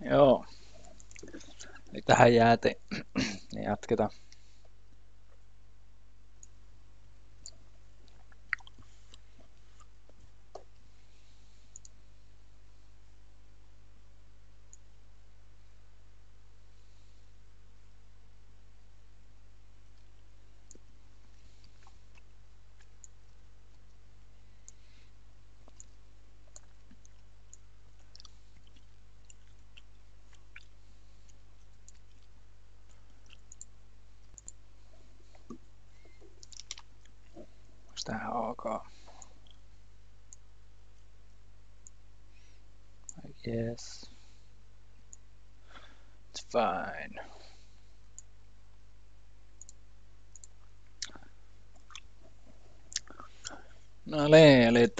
Joo. Tähän jäätiin. jatketaan.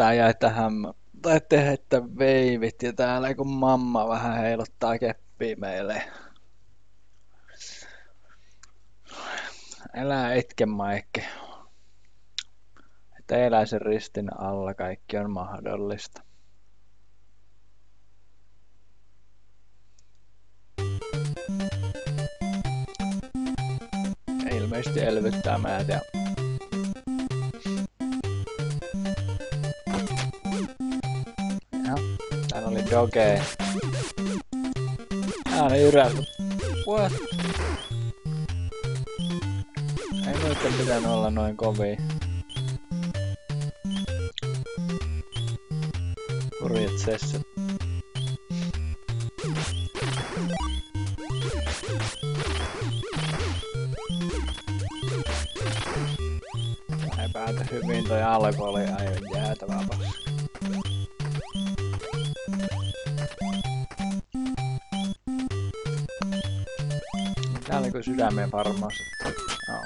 tää jäi tähän, tai tai että veivit ja täällä kun mamma vähän heilottaa keppiä meille. Elää etke Maikki. Että eläisen ristin alla kaikki on mahdollista. Ilmeisesti elvyttää meitä ja Okei. Okay. Ah, ne yrää. What? Ei muista pitänyt olla noin kovii. Kurjet sessit. Ei päätä hyvin toi alku oli aivan jäätävää paskaa. kyllä sydämeen varmaan sitten. Joo.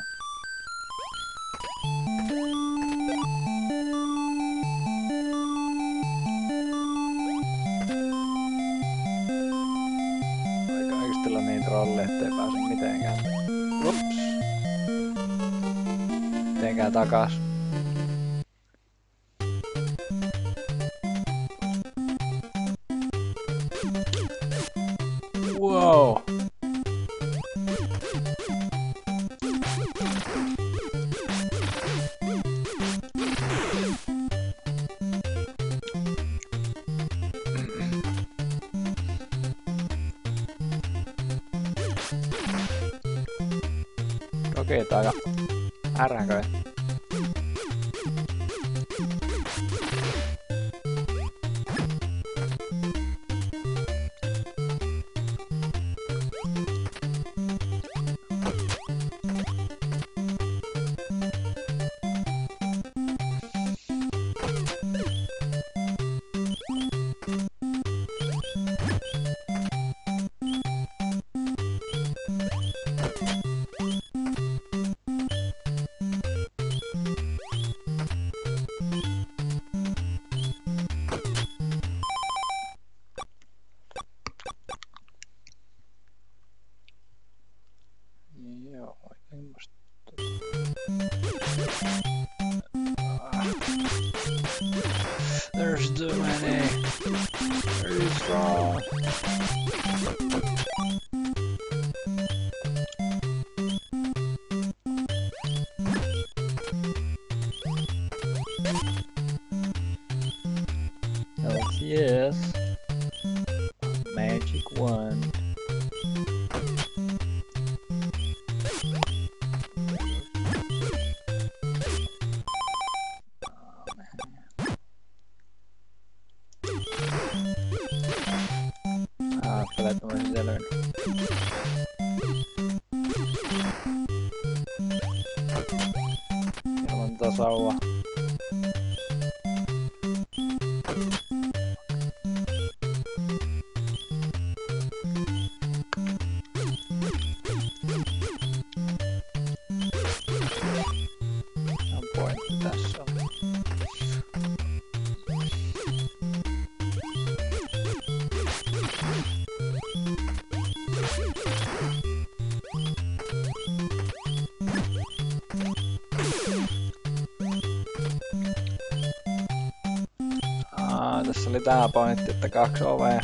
niin trolle, ettei pääse mitenkään. Ups. Mitenkään takas. Kaksi ovea.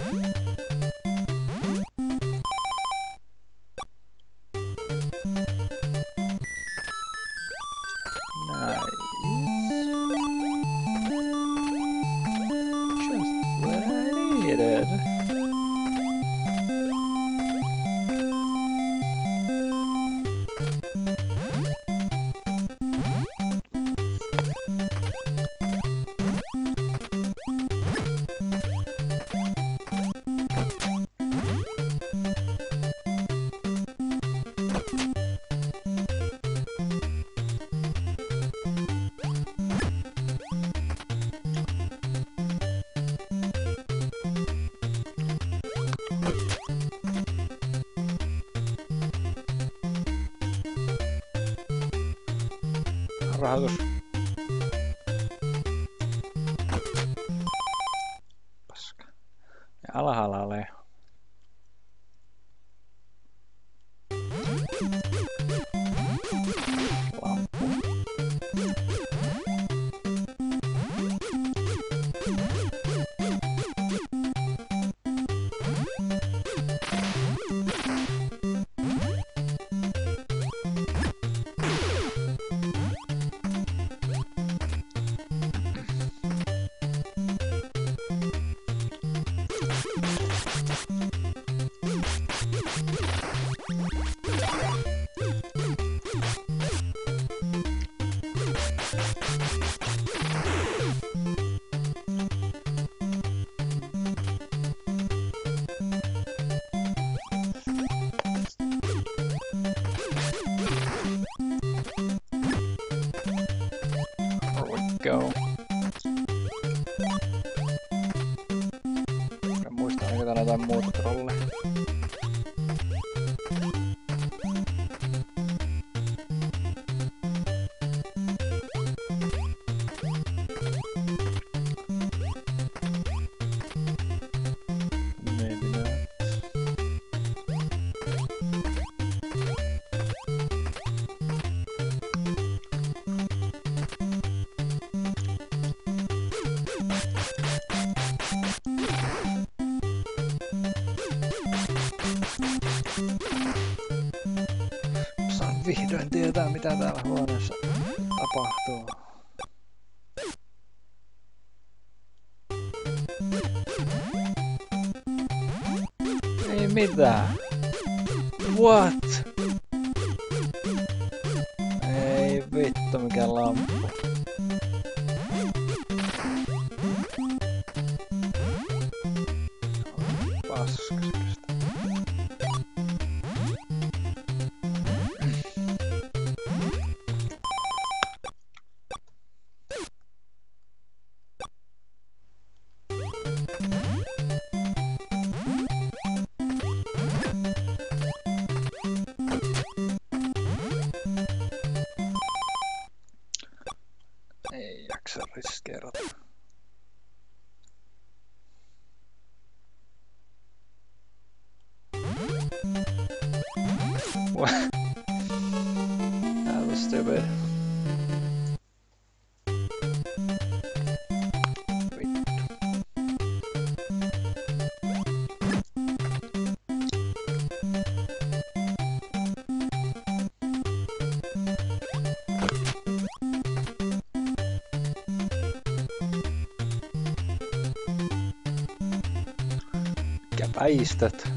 väistät.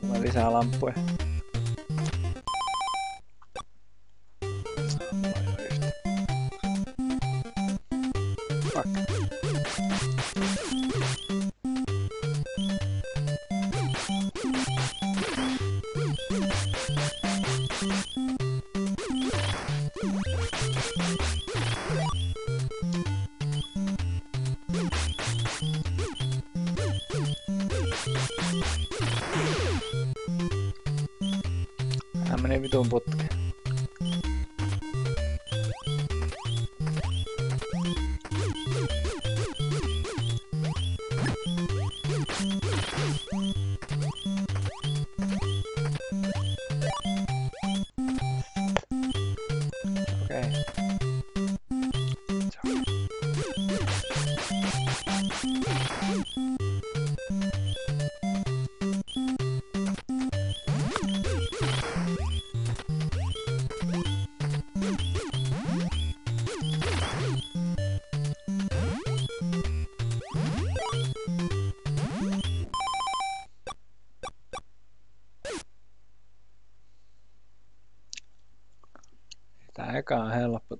Tulee lisää lamppuja.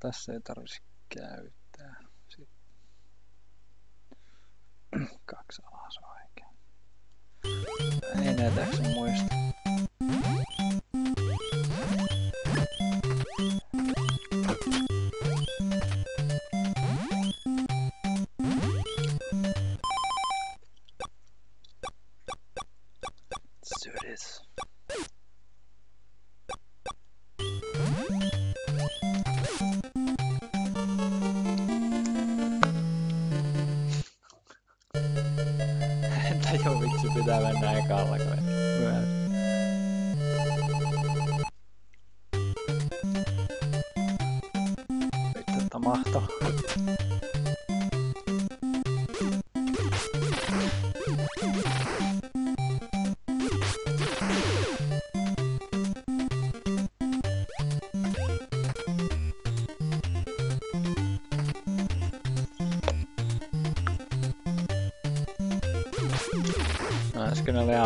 tässä ei tarvitsisi käydä.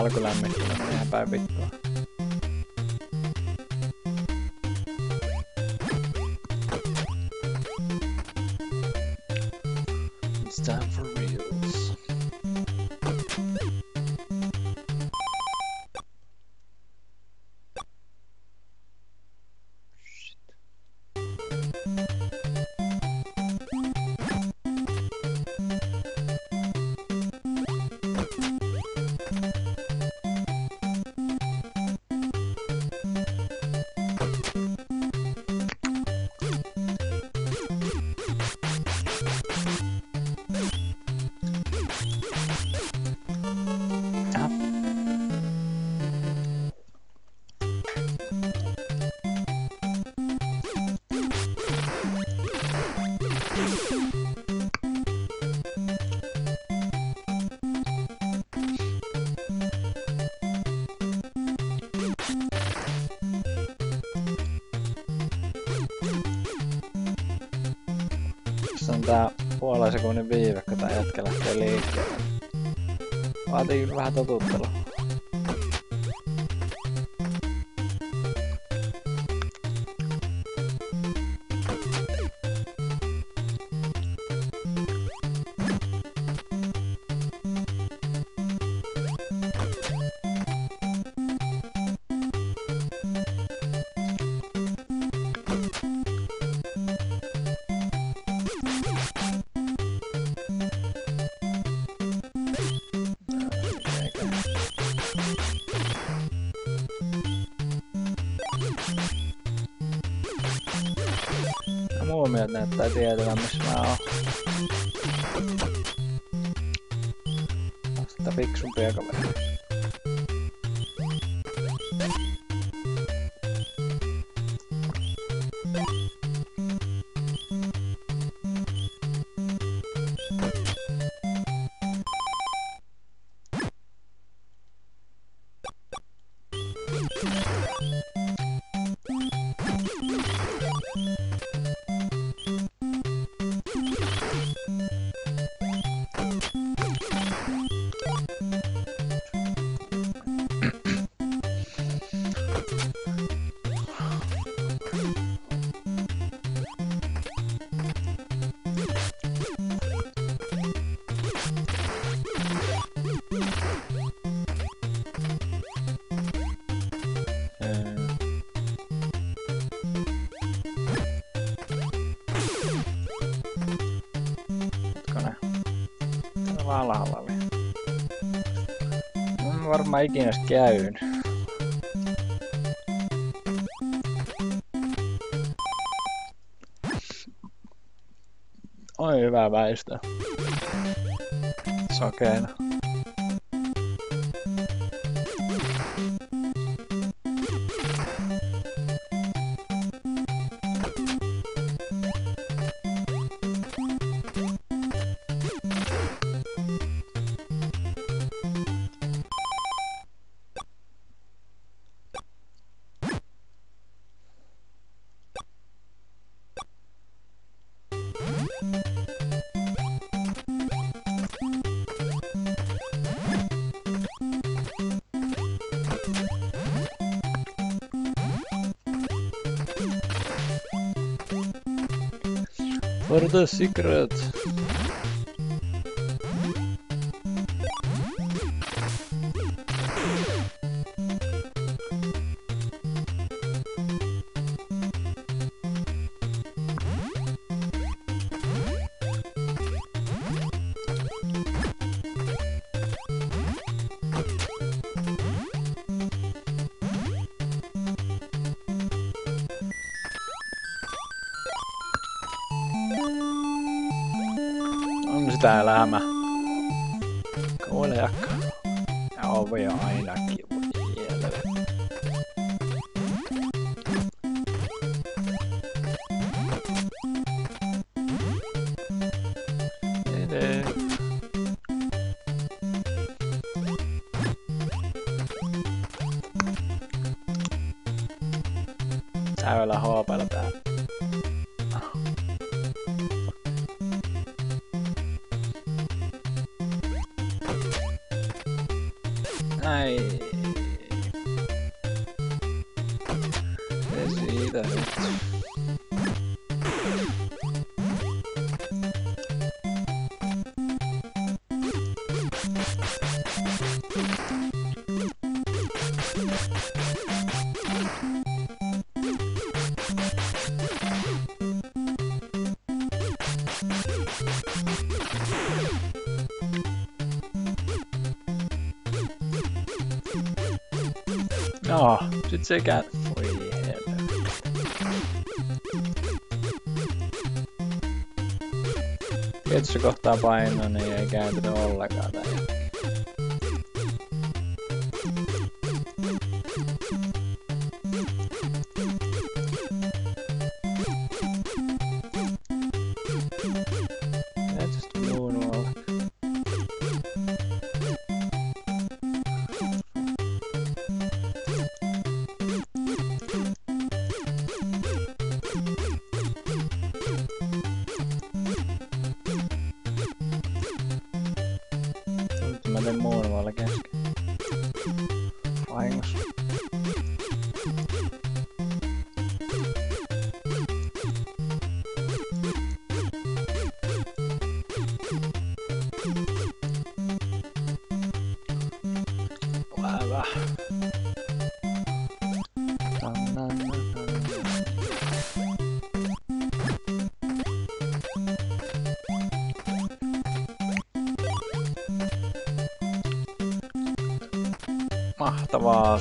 alkulämmittelyä. Nähdään päivittyy. rather local ikinä käyn. Oi hyvä väistö. The secret. utökat. Oj, helvete. Ketsu kohtaa paino, niin ei käytetä ollenkaan näin.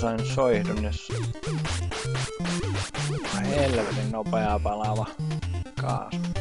sain soihdun, jos... Helvetin nopeaa palava kaasu.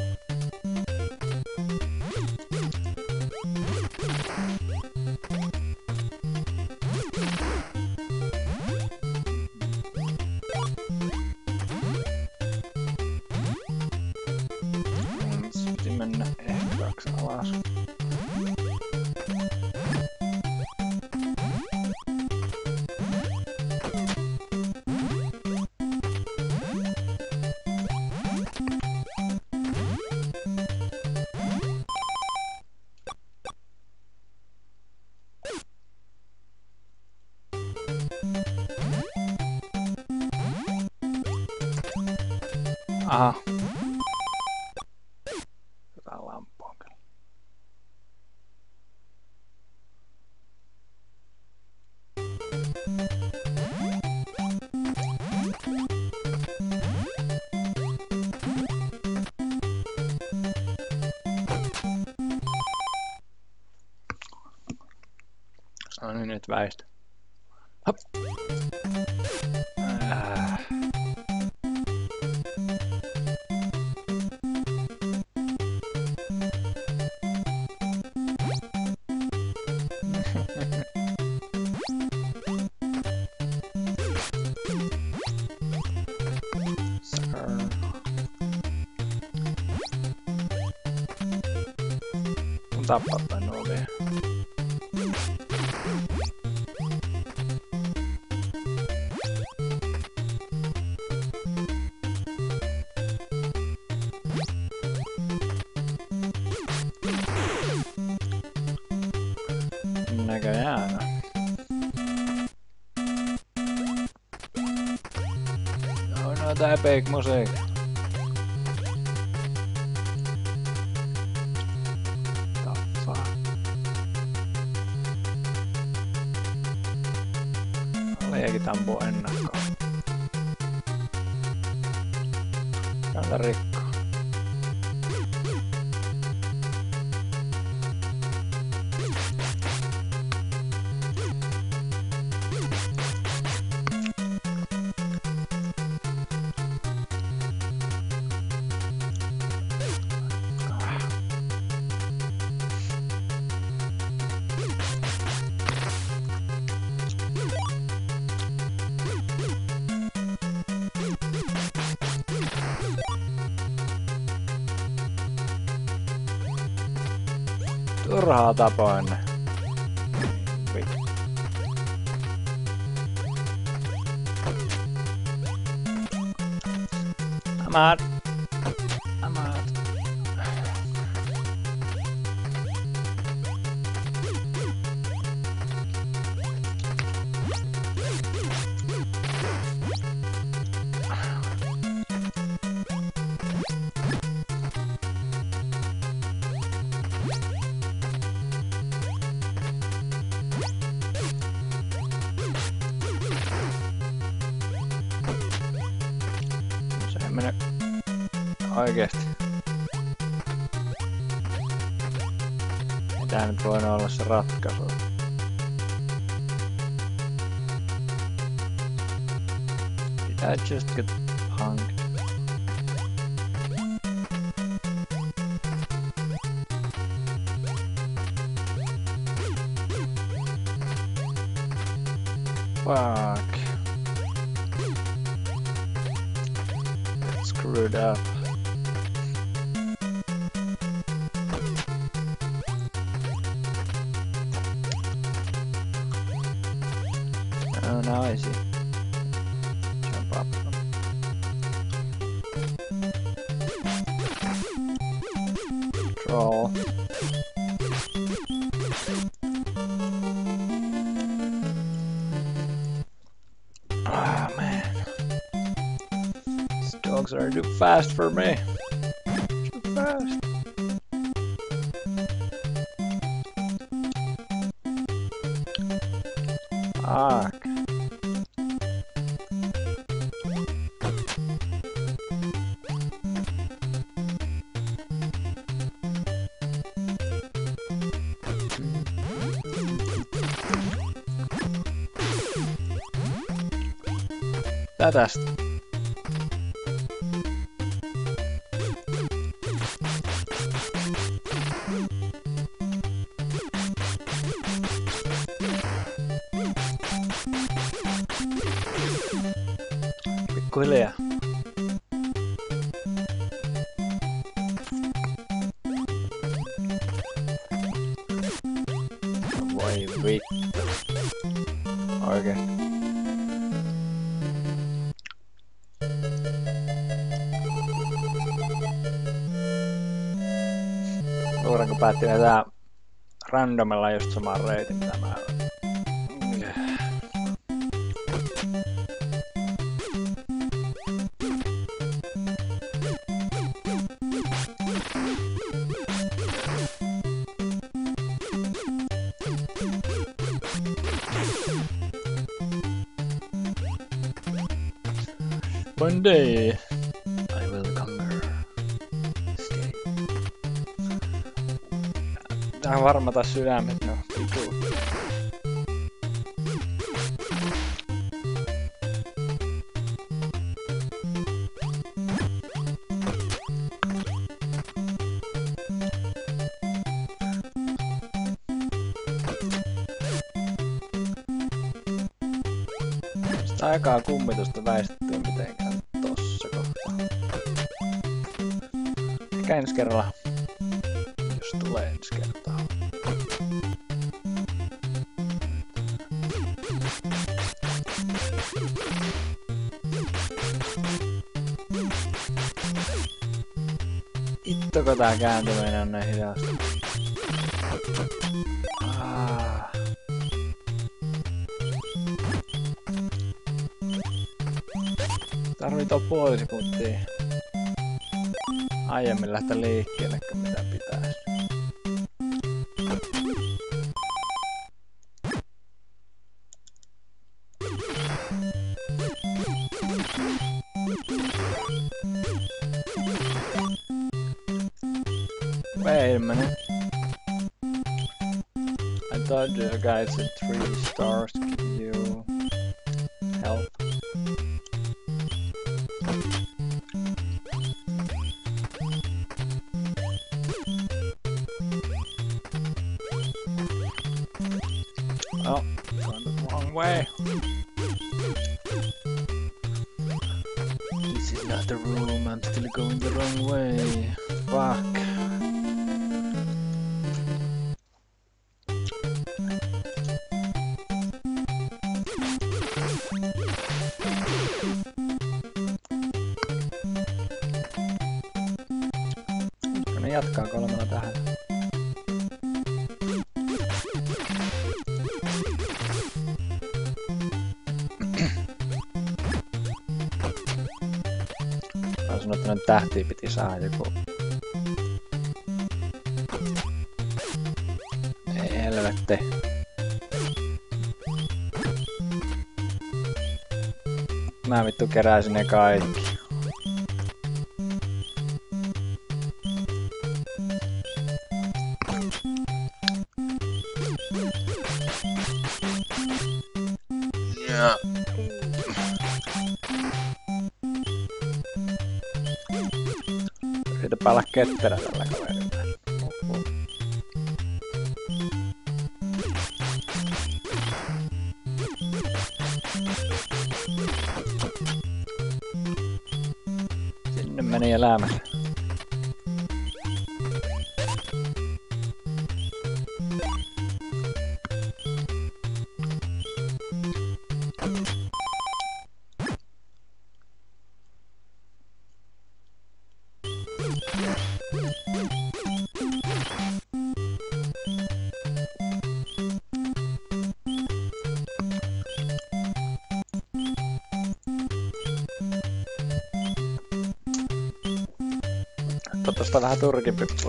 vielleicht. sklepek może saw that. Wait. Come on. fast for me. Too fast. Fuck. That randomilla just saman reitin Varmata sydämet, no vitu. Aikaa kummitusta väistettyä mitenkään tossa kohtaa. Ehkä ensi kerralla, tää kääntyminen on näin hidasta. Tuo puoli sekuntia aiemmin lähteä liikkeelle thought the three stars. saaja, kun... Helvette. Mä vittu keräisin ne kaikki. कैसे तरह लगा Tosta vähän turkipippuria.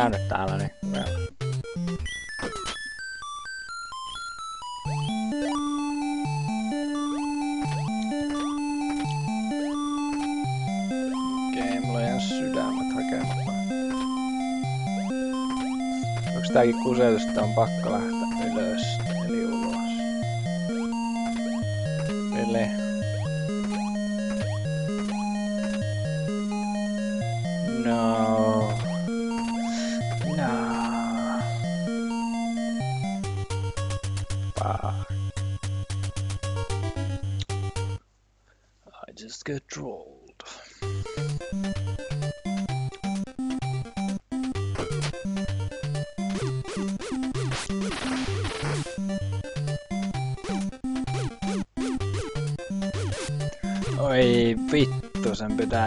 Käynyt täällä, niin tääkin kusetus, että on pakko lähteä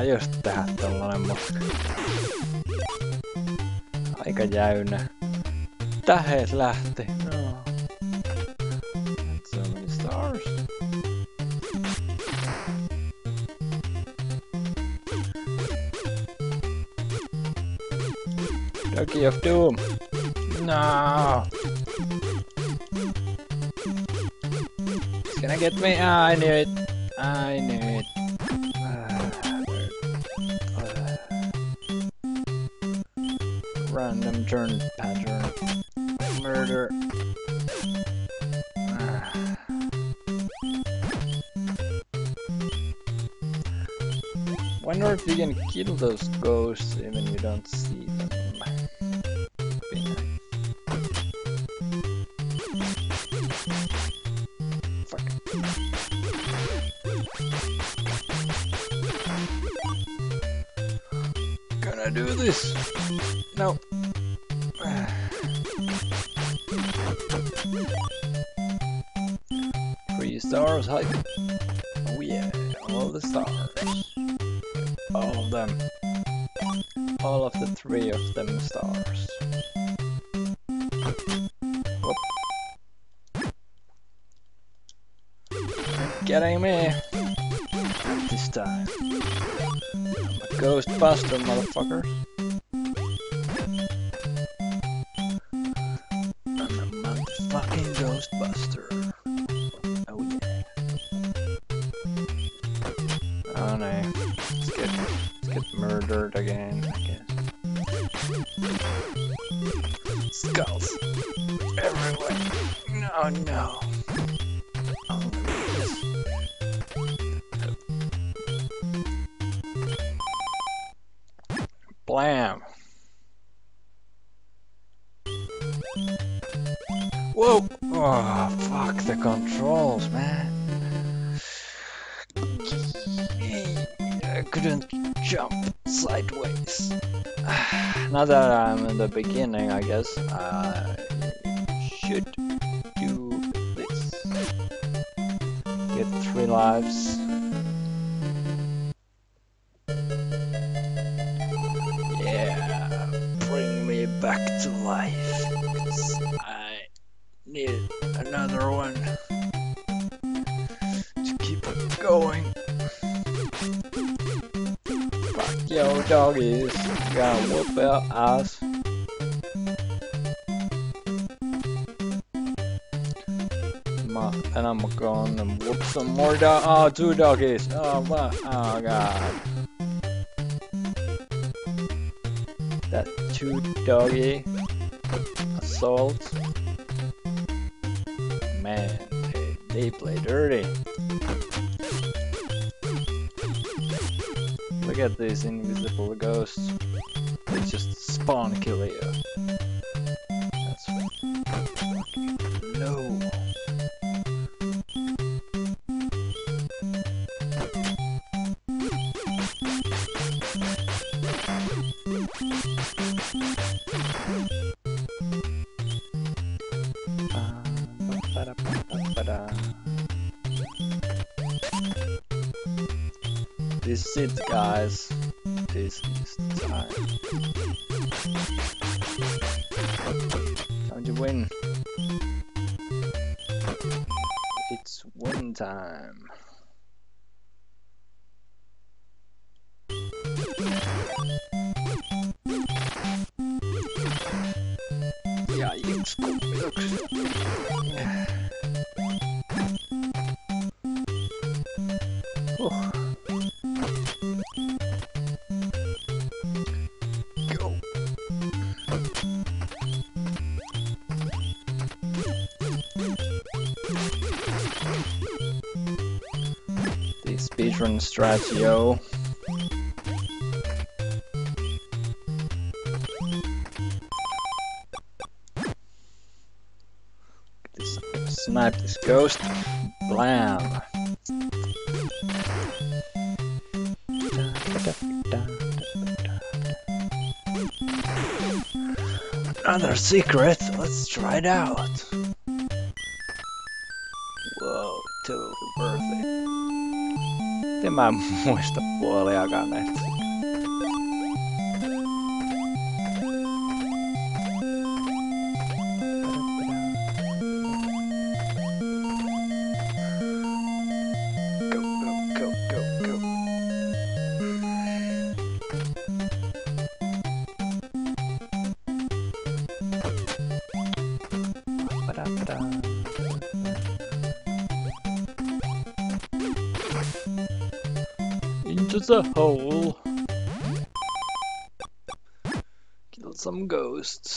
just tehdä tollanen matka. Aika jäynä. Tähet lähti. No. Ducky of Doom. No. It's gonna get me. Ah, I knew it. Those ghosts Whoa! Oh, fuck the controls, man. I couldn't jump sideways. Now that I'm in the beginning, I guess I should do this. Get three lives. Yeah, bring me back to life. Gotta whoop our ass. And I'm gonna whoop some more dog. Oh, two doggies. Oh, my. Oh, God. That two doggy assault. Man, they, they play dirty. Look at these invisible ghosts. Spawn kill you. Speedrun strat, yo. This, snipe this ghost. Blam. Another secret. Let's try it out. En mä muista puoliakaan näistä. Into the hole. Killed some ghosts.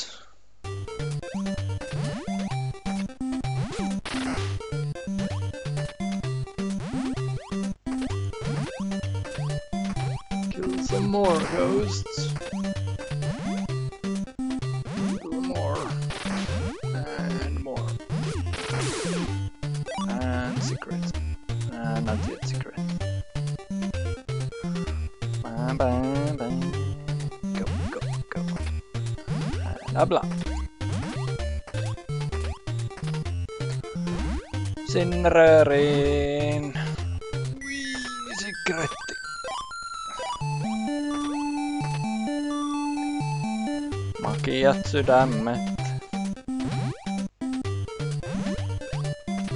sydämet.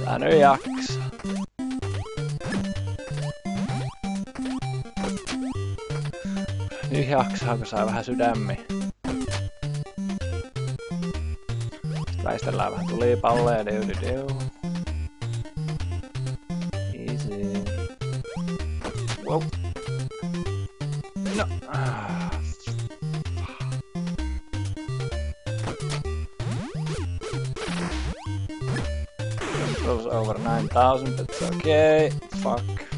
Tää nyt nu Nyt jaksaa, kun saa vähän sydämi. Väistellään vähän tulipalleja, deu, deu, deu. 9,000, but it's okay. Fuck.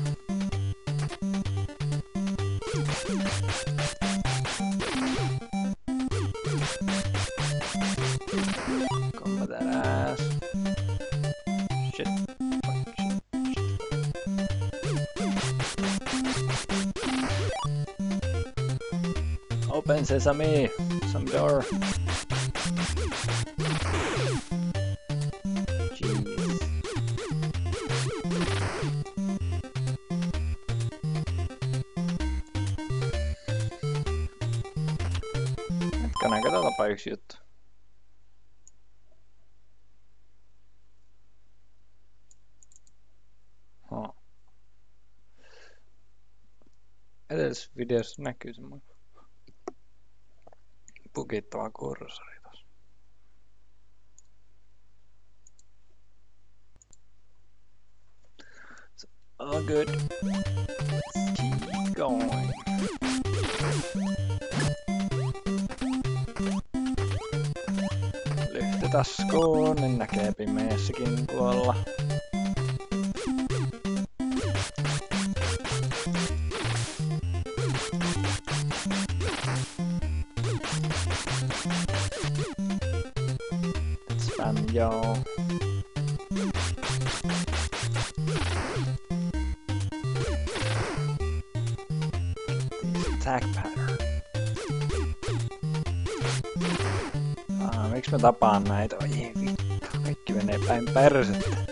Edellisessä videossa näkyy semmoinen pukittava kursori tossa. It's all good. Keep going. Lyhty niin näkee pimeässäkin tuolla. Tapaan näitä? Oi vittu, kaikki menee päin persettä.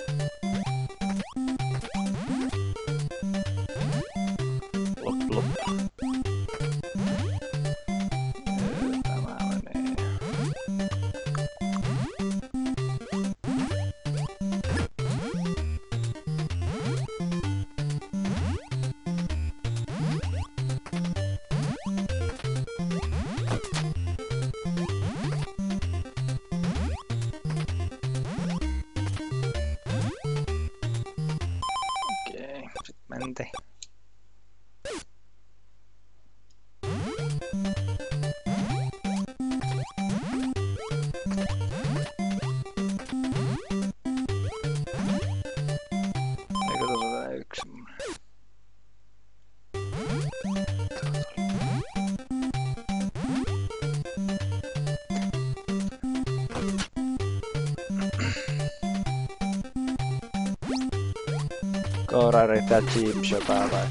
Ancora retta chip shopava.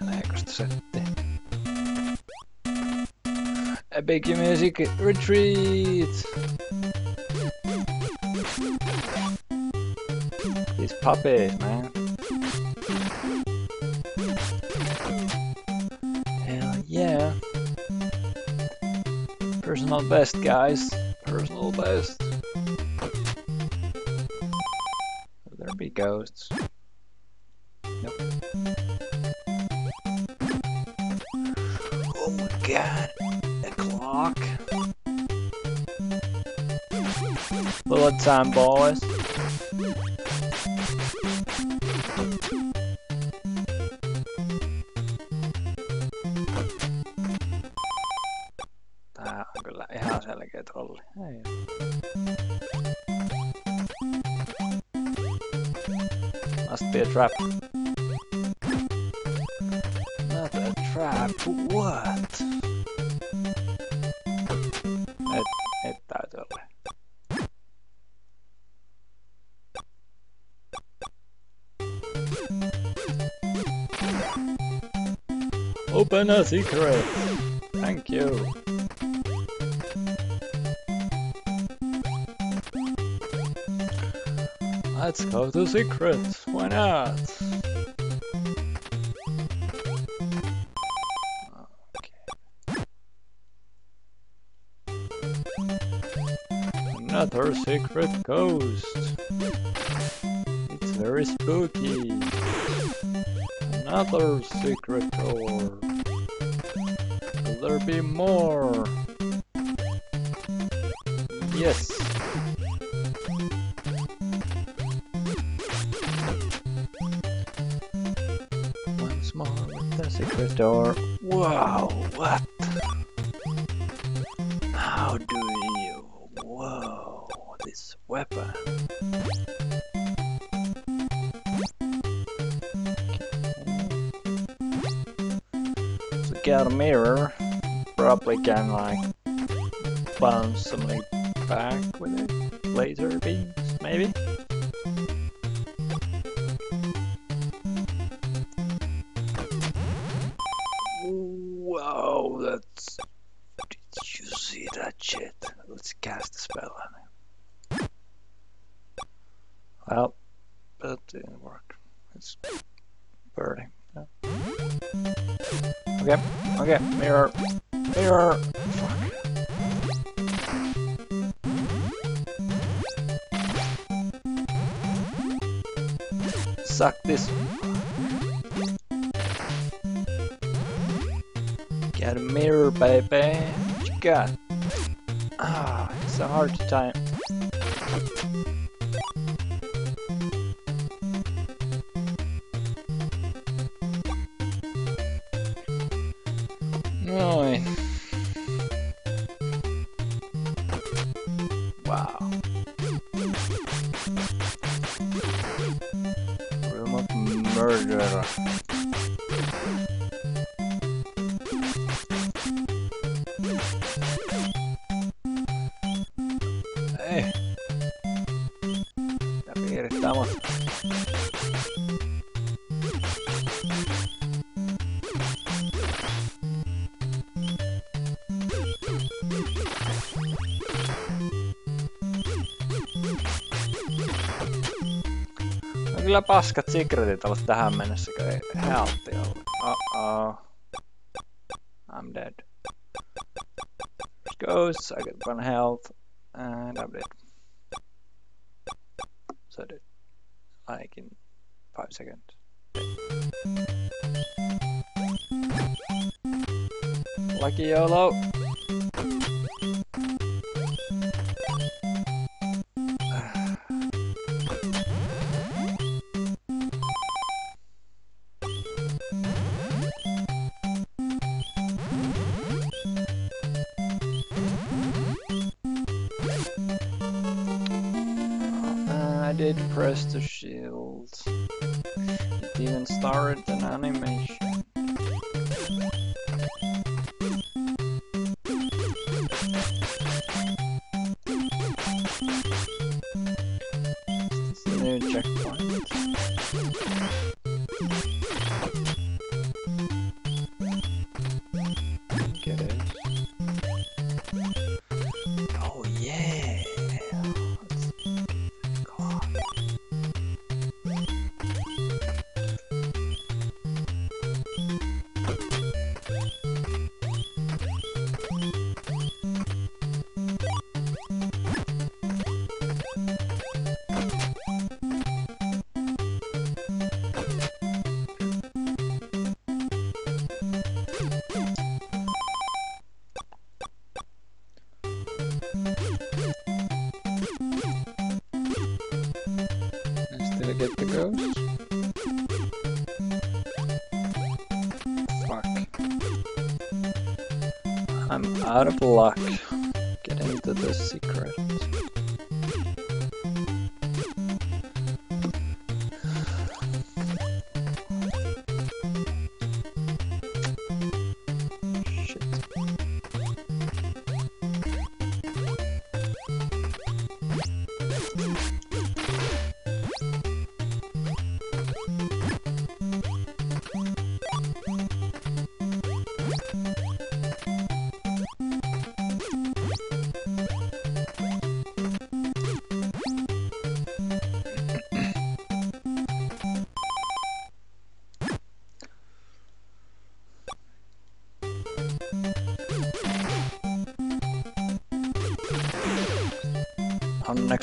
Meneeköstä setti? Epic Music Retreat! These puppies, man. Hell yeah. Personal best, guys. Nope. Oh my god. A clock. Bullet time, boys. Secret! Thank you. Let's go to secret. Why not? Okay. Another secret ghost. It's very spooky. Another secret Probably can like bounce something back with it. Laser maybe? Kyllä paskat secretit ollut tähän mennessä, kun ei healthi ollut. Uh-oh. I'm dead. Goes, I get one health, and I'm dead. So dead. Like in five seconds. Lucky YOLO!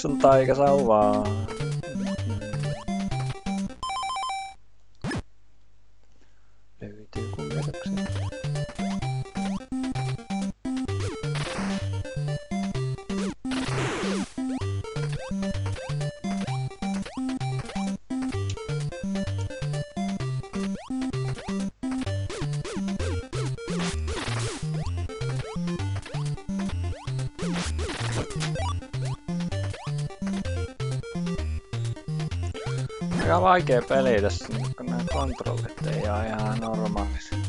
jakson taikasauvaa. Vaikea peli tässä, kun nämä kontrollit ei ole ihan normaalisia.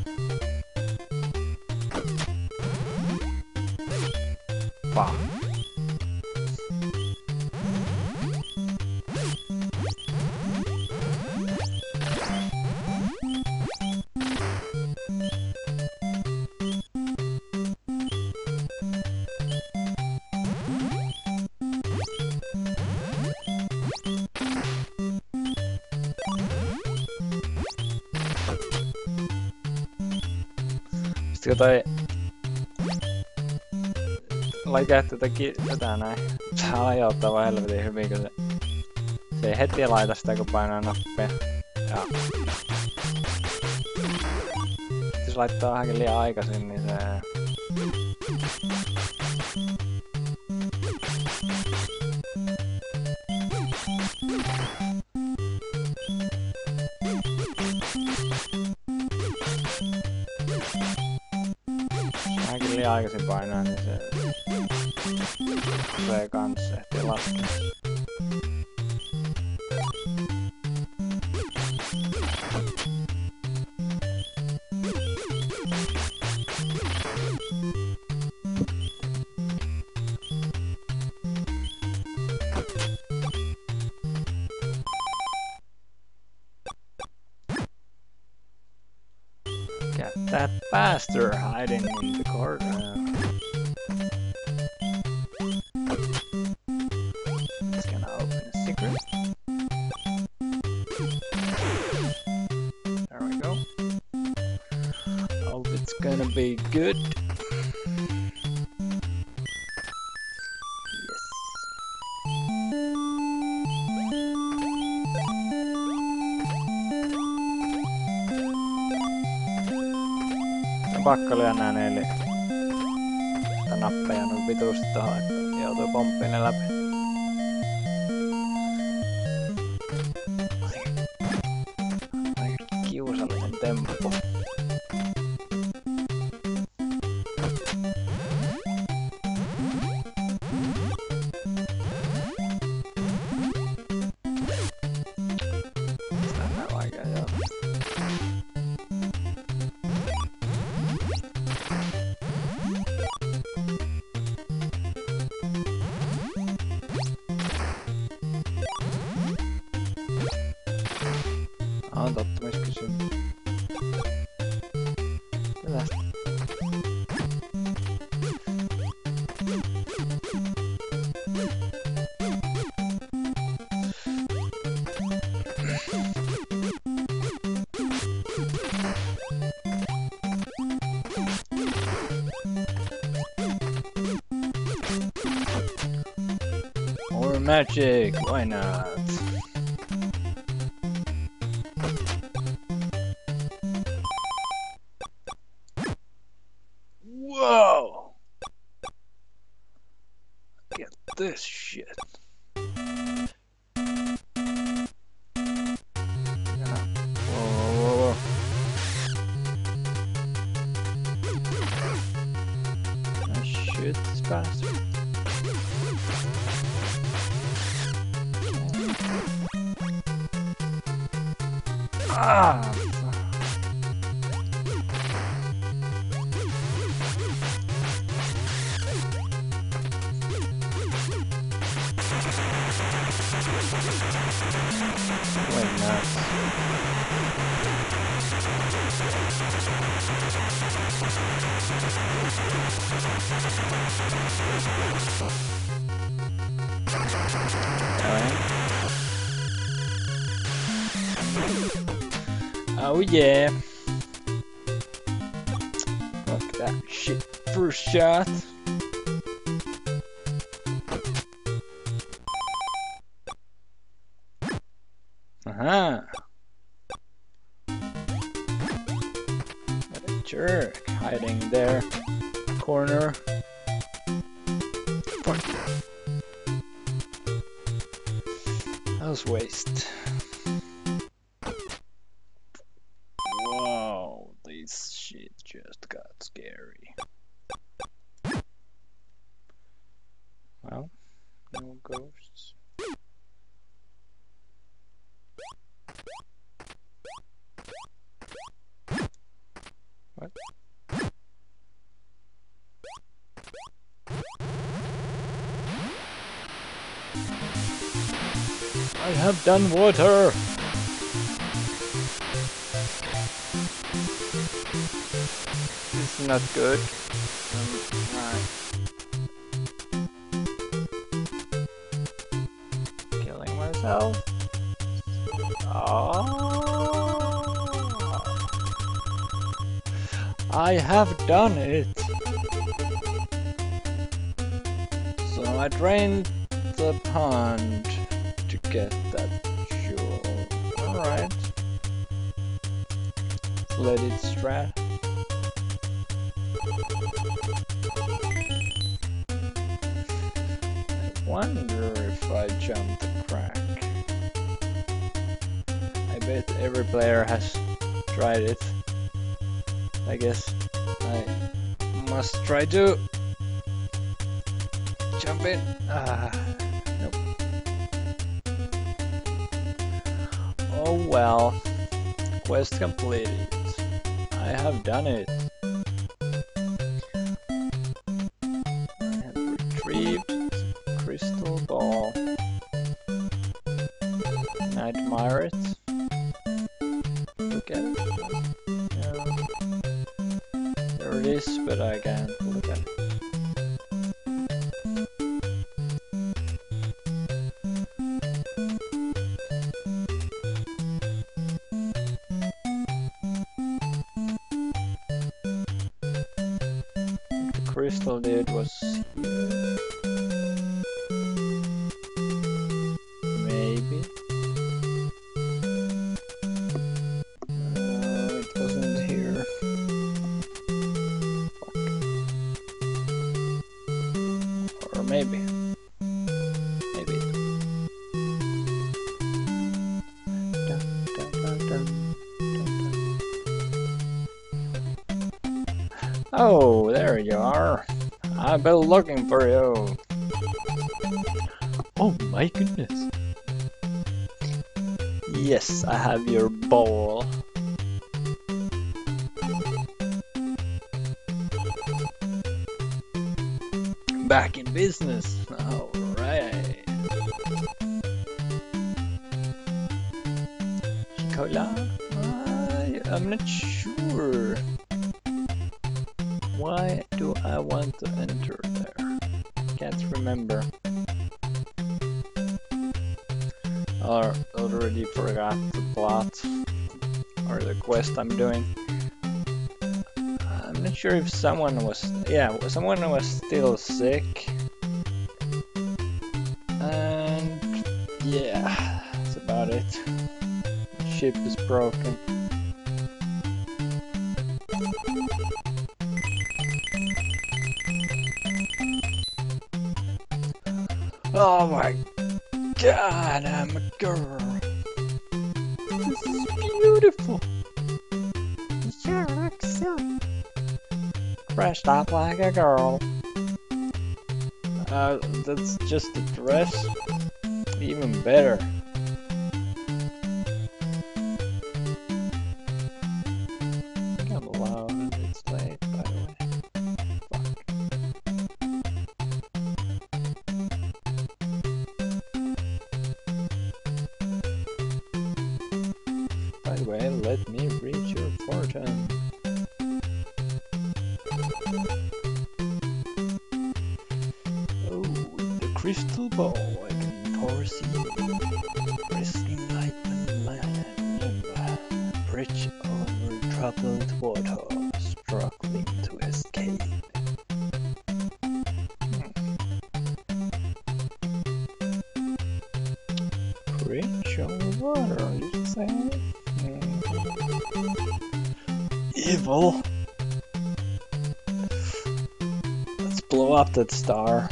Laikea teki tätä näin. Tää ajoittaa vaan helvetin hyvin, kun se... Se ei heti laita sitä, kun painaa nappia. Ja... Jos laittaa vähänkin liian aikaisin, niin se... pakko lyödä nää neljä. Tää nappeja noin vitusti tohon, että joutuu pomppiin ne läpi. magic! Why not? Done water! This is not good. Killing myself. Oh. I have done it! So I drained the pond to get strat. I wonder if I jump the crack. I bet every player has tried it. I guess I must try to jump in. Ah, nope. Oh well, quest completed. I have done it. Oreo someone was yeah someone was still sick. just the dress. star.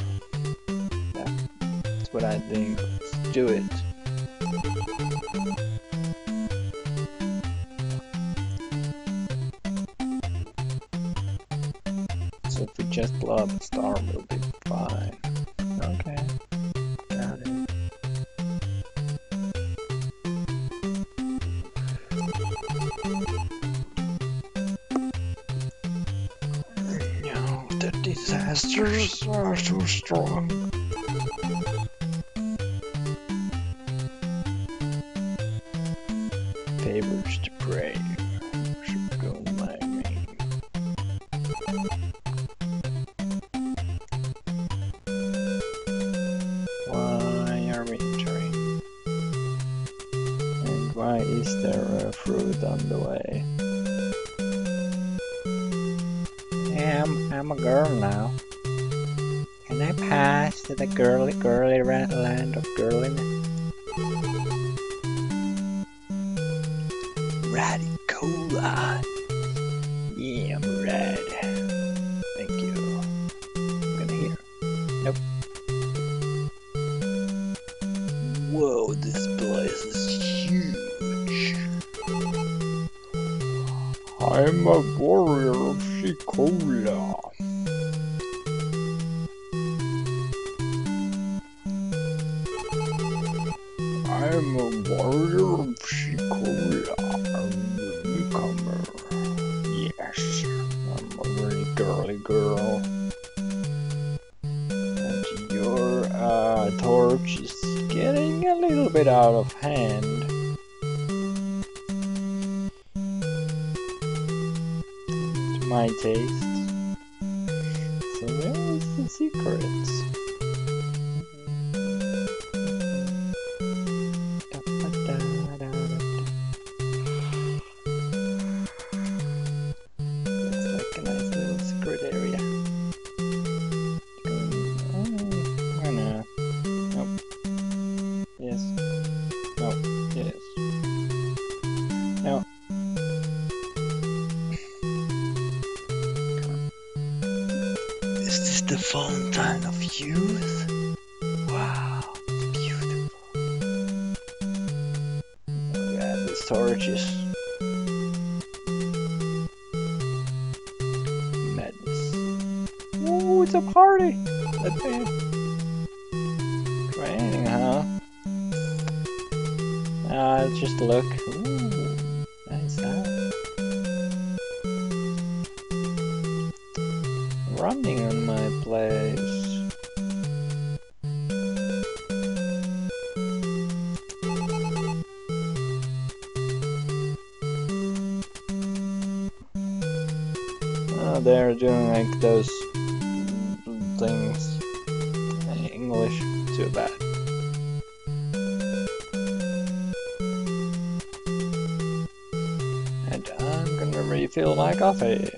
Scarpe,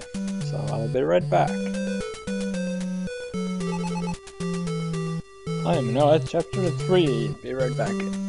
so I'll be right back. I am now at chapter 3, be right back.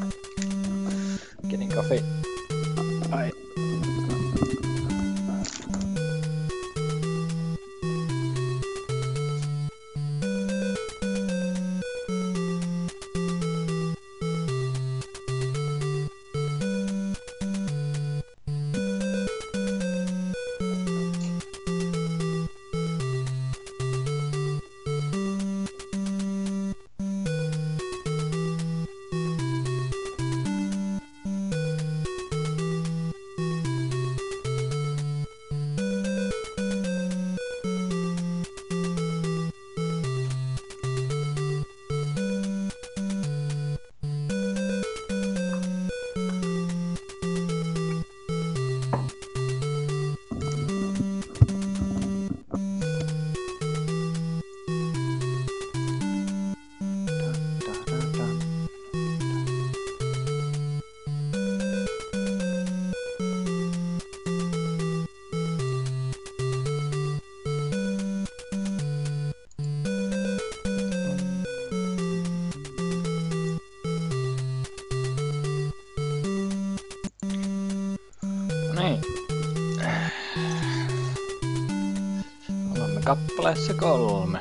päässä kolme.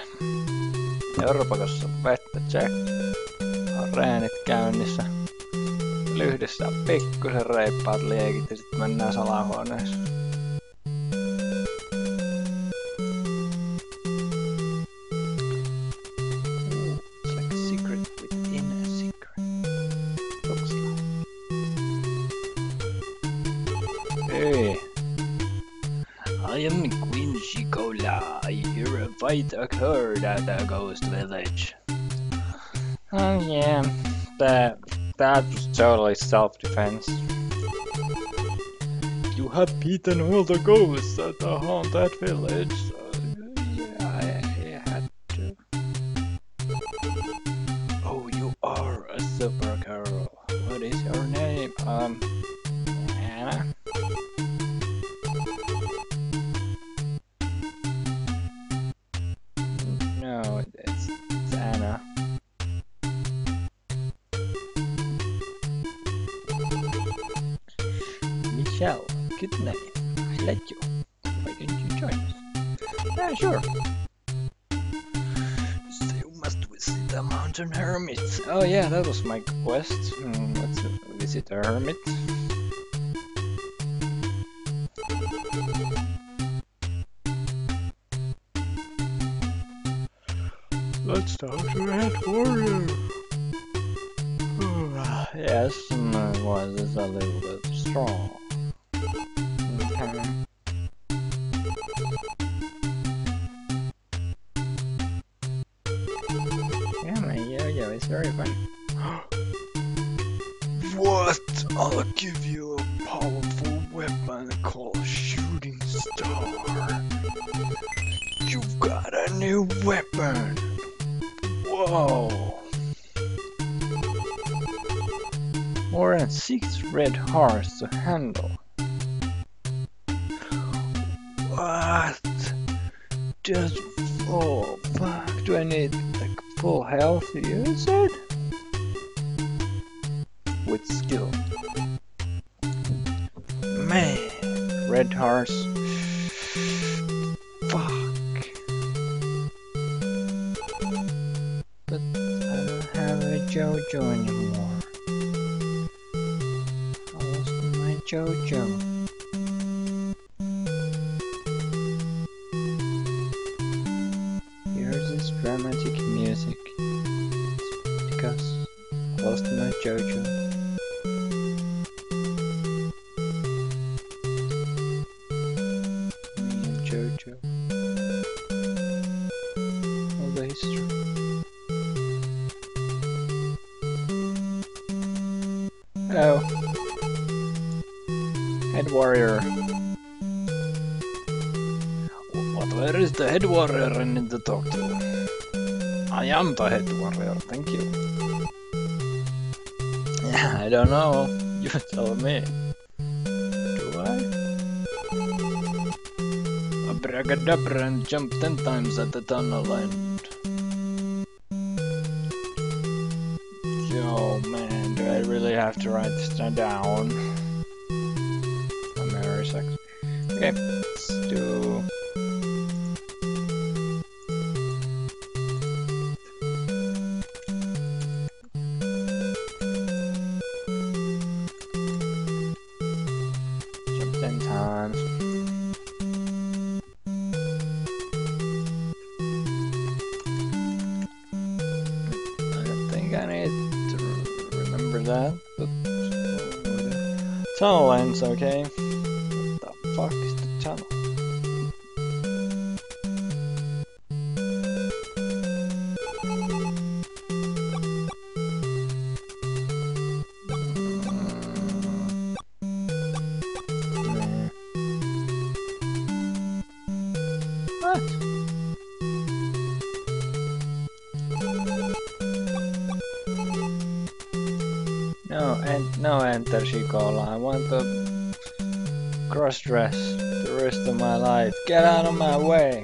Jorpakossa vettä check. On reenit käynnissä. Lyhdessä pikkusen reippaat liekit ja sitten mennään salahuoneeseen. eaten all the ghosts that haunt that village. Talk to? I am the head warrior, thank you. Yeah, I don't know. You tell me. Do I? Abracadabra and jump ten times at the tunnel and... Yo, man, do I really have to write this down? Re- that. Tunnel ends, okay? What the fuck is the tunnel? I want to cross dress the rest of my life. Get out of my way.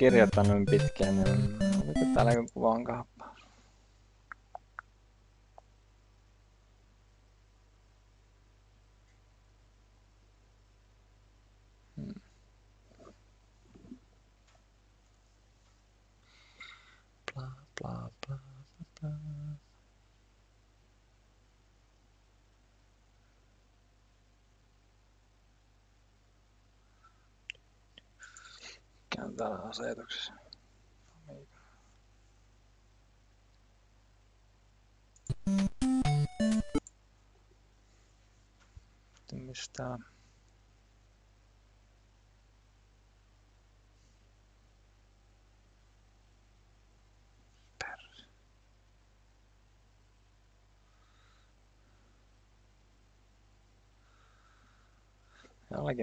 kirjoittanut pitkään, niin täällä joku asetuksessa. Mistä?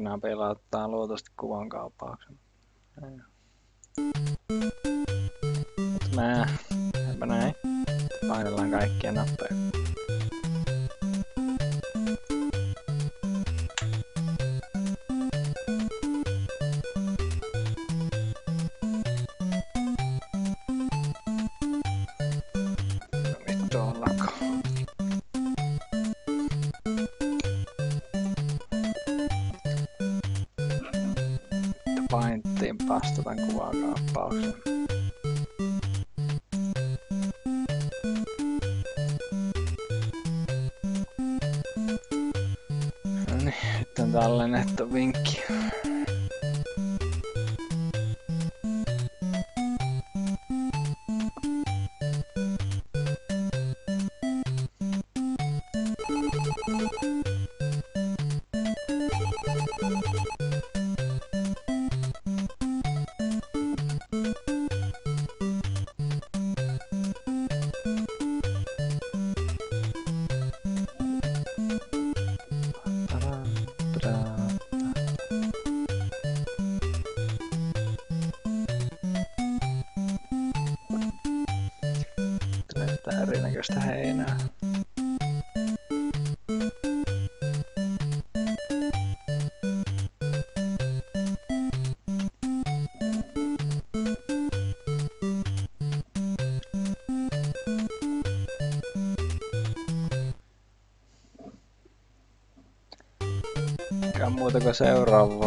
nämä pelaattaa luotosti kuvan kauppauksen. Mä, mä näin. Painellaan kaikkia nappeja. box. seuraava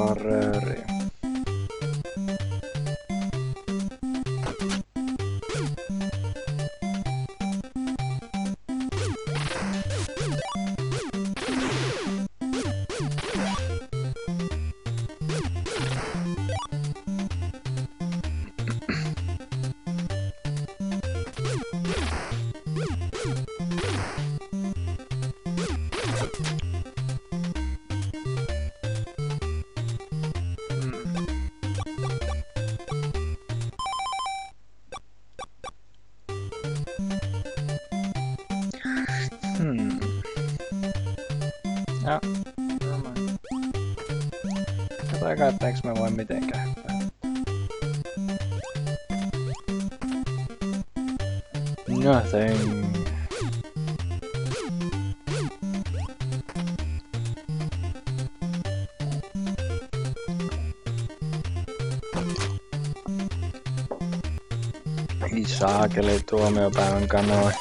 saakeli tuomiopäivän kanoi.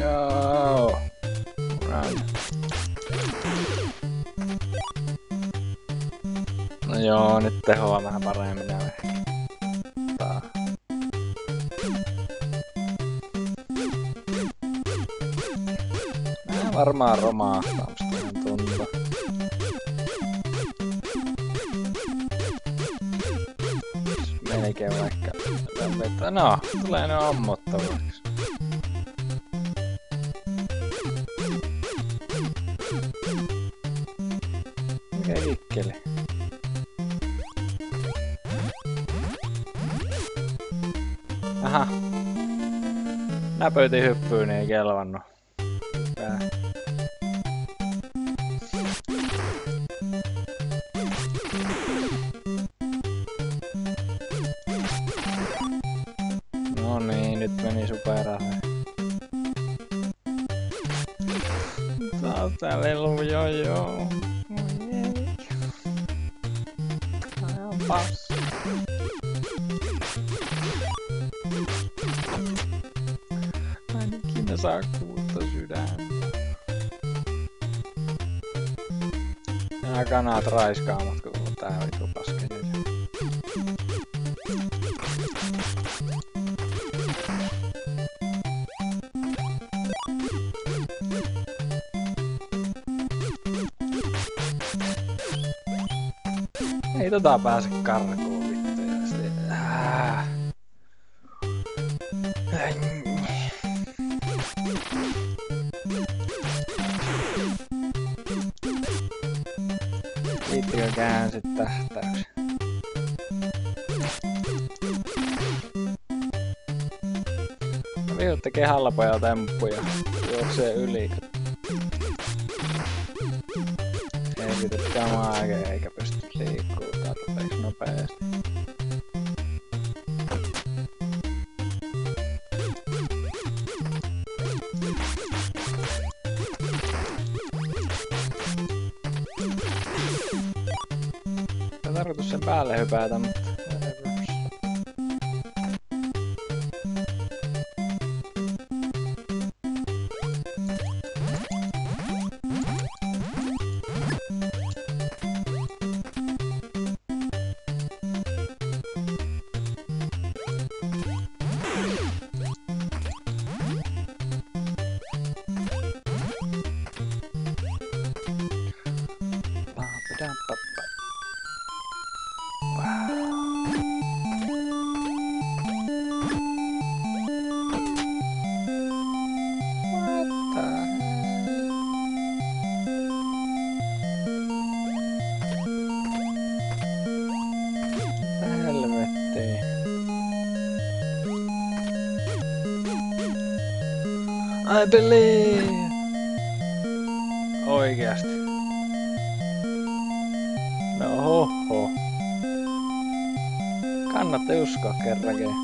Joo. Run. No joo, nyt tehoa vähän paremmin näin. Varmaan romaa. tulee ne ammottaviksi. Mikä liikkeelle? Aha. Näpöytin hyppyyn ei kelvannut. raiskaamat, kun tää on iso paskinen. Ei tota pääse halpoja temppuja. Juoksee yli. Belly! Oikeasti. No hoho. Kannatte uskoa kerrankin.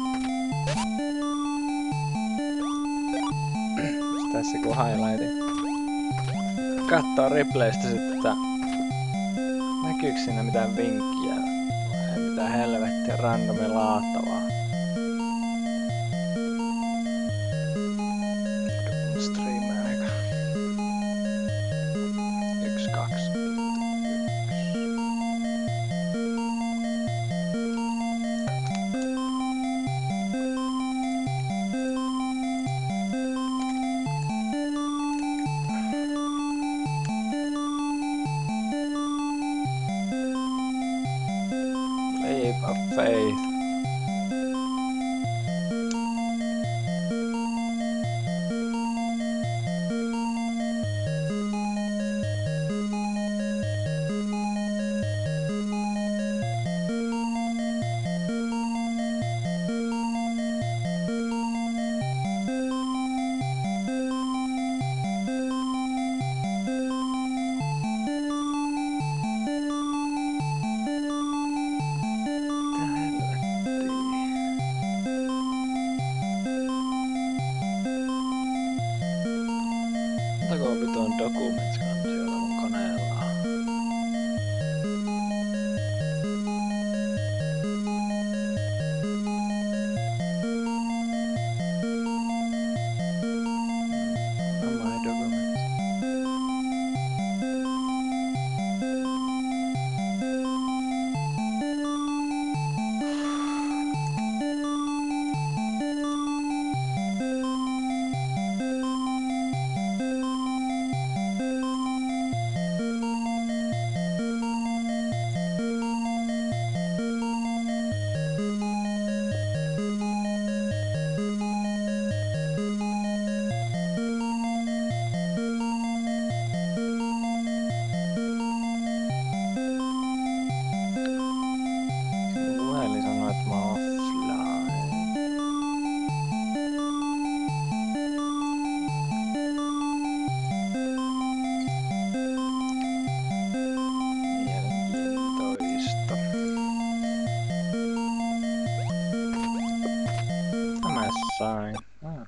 Sain. Ah.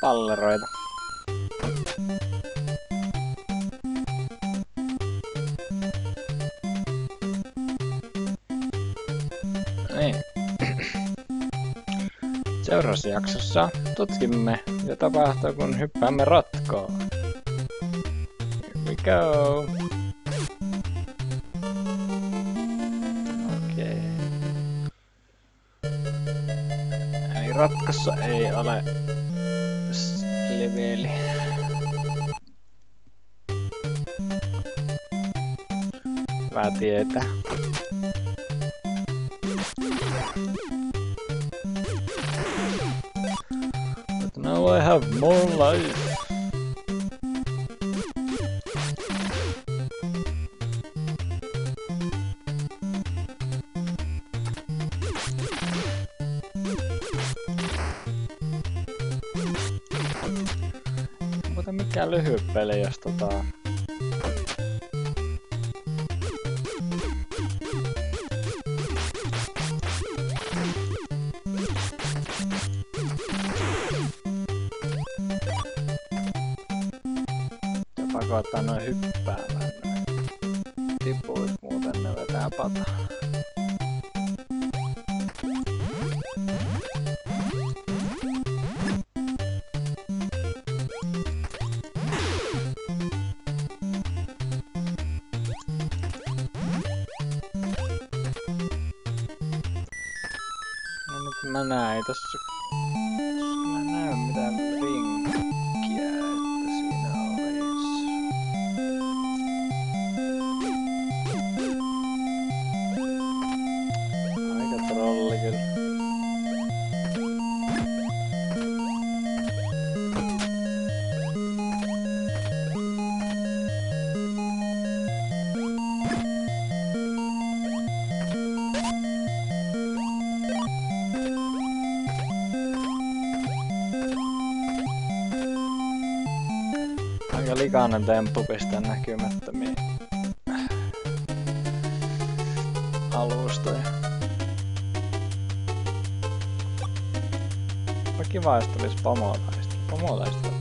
Palleroita. Niin. Seuraavassa jaksossa tutkimme, mitä tapahtuu, kun hyppäämme rotkoon. Here we go. Eli ratkossa ei ole leveli. Hyvä tietää. But now I have more life. pelejä, jos tota, semmonen temppu pistää näkymättömiin alustoja. Kiva, että olisi pomolaista. Pomolaista.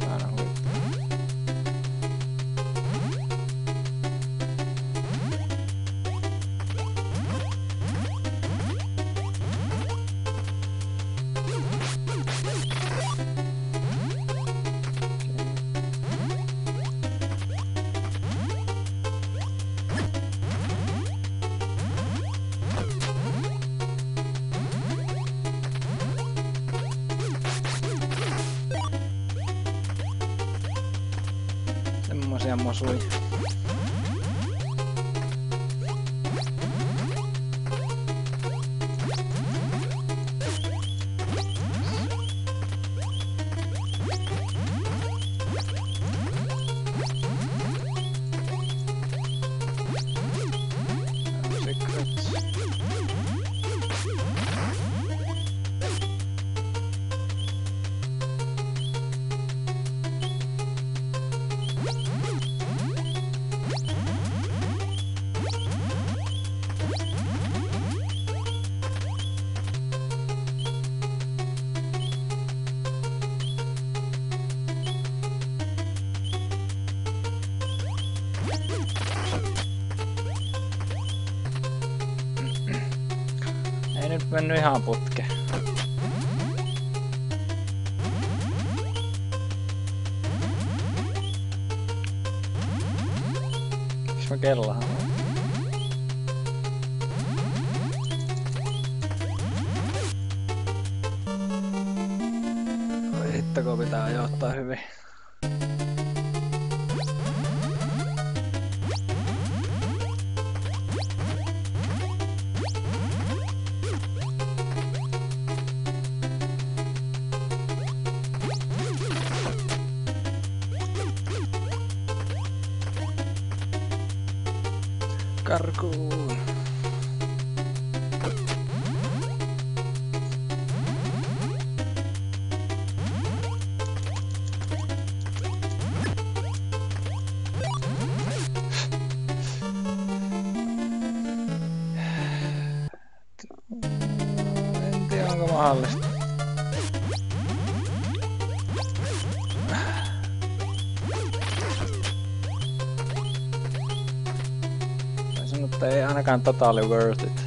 ihan totally worth it.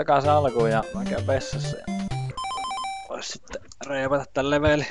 takaisin alkuun ja mä käyn vessassa ja vois sitten reivata tän leveli.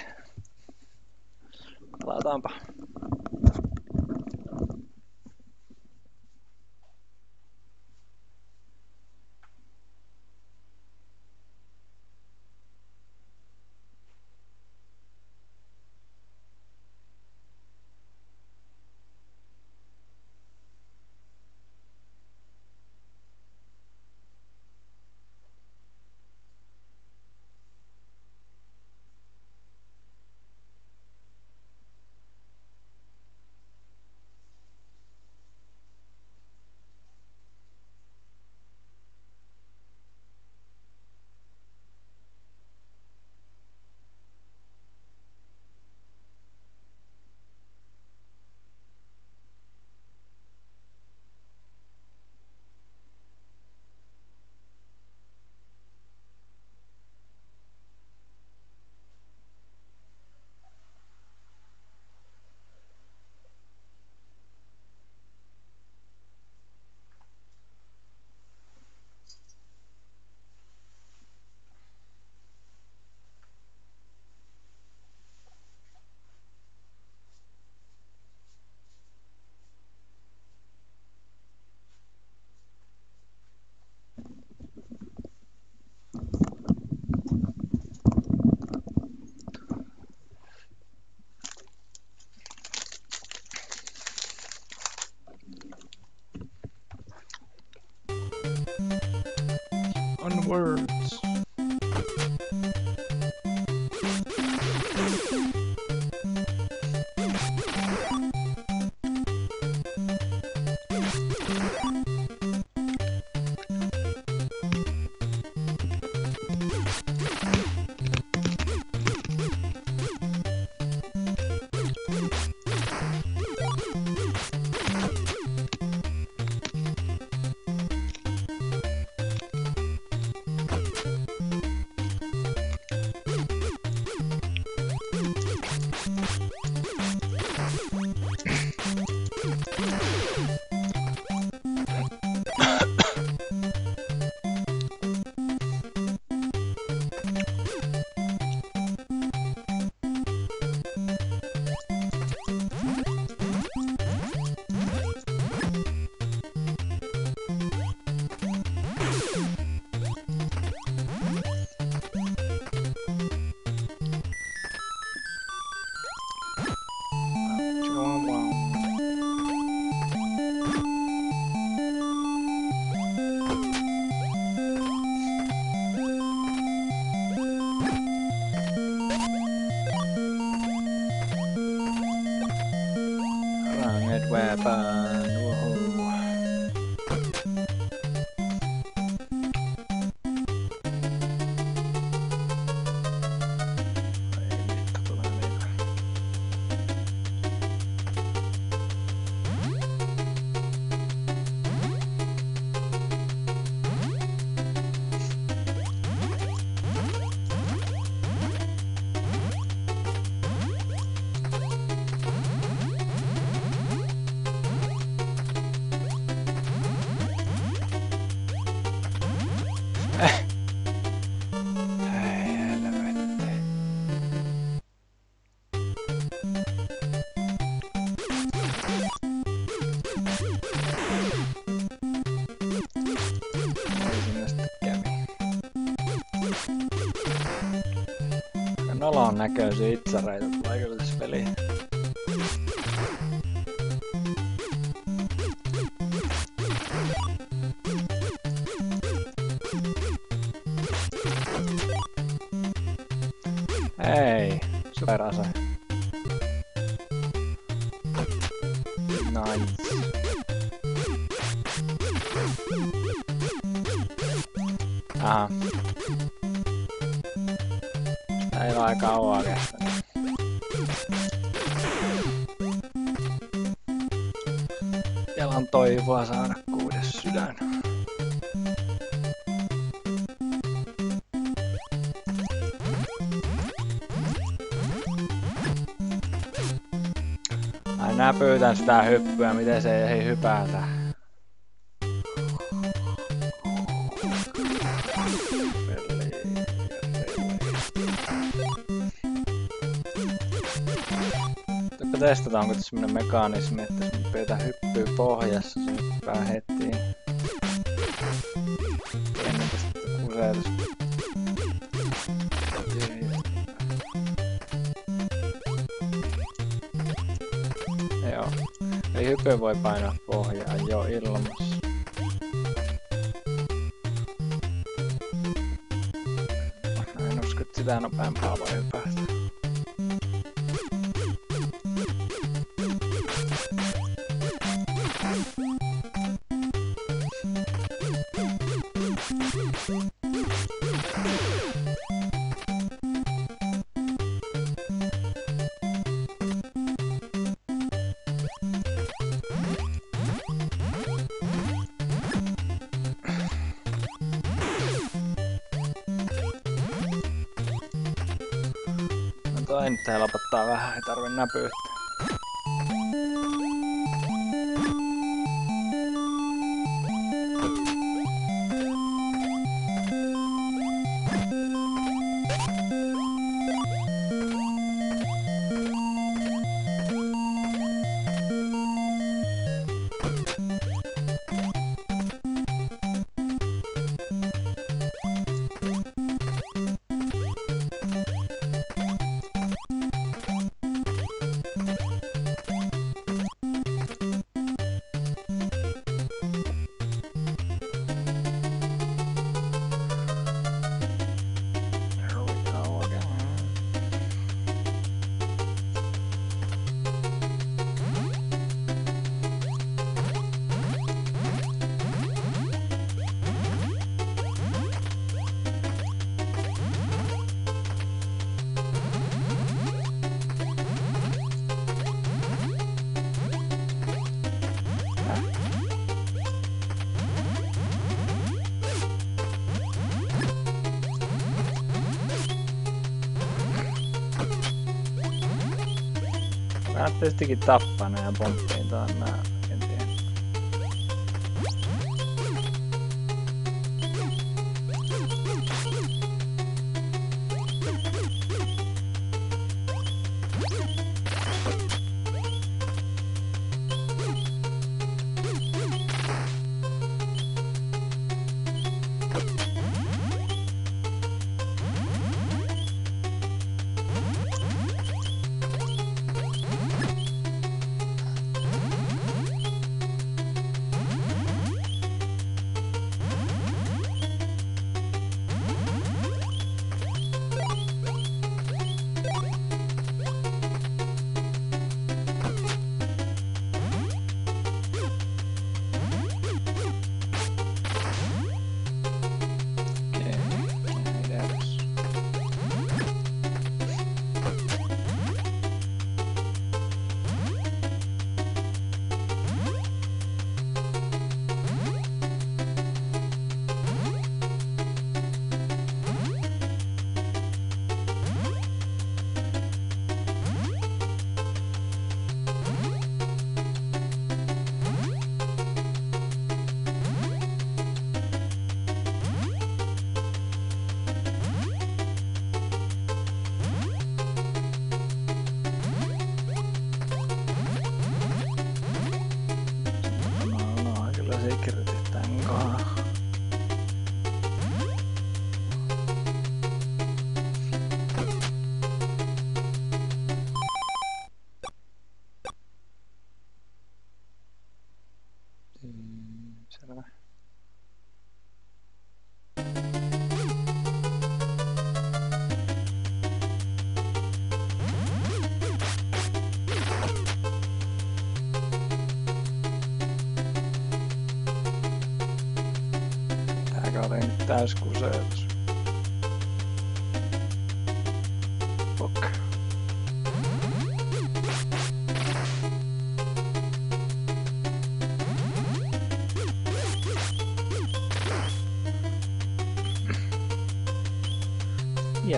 tabarnak, euh, j'ai, puis ça. Sitä hyppyä, miten se ei hypätä. Testataan, onko tässä semmonen mekanismi, että me pidetään hyppyä pohjassa, se hyppää heti. Hyppy vähän, ei este que tapan a Japón.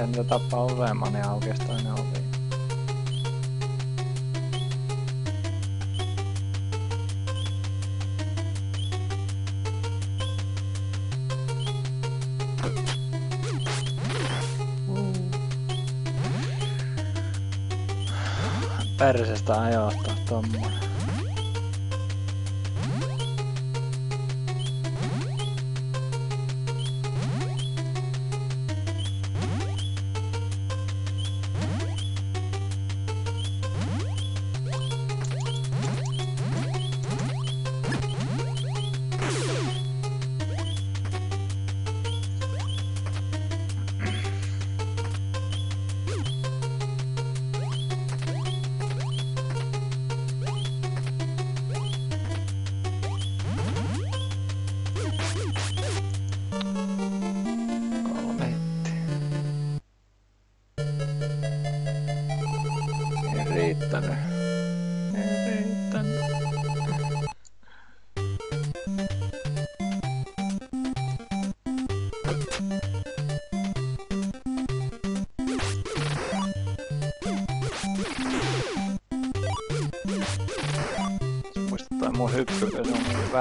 mikä niitä tappaa olemaan, ne aukestaa ne ovi. Pärsestä ajoittaa tommonen.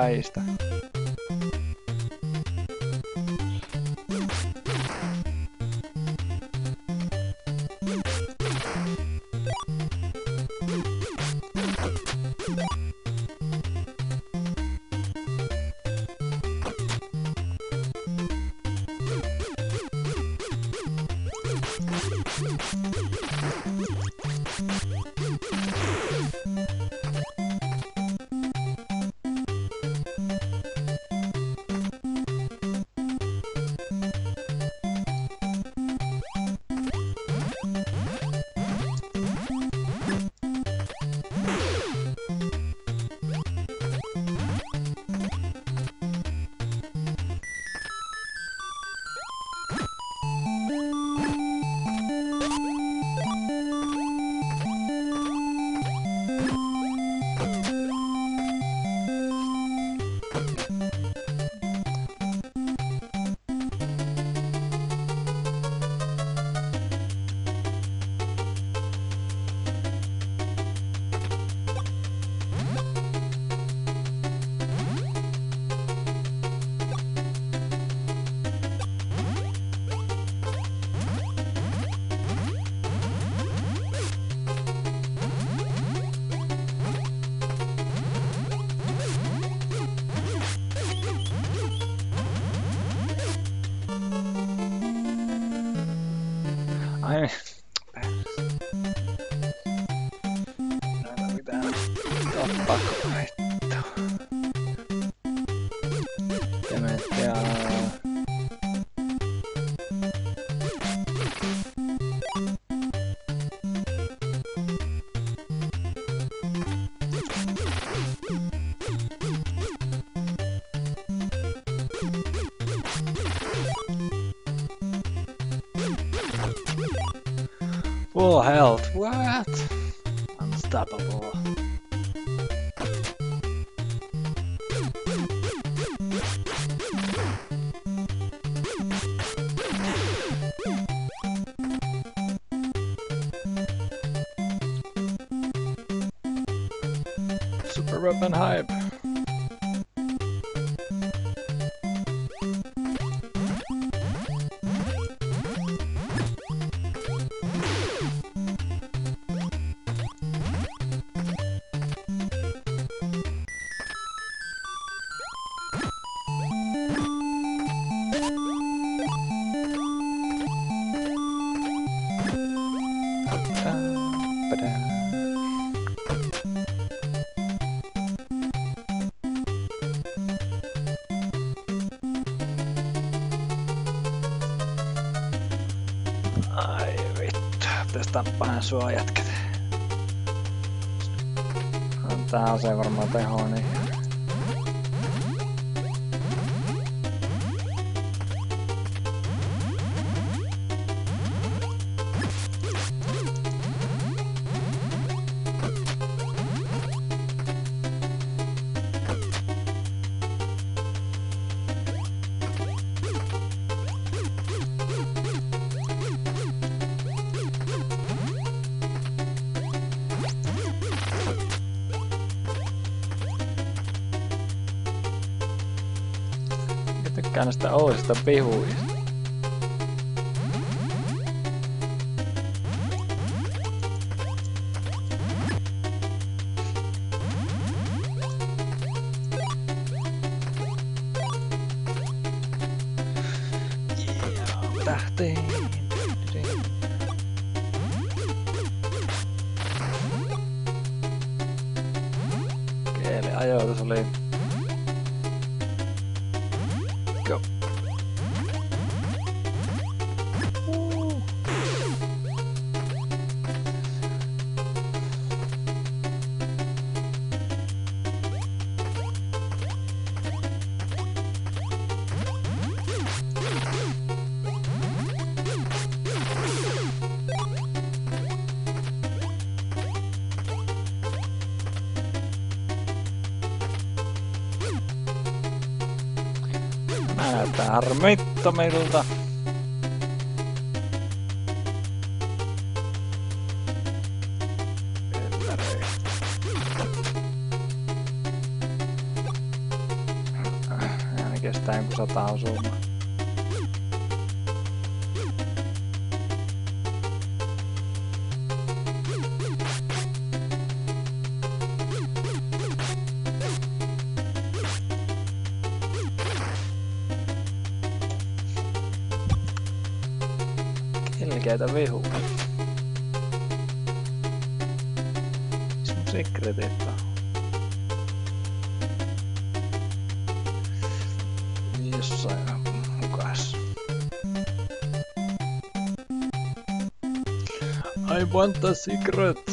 a esta. held. sua jätkät. Tää on se varmaan teho, niin... Tá, também errou. tam ayrıldı. Kestää joku sata osumaa. tas ikrat.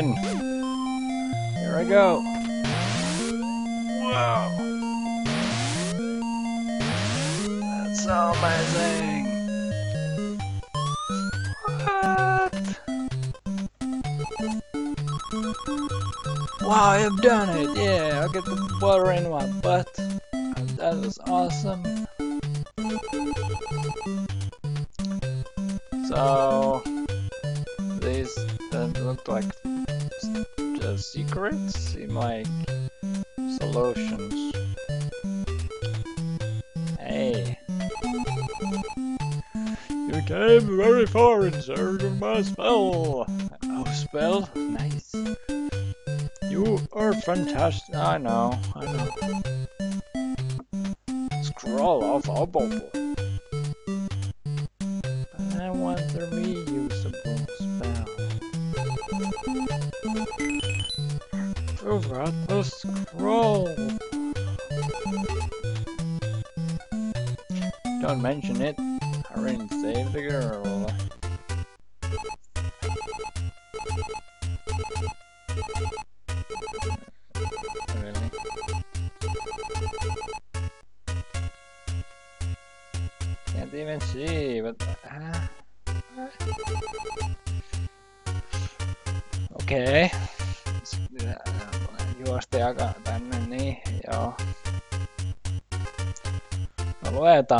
in.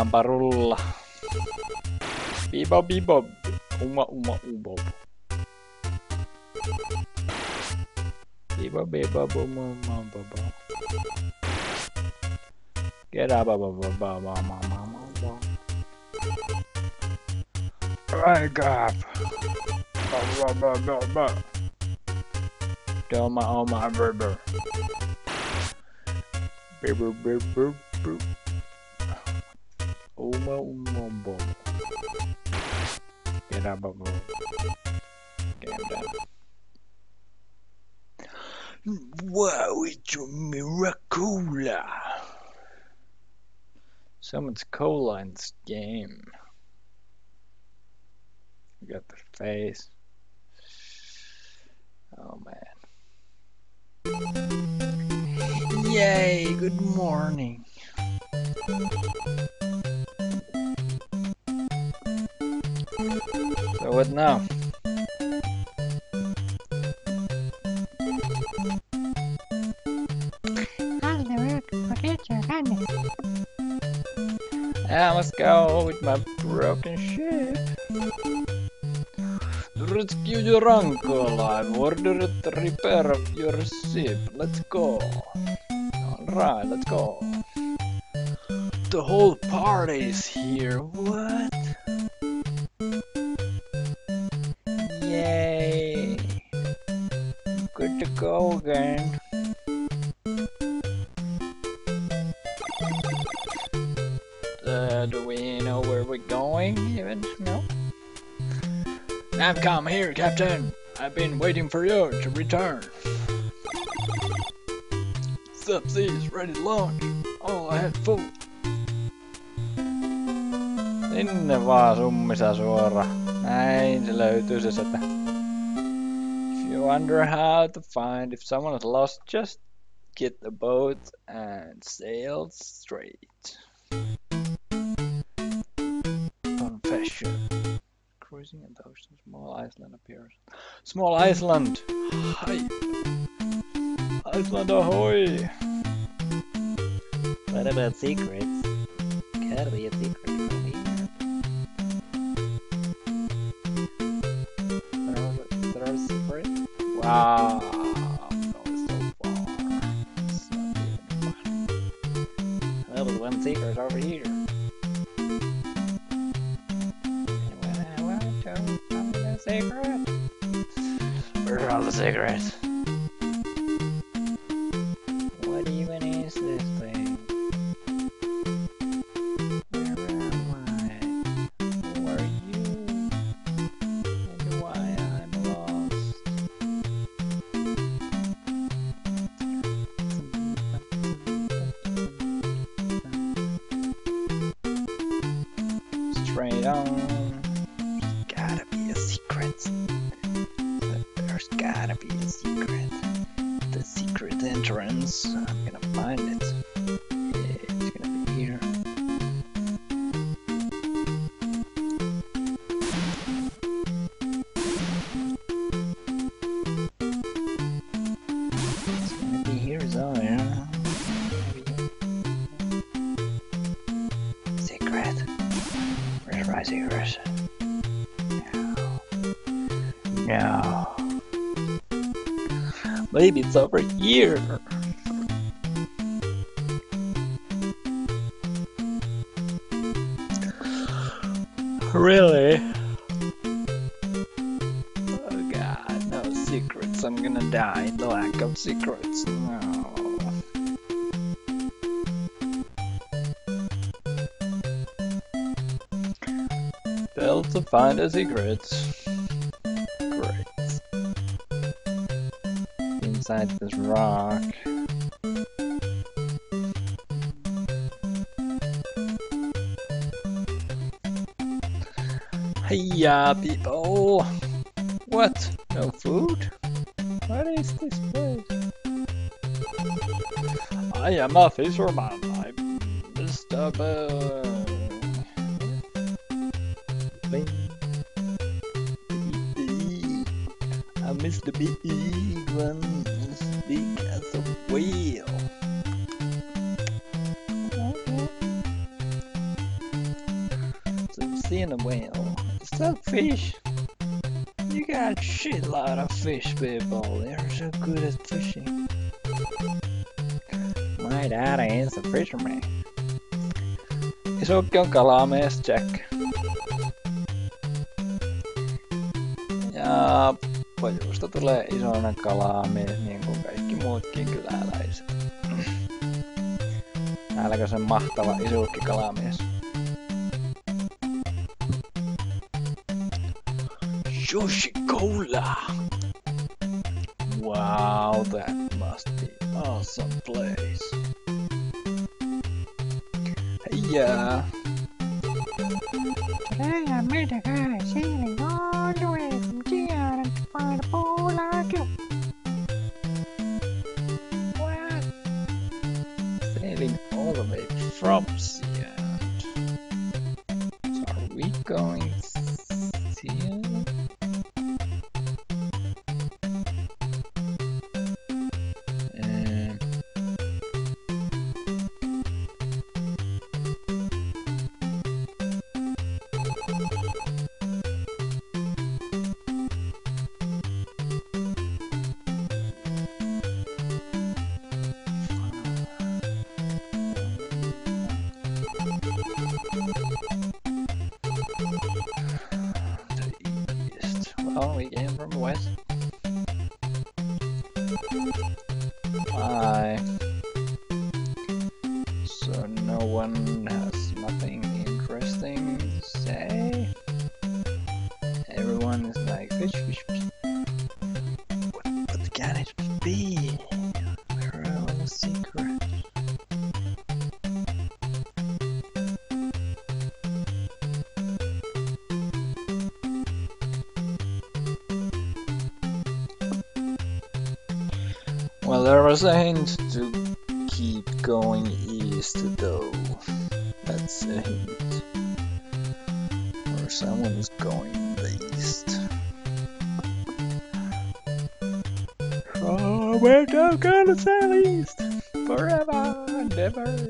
rullaanpa bebop, bebop, bibob. Uma uma ubob. bebop, bebop, uma uma baba. Get up baba baba mama mama mama. Wake up. Ba ba ba ba. Tell my oh my river. River river uma, uma. Era. Wow, it's a miracula? Someone's cola in this game. You got the face. Oh man. Yay, good morning. Your kindness. I must go with my broken ship. Rescue your uncle. I've ordered the repair of your ship. Let's go. Alright, let's go. The whole party's here. What? To go again. Uh, do we know where we're going even? No? Navcom here, Captain. I've been waiting for you to return. Sub-C is ready to launch. All I had full. Sinne vaan summissa suora. Näin se löytyy se setä. Wonder how to find if someone is lost, just get the boat and sail straight. Confession. Cruising in the ocean, small island appears. Small Iceland! Hi! Iceland ahoy! What about secrets? Gotta be a secret Oh, fun. Well, there's one secret over here. Where are all the cigarettes? It's over here. Really? Oh god, no secrets. I'm gonna die in the lack of secrets. No. Failed to find a secret. Inside this rock. Hiya, people! What? No food? What is this place? I am a fisherman. I'm Mr. Bing. I missed the big one, as a whale. So seeing a whale. Is that fish? You got a shitload of fish people. They're so good at fishing. My daddy is a fisherman. Isokki on kalamies, check. Ja pojusta tulee isona kalamies, niin kuin kaikki kyläläiset. Täälläkö se mahtava isukki kalamies? present to keep going east though. That's a hint. Or someone's going east. Oh, we're not gonna sail east! Forever and ever!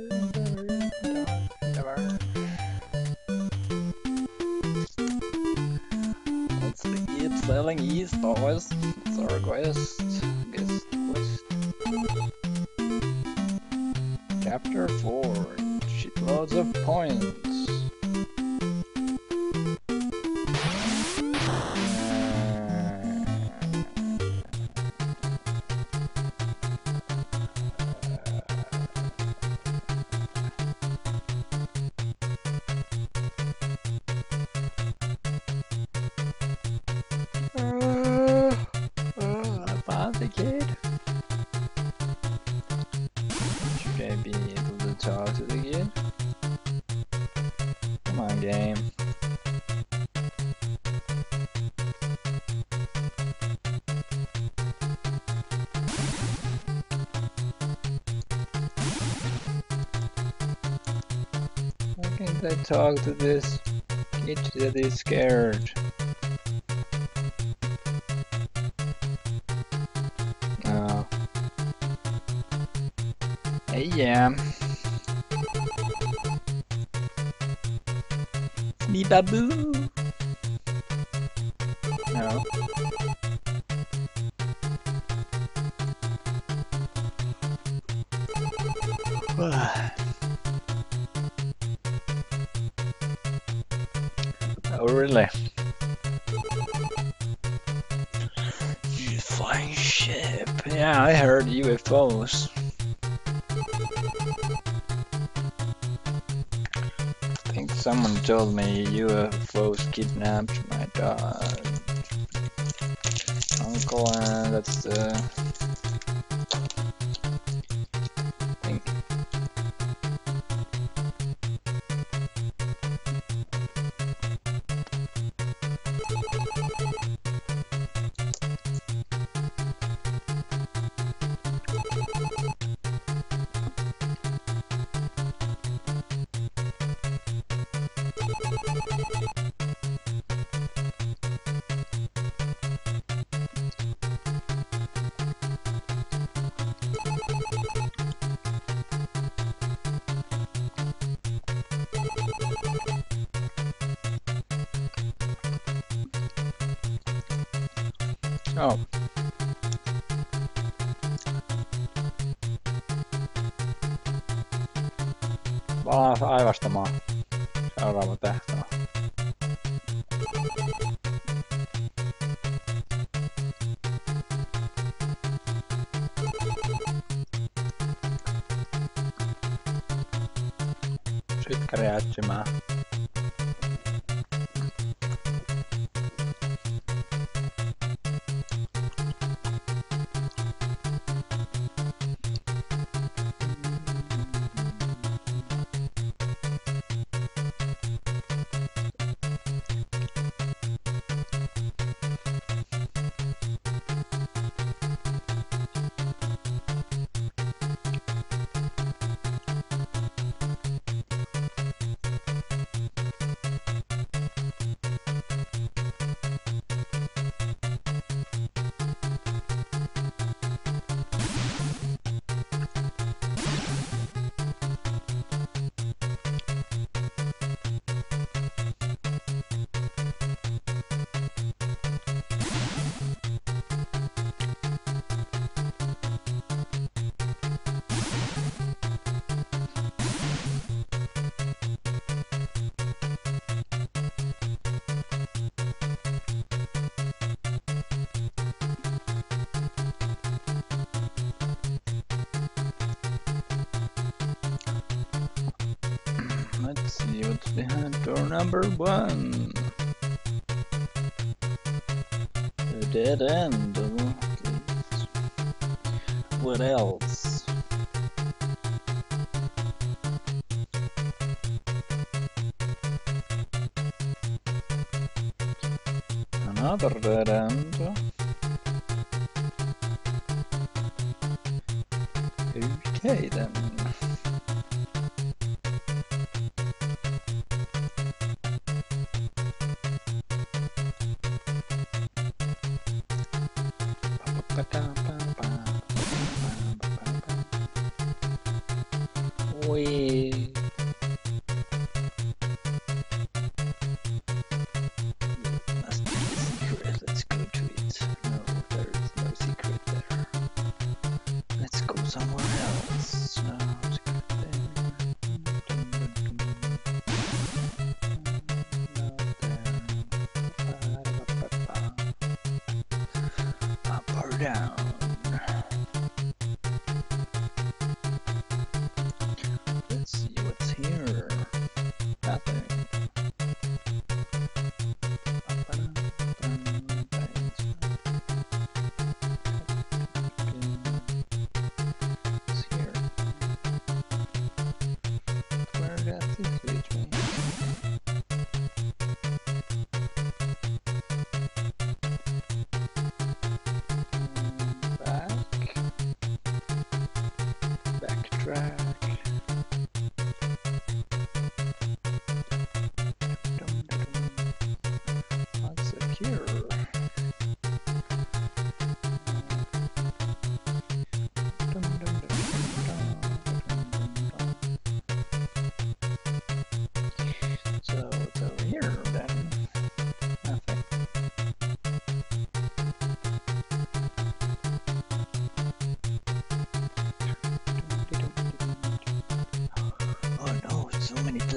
I talk to this kid that is scared? Oh. Hey, yeah. me Sneebaboo! told me UFOs kidnapped my dog. Shema. The hunter number one. The dead end. What else? Another dead end.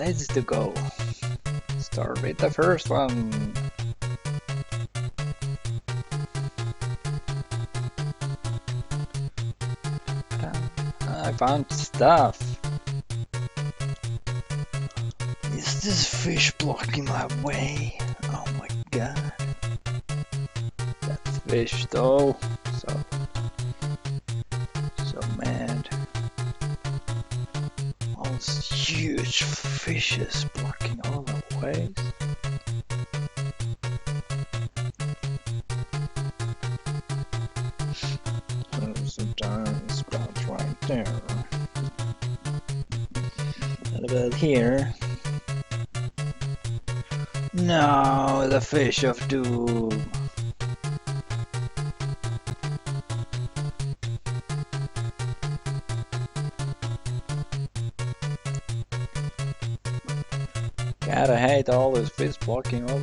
let's to go. Start with the first one. I found stuff. Of Doom. Gotta hate all this fist blocking all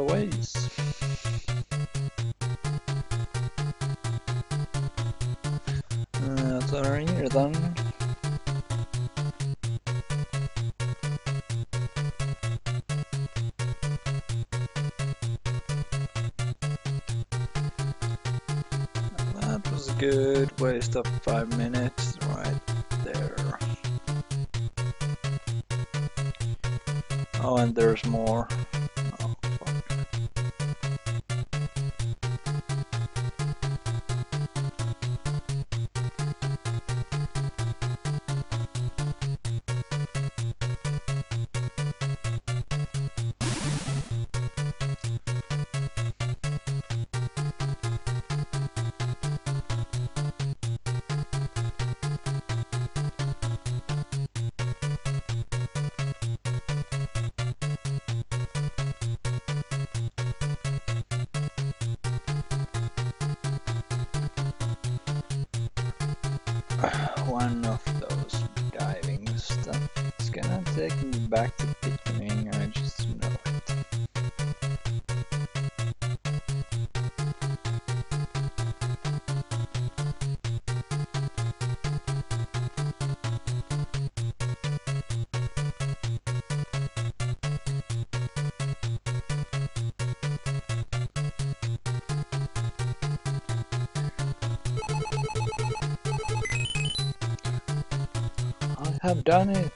have done it!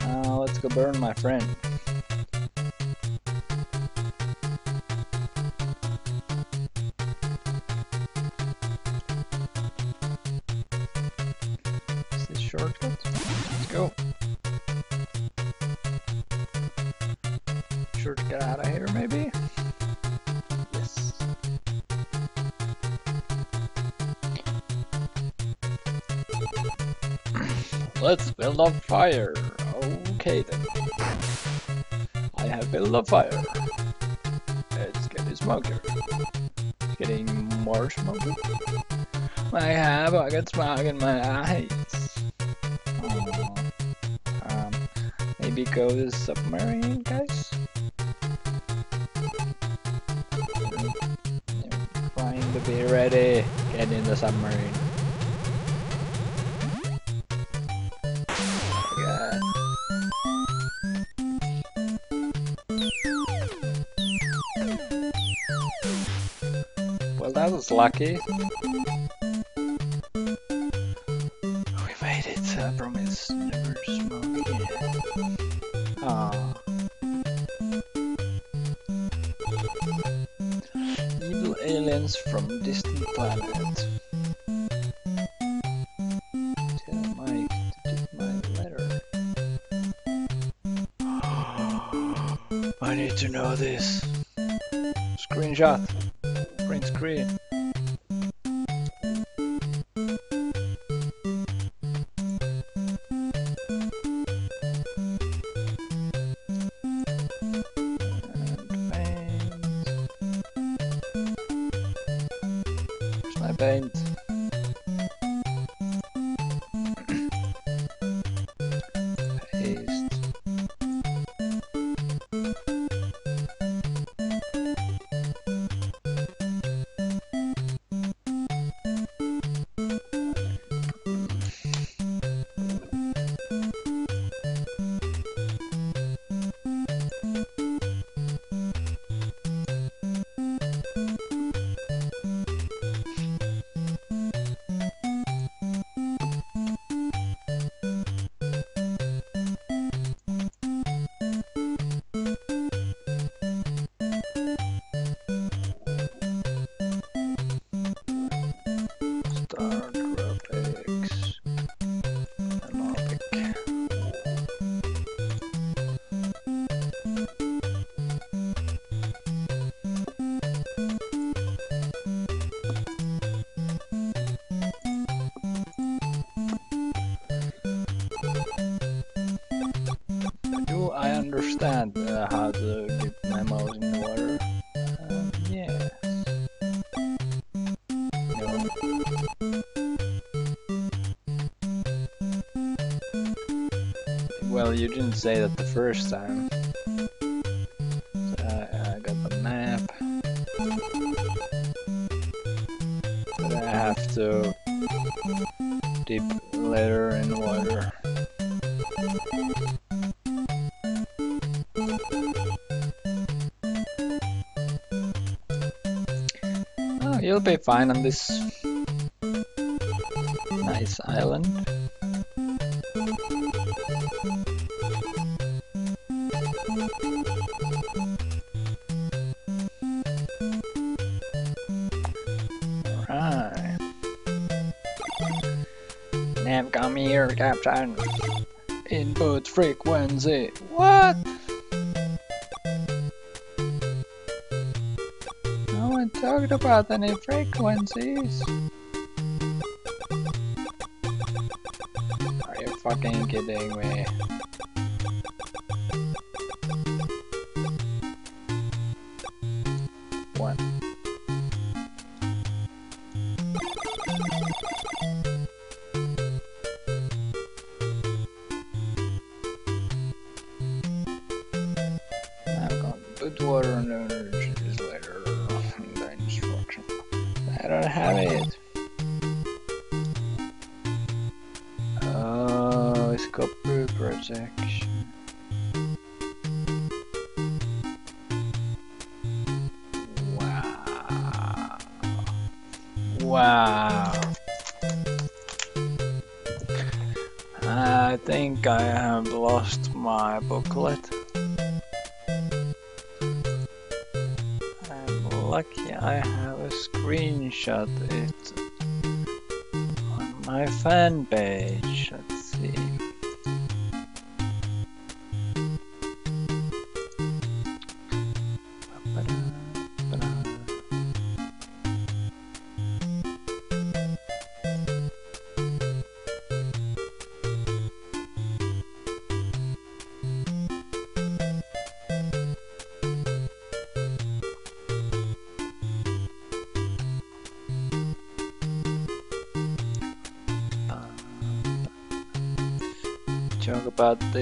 Now let's go burn my friend. Fire. Okay then. I have built a fire. It's getting smoker. It's getting more smoky. I have I got smog in my eyes. Aw. Um, maybe go to submarine, guys. Well, that first time. I, got the map. I have to dip later in water. Oh, you'll be fine on this come here, Captain. Input frequency. What? No one talked about any frequencies. Are you fucking kidding me?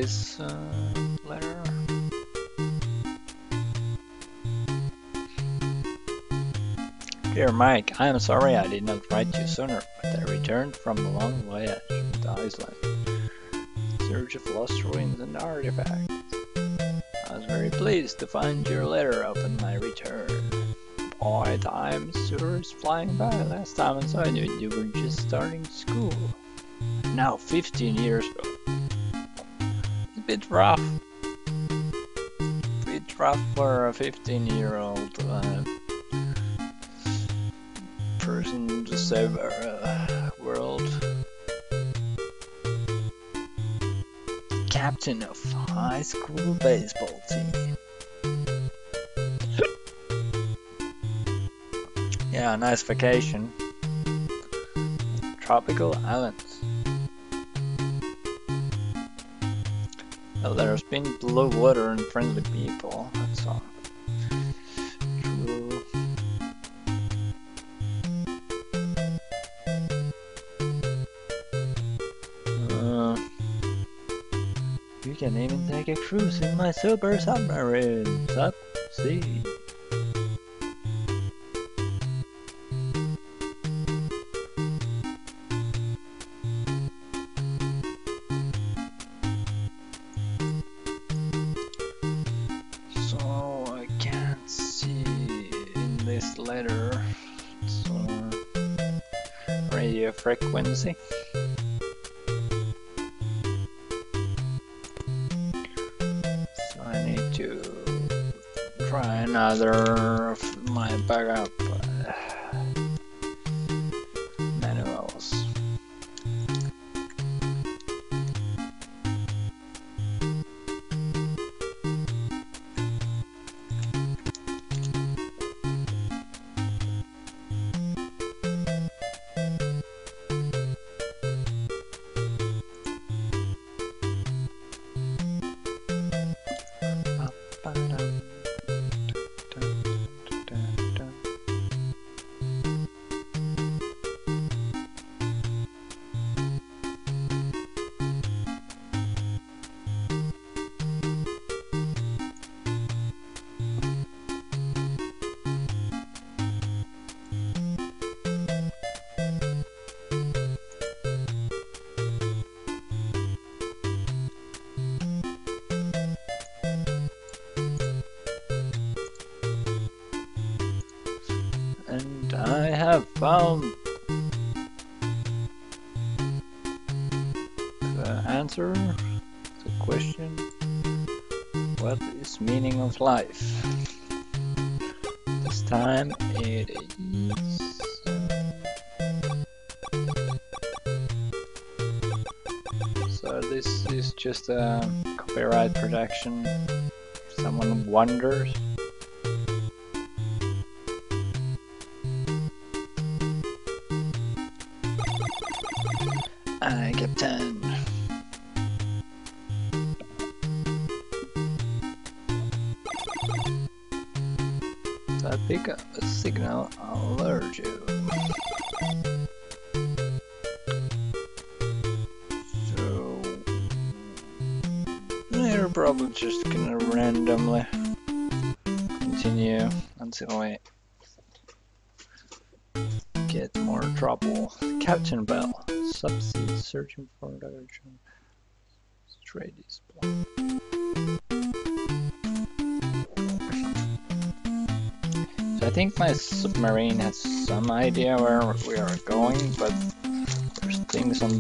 This uh, letter. Dear Mike, I am sorry I did not write you sooner, but I returned from a long voyage to Iceland. Search of lost ruins and artifacts. I was very pleased to find your letter upon my return. Boy, time sure is flying by. Last time I saw you, you were just starting school. Now 15 years bit rough. Bit rough for a 15 year old uh, person to save our uh, world. Captain of high school baseball team. yeah, nice vacation. Tropical islands. There's been blue water and friendly people, that's all. Uh, you can even take a cruise in my super submarine. Sub sea. Found the answer to the question What is meaning of life? This time it is. So this is just a copyright protection. Someone wonders.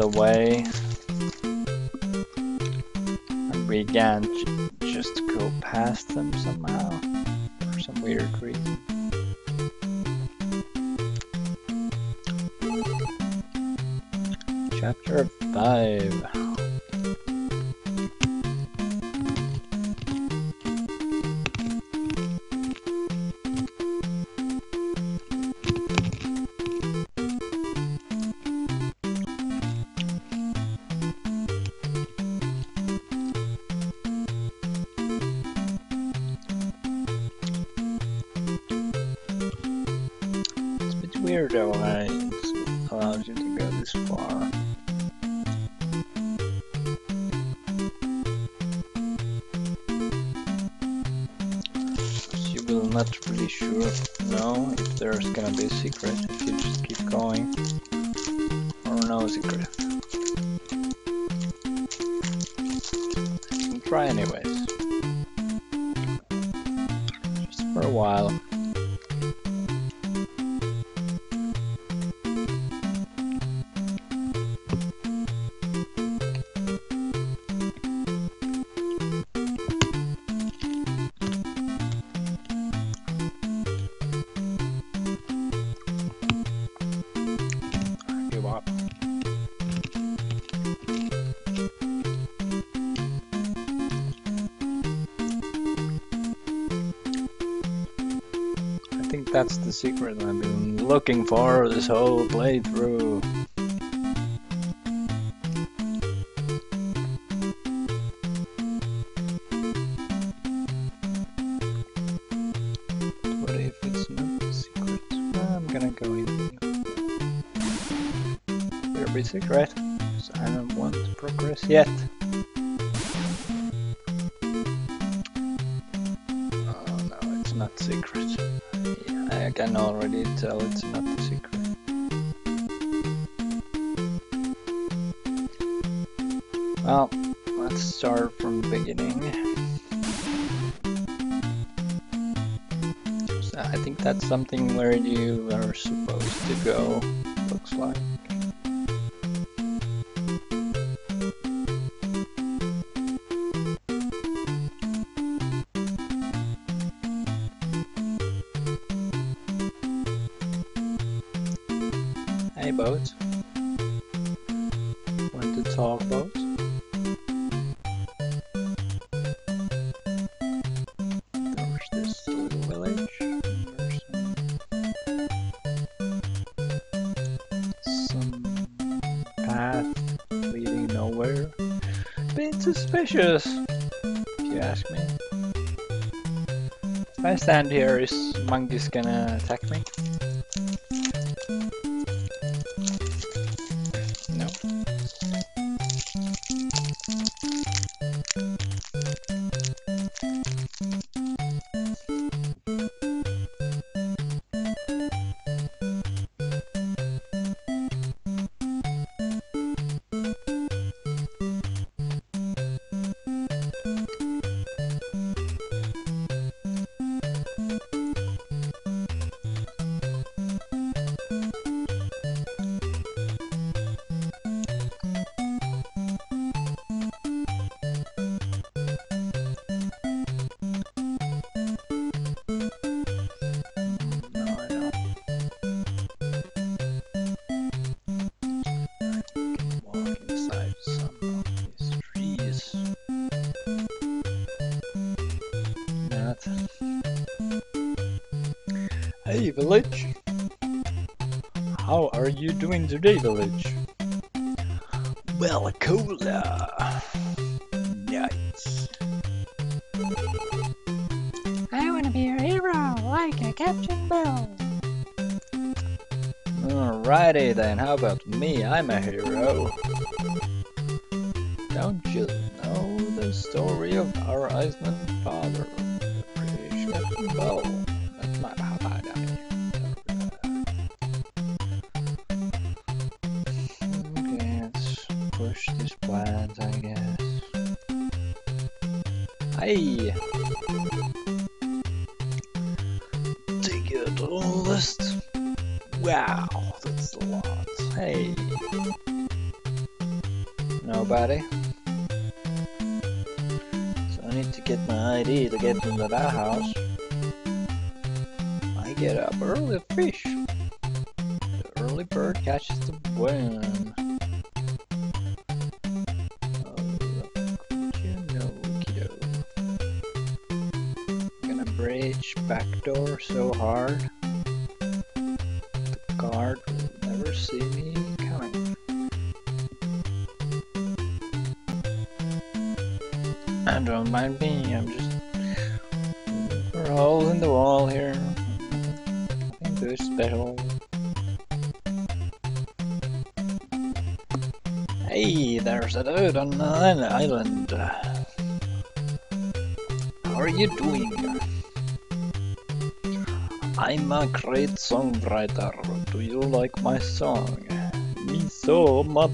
away. And we can secret I've been looking for this whole playthrough. What if it's not a secret? I'm gonna go in. Better be secret, I don't want to progress yet. something where you are supposed to go. suspicious, if you ask me. If I stand here, is monkeys gonna attack me? today, village? Well, a cola. Nice. I want to be a hero, like a Captain Bill. Alrighty then, how about me? I'm a hero.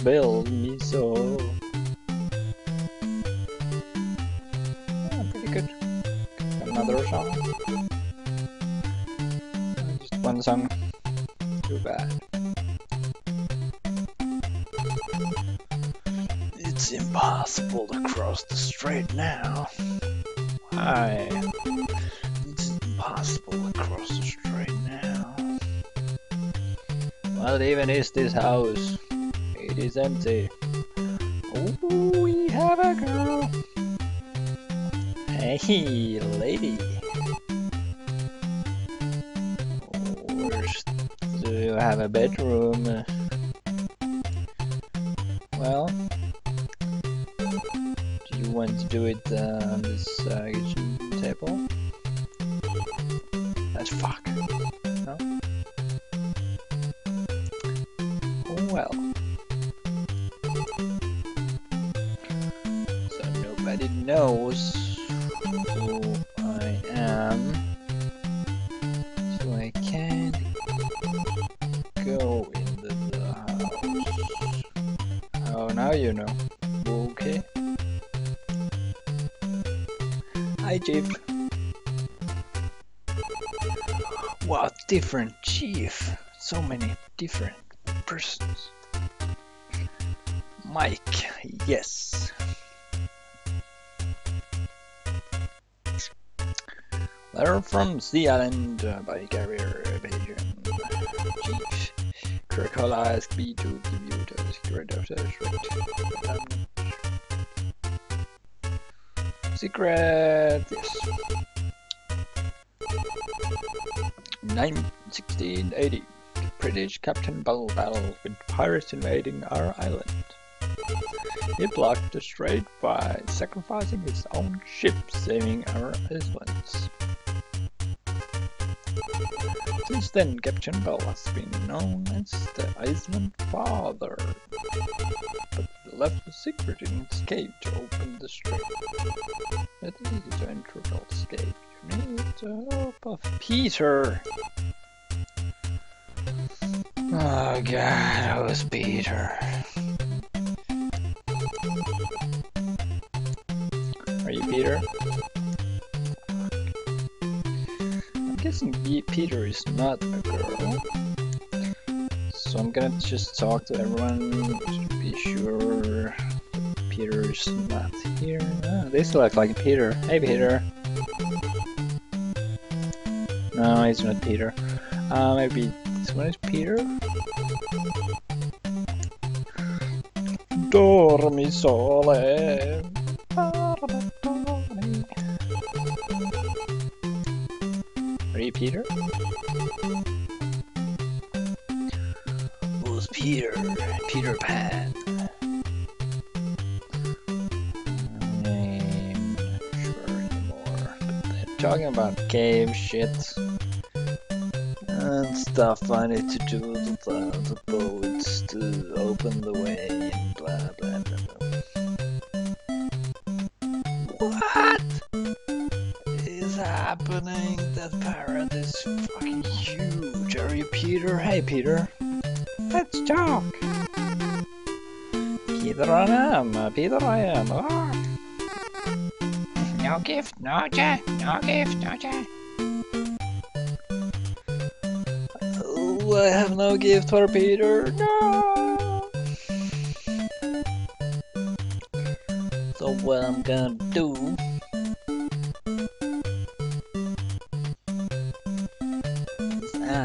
So, by carrier. Chief. Coralcola asked me to give you the secret of the strait. Secret, yes. 9, 1680. The British Captain Bell battled with pirates invading our island. He blocked the strait by sacrificing his own ship, saving our islands. Since then, Captain Bell has been known as the Iceland Father, but left a secret in his cave to open the strait. It is easy to enter Bell's cave. You need the help of Peter. Oh god, it was Peter. Are you Peter? Guessing Pe- Peter is not a girl. So I'm gonna just talk to everyone to be sure Peter's not here. Ah, this looks like Peter. Hey Peter. No, he's not Peter. Uh, maybe this one is Peter? Dormi sole. Are you Peter? Who's Peter? Peter Pan. Not sure anymore. They're talking about cave shit and stuff I need to do with the, the boats to open the way and blah blah blah. blah. Happening? That parrot is fucking huge. Are you Peter? Hey Peter. Let's talk. Peter I am. uh, Peter I am. Ah. No gift, no ja, no gift, no ja. Oh, I have no gift for Peter. No. So what I'm gonna do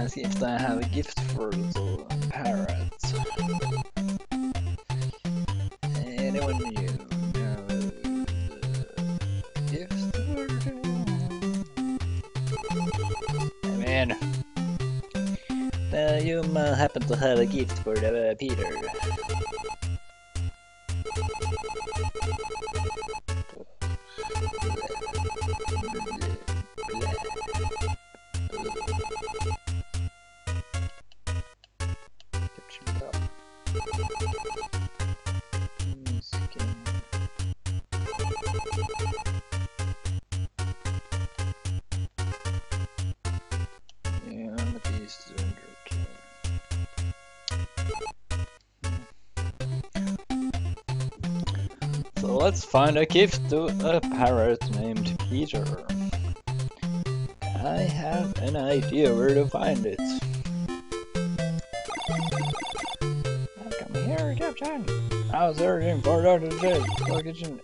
as if I have a gift for the parrots. Anyone new? Have a gift for I mean, uh, you um, uh, happen to have a gift for the, uh, Peter. let's find a gift to a parrot named Peter. I have an idea where to find it. Come here, Captain! I was searching for Dr. J. Kitchen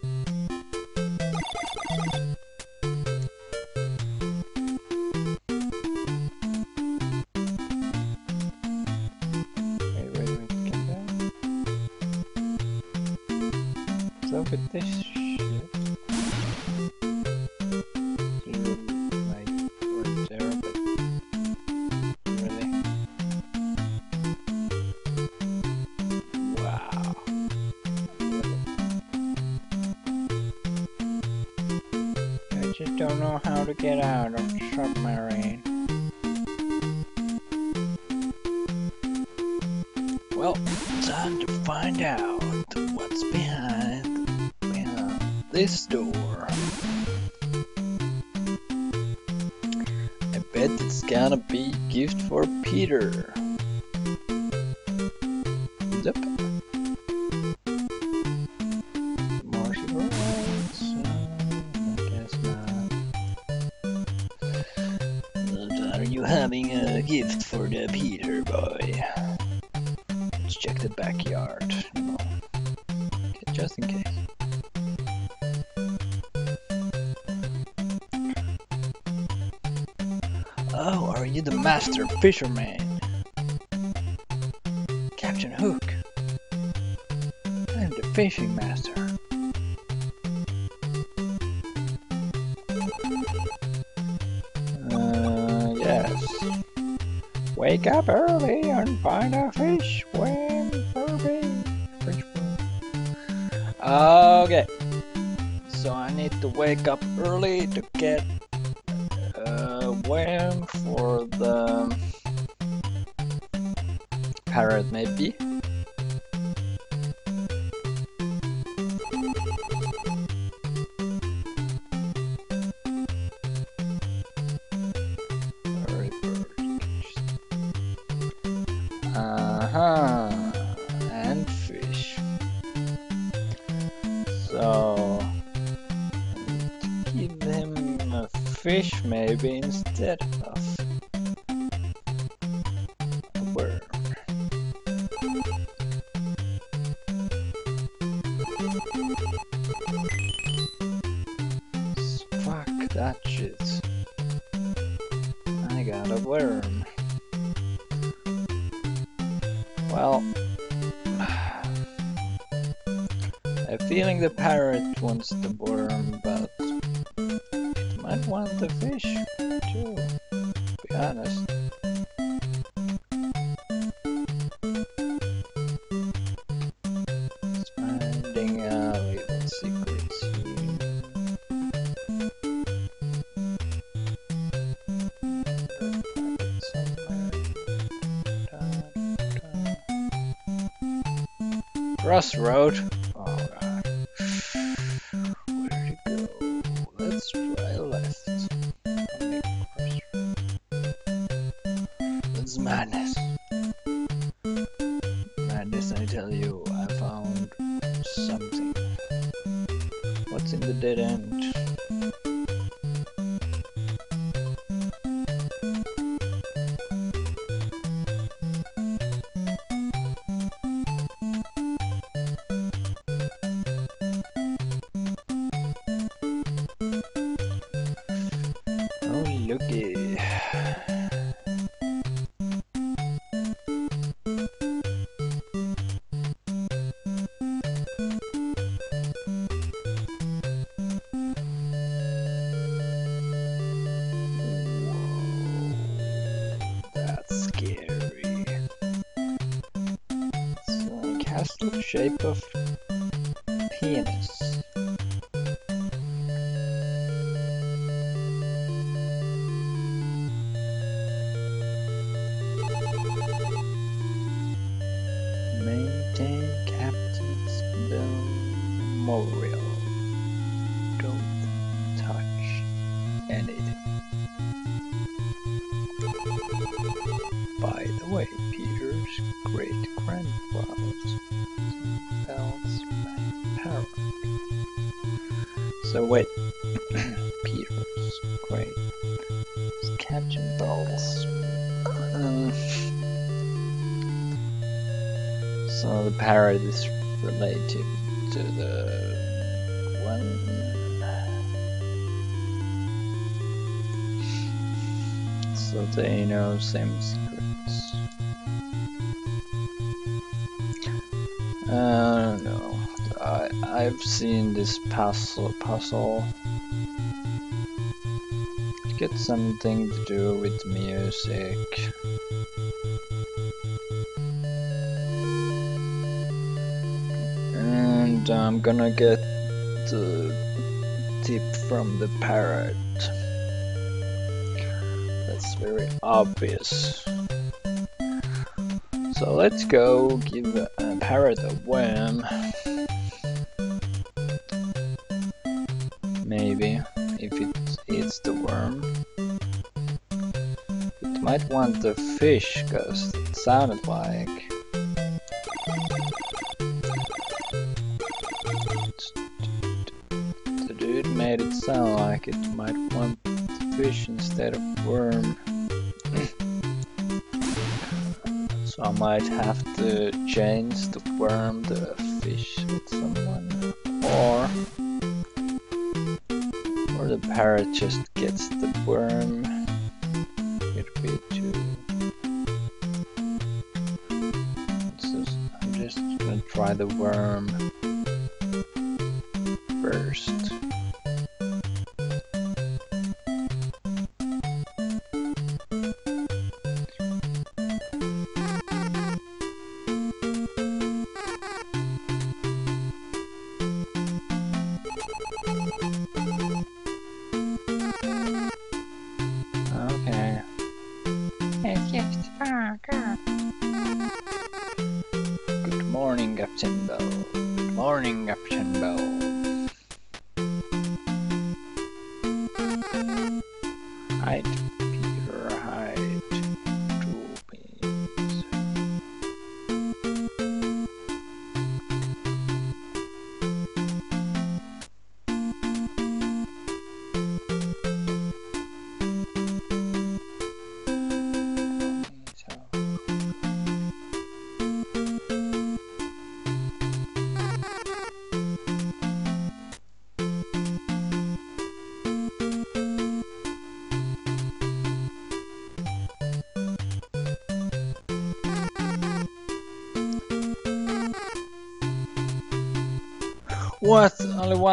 fisherman. Same secrets. Uh, no, I I've seen this puzzle puzzle. It gets something to do with music. And I'm gonna get the tip from the parrot. Obvious. So let's go give a parrot a worm. Maybe, if it eats the worm. It might want the fish, cause it sounded like. The dude made it sound like it might want the fish instead of might have to change the worm the fish with someone. Or or the parrot just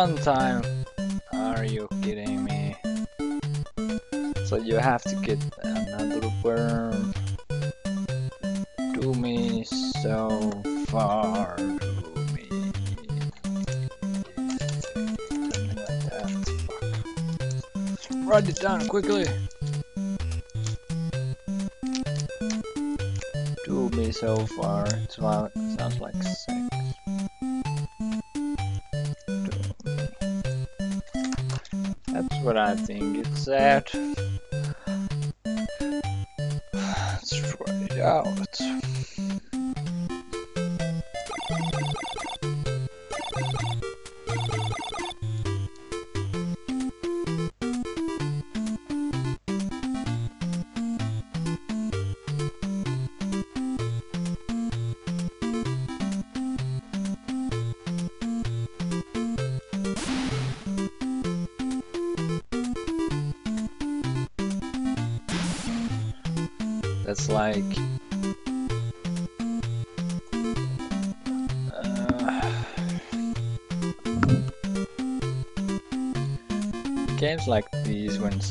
one time? Are you kidding me? So you have to get another worm. Do me so far. Write it down quickly. Do me so far. It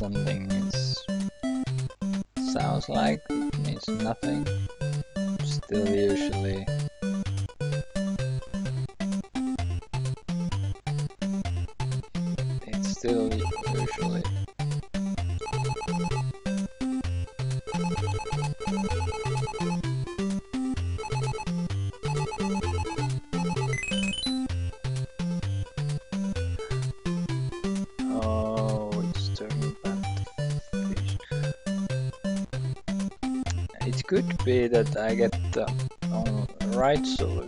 something that I get uh, right so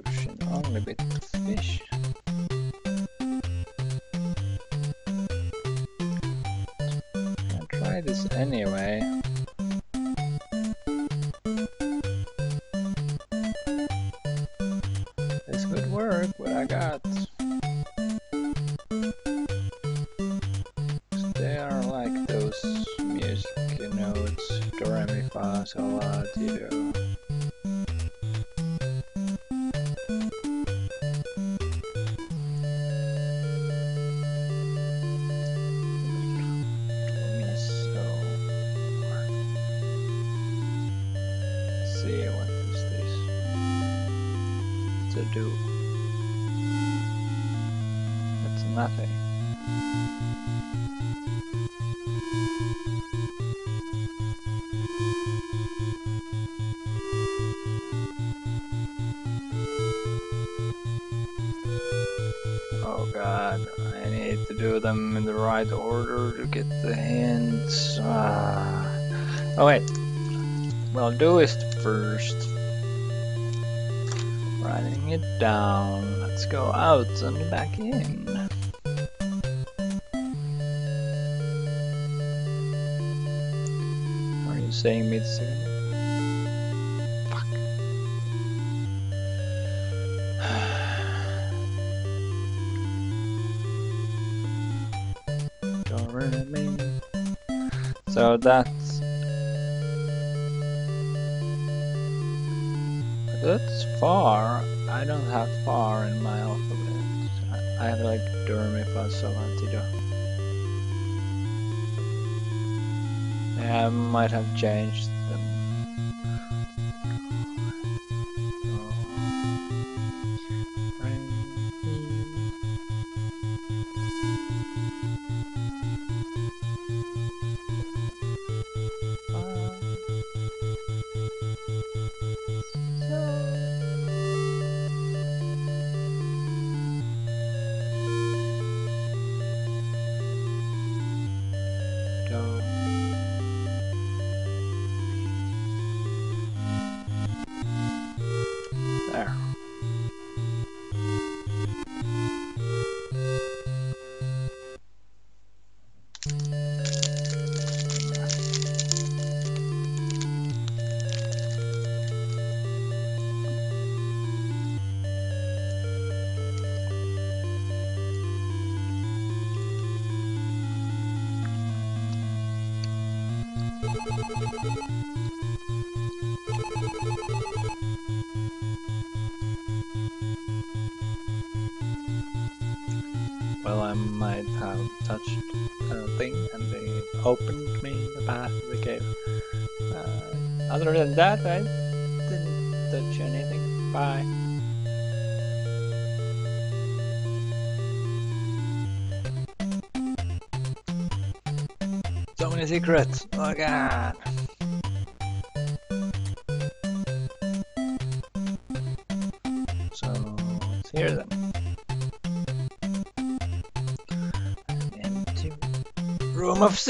saying second. Fuck. Don't run at me. So that Yeah, might have changed.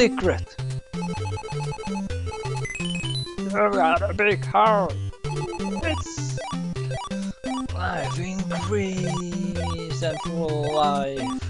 secret. You're in a big heart. It's... Life increase and full life.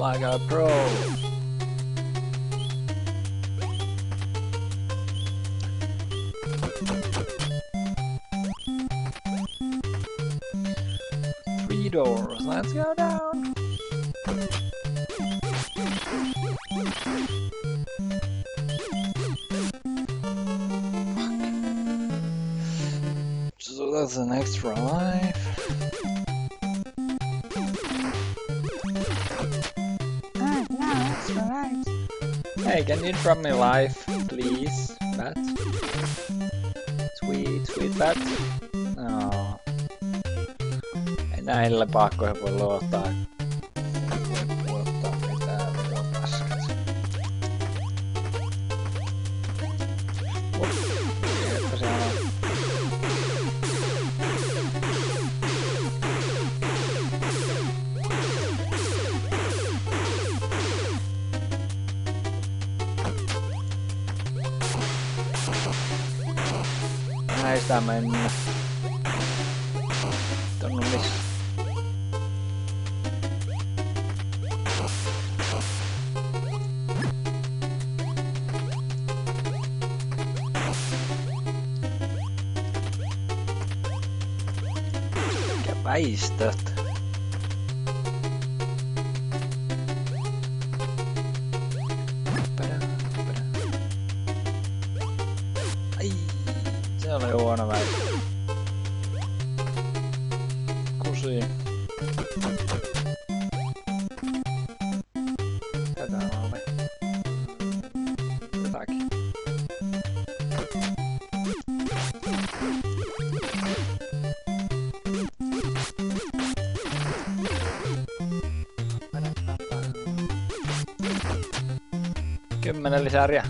like a pro. Three doors, let's go down. Fuck. So that's an extra life. Hey, can you drop me life, please, bat? Sweet, sweet bat. No. Näillä pakko voi luottaa Paulista Manuel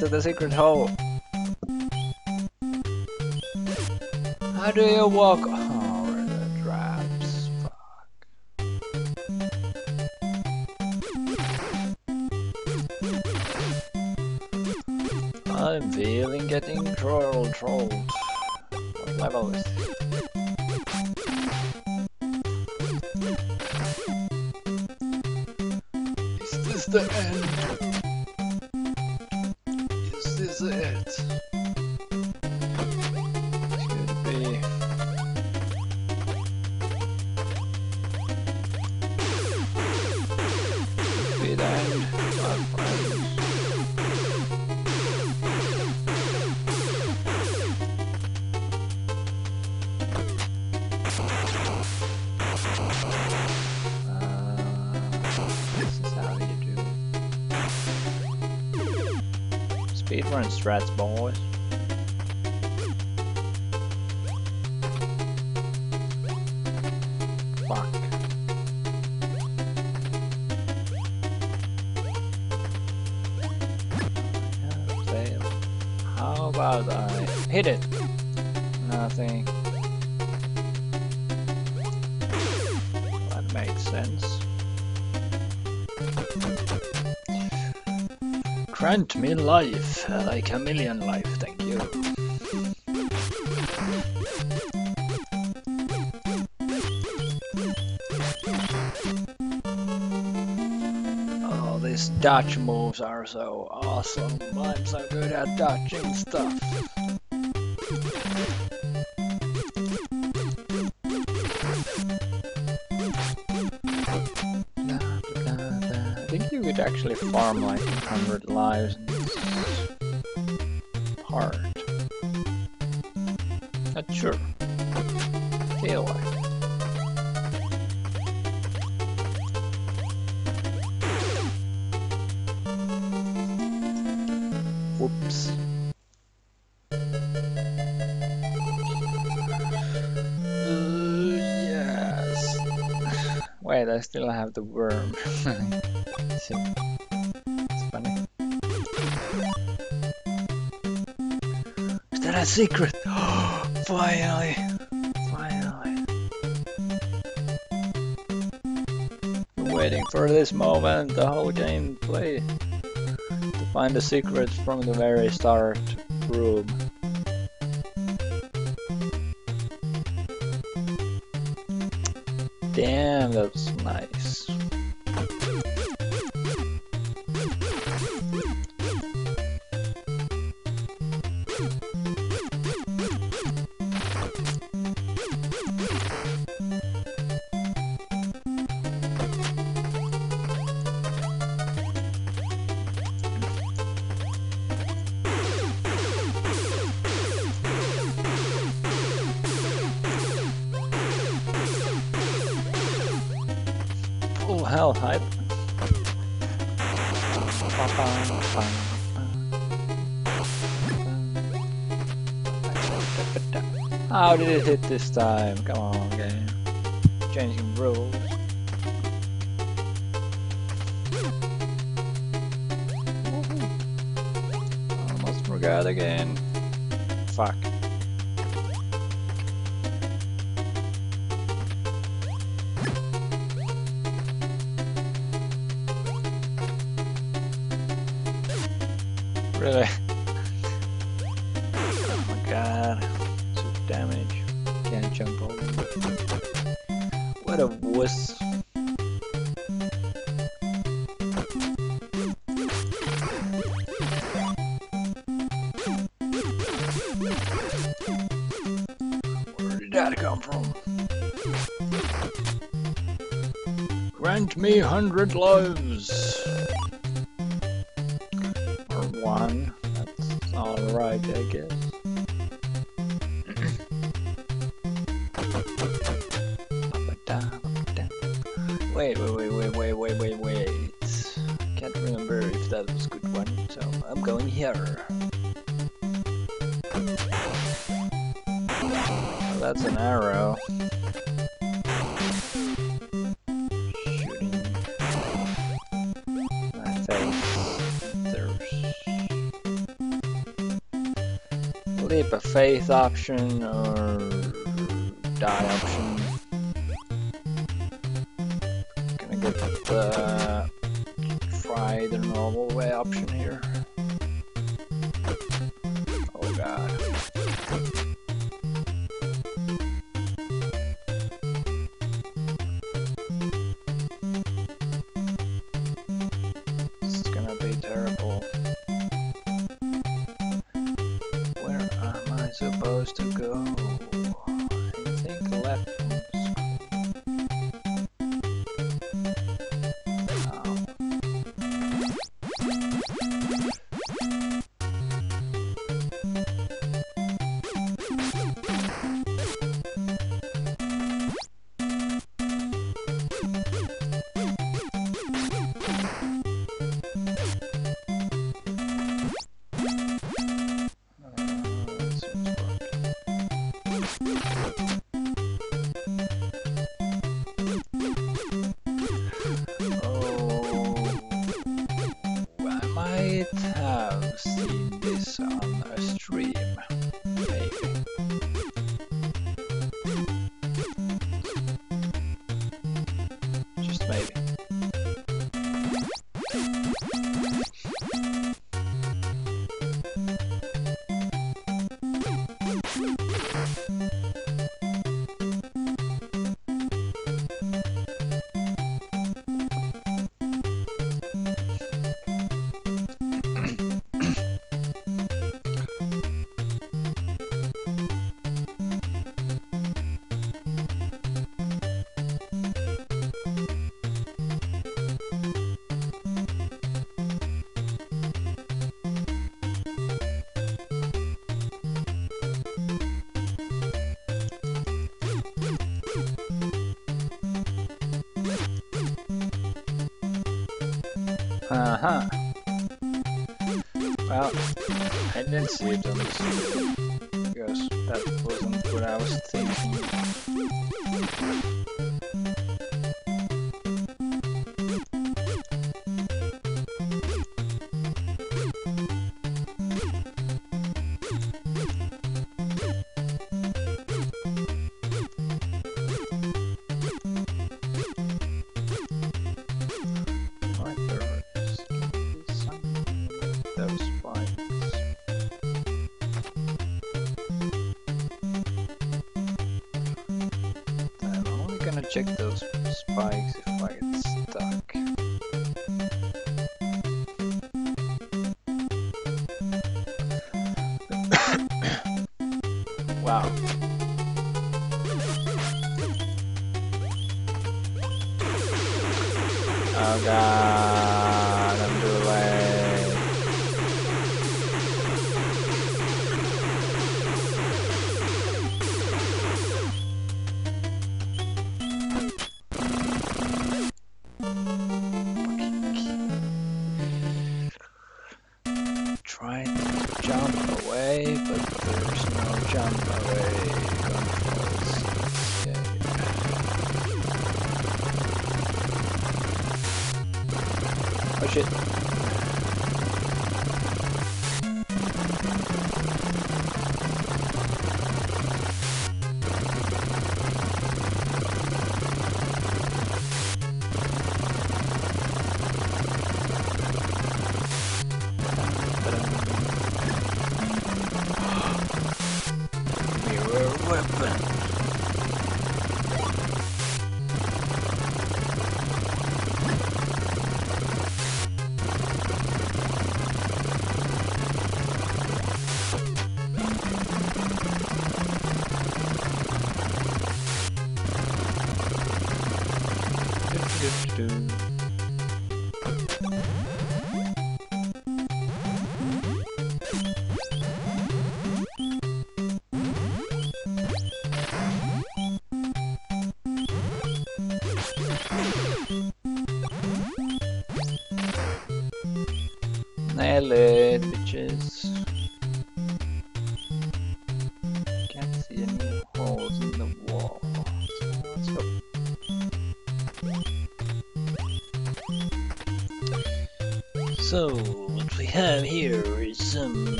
to the secret hole. How do you walk Lent me life, like a million life, thank you. Oh, these dodge moves are so awesome. I'm so good at dodging stuff. actually farm like 100 have the worm. it's funny. Is that a secret? Finally! Finally. Been waiting for this moment the whole game play to find the secret from the very start. hit this time. Come on. 100 loans. Option or die option.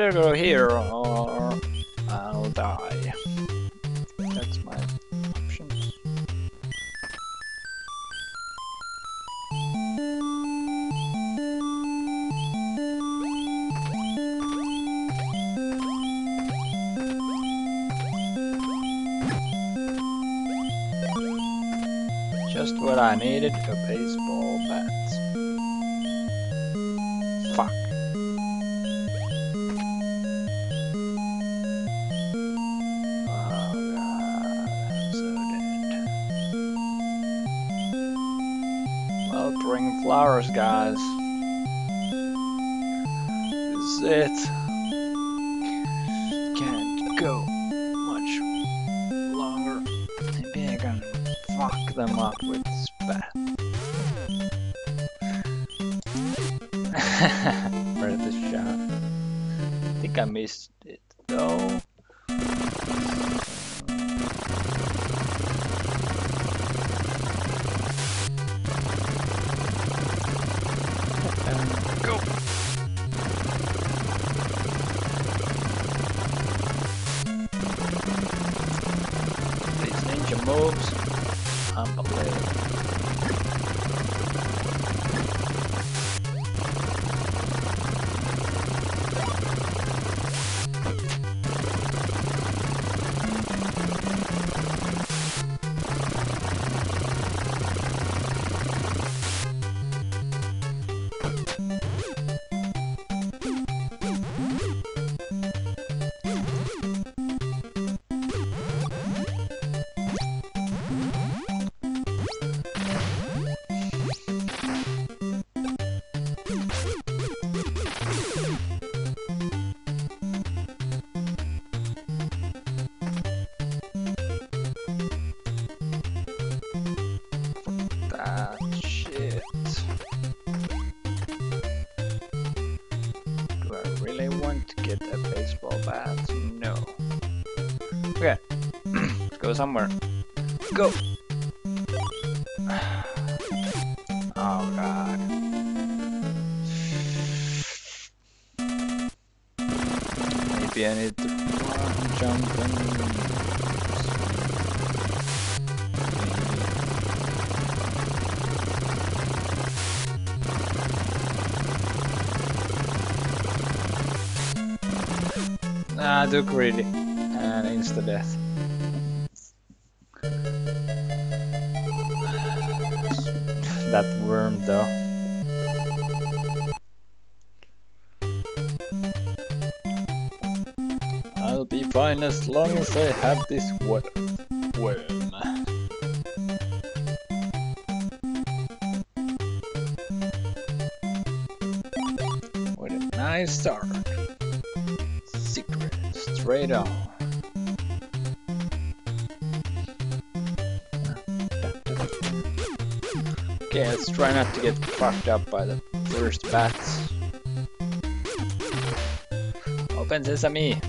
Better go here or I'll die. That's my options. Just what I needed, somewhere. Go! Oh god. Maybe I need to jump and... Ah, too greedy. I'll be fine as long as I have this wo- worm. What a nice start. Secret, straight on. Okay, let's try not to get fucked up by the first bats. Open sesame!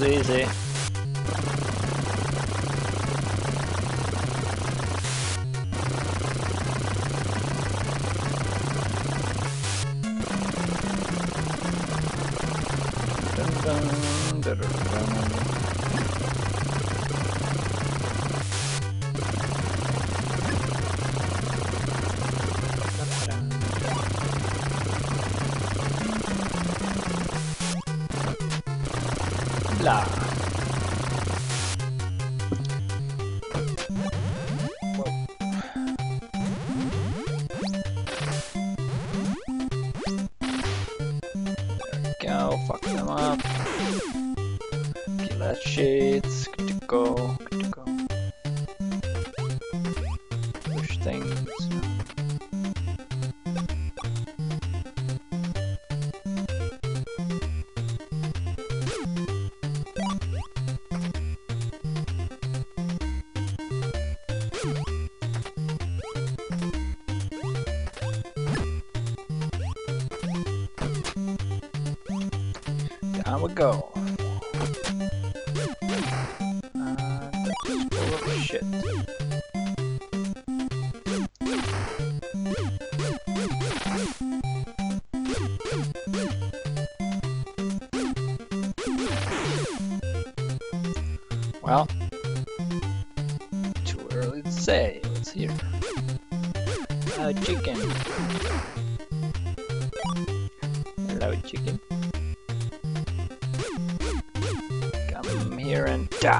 Sí, sí.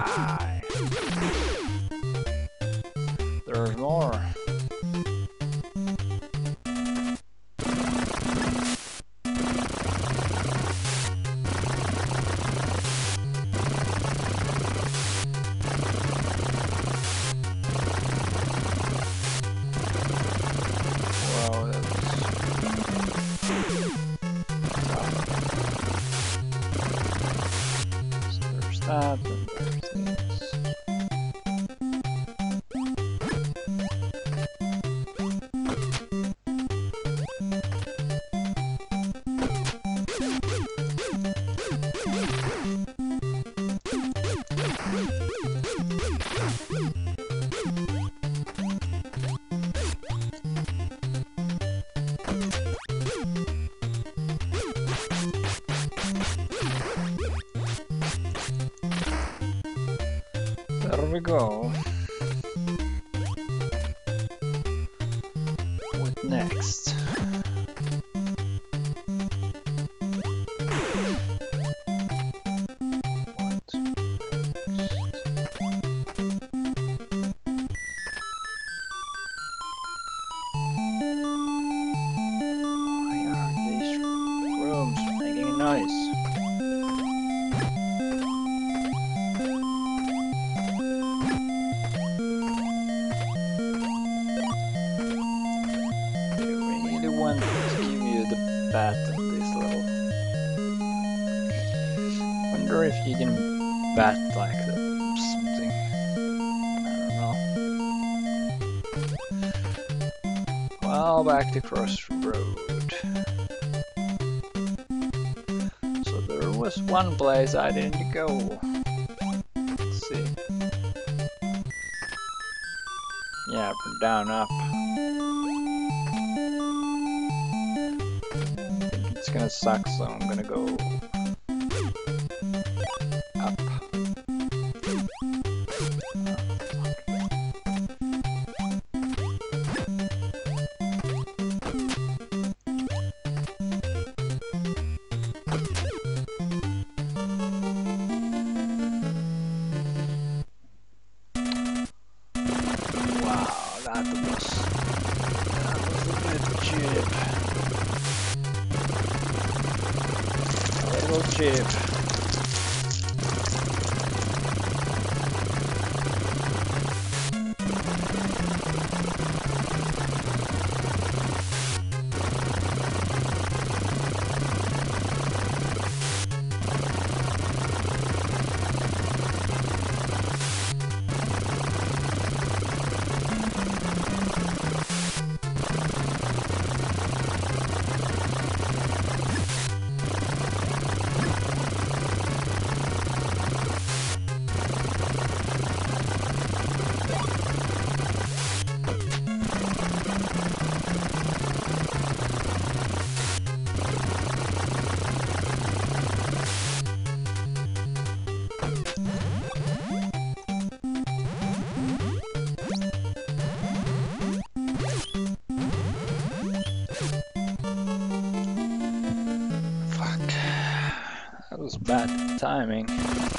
Yeah! crossroad. So there was one place I didn't go. Let's see. Yeah, from down up. I think it's gonna suck, so I'm gonna go timing.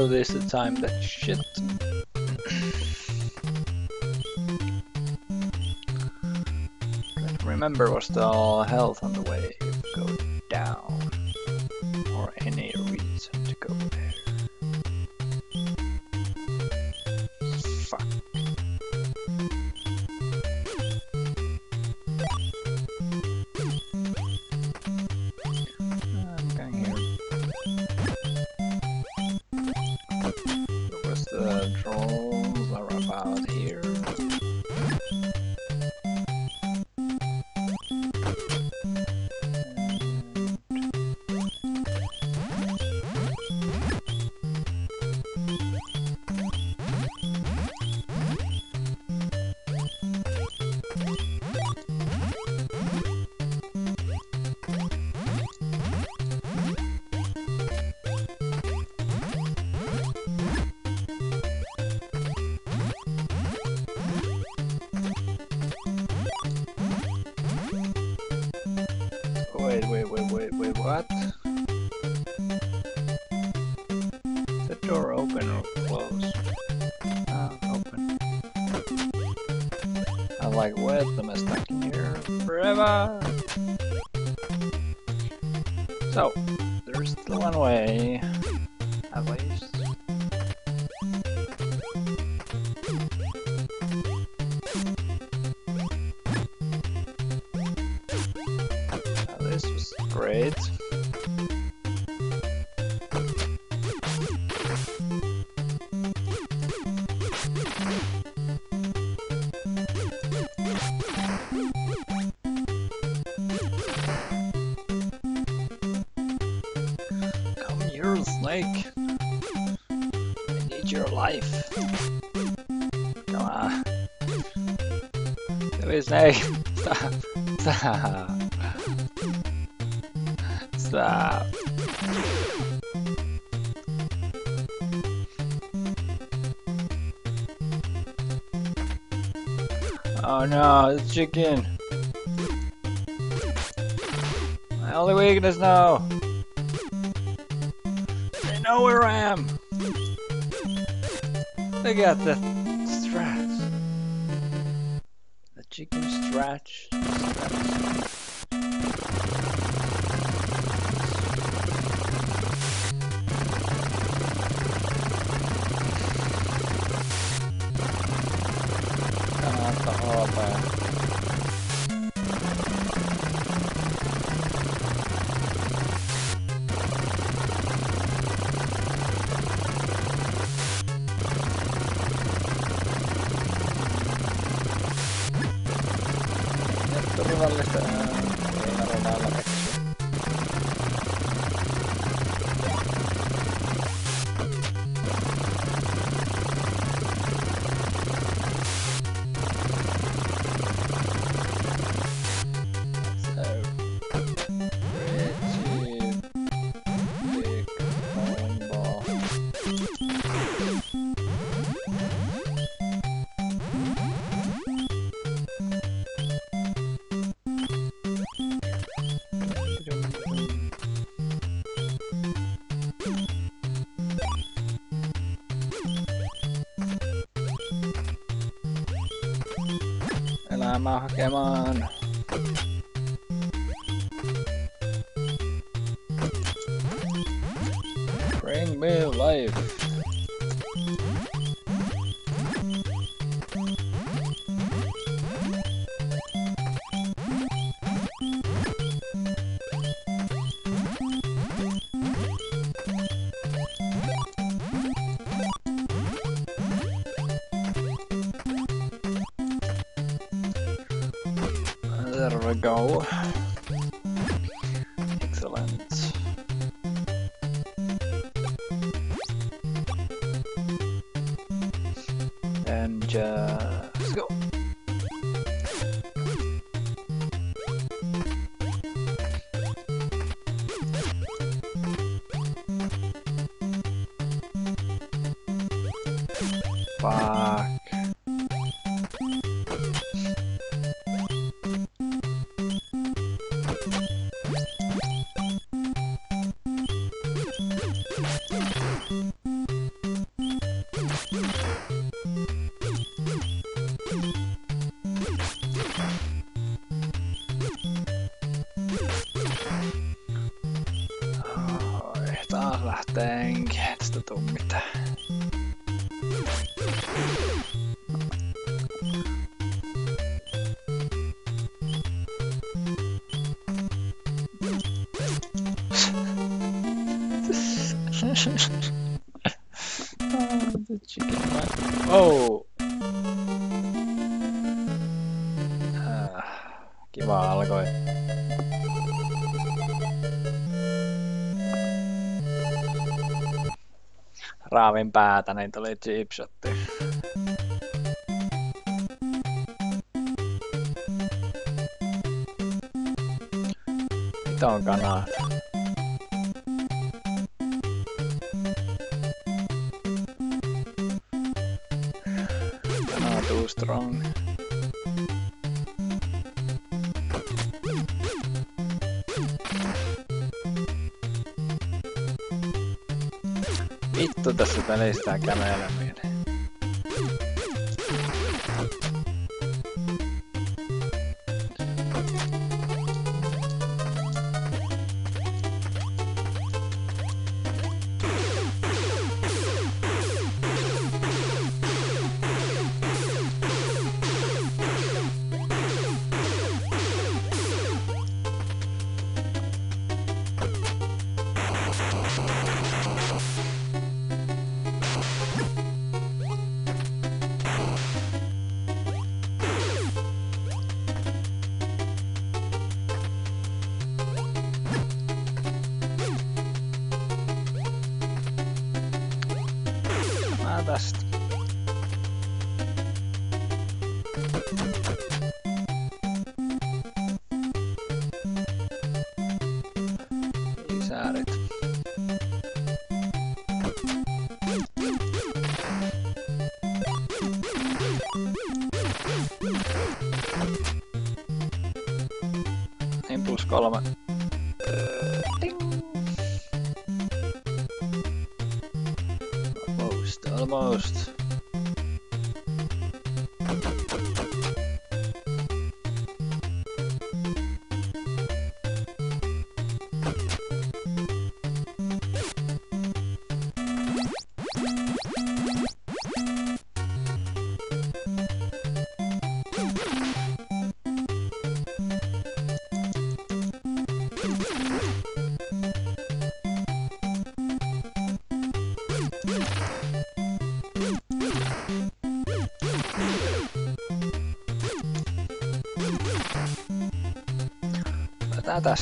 really wasted time, that shit. remember what's the health on the again. かけま Harvin päätä, niin tuli chipshotti. Mitä on kanaa? esta cámara. うん。nada,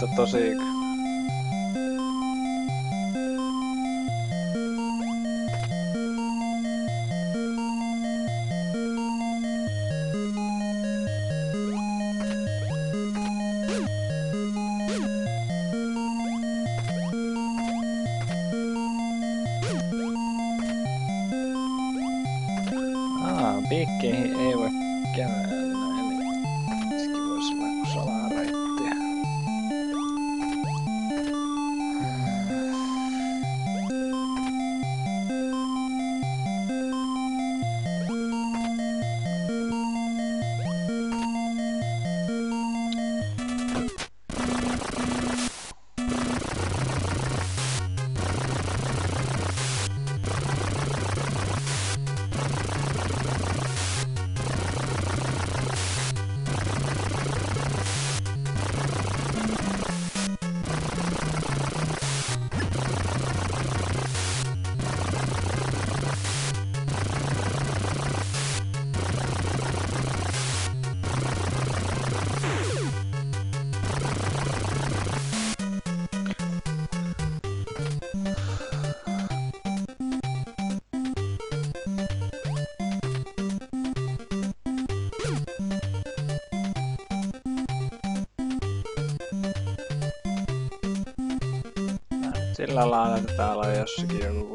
vittu tosi sillä lailla, että täällä on jossakin joku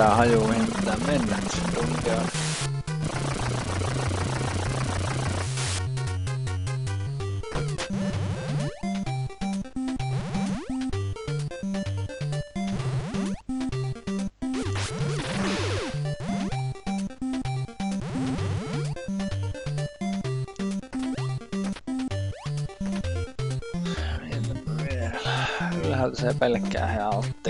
tää hajuu, mihin pitää mennä, tunkeaa. se pelkkää he altti.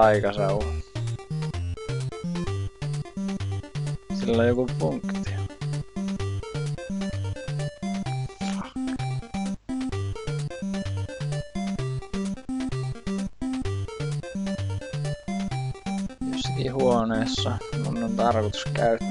Tää vitun taikasau. Sillä on joku funktio. Jossakin huoneessa mun on tarkoitus käyttää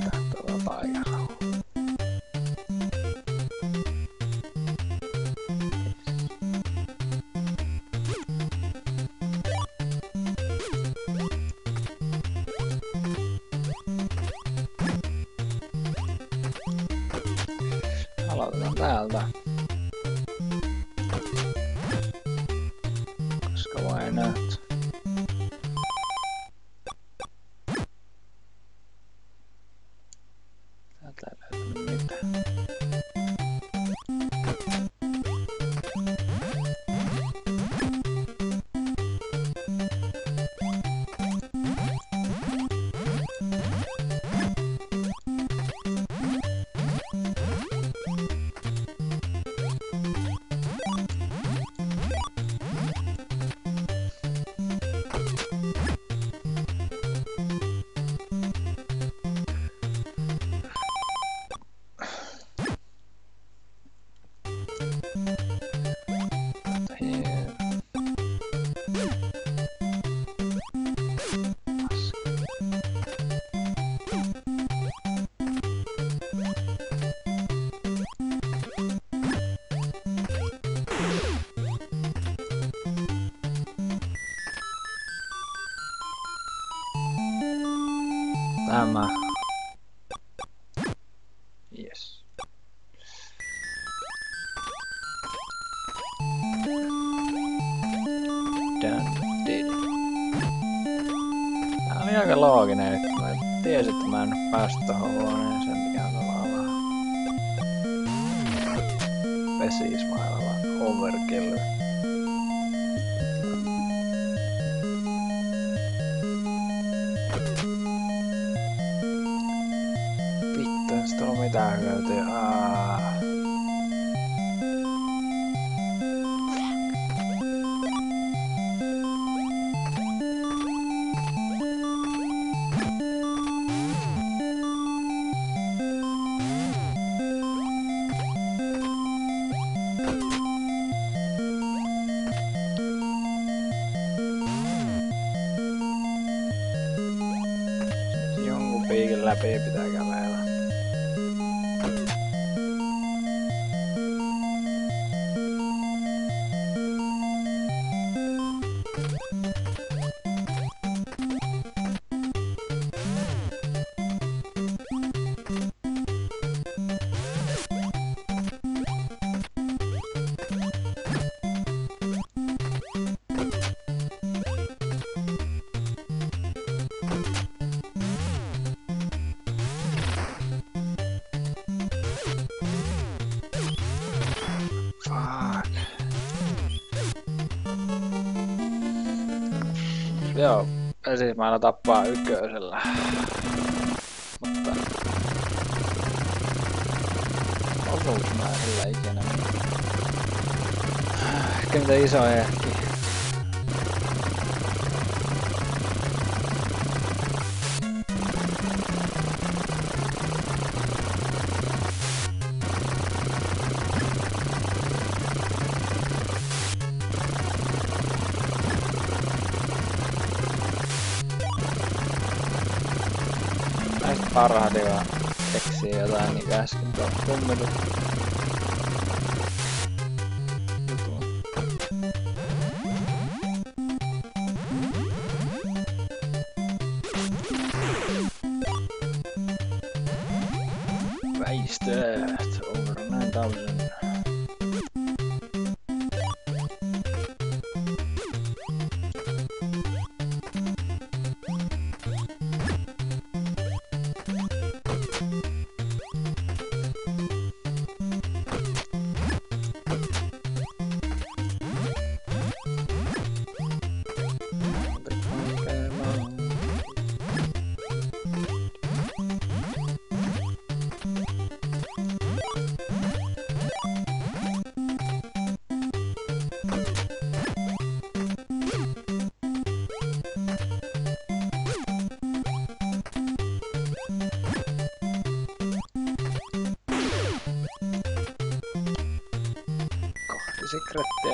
looginen juttu. Mä tiesin, että mä en oo päässyt Jonkun siis tappaa yköisellä. Mutta... Osuusmäärillä ikinä. Ehkä mitä isoja ask him about the middle.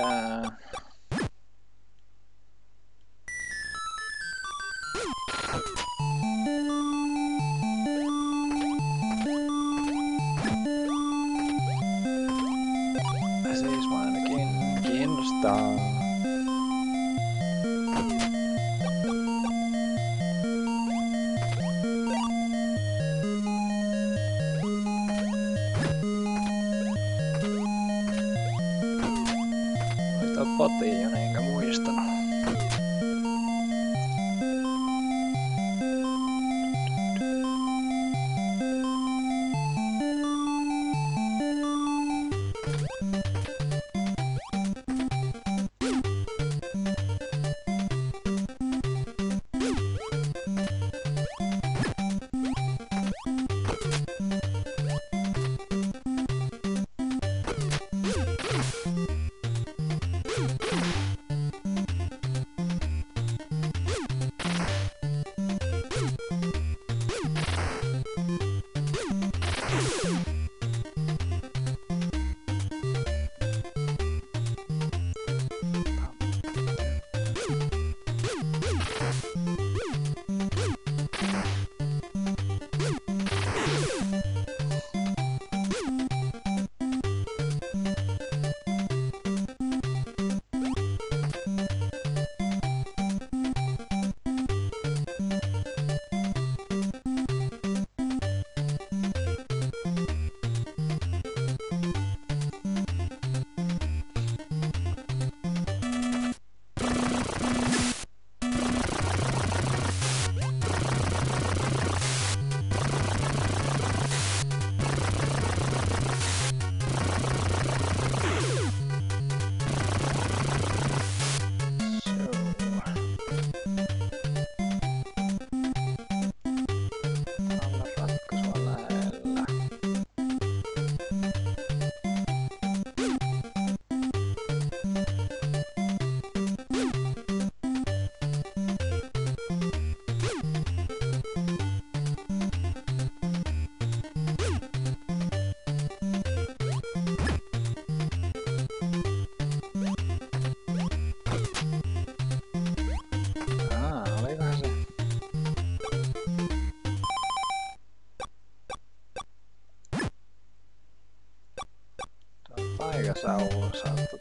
uh, dinosaurs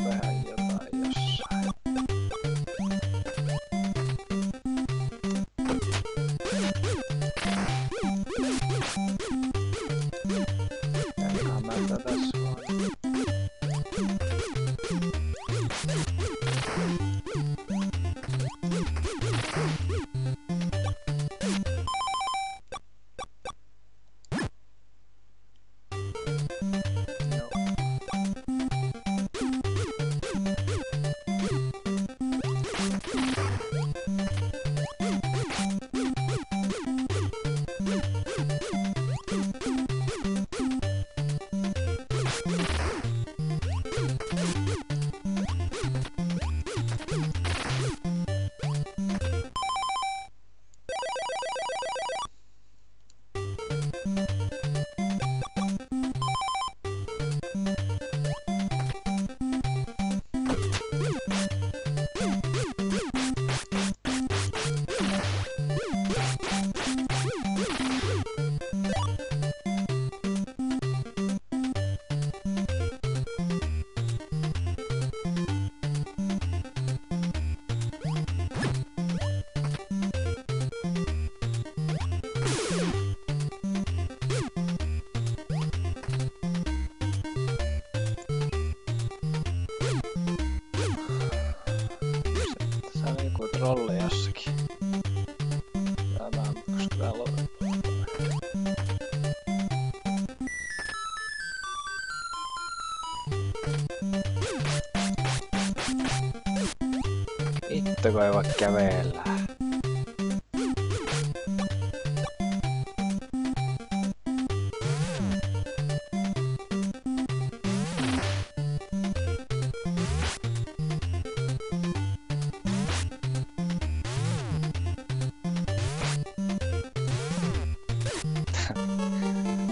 kun ei voi kävellä.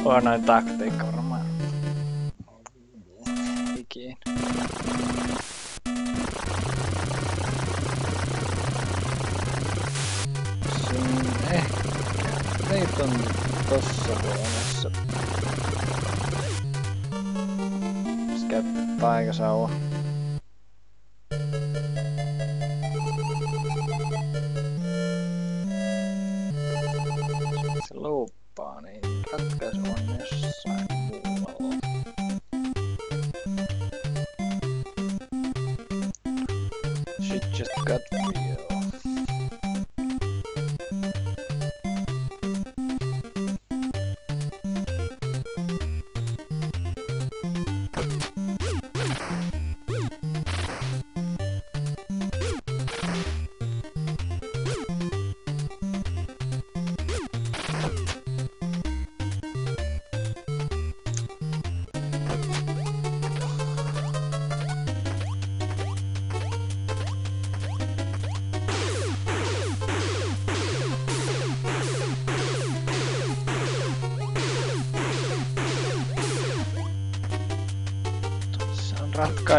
huonoin tak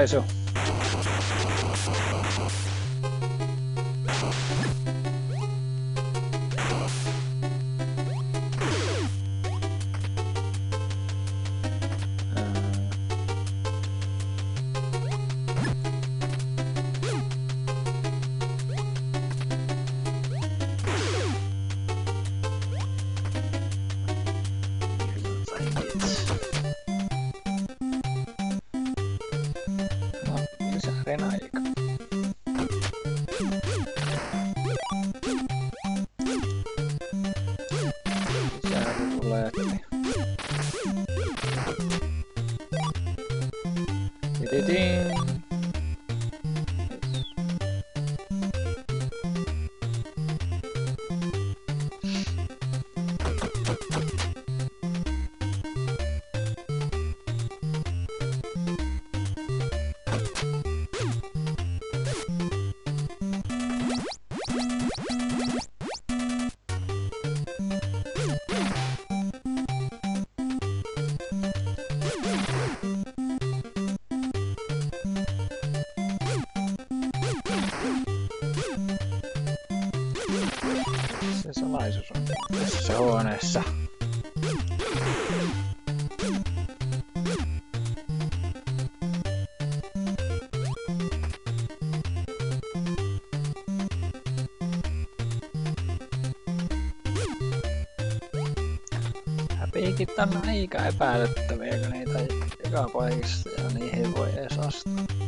eso. Tämä on epäilyttäviä, kun niitä joka paikassa ja niihin voi edes astua.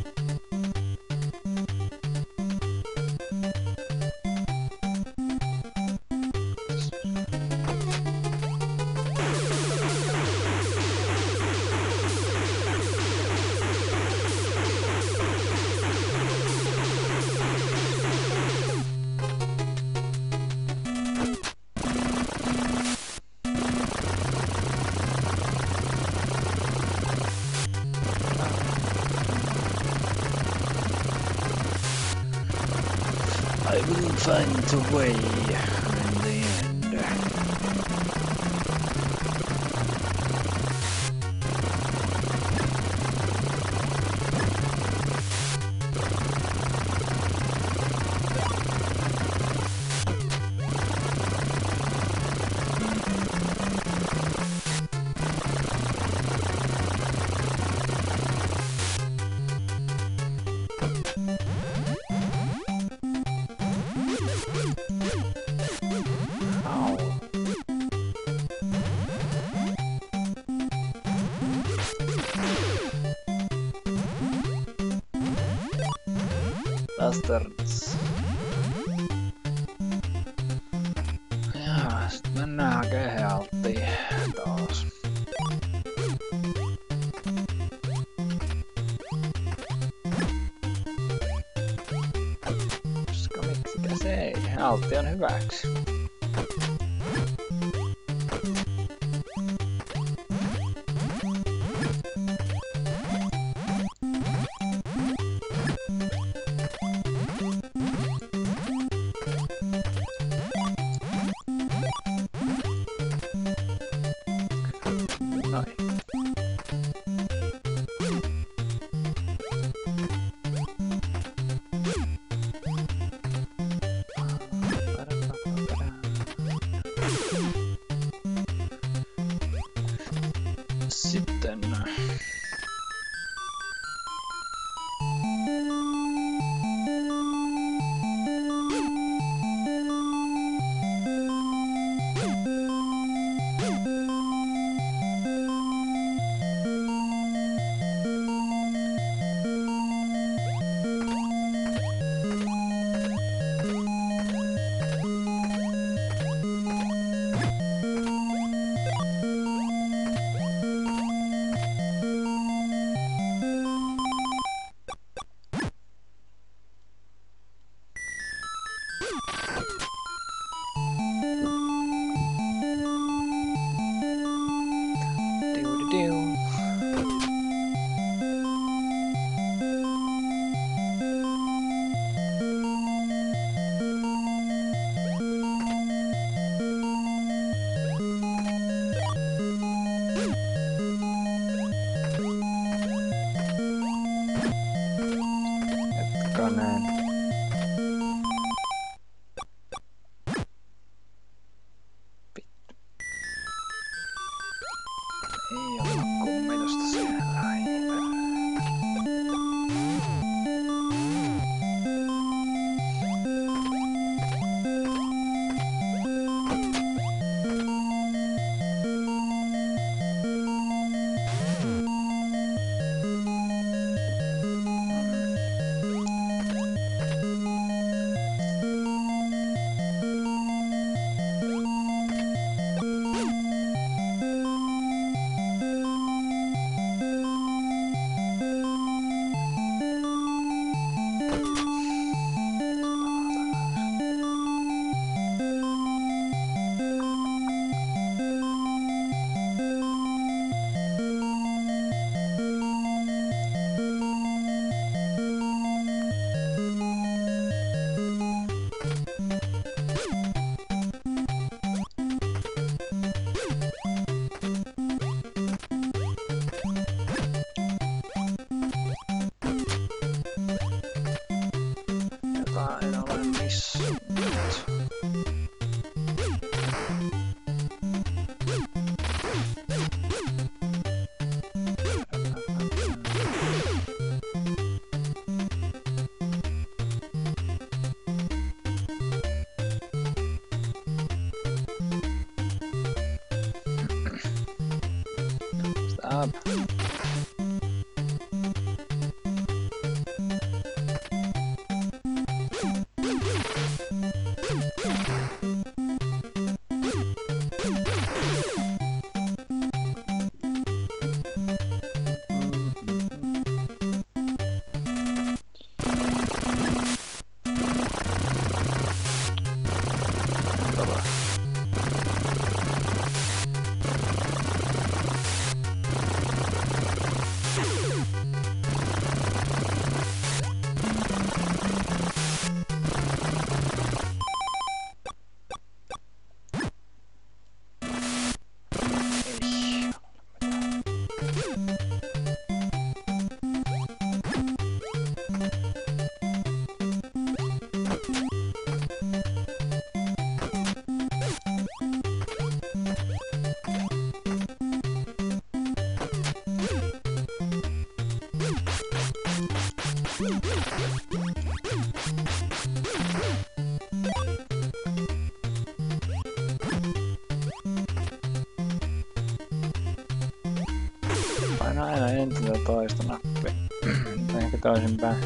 takaisinpäin.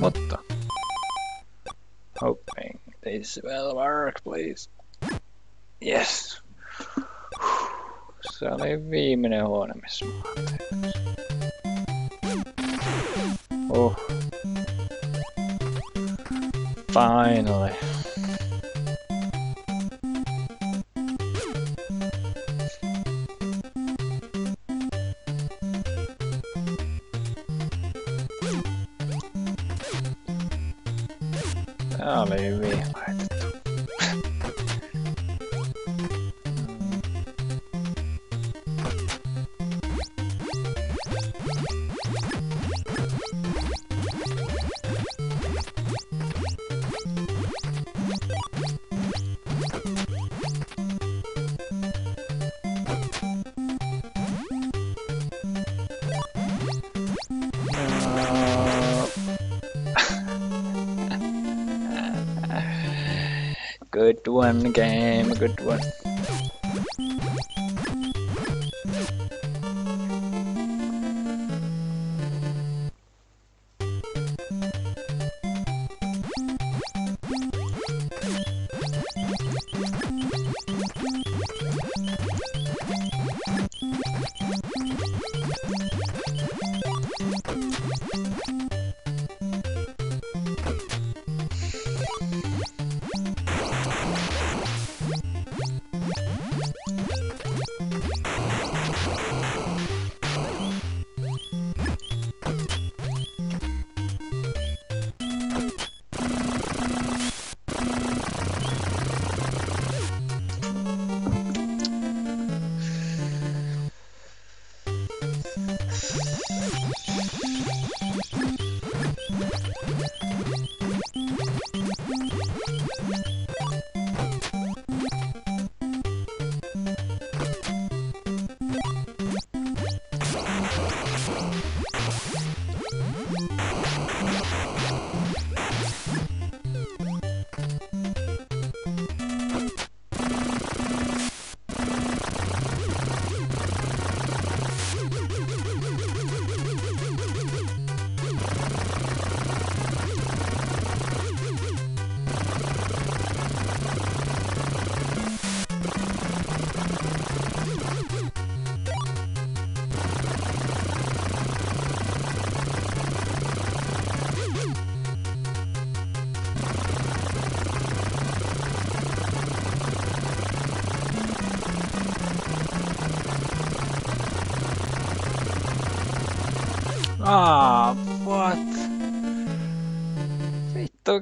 Mutta... Hoping this will work, please. Yes. Se oli viimeinen huone, missä A game, a good one.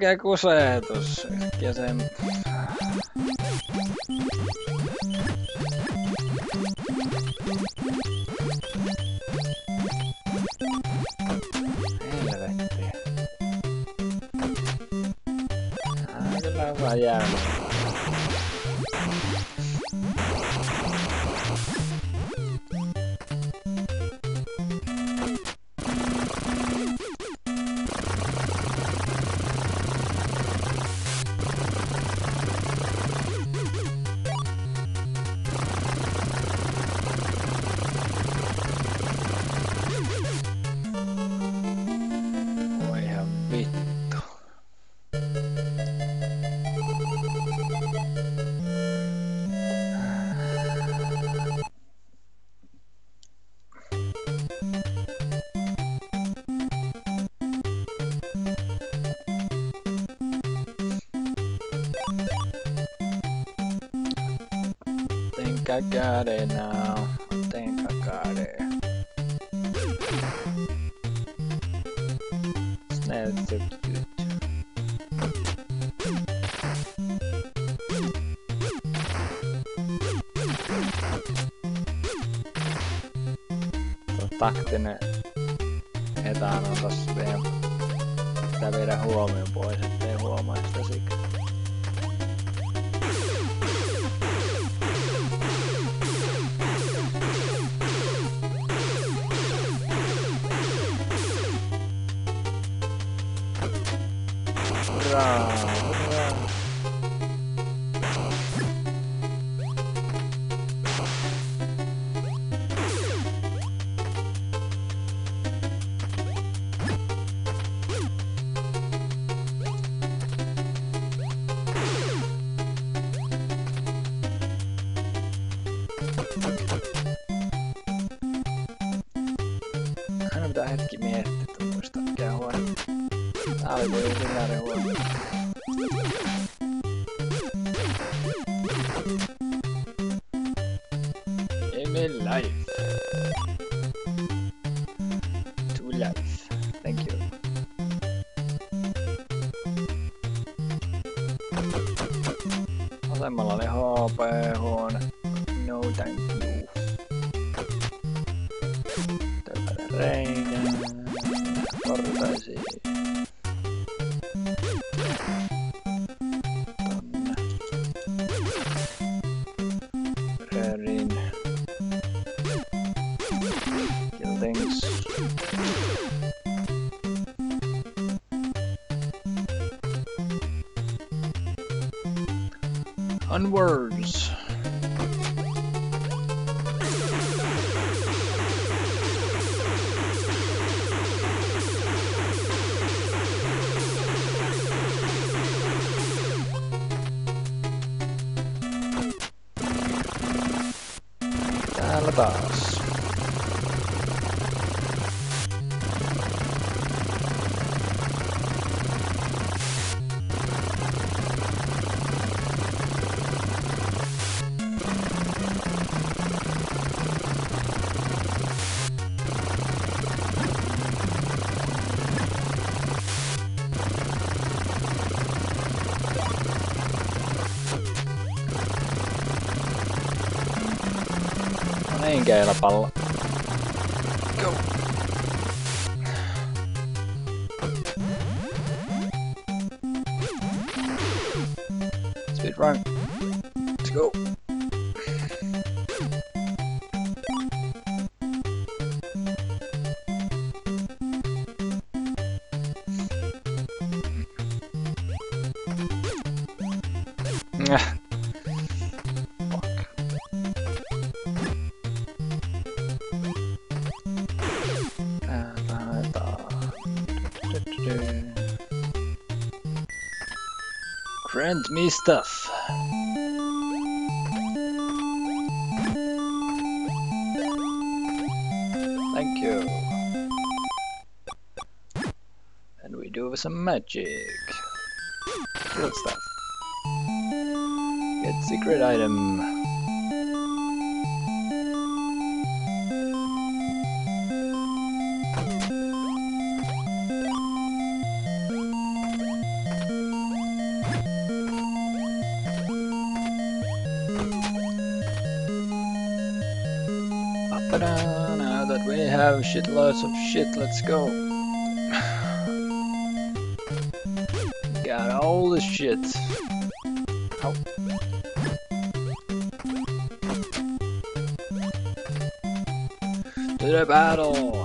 oikea kusetus. Ja sen Friday Täällä taas. No me stuff. Thank you. And we do some magic. Good stuff. Get secret item. Shitloads of shit, let's go. Got all the shit. Oh. To the battle!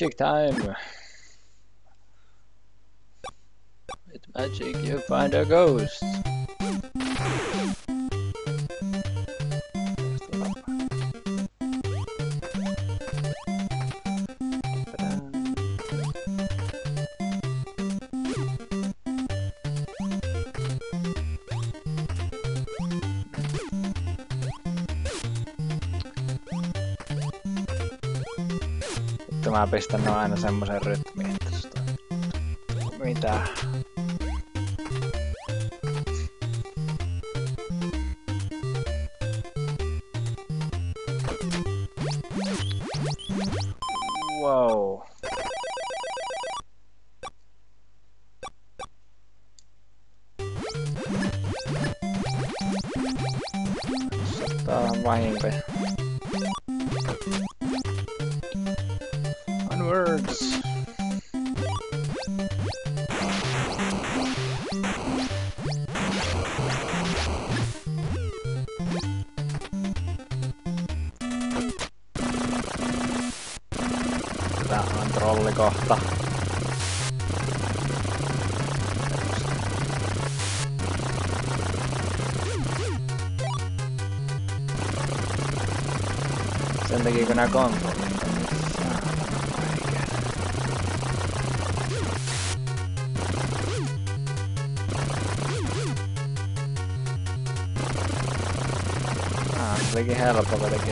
Magic time. With magic, you find a ghost. esta no, no sabemos a red. Mañana lo comeré.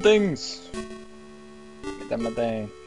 Things! Mitä mä tein? Täh.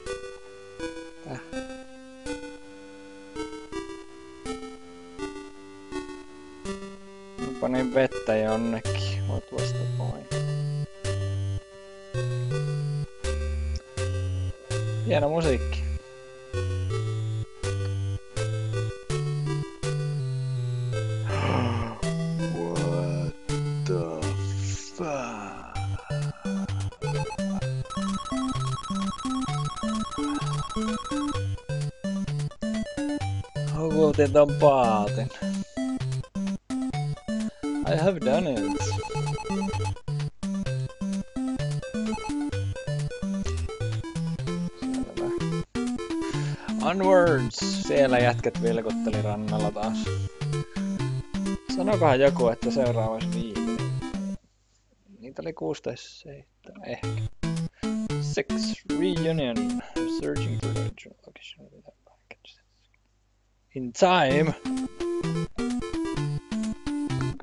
Houkutin ton paatin. I have done it. Onwards! Siellä jätkät vilkutteli rannalla taas. Sanokohan joku, että seuraava olisi viimeinen. Niitä oli 16, 7, ehkä. Time!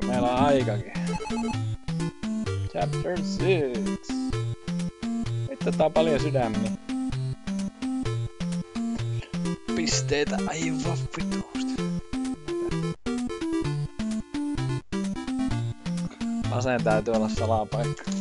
Kun meillä on aikakin. Chapter 6. Vittu tää on paljon sydämiä. Pisteitä aivan vituusti. Vasen täytyy olla salapaikka.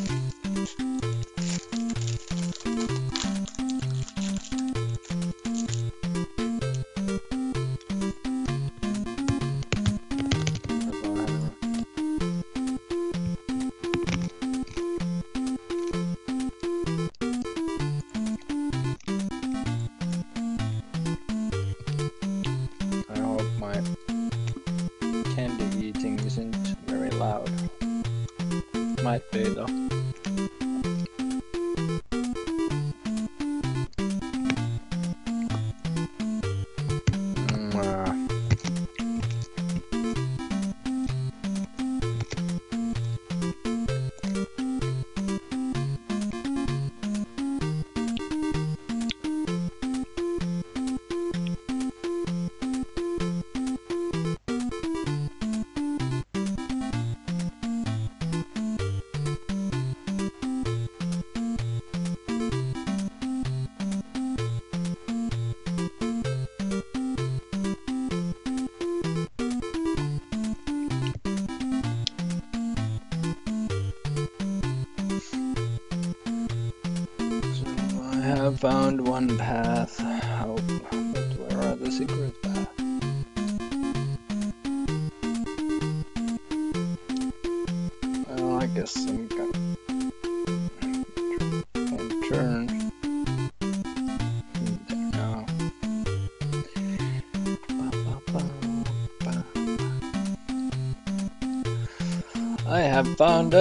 find.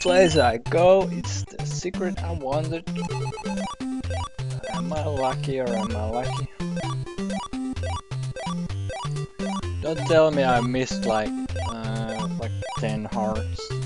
place I go, it's the secret I wanted. Am I lucky or am I lucky? Don't tell me I missed like, uh, like 10 hearts.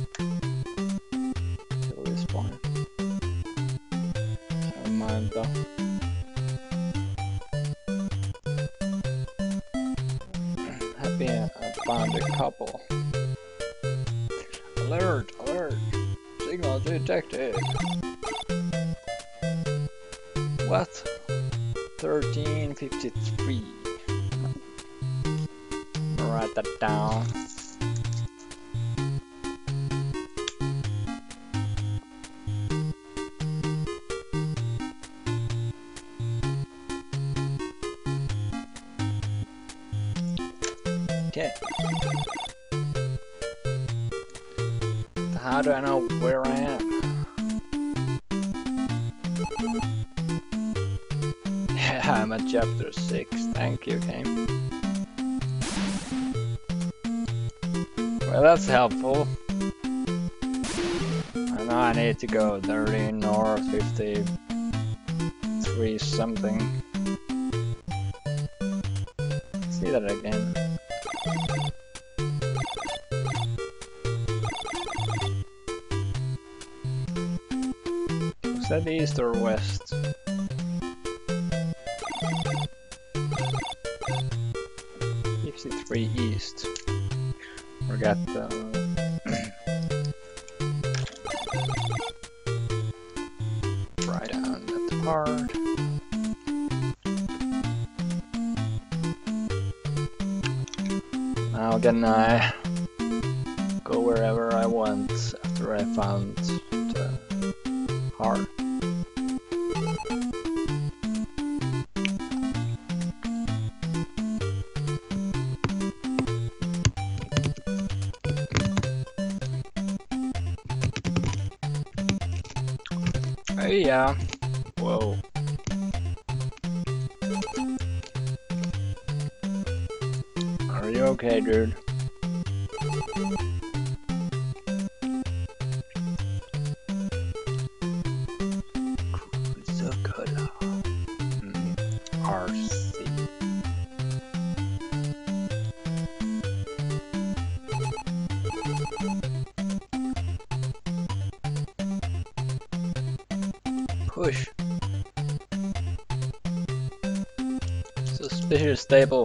stable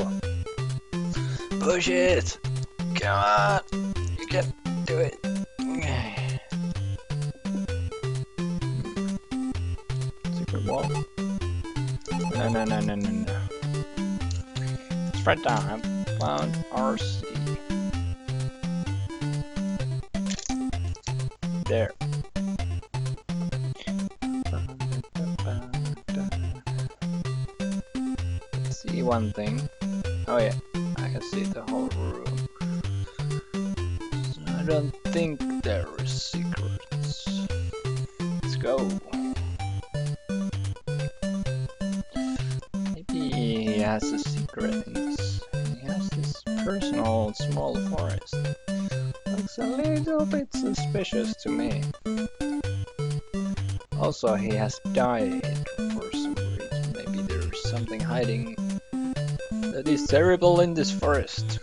terrible in this forest.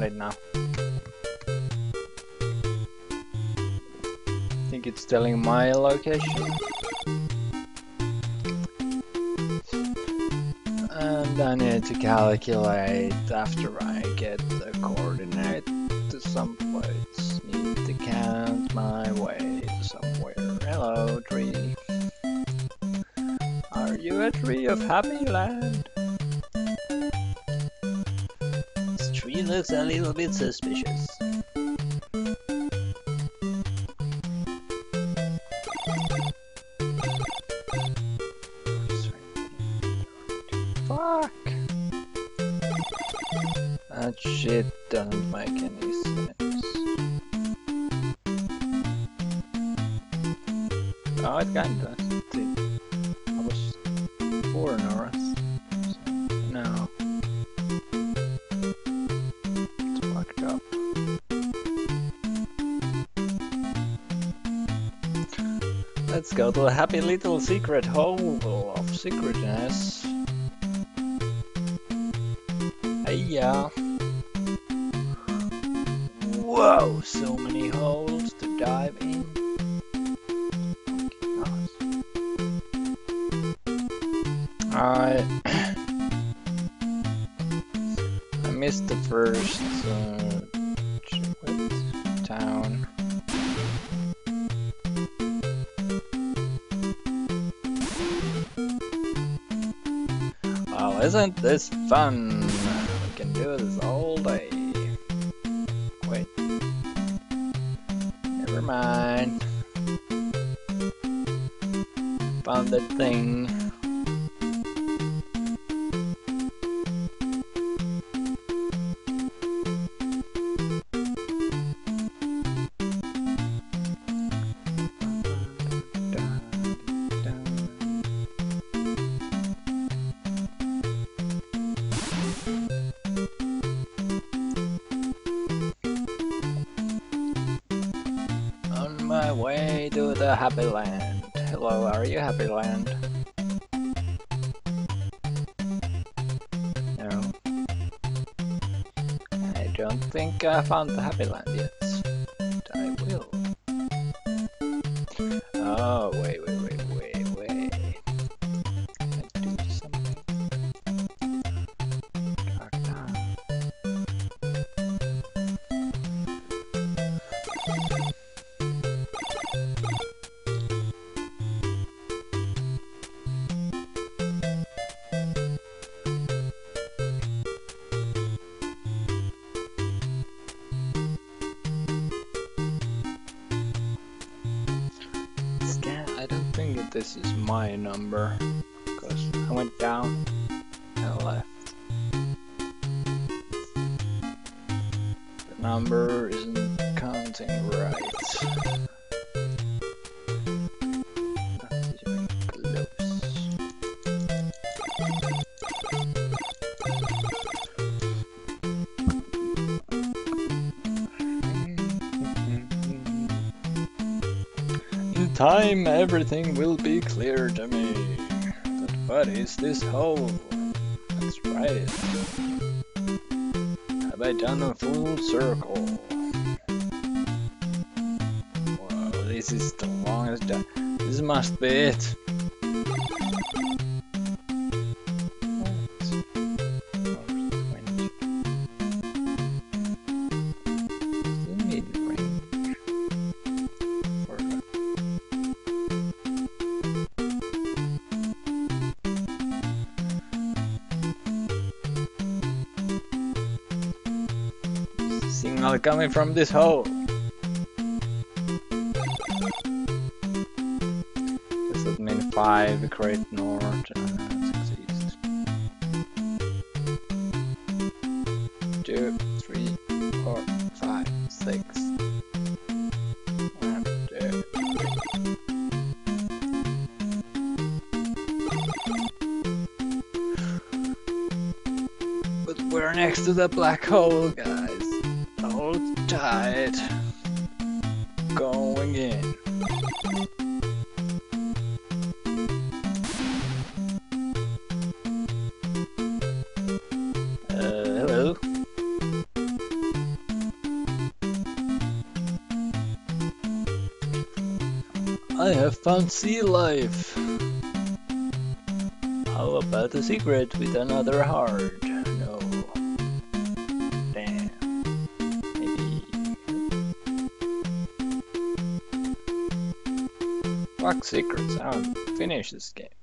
right now. I think it's telling my location. And I need to calculate after I get the coordinate to some place. Need to count my way somewhere. Hello, tree. Are you a tree of happy land? He looks a little bit suspicious. happy little secret hole of secretness. is fun! We can do this all day. Wait. Never mind. Found the thing. I found the Happy Land yet. Time, everything will be clear to me. But what is this hole? That's right. Have I done a full circle? Wow, this is the longest. This must be it. Coming from this hole. Does that mean five great north uh, six east? Two, three, four, five, six. One, two, three. But we're next to the black hole, guys. Hold tight. Going in. Uh, hello. I have found sea life. How about a secret with another heart? Secrets. I don't finish this game.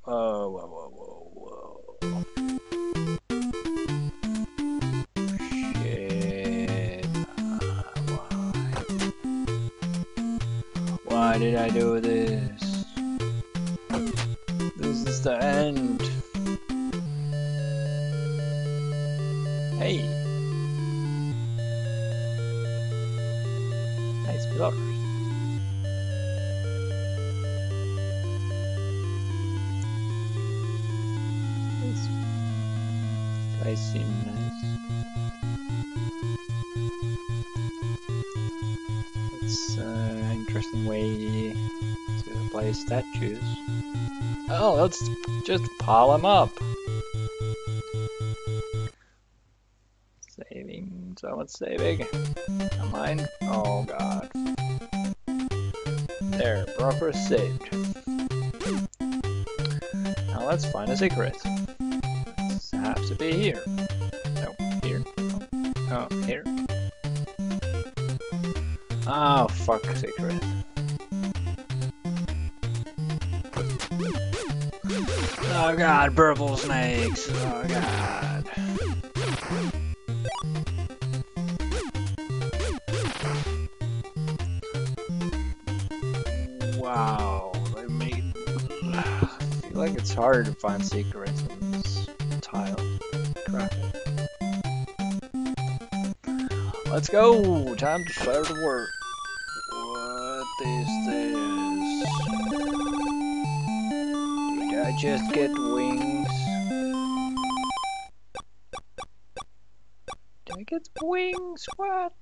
Let's just pile them up. Saving, someone's saving. Am mine? Oh god. There, progress saved. Now let's find a secret. This has to be here. No, here. Oh, here. Oh, fuck secret. Purple snakes. Oh god. Wow, they made. I feel like it's hard to find secrets in this tile. Crap. Let's go! Time to start the work. Just get wings? Did I get wings? What?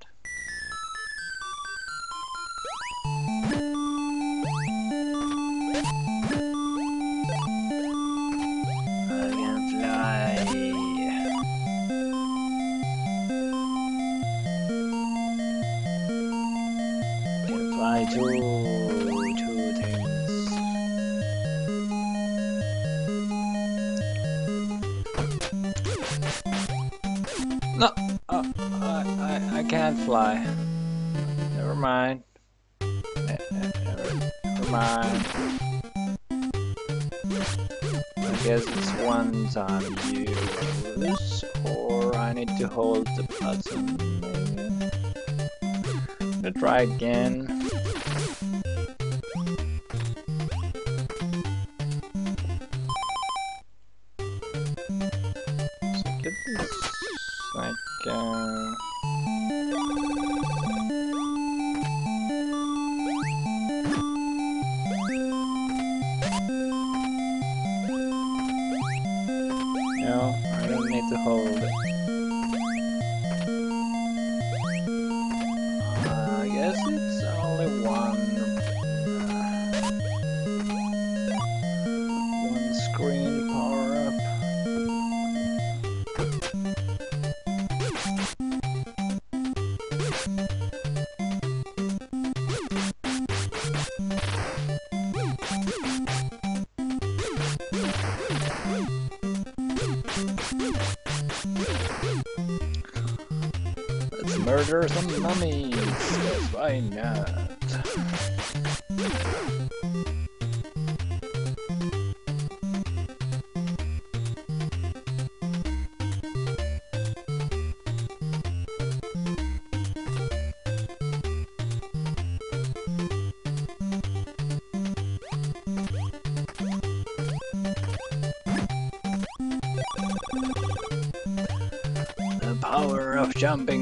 Power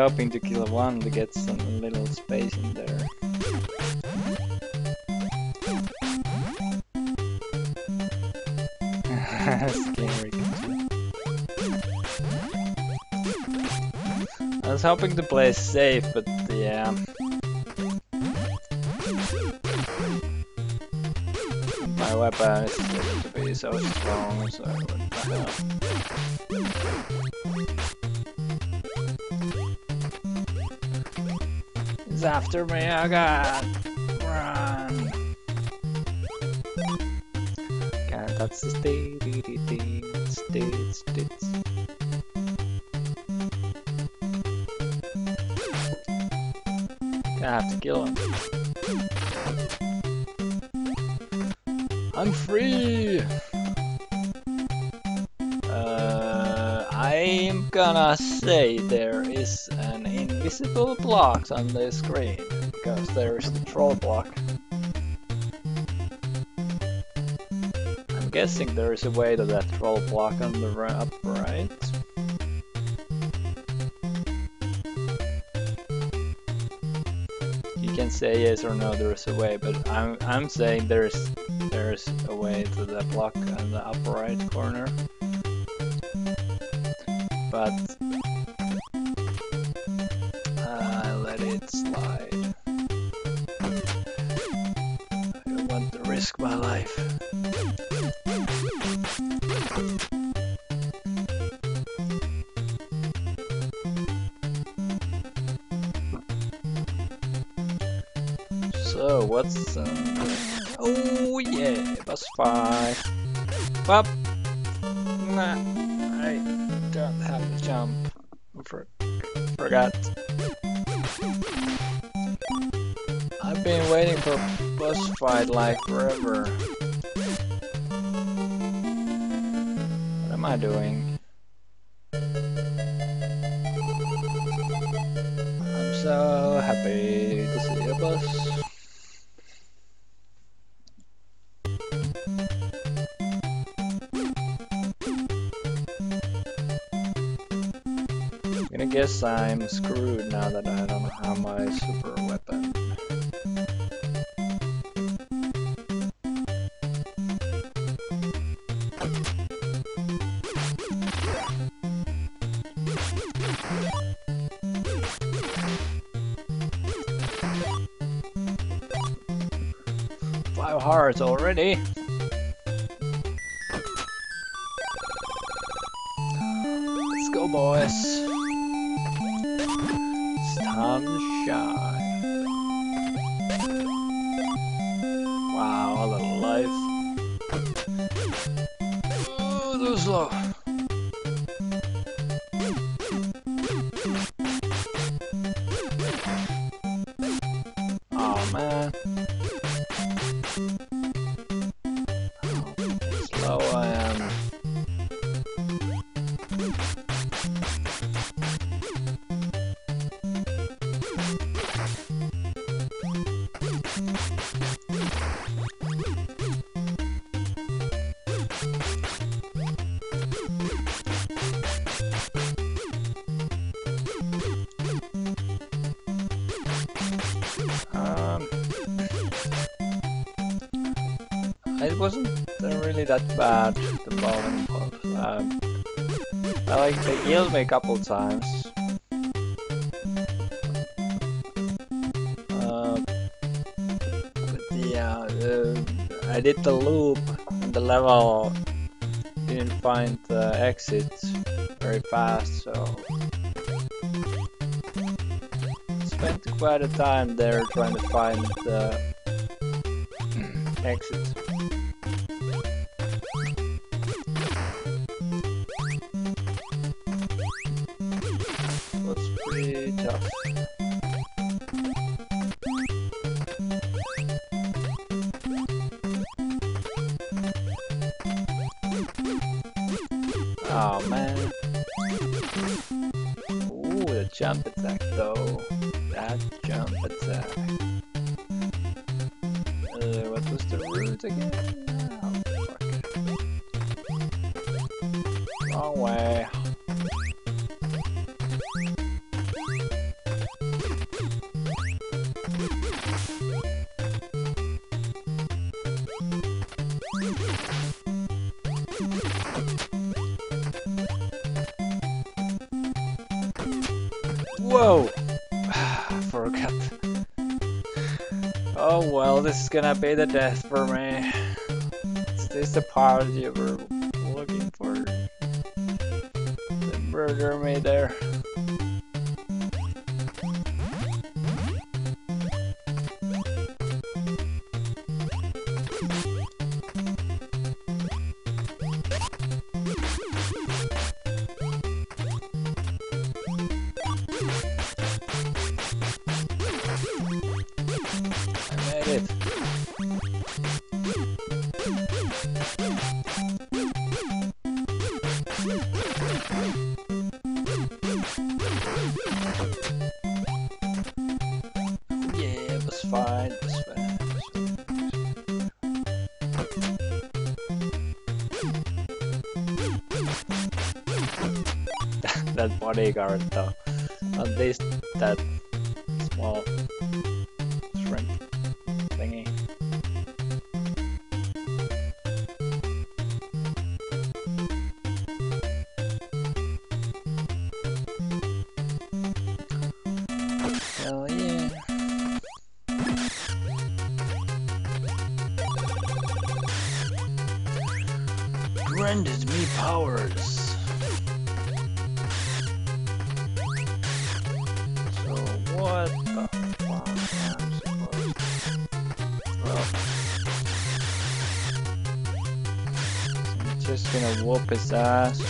hoping to kill one to get some little space in there. Scary. I was hoping to play safe, but yeah. My weapon is going to be so strong, so what. After me, I got run. Can't touch the steady invisible block on the screen because there is the troll block. I'm guessing there is a way to that troll block on the up right. You can say yes or no, there is a way, but I'm I'm saying there's there's already. that bad the moment. Um, I like they healed me a couple times. Um, but yeah, uh, I did the loop and the level didn't find the exit very fast, so spent quite a time there trying to find the Wrong way. Whoa! Forgot. Oh well, this is gonna be the death for me. Is this the part you were burger made there. Gonna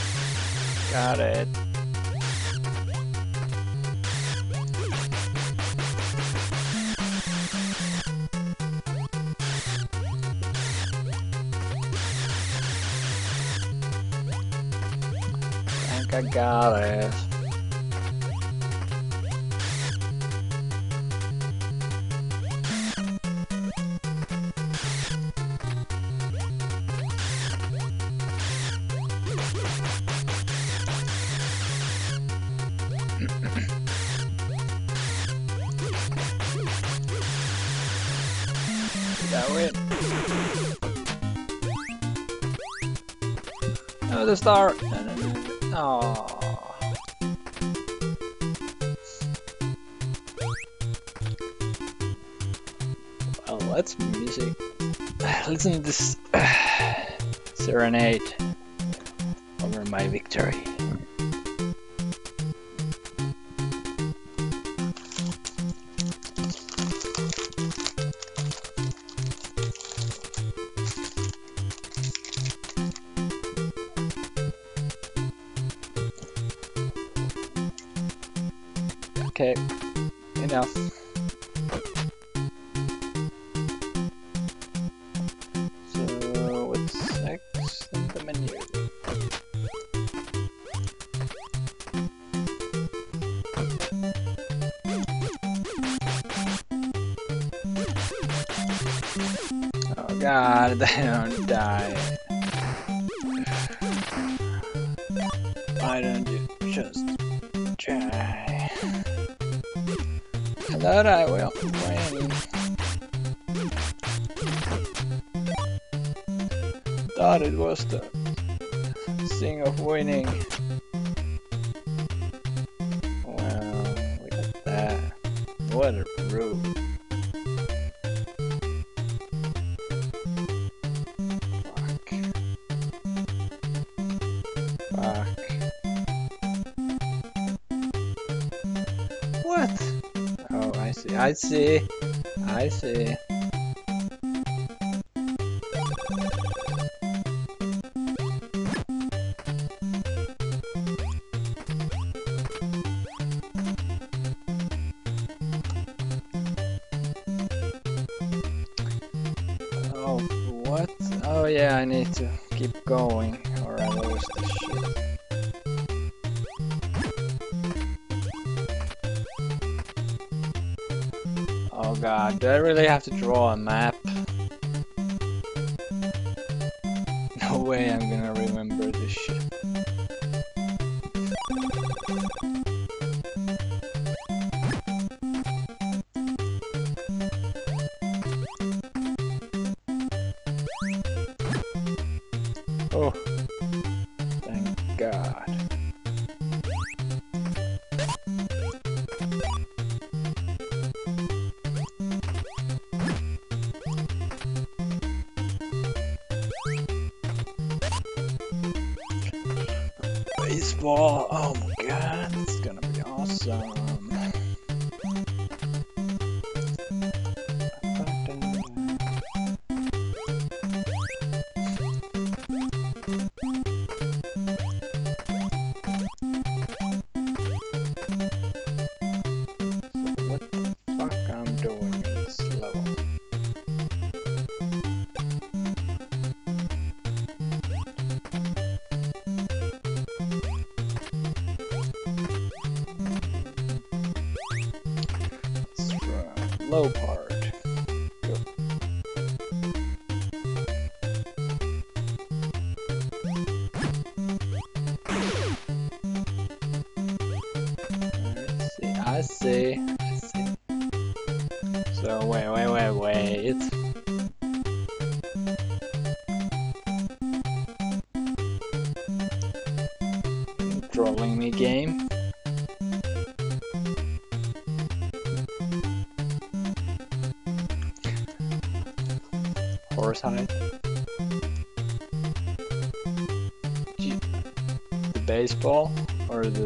have to draw a map?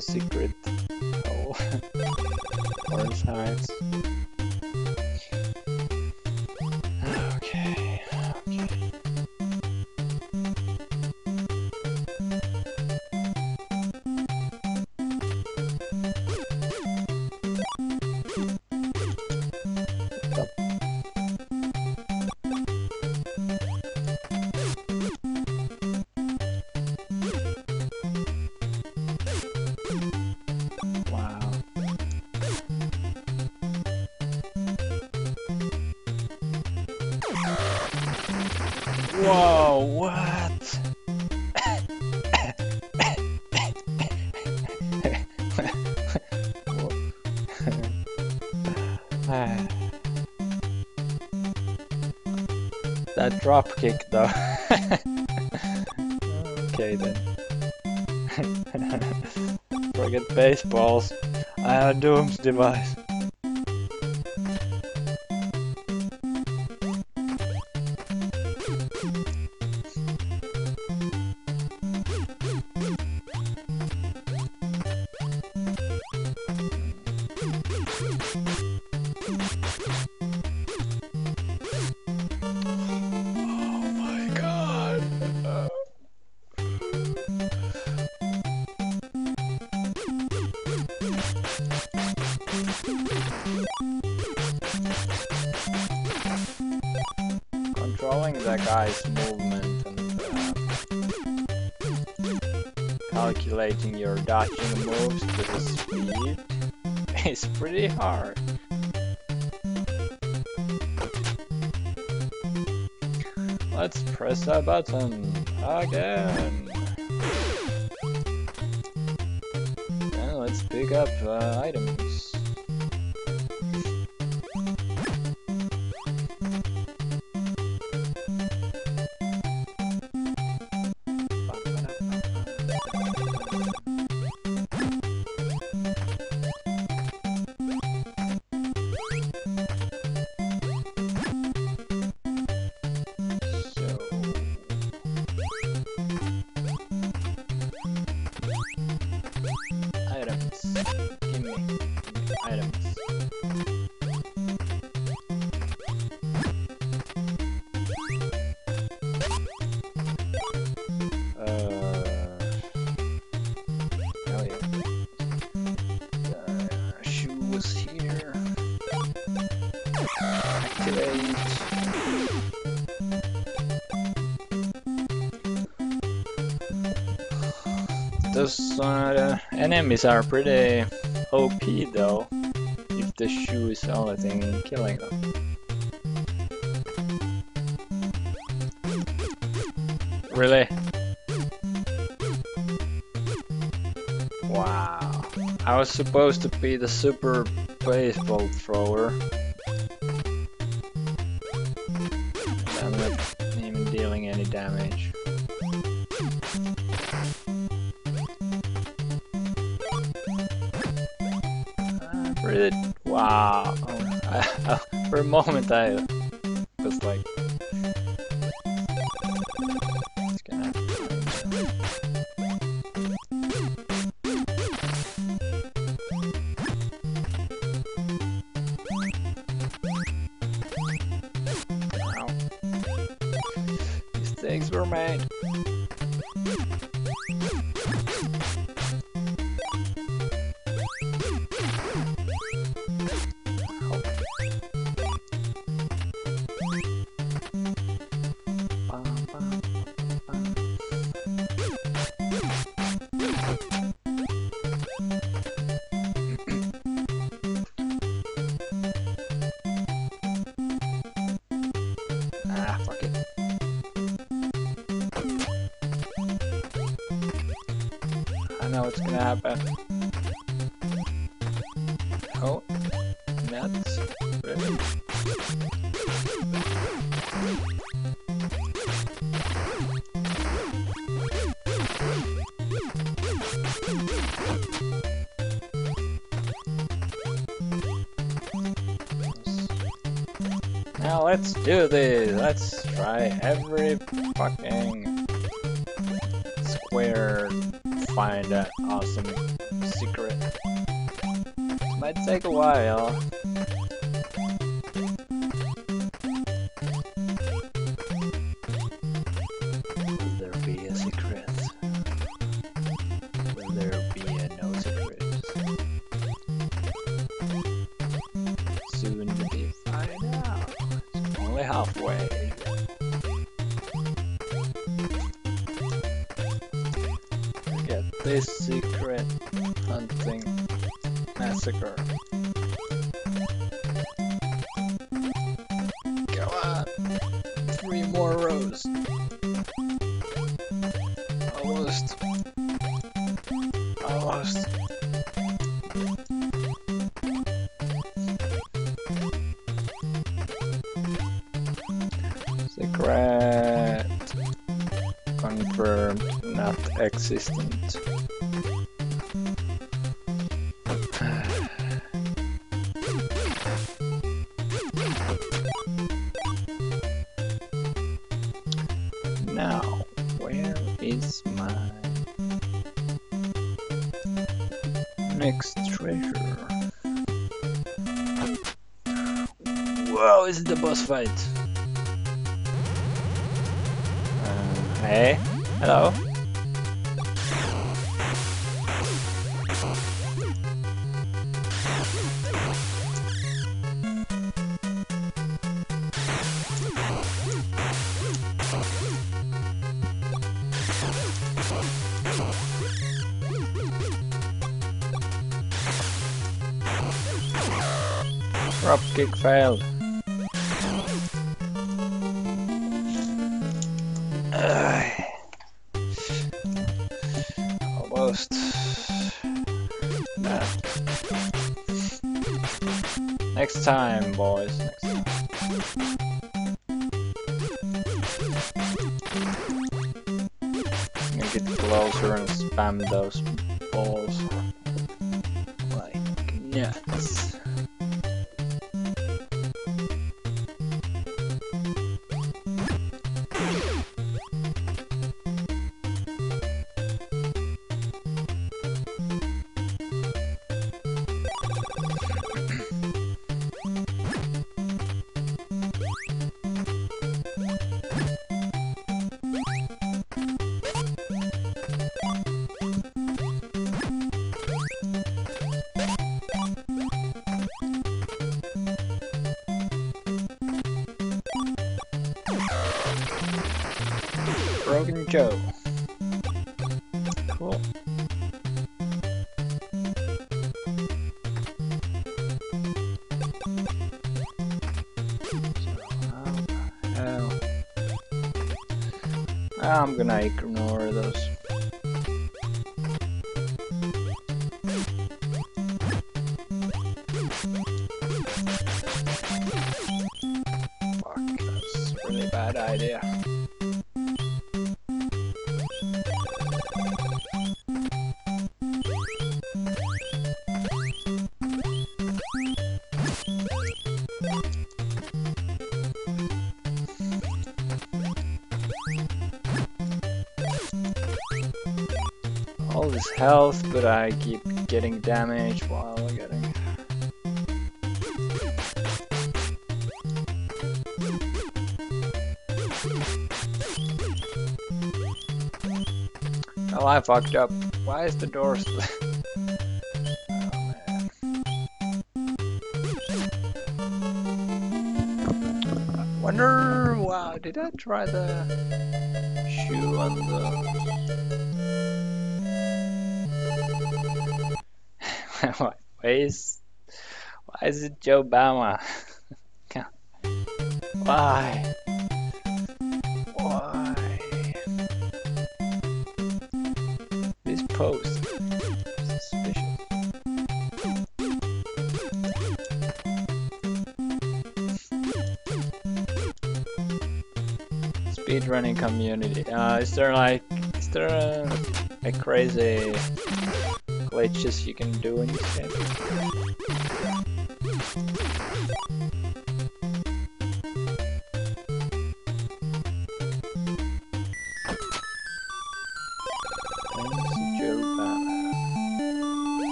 Or up kick though. okay then. Forget baseballs. I have a dooms device. button. Okay. enemies are pretty OP though, if the shoe is the only thing killing them. Really? Wow. I was supposed to be the super baseball thrower. style. Kick failed. Almost. Nah. Next time, boys. Next time. I'm gonna get closer and spam those getting damage while getting. Oh, I fucked up. Why is the door oh. Wonder. Wow, did I try the shoe on the? Is it Joe Bama? why? Why? This post suspicious. Speedrunning community. Uh, is there like is there a, a crazy glitches you can do in this game.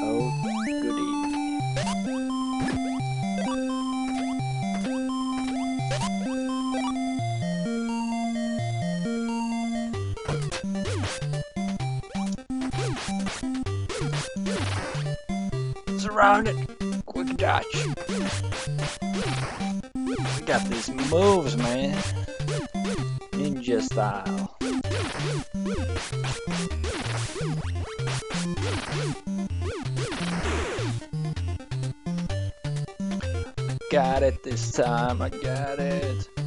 Oh, Goody. Surrounded. Quick dodge. We got these moves, man. Ninja style. Got it this time, I got it.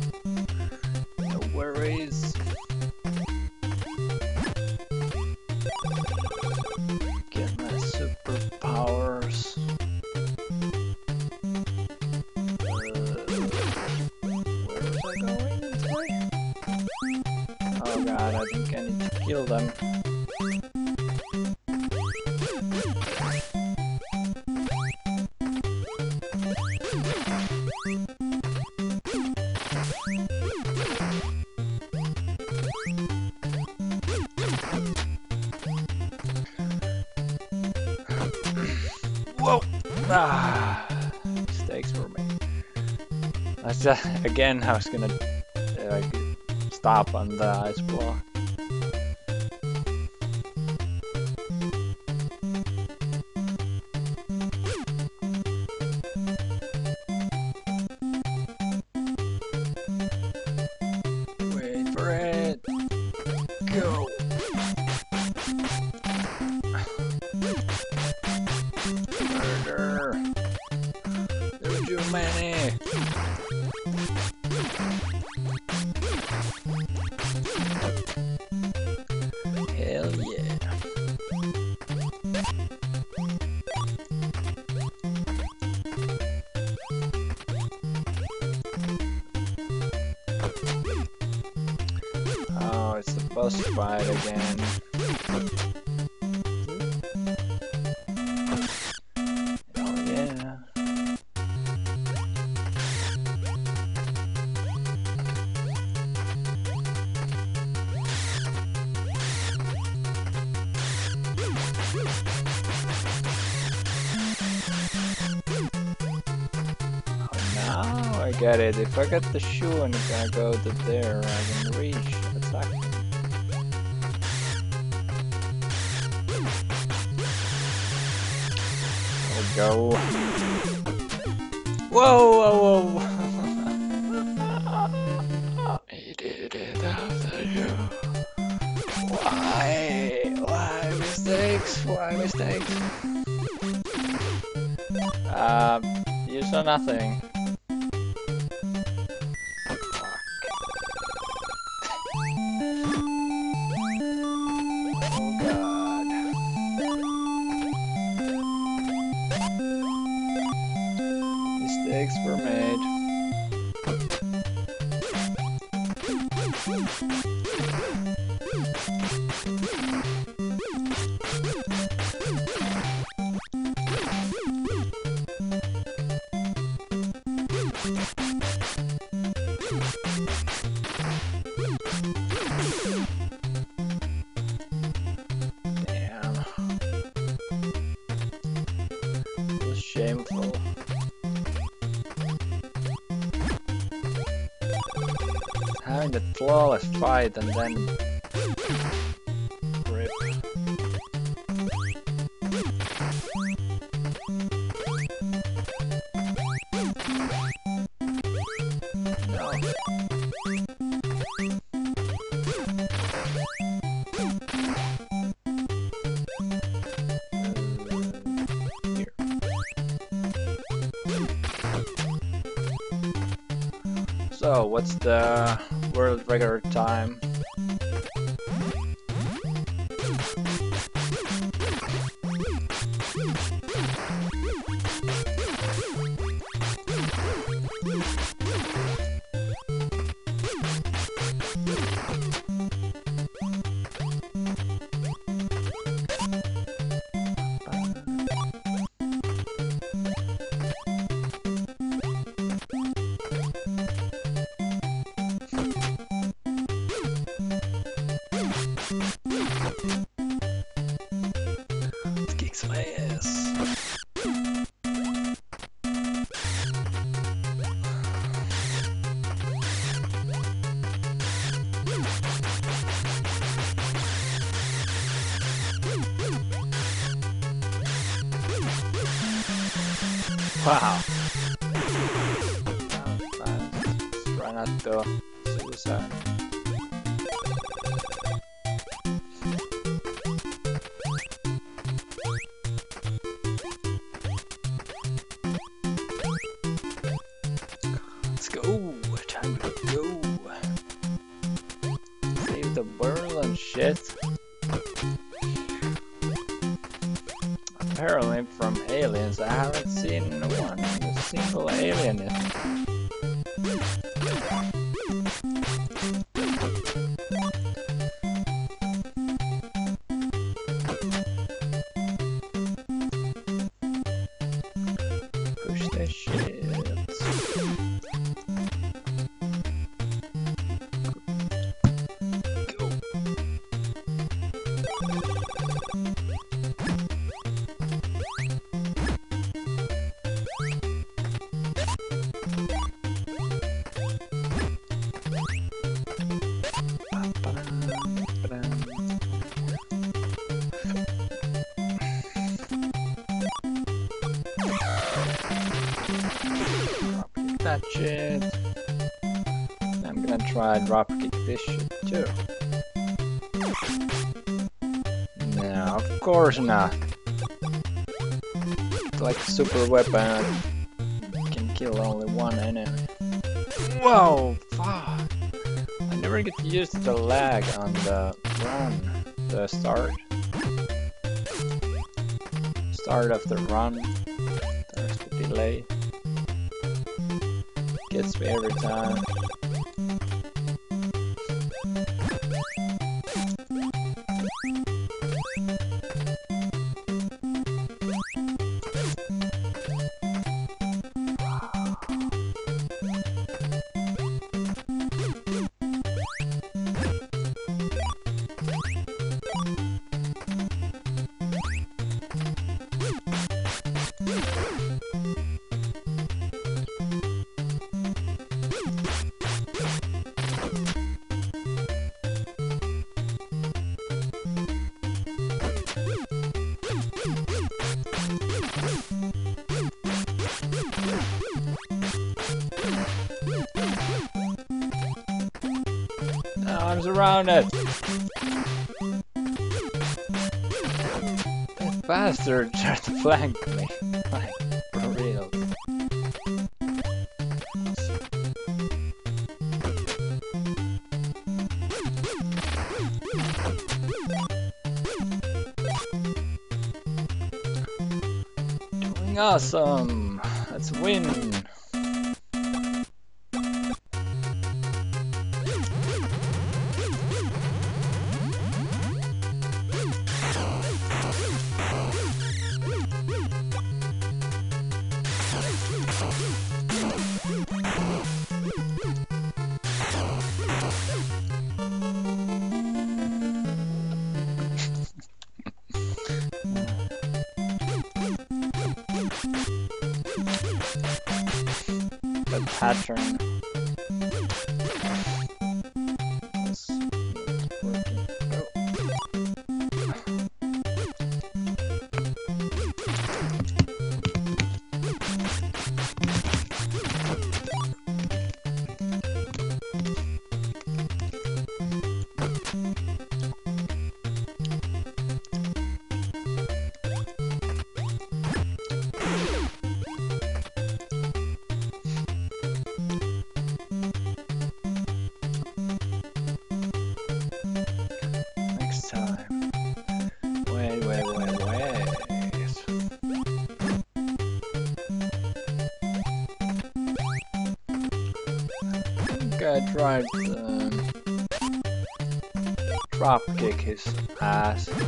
I was gonna like stop on the ice block. It. If I get the shoe and I go to there, I can reach. There we go. Whoa, whoa, whoa. he did it after you. Why? Why mistakes? Why mistakes? Um, you saw nothing. Flawless fight and then super weapon can kill only one enemy. Whoa, fuck! I never get to use the lag on the run, the start. Start of the run. flank me. las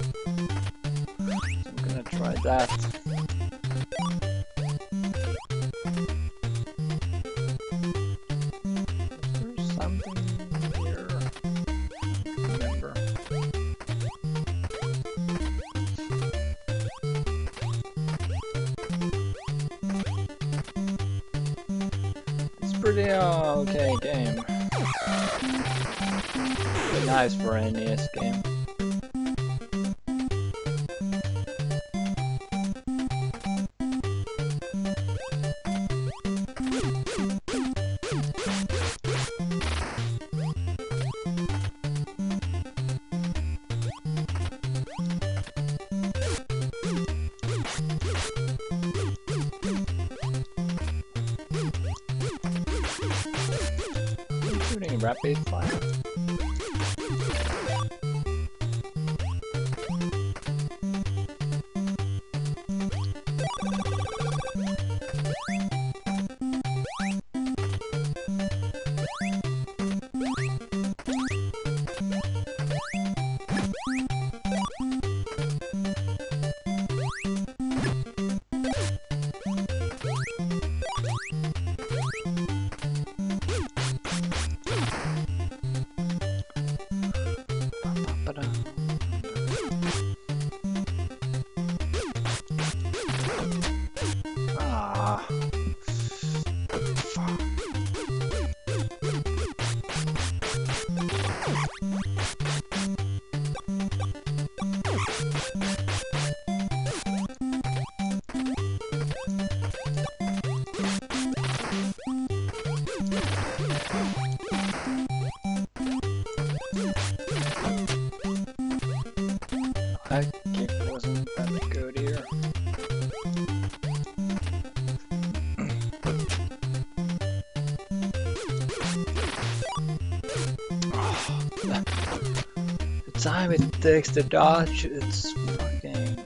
sticks to dodge. It's fucking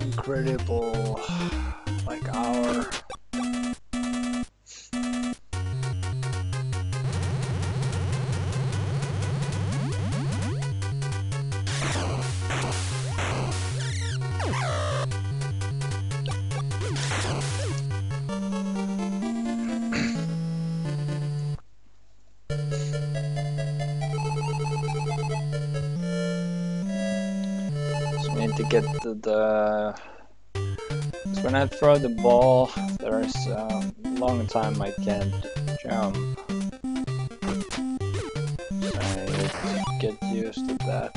incredible. So when I throw the ball, there's a long time I can't jump. I get used to that.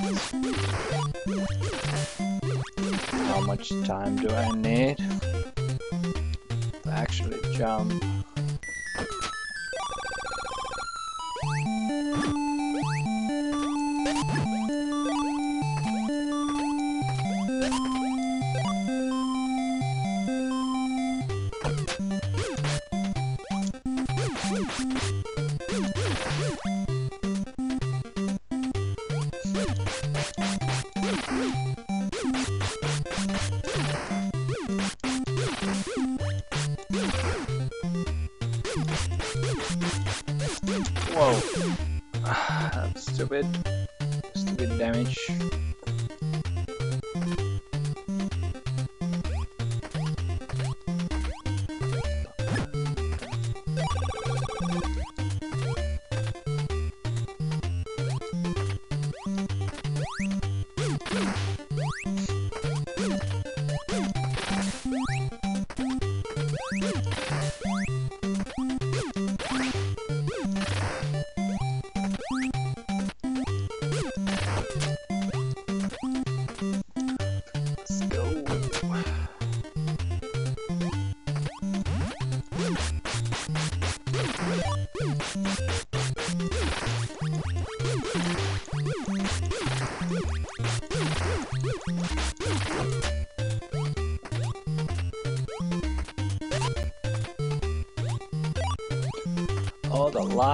How much time do I need?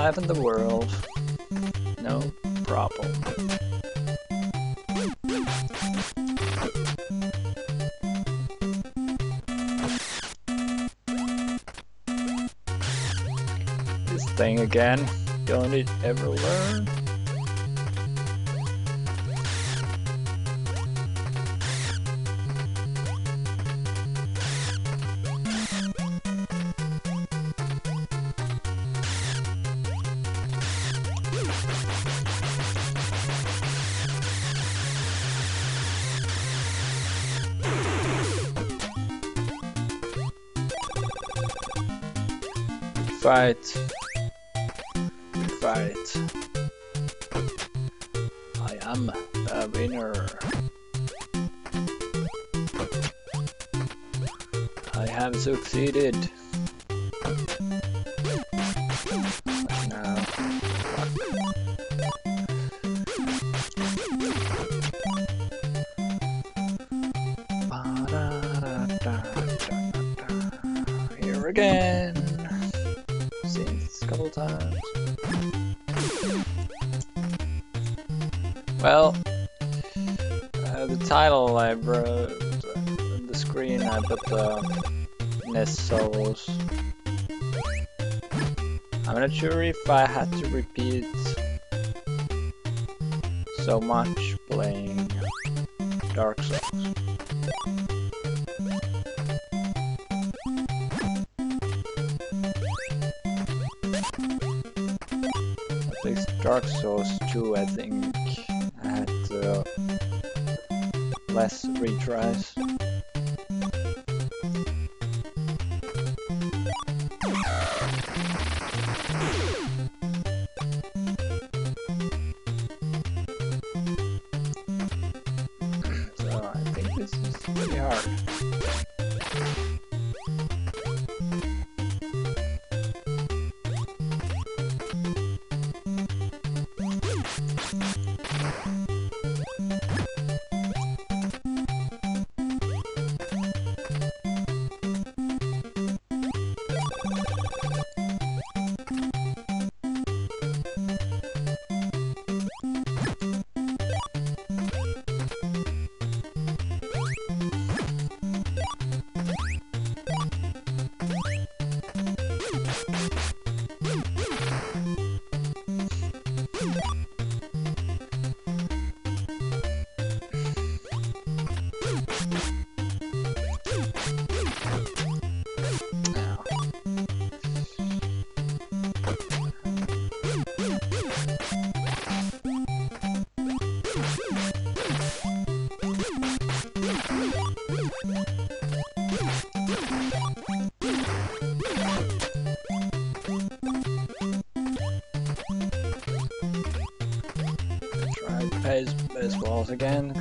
alive in the world. right. but I had to repeat. you again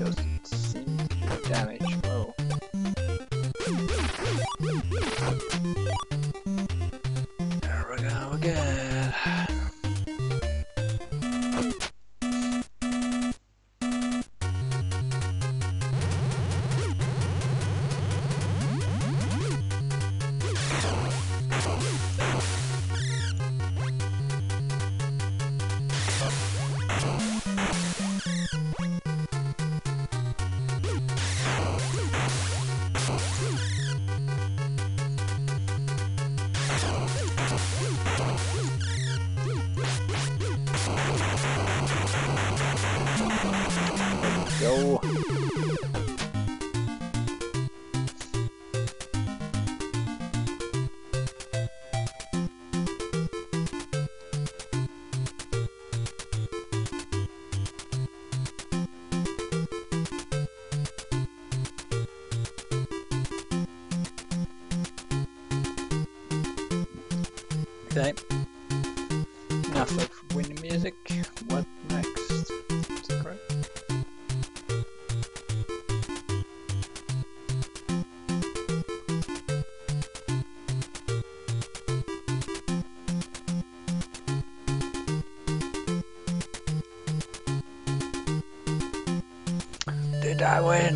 I win?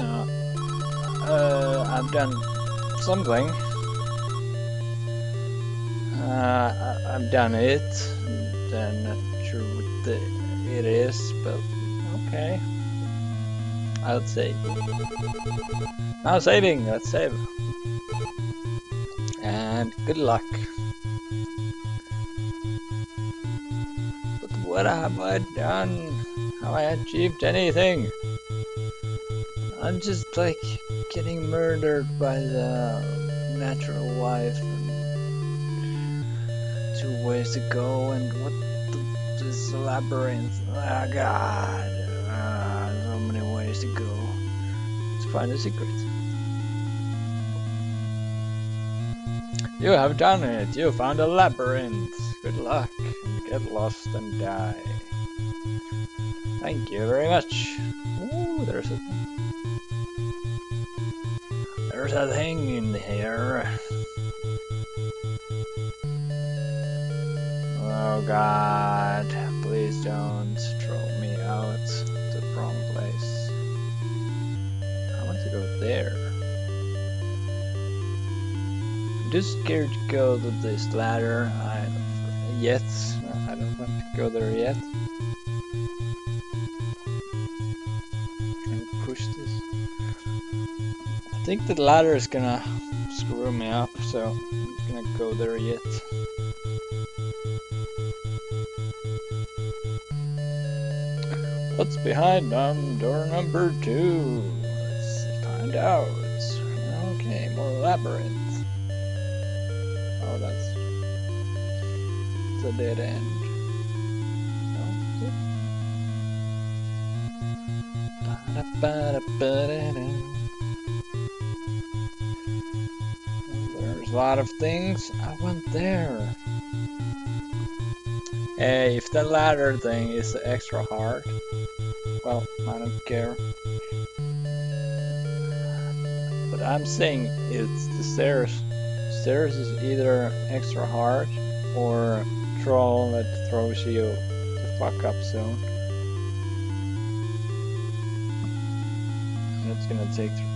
No. Uh, I've done something. Uh, I- I've done it. Then not sure what the, it is, but okay. I'll save. Now saving. Let's save. And good luck. But what have I done? Have I achieved anything? I'm just like getting murdered by the natural life two ways to go and what the, this labyrinth. Oh god. Ah, so many ways to go. Let's find a secret. You have done it. You found a labyrinth. Good luck. Get lost and die. Thank you very much. Ooh, there's a there's a thing in here. Oh god, please don't throw me out the wrong place. I want to go there. I'm just scared to go to this ladder. I yet. I don't want to go there yet. Think the ladder is gonna screw me up, so I'm just gonna go there yet. What's behind um, door number two? Let's find out. Okay, more labyrinth. Oh, that's it's a dead end. Lot of things. I went there. Hey, if the ladder thing is extra hard, well, I don't care. But I'm saying it's the stairs. Stairs is either extra hard or troll that throws you the fuck up soon. And it's gonna take.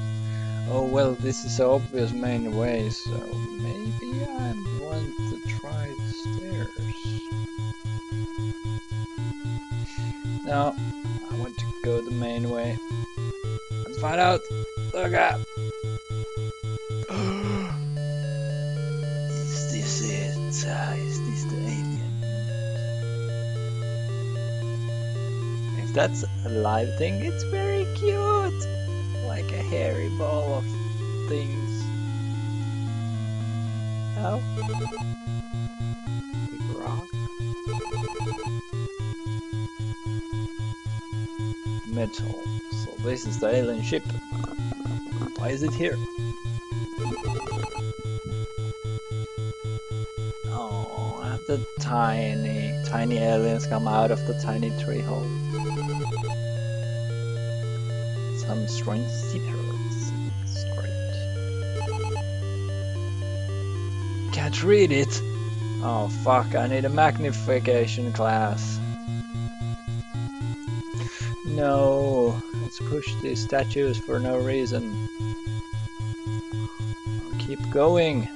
Oh well, this is obvious main way, so maybe I want to try the stairs. No, I want to go the main way. Let's find out. Look up. is this it? Uh, is this the alien? If that's a live thing, it's very cute. Hairy ball of things. Oh. Big rock. Metal. So this is the alien ship. Why is it here? Oh, the tiny, tiny aliens come out of the tiny tree hole. Strange secrets. It's great. Can't read it. Oh fuck, I need a magnification class. No, let's push these statues for no reason. I'll keep going.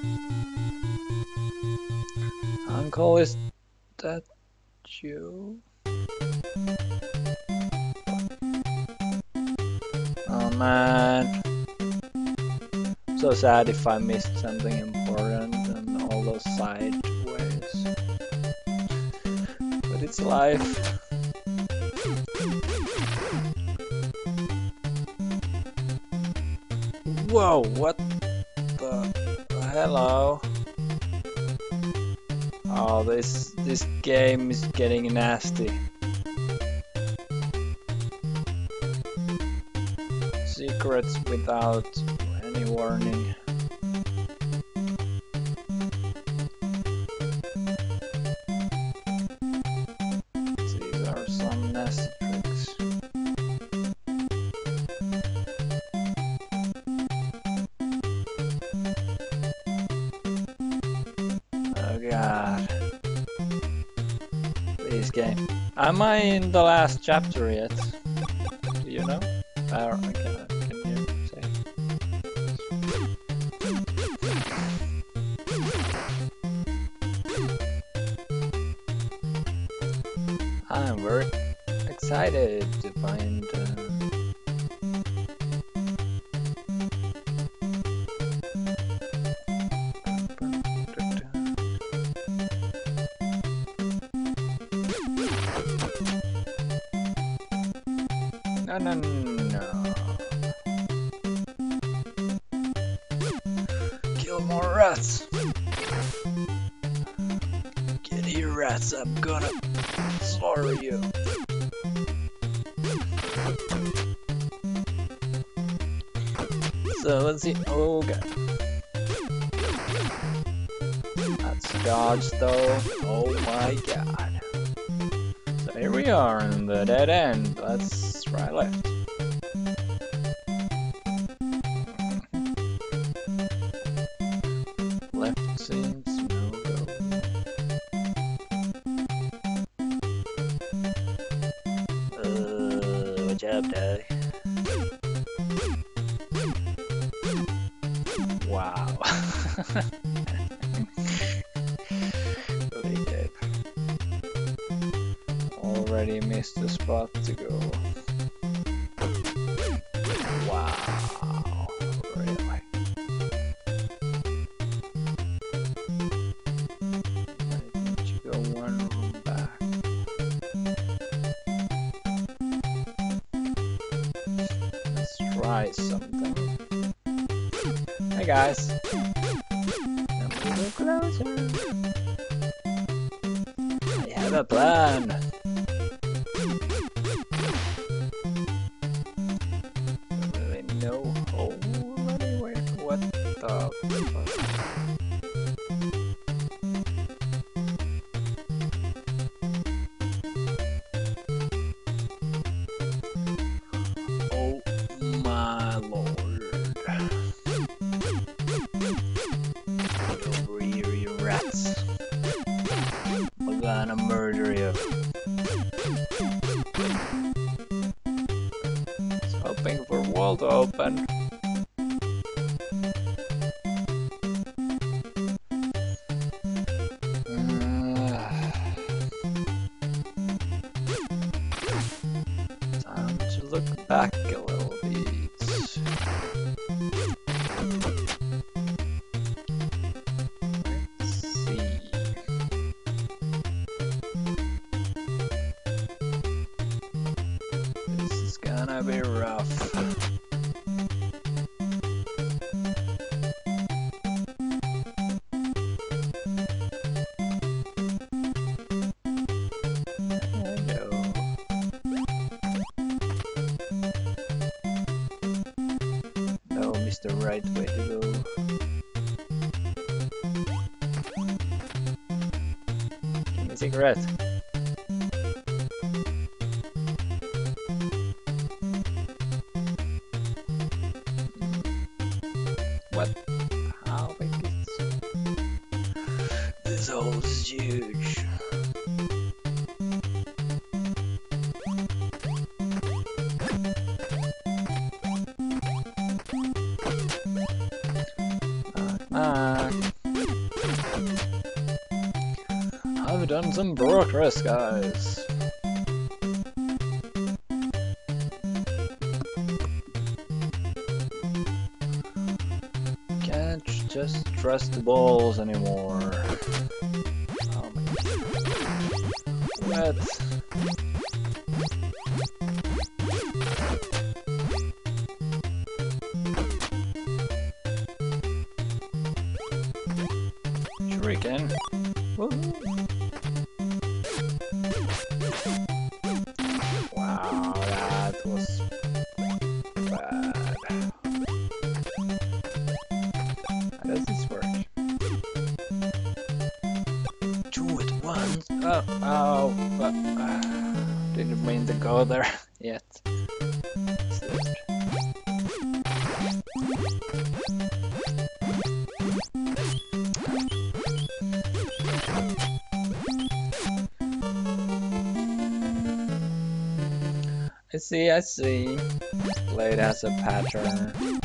Uncle, is that you? Man. So sad if I missed something important and all those side ways. But it's life. Whoa, what the hello? Oh, this this game is getting nasty. Secrets without any warning. These are some tricks. Oh god. Please game. Am I in the last chapter yet? Some and guys. Can't just trust the balls anymore. I see. Played as a pattern.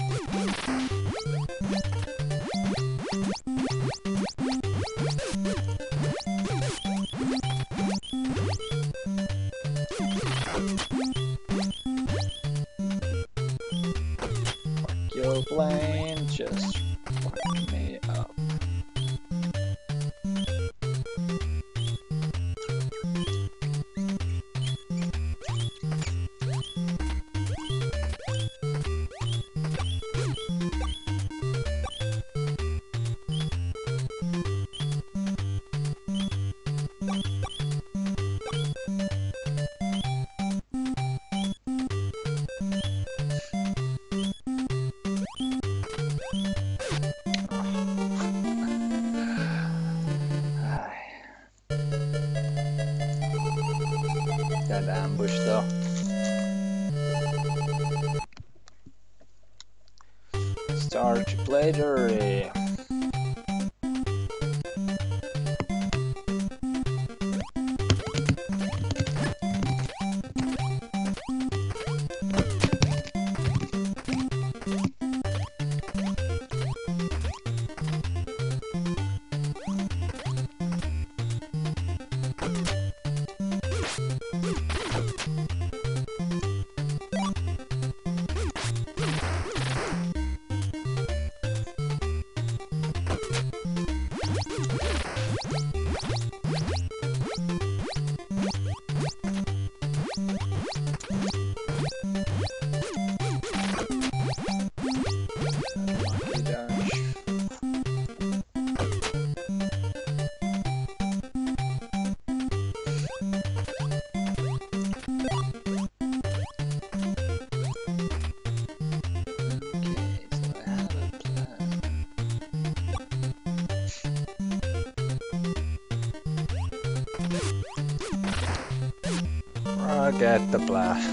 the blast.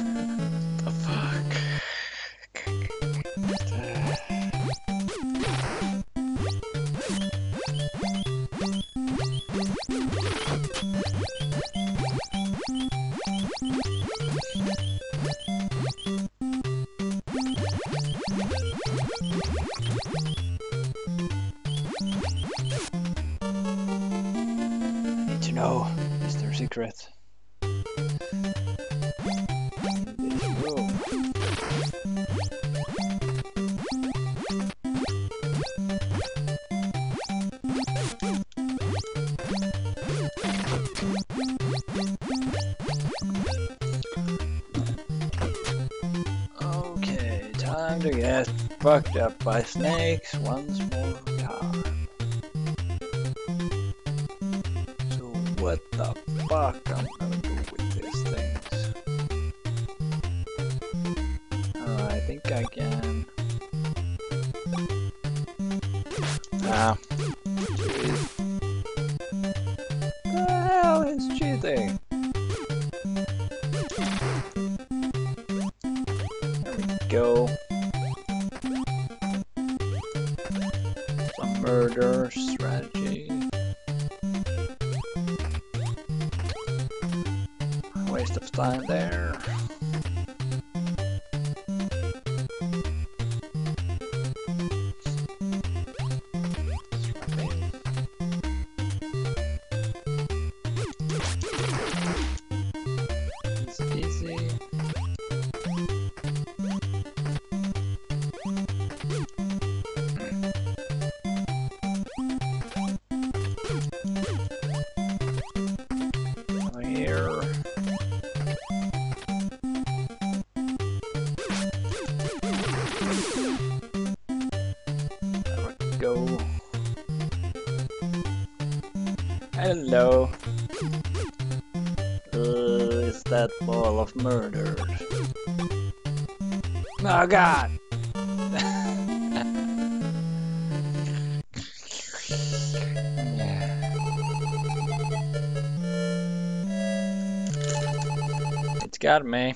fucked up by snakes once more. Hello. Uh, is that ball of murder? Oh god! It's got me.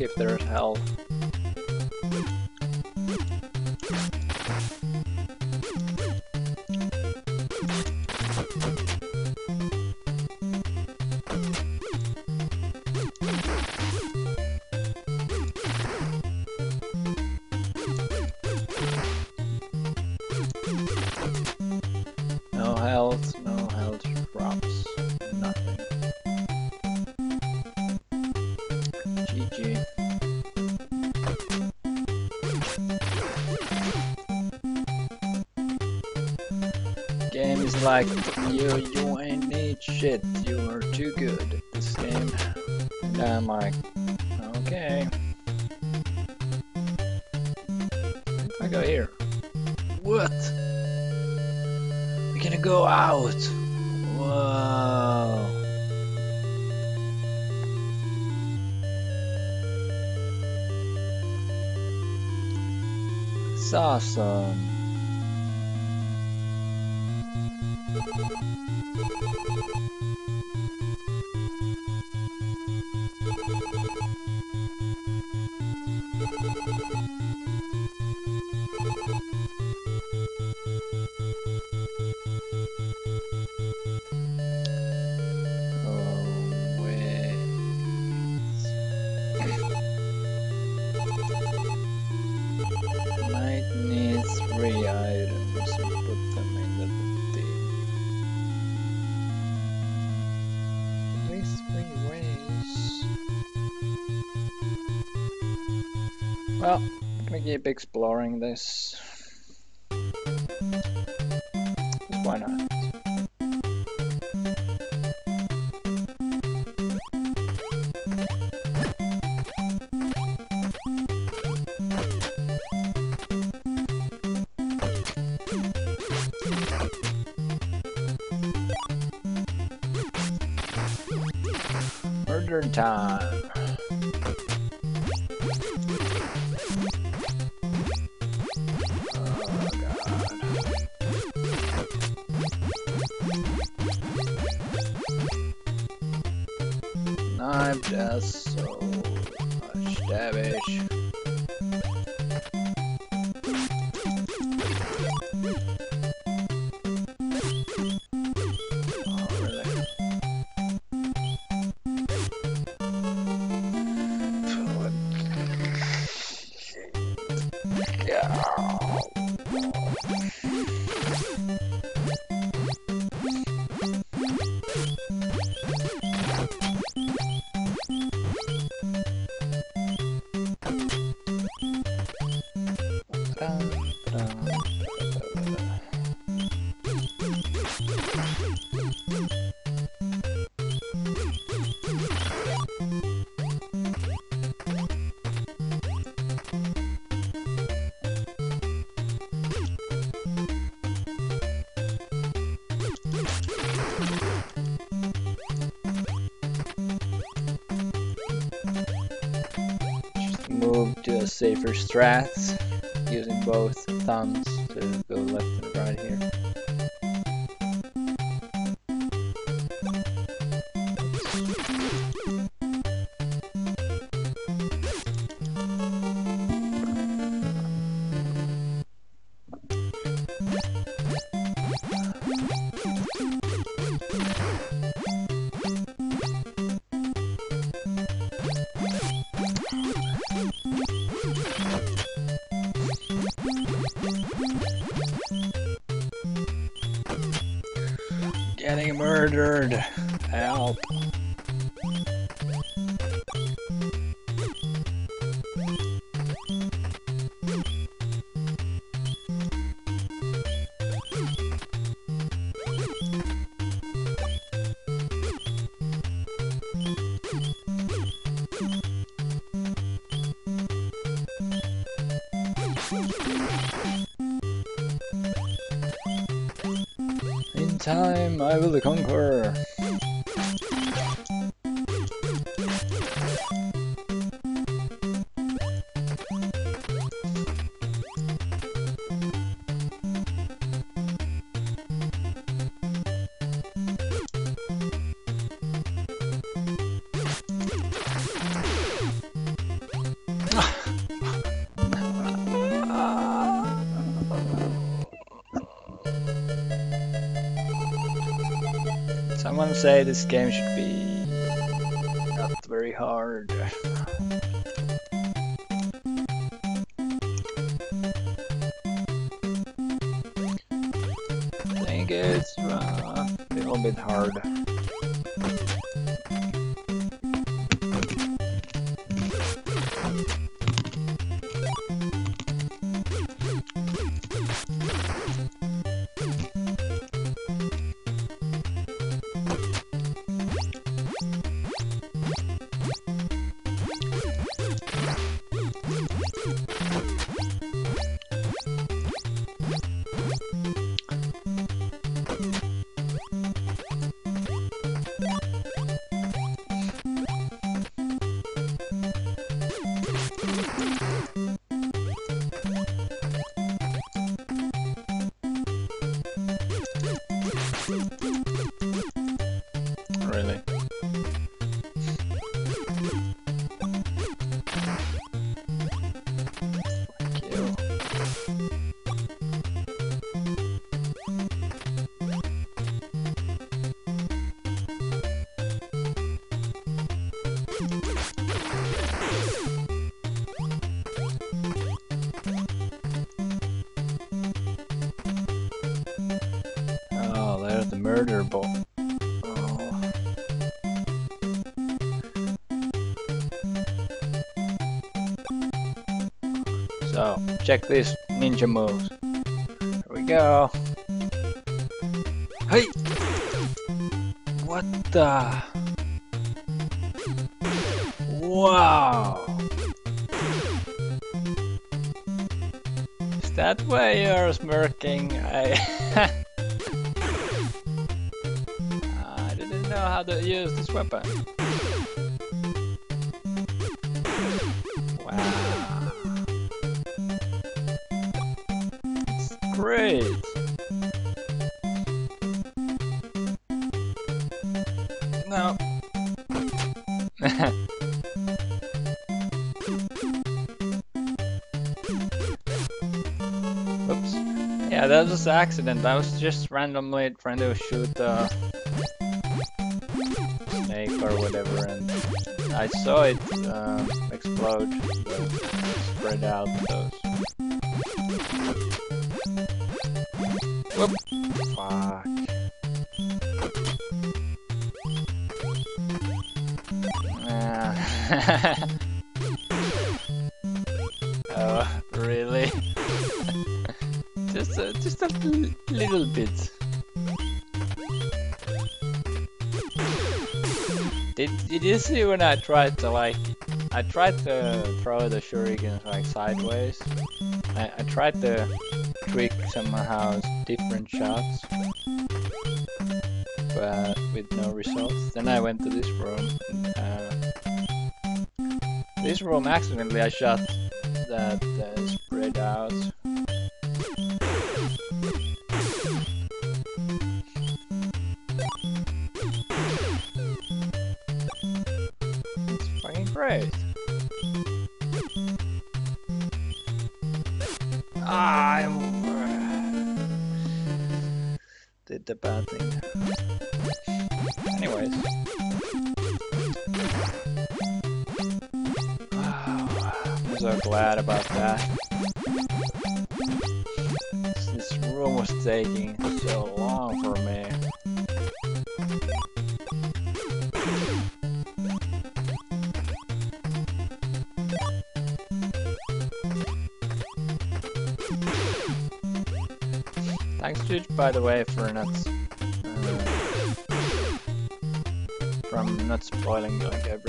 if there's health. shit. this. Why not? time. To strats using both thumbs time, I say this game should be not very hard. Check this ninja moves. Here we go. Hey! What the? Wow! Is that why you're smirking? I... I didn't know how to use this weapon. Accident. I was just randomly trying to shoot a snake or whatever, and I saw it uh, explode, spread out when I tried to like, I tried to throw the shuriken like sideways. I, I tried to tweak somehow different shots, but with no results. Then I went to this room. And, uh, this room accidentally I shot away for nuts. Um, from nuts boiling like every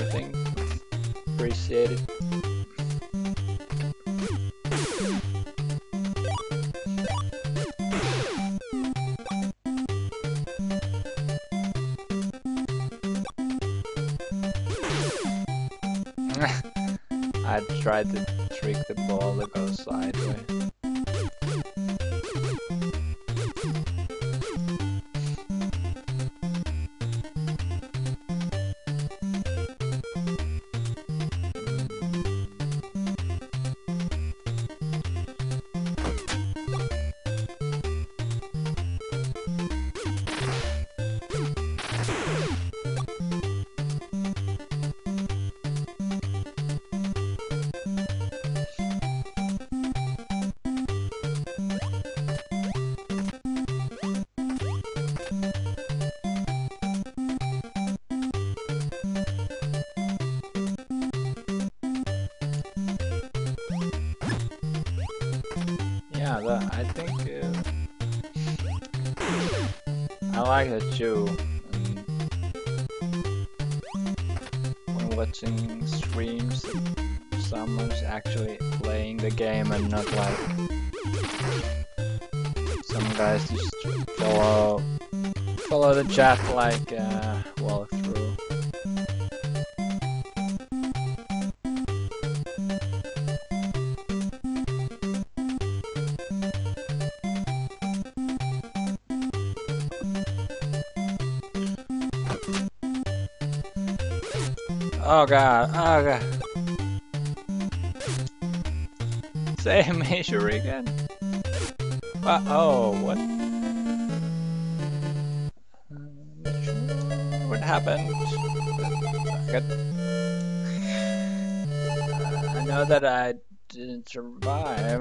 and survive.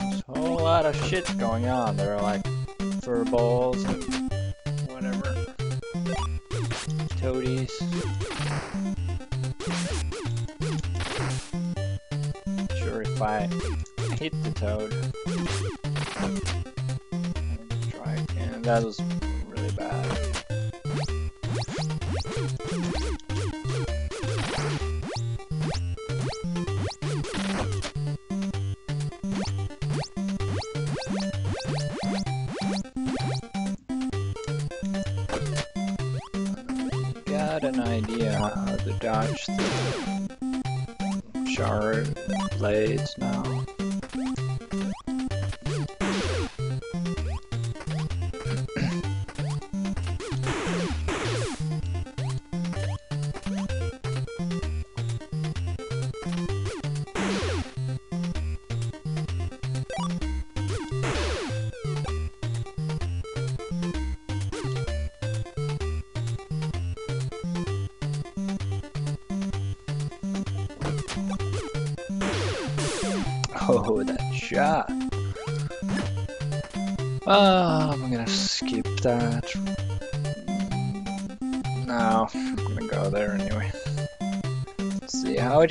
There's a whole lot of shit going on. There guys. Was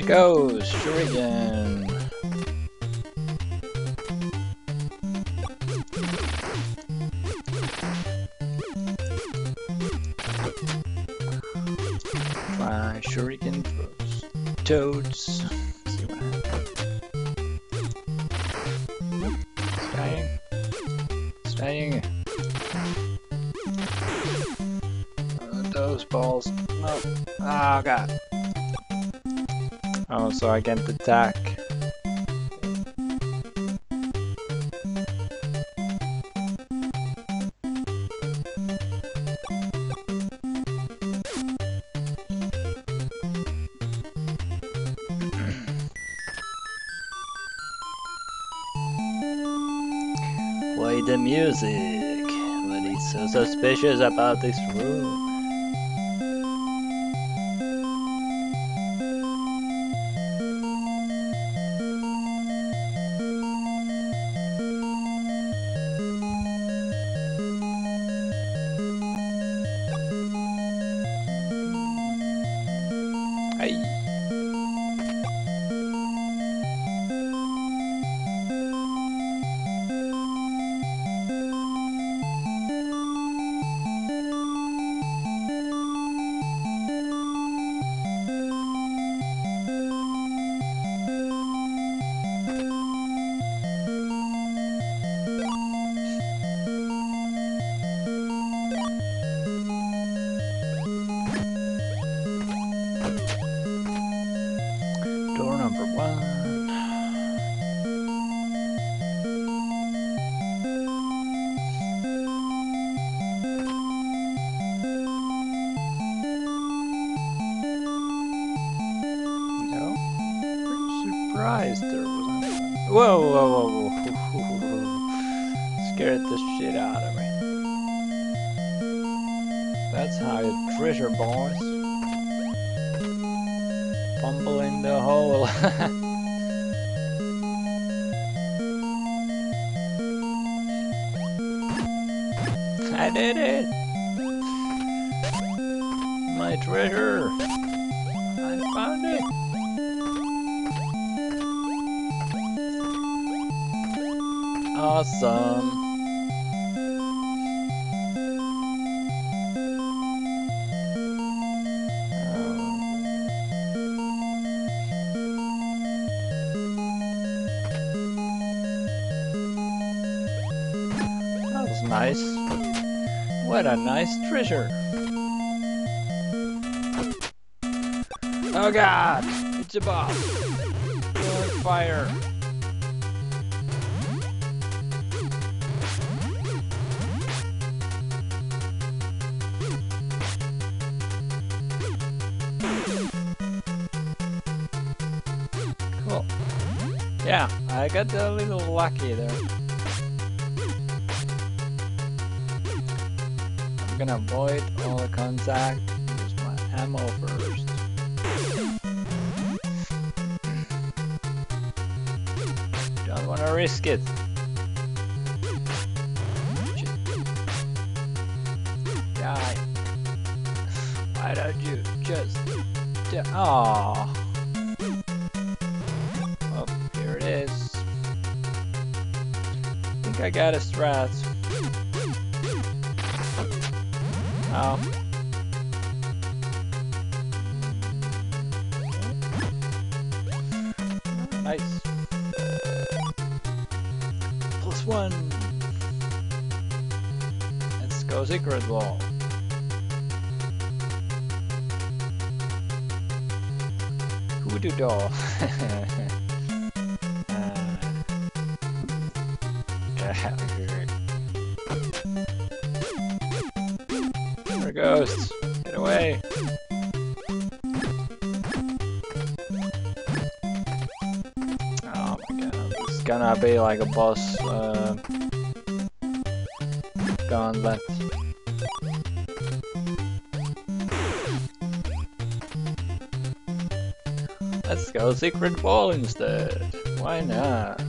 it goes. Shuriken. Attack. Play the music. What is so suspicious about this room? Nice. What a nice treasure. Oh god! It's a boss! Fire! Cool. Yeah, I got a little lucky there. I'm gonna avoid all the contact. Use my ammo first. Don't wanna risk it. Die. Why don't you just... die? Oh, here it is. I think I got a strat. Like a boss uh, gauntlet. Let's go secret wall instead. Why not?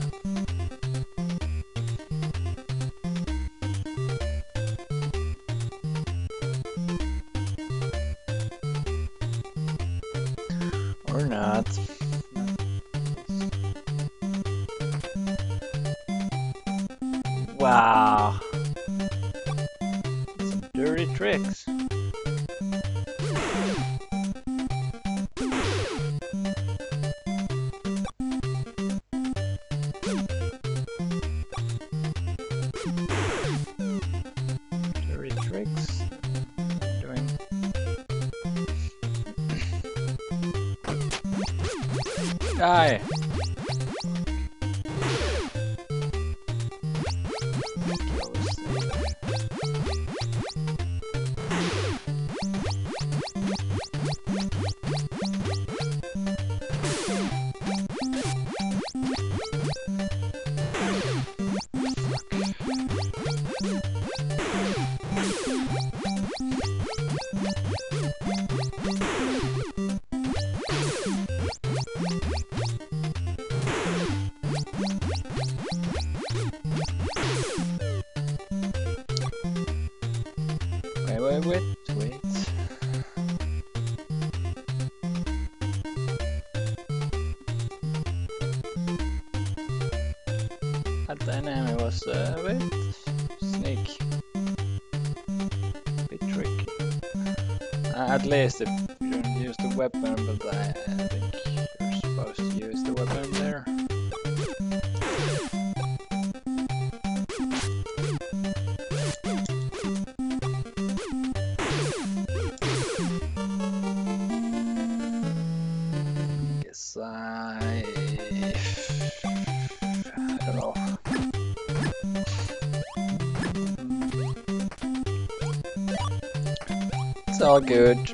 good.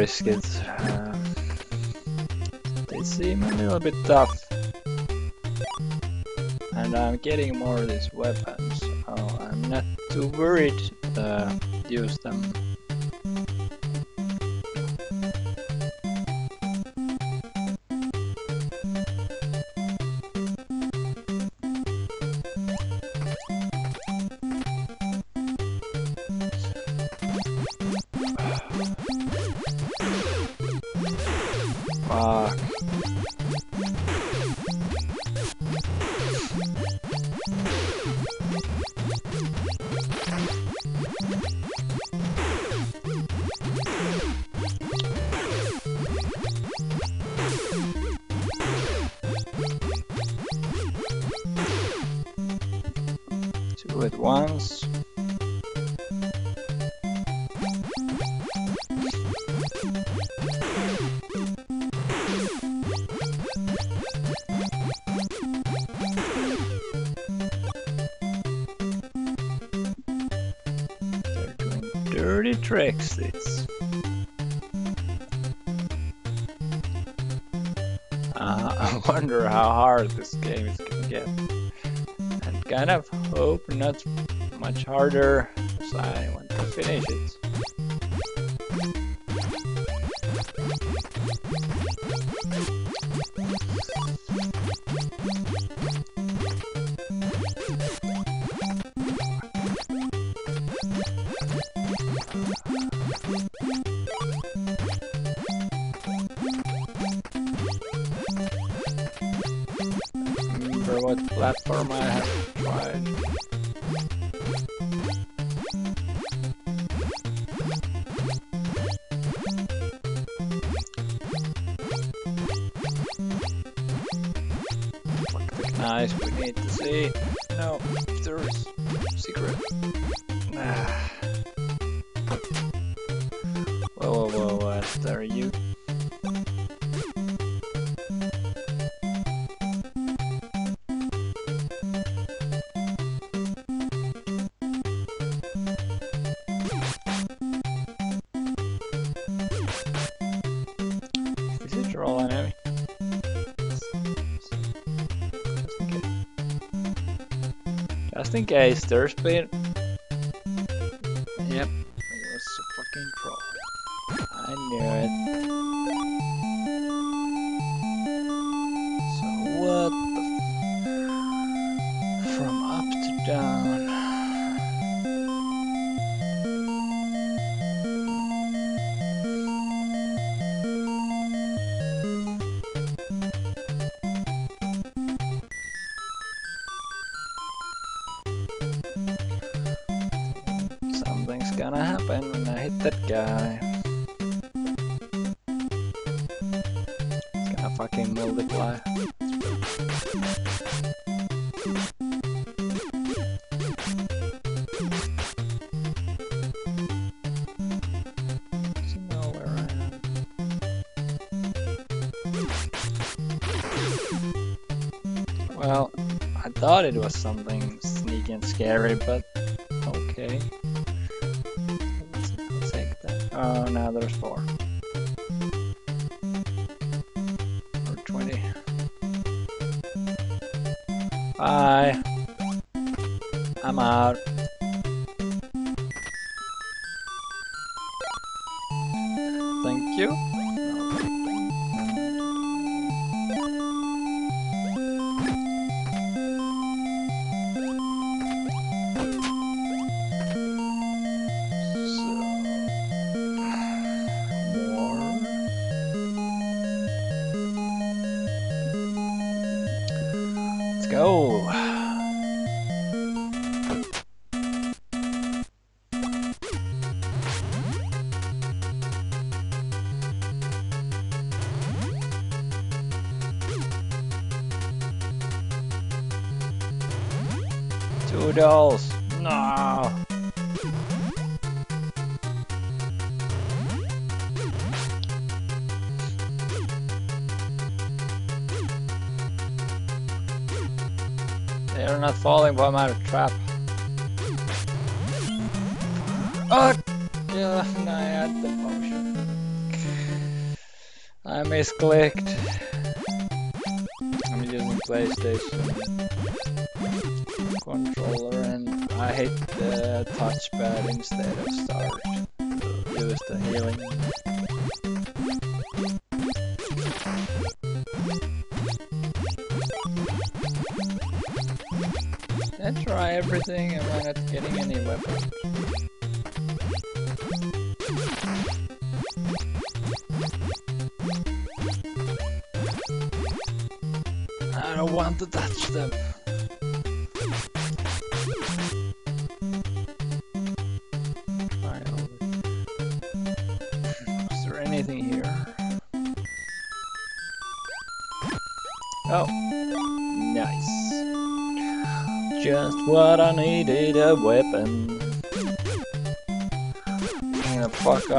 risk it. Uh, they seem a little bit tough. And I'm getting more of this web Okay, stairs, please. scary, but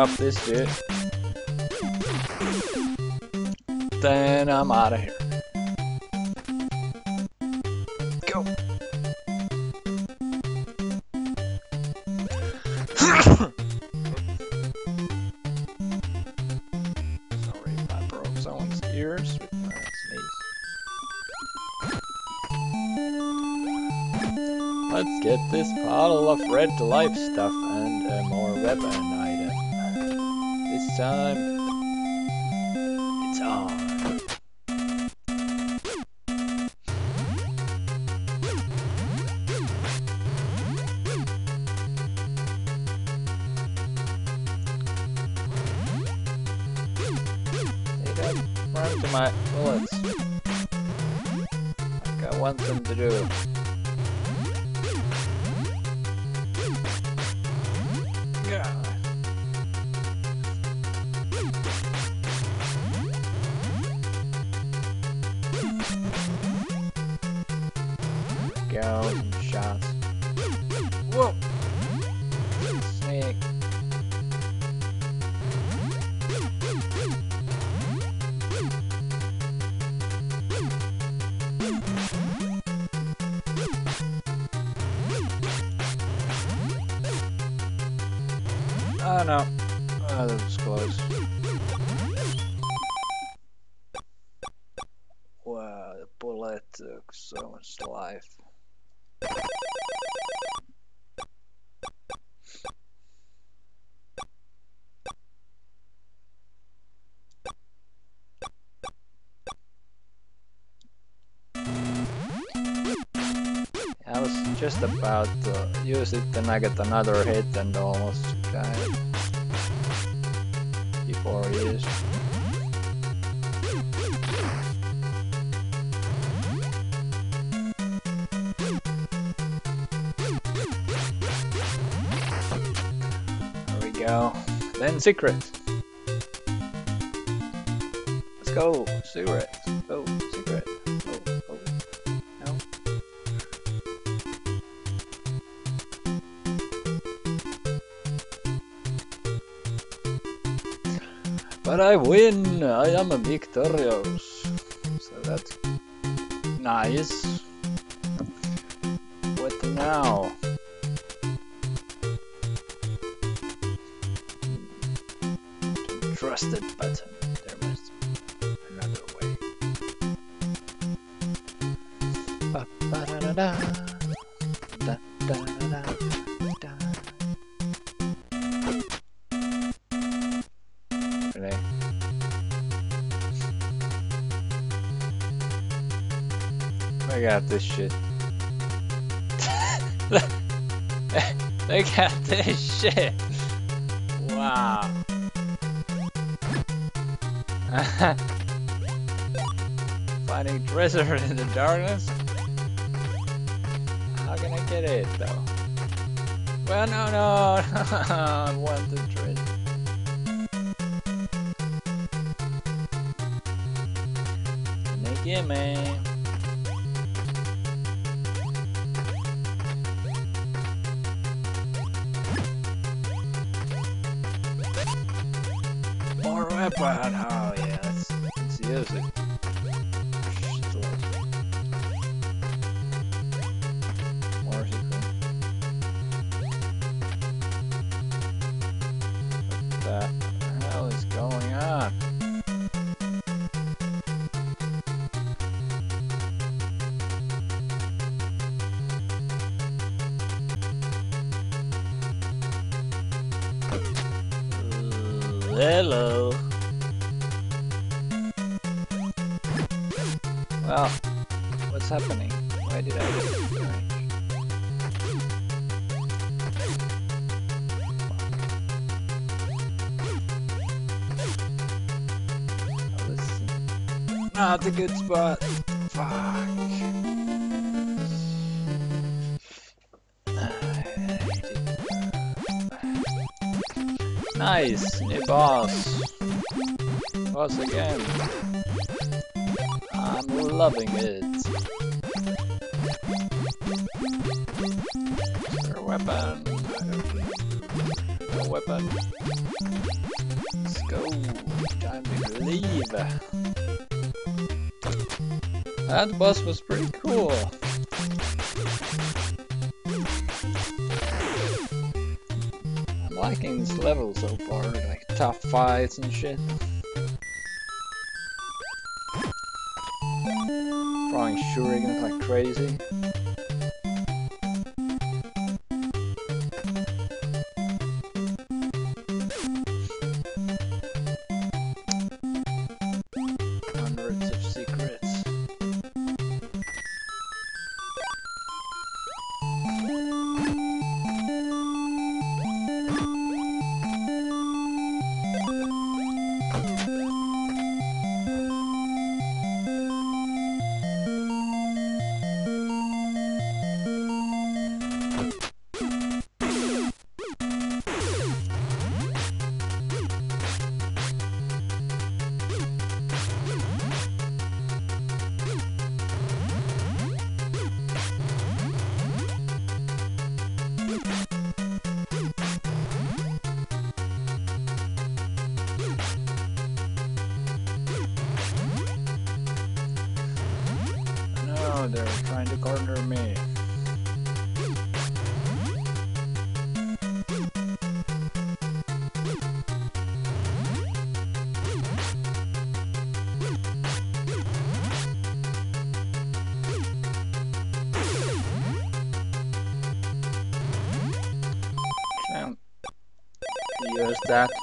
up this dude, then I'm out of here. still alive. I was just about to use it, then I get another hit and almost died before he is. Go. Then secret. Let's go, secret. Go, secret. No. But I win! I am a victorious. So that's nice. What now? Button. There be another way. Ba-ba-da-da-da. Da-da-da-da-da. Really? Look at this shit. look at this shit. Treasure in the darkness? How can I get it though? Well, no, no, I want the treasure. Make it. More good spot. Fights and shit. Throwing shurikens like crazy. That.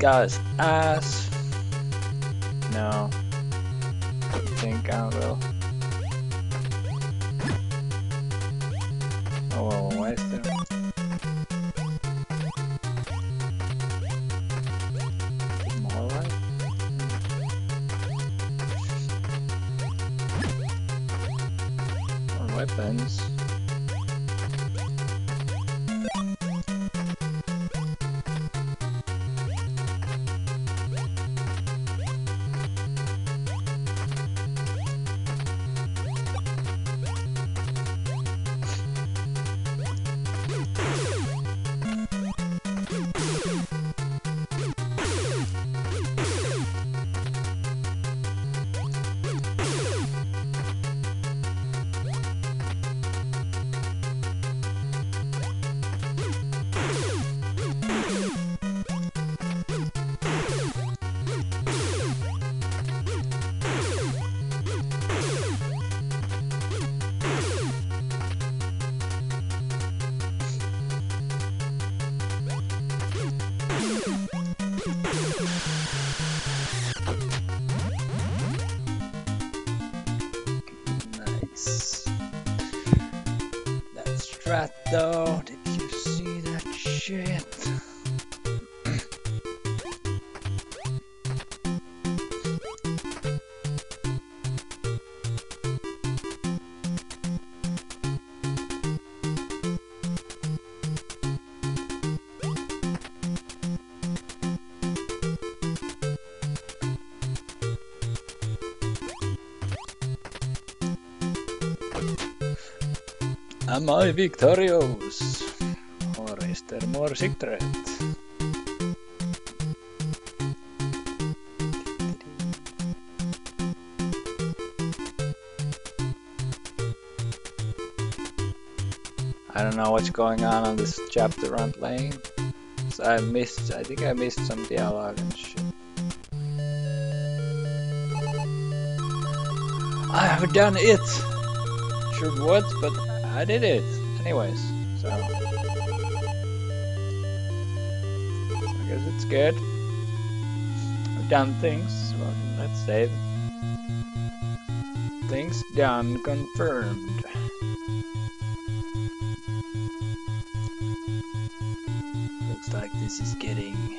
Guy's ass. I victorious? Or is there more secret? I don't know what's going on on this chapter I'm playing. So I missed, I think I missed some dialogue and shit. I have done it! Sure what, but I did it anyways, so. I guess it's good. I've done things, well, let's save. Things done, confirmed. Looks like this is getting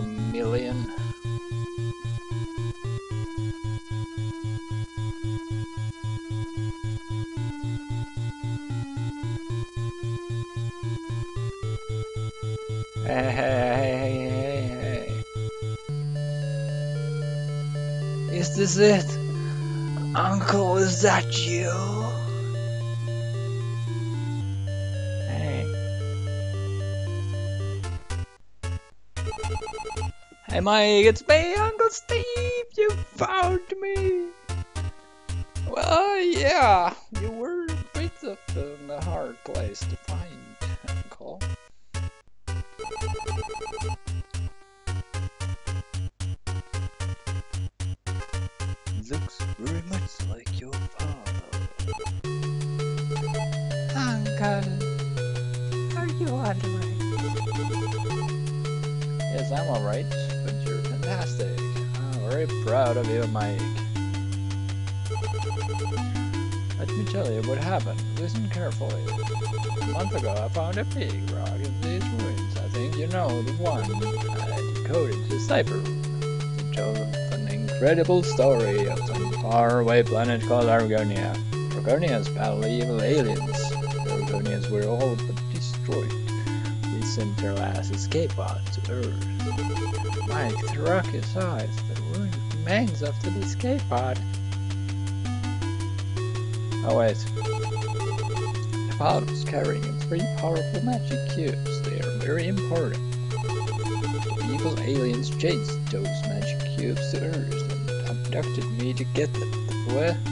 Million. Hey, hey, hey, hey, hey. Is this it? Uncle, is that you? Mike, it's me, Uncle Steve! You found me! Well, yeah, It tells an incredible story of some faraway planet called Argonia. Argonians battle evil aliens. The Argonians were all but destroyed. We sent their last escape pod to Earth. Mike, the rock is size, the ruined remains of the escape pod. Oh wait. The pod was carrying three powerful magic cubes. They are very important. Aliens chased those magic cubes to Earth and abducted me to get them. Where?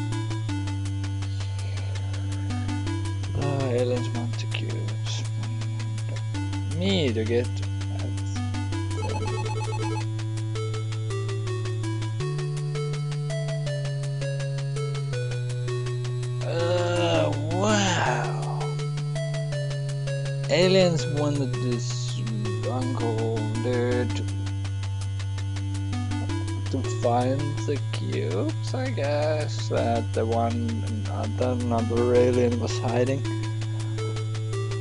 That another alien was hiding.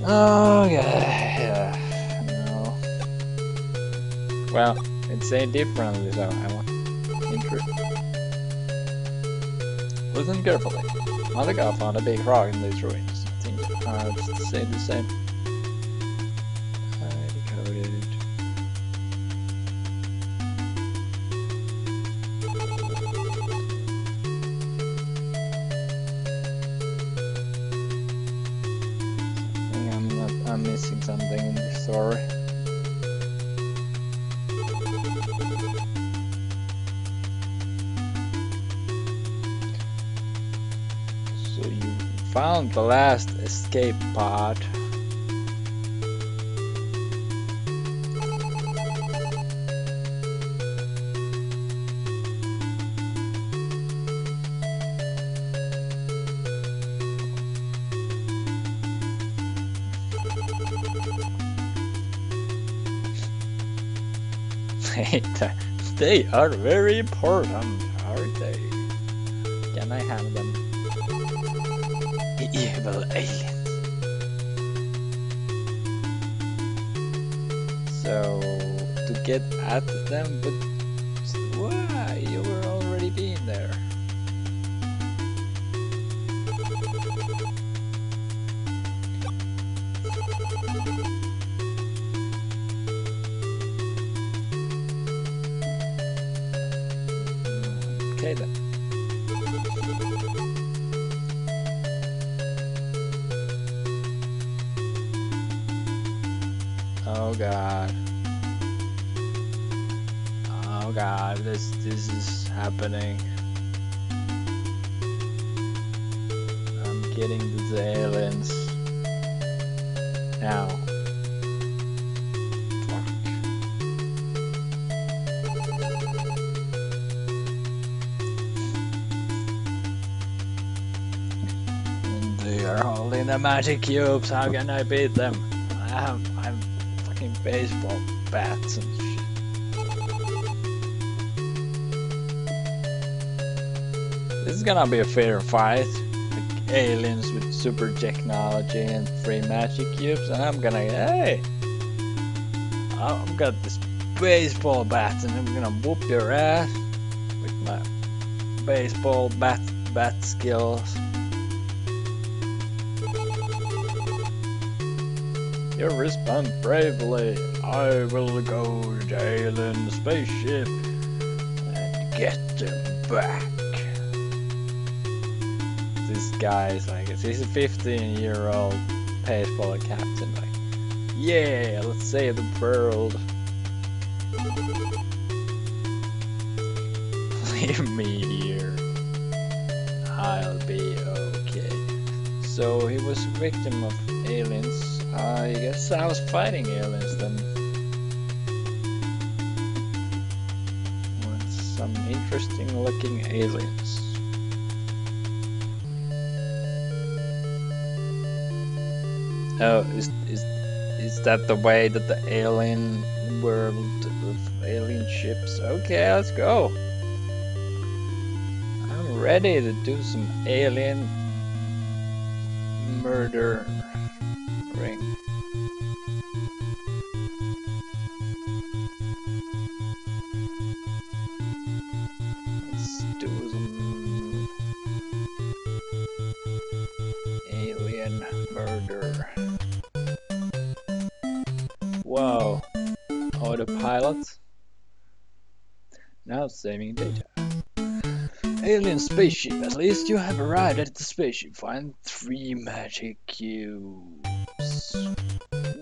Oh, yeah, yeah, no. Well, it's saying differently, so I. Listen carefully. Malaga found a big rock in these ruins. I think uh, it's the same. The last escape pod. they are very important, magic cubes. How can I beat them? I have I'm fucking baseball bats and shit. This is gonna be a fair fight. Like aliens with super technology and three magic cubes, and I'm gonna hey, oh, I've got this baseball bat, and I'm gonna whoop your ass with my baseball bat bat skills. Respond bravely. I will go to alien spaceship and get them back. This guy's like, he's a 15 year old baseball captain. Like, yeah, let's save the world. Leave me here. I'll be okay. So he was a victim of. I was fighting aliens then. With some interesting looking aliens. Oh, is is is that the way that the alien world of alien ships? Okay, let's go. I'm ready to do some alien murder saving data. Alien spaceship. At least you have arrived at the spaceship. Find three magic cubes.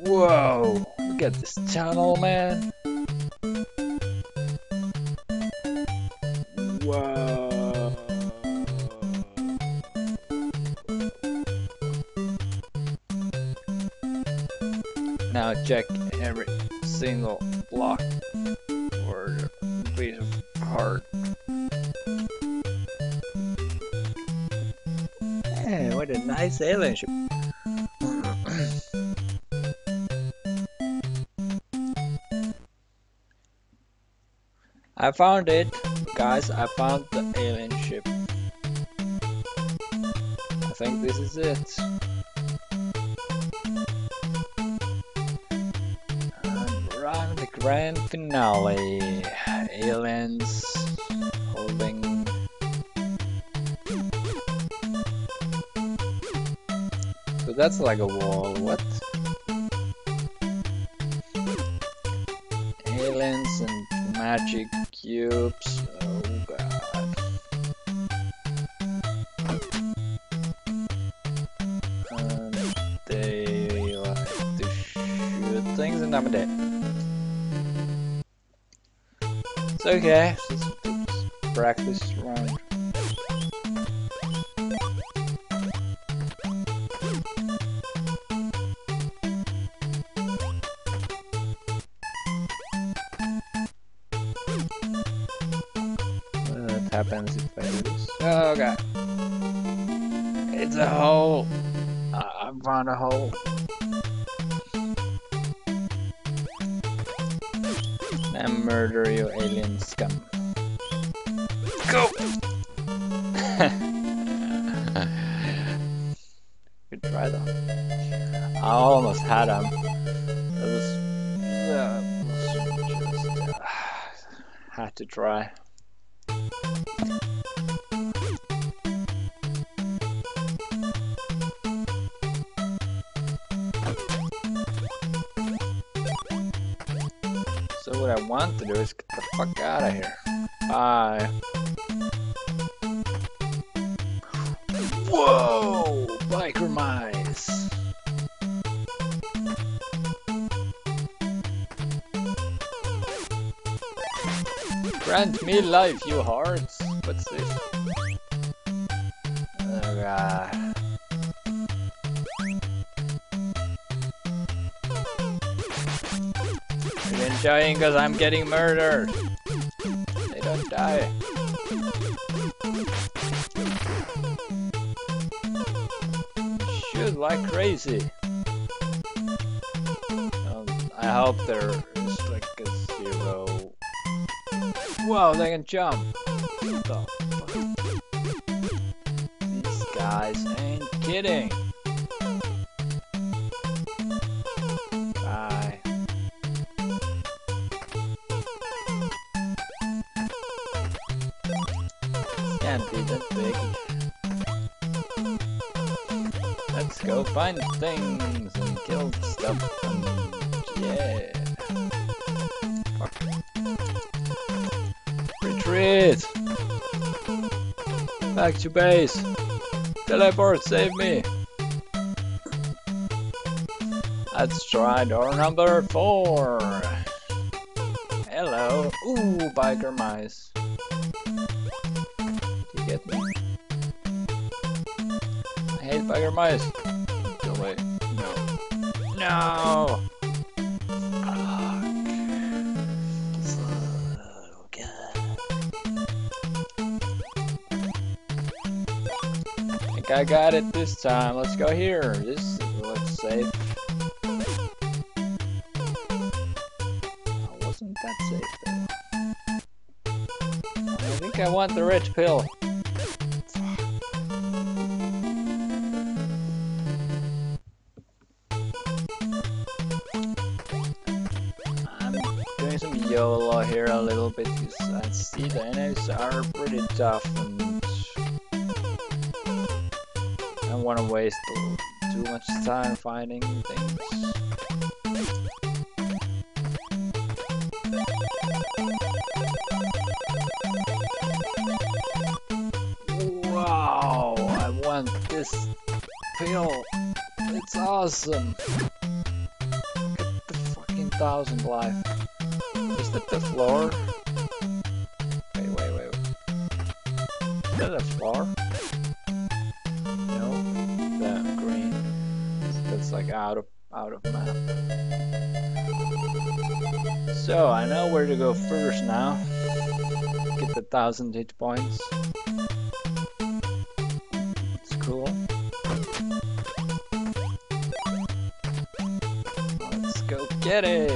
Whoa! Look at this tunnel, man. Whoa! Now check every single block or piece of art. Hey, what a nice alien ship. I found it, guys. I found the alien ship. I think this is it. And we're the grand finale. Aliens holding. So that's like a wall. What? Aliens and magic cubes. Oh god. And they like to shoot things and I'm dead. Okay. Practice to try. So what I want to do is get the fuck out of here. Bye. Grant me life, you hearts! What's this? Are you enjoying because I'm getting murdered? They don't die. Shoot like crazy. Um, I hope there Oh, Whoa, they can jump. These guys ain't kidding. Bye. Can't be that big. Let's go find things and kill stuff. Back to base! Teleport, save me! Let's try door number four. Hello. Ooh, biker mice. Did you get me? I hate biker mice. Go away. No. No! Think I got it this time. Let's go here. This looks safe. Oh, wasn't that safe though? I think I want the red pill. I'm doing some YOLO here a little bit because I see the enemies are pretty tough want to waste too much time finding things. Wow, I want this pill. It's awesome. Get the fucking thousand life. Is that the floor? Out of map. So I know where to go first now. Get the thousand hit points. It's cool. Let's go get it!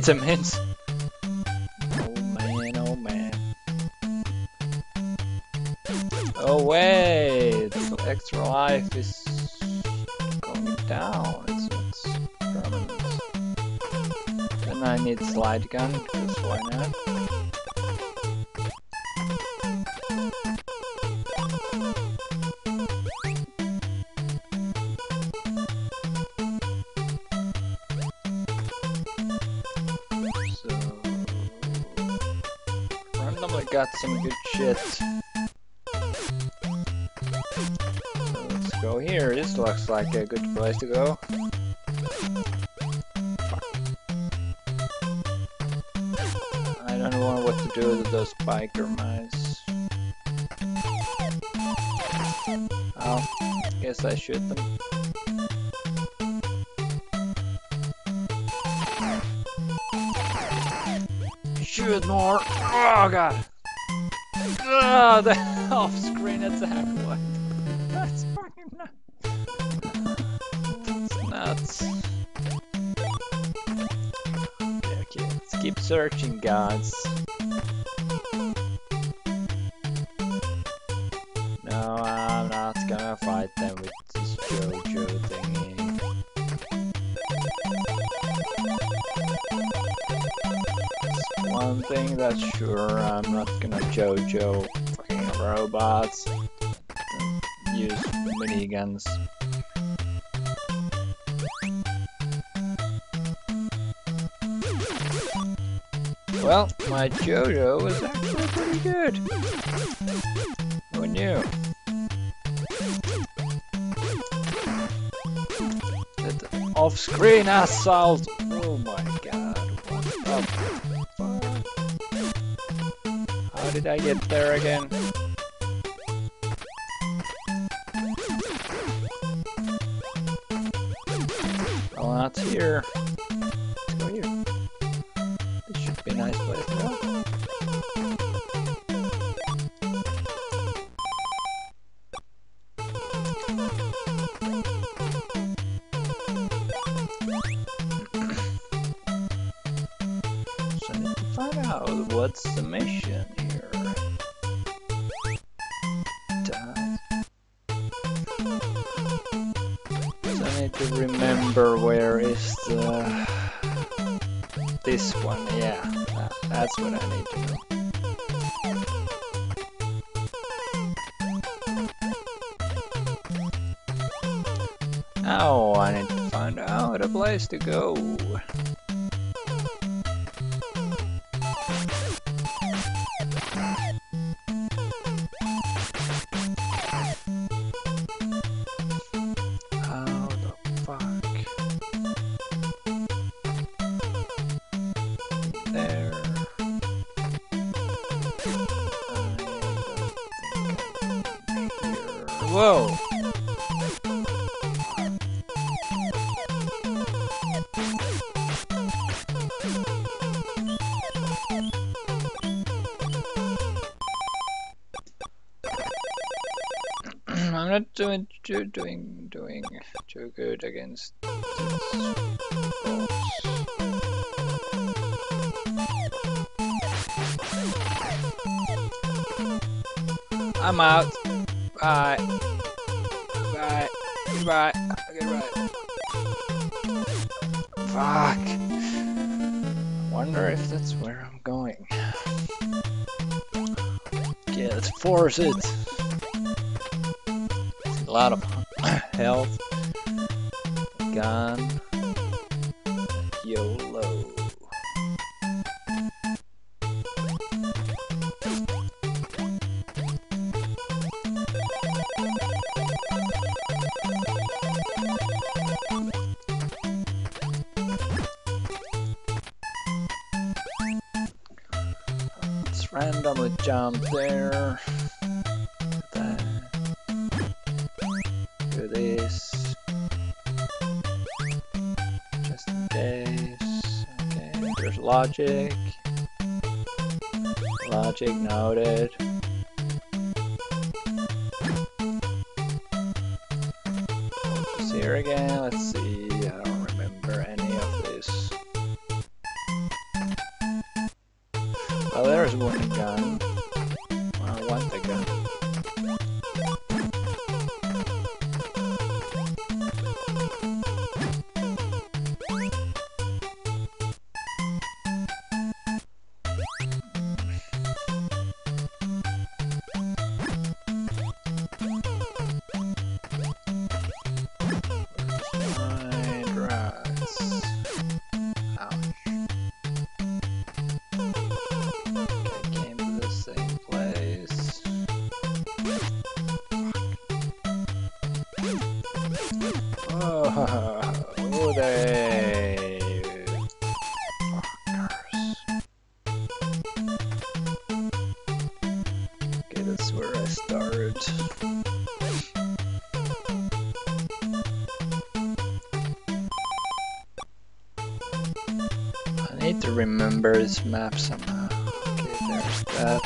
Vitamins! Oh man, oh man. Oh wait, the extra life is going down. It's. Then I need slide gun, because why not? Some good shit. Let's go here. This looks like a good place to go. I don't know what to do with those biker mice. Oh, guess I shoot them. Shoot more! Oh god! Oh, the off-screen attack, what? That's fucking nuts. That's nuts. Okay, okay, let's keep searching, guys. Miniguns. Well, my yo-yo was actually pretty good. Who knew? That off-screen assault! Oh my god, what the fuck? How did I get there again? Doing doing too good against. I'm out. Bye. Bye. Goodbye. Goodbye. Fuck. I wonder if that's where I'm going. Okay, let's force it. Logic. Logic noted. Map somehow. Okay, there's that.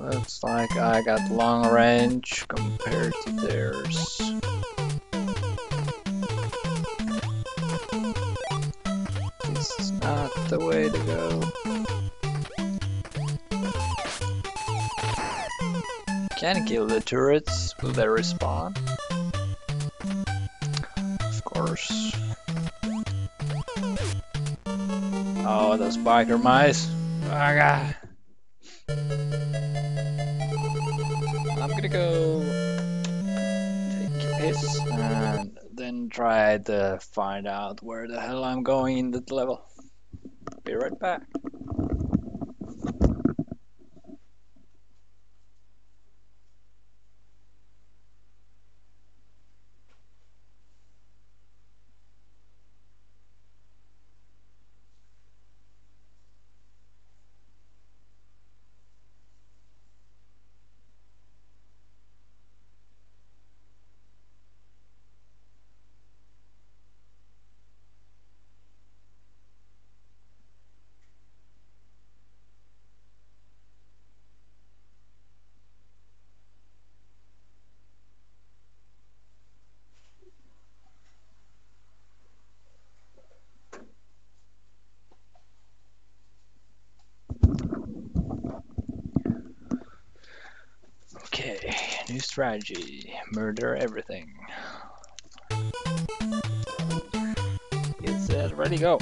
Looks like I got long range compared to theirs. This is not the way to go. Can kill the turrets. Will they respawn? Biker mice. Oh god. I'm gonna go take this and then try to find out where the hell I'm going in that level. Be right back. Okay, new strategy. Murder everything. Get set, ready, go.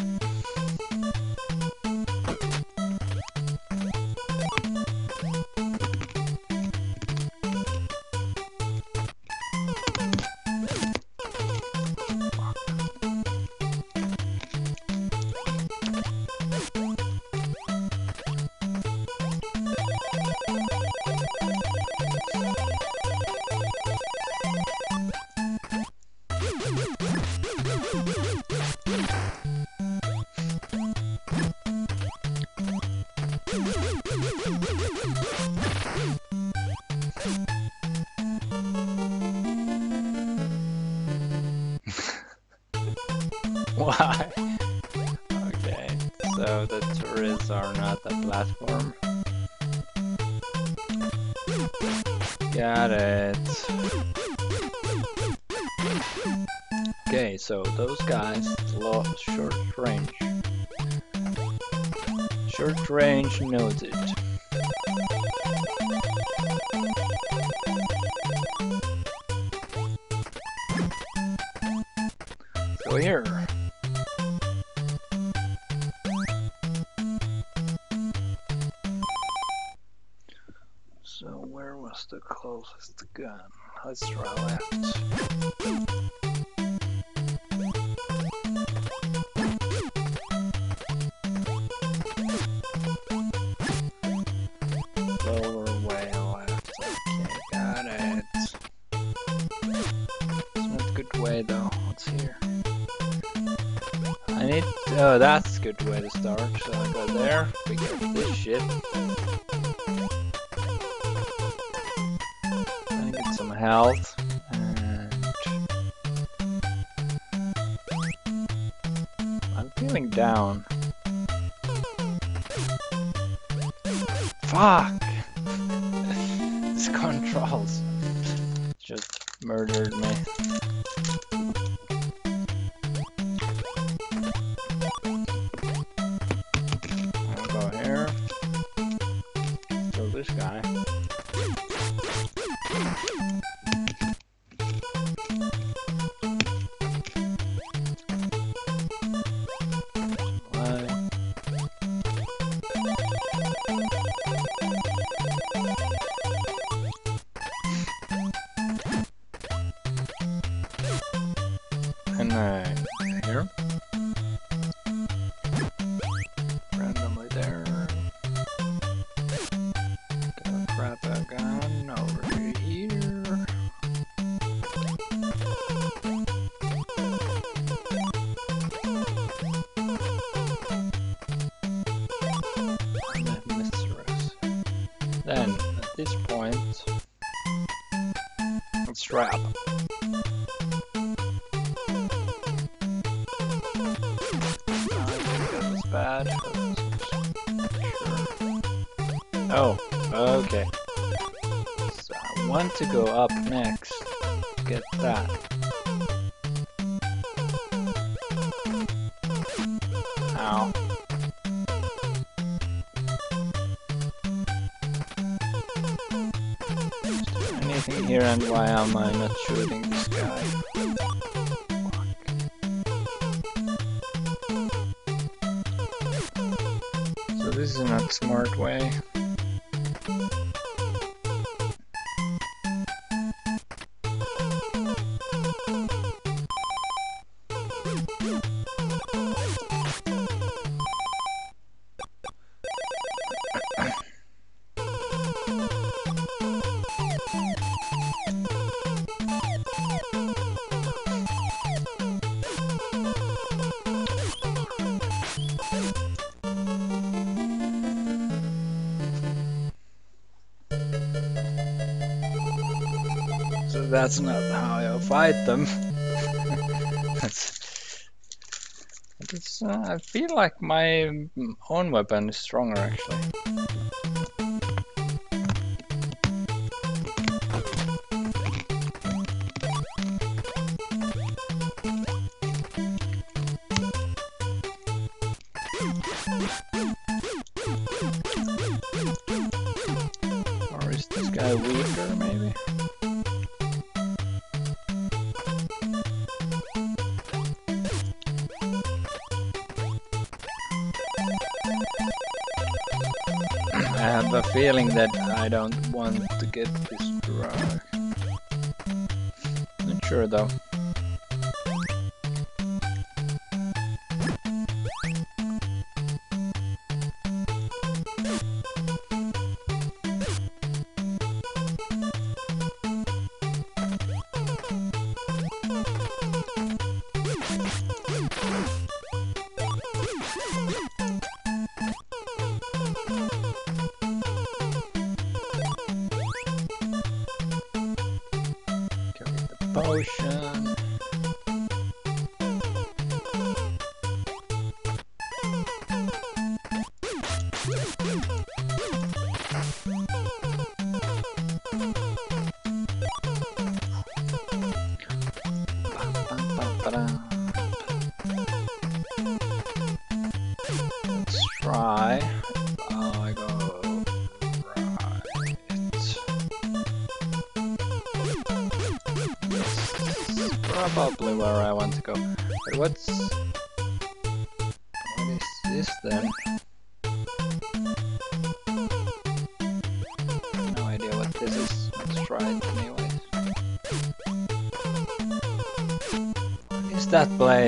noted. Go here. So where was the closest gun? Let's try left. That's a good way to start. So I go there, we get this shit. And get some health. And I'm feeling down. Fuck! that's not how you fight them. uh, I feel like my own weapon is stronger actually. I don't want to get this drug. Not sure though.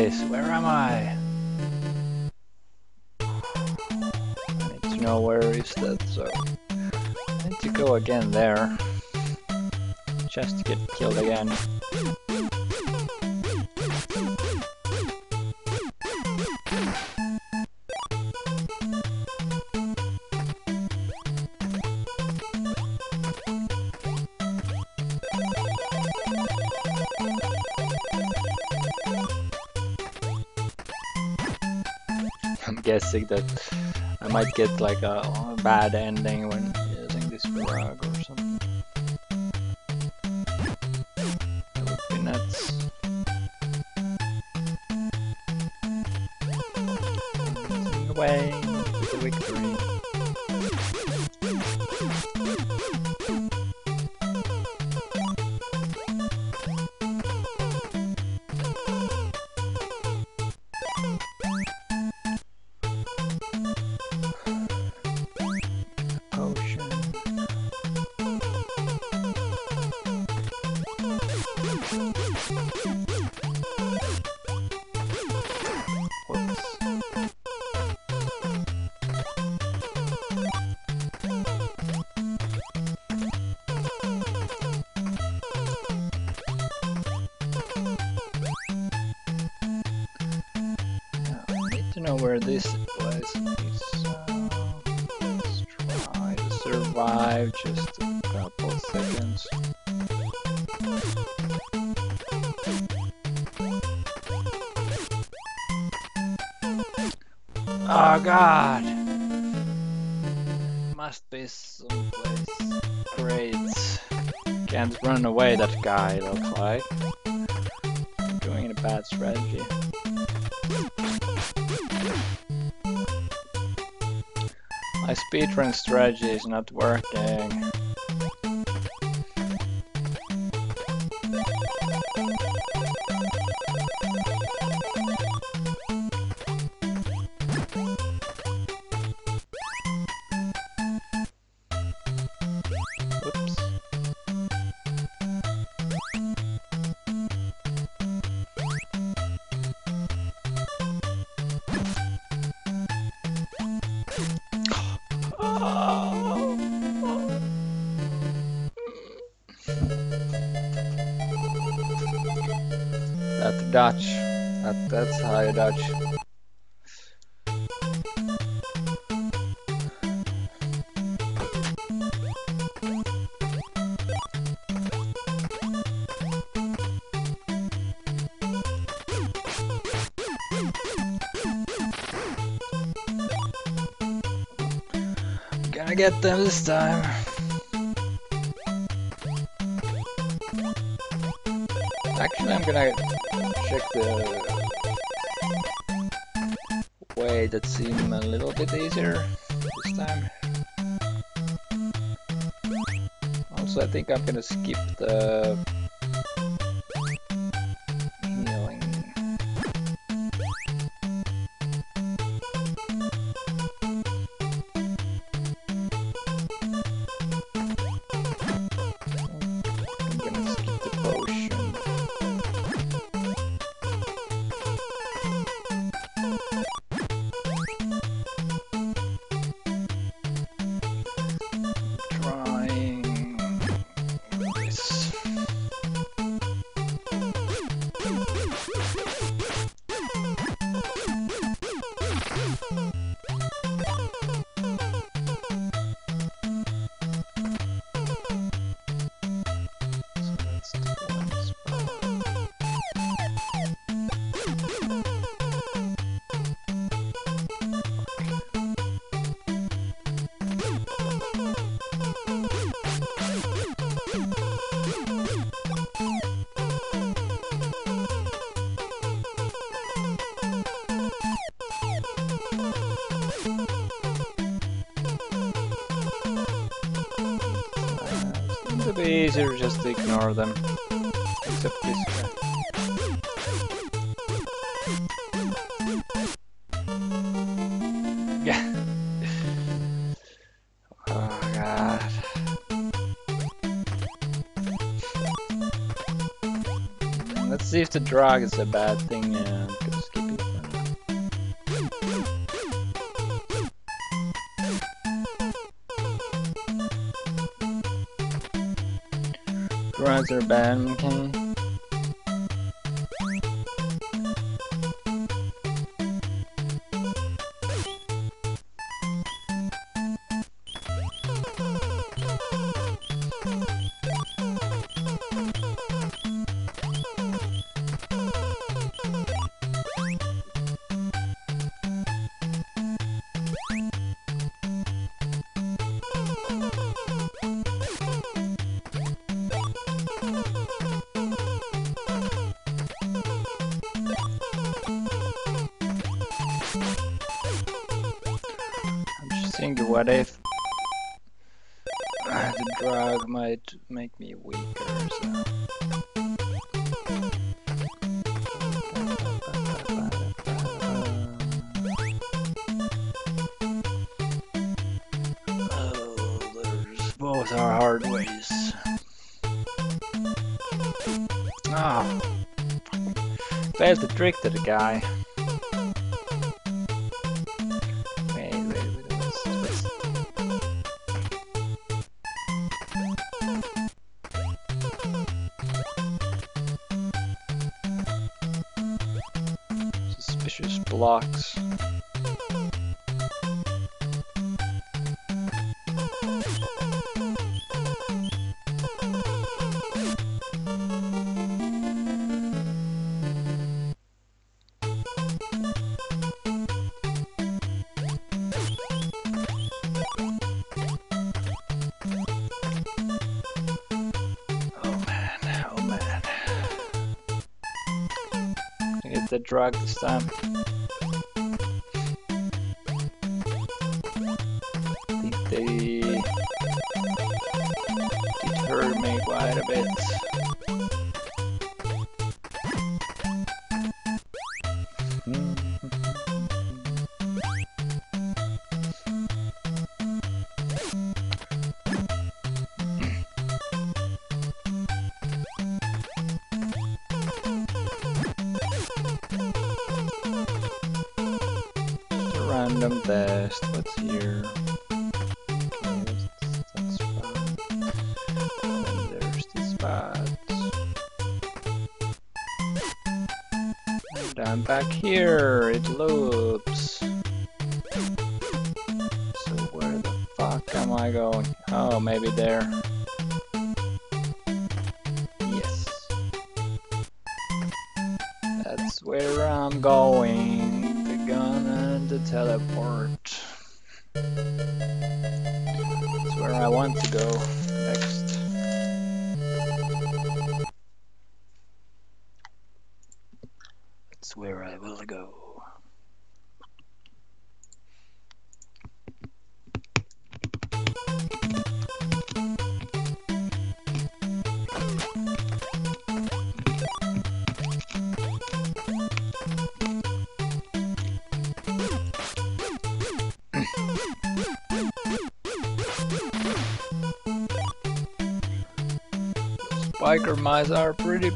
Where am? I I'm that I might get like a, bad ending when uh, using this frog or something. Guy looks like. Doing a bad strategy. My speedrun strategy is not working. Get them this time. Actually, I'm gonna check the way that seem a little bit easier this time. Also, I think I'm gonna skip the drug is a bad thing and just keep it fun. Drugs are bad, okay? streak to the guy. drag this time. biker mice are pretty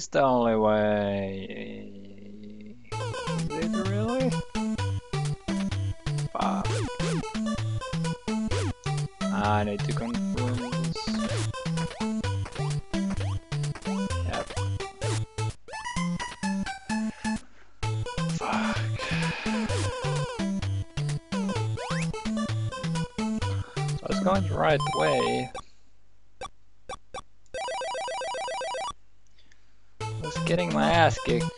is the only way. Is it really? Fuck. I need to confirm this. Yep. Fuck. I was going the right way. Getting my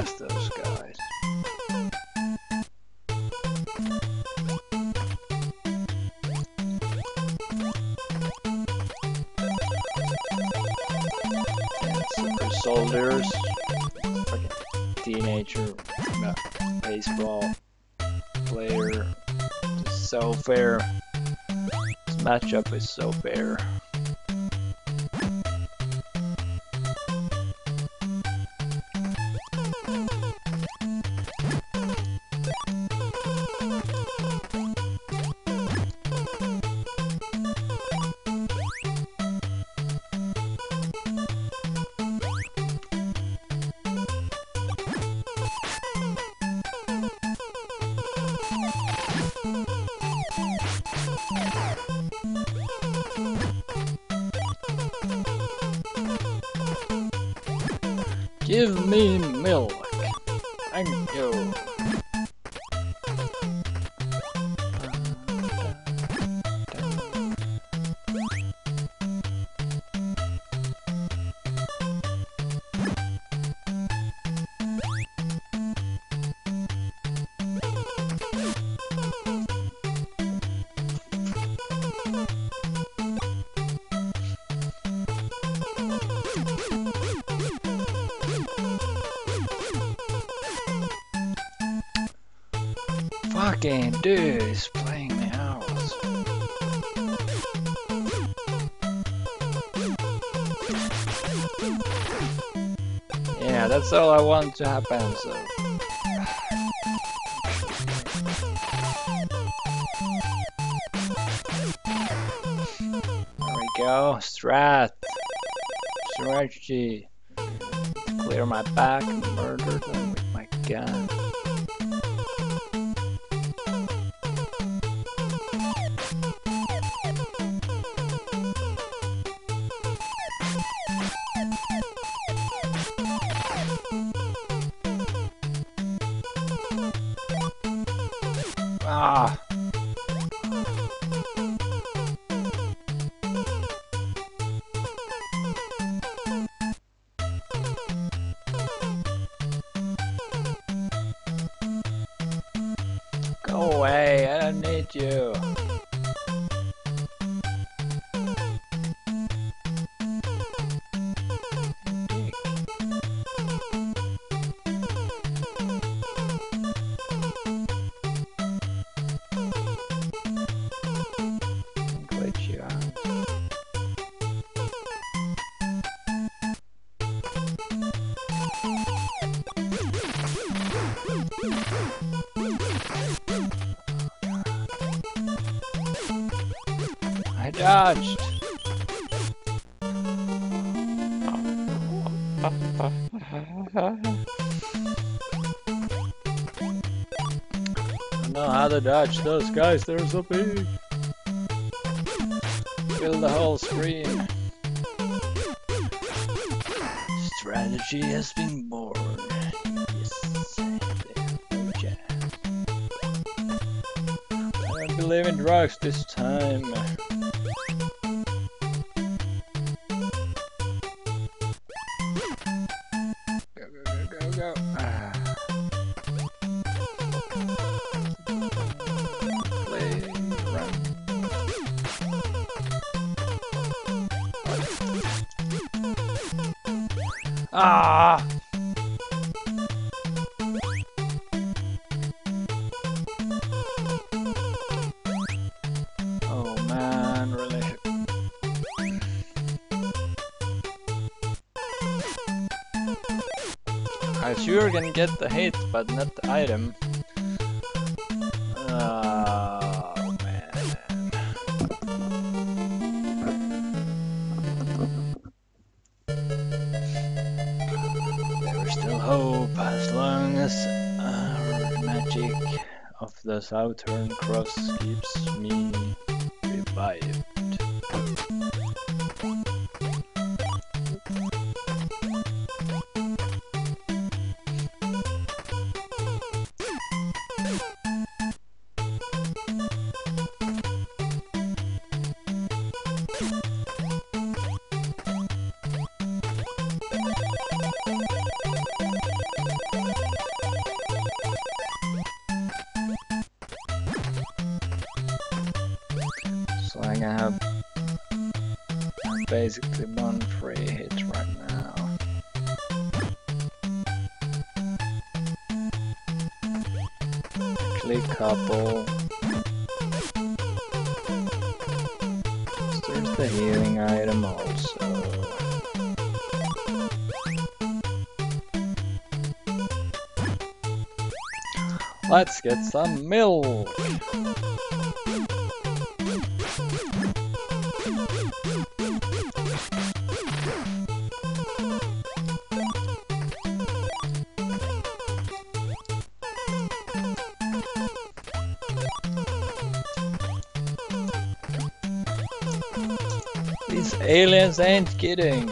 past those guys. Super soldiers. Teenager. no, baseball player. So fair. This matchup is so fair. There we go. Strat. Strategy. Clear my back, murder them with my gun. Those guys, there's a big. Fill the whole screen. Strategy has been born. Yes. I don't believe in drugs this time. Get the hit, but not the item. Oh. There's still hope as long as our magic of the Southern Cross keeps me Let's get some milk. These aliens ain't kidding.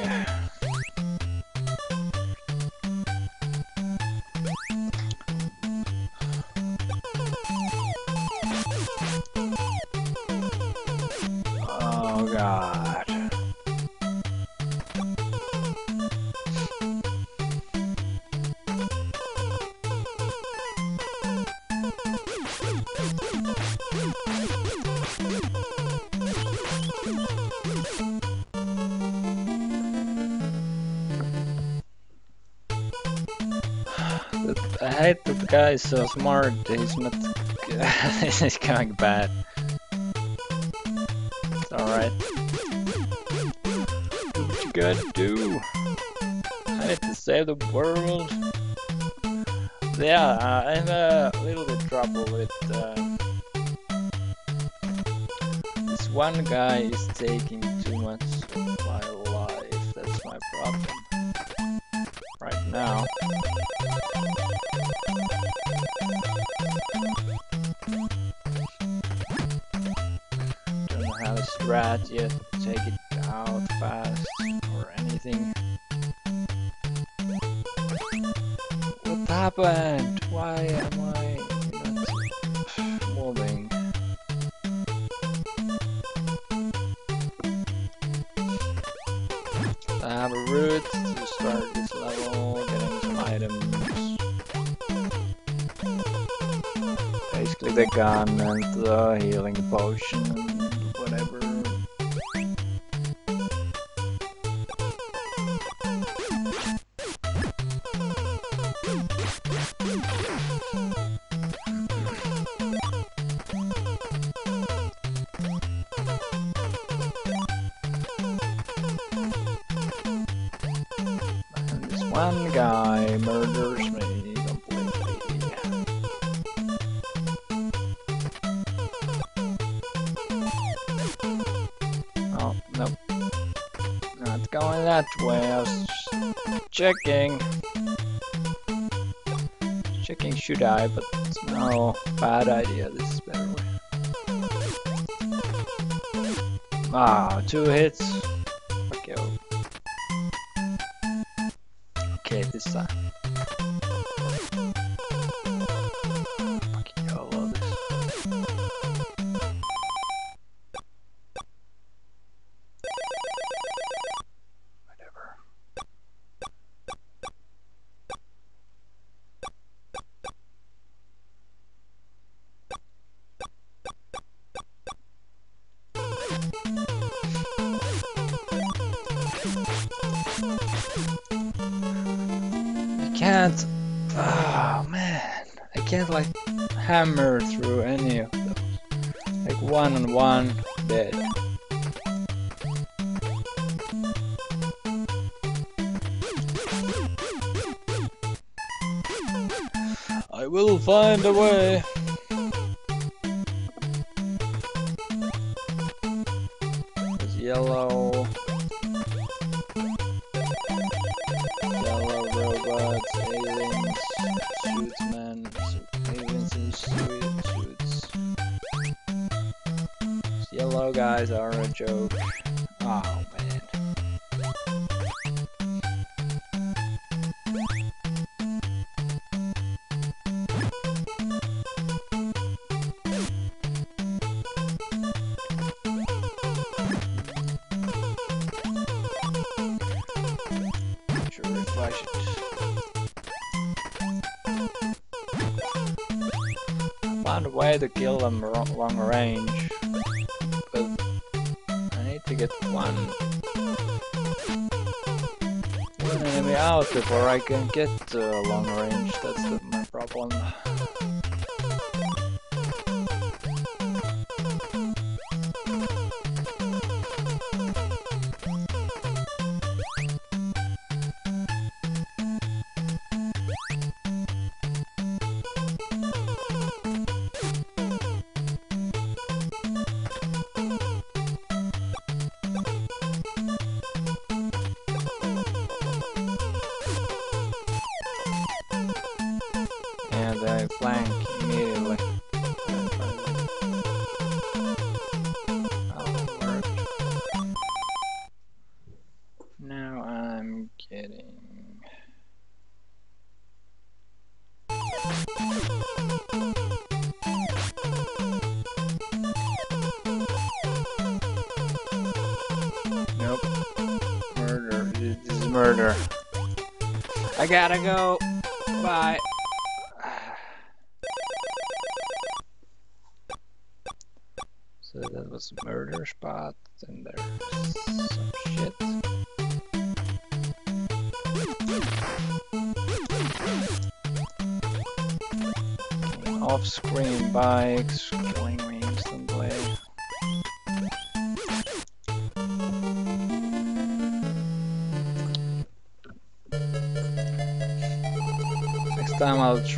Is so smart, he's not... this is going bad. It's alright. Do what you gotta do. I need to save the world. Yeah, uh, I'm a little bit trouble with... Uh, this one guy is taking strat die, but it's no bad idea. This is better. Ah, two hits. I can get uh, long range, that's the gotta go. Bye. So that was murder spot, and there's some shit. Off-screen bikes going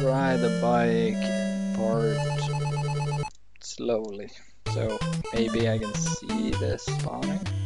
try the bike part slowly. So maybe I can see the spawning.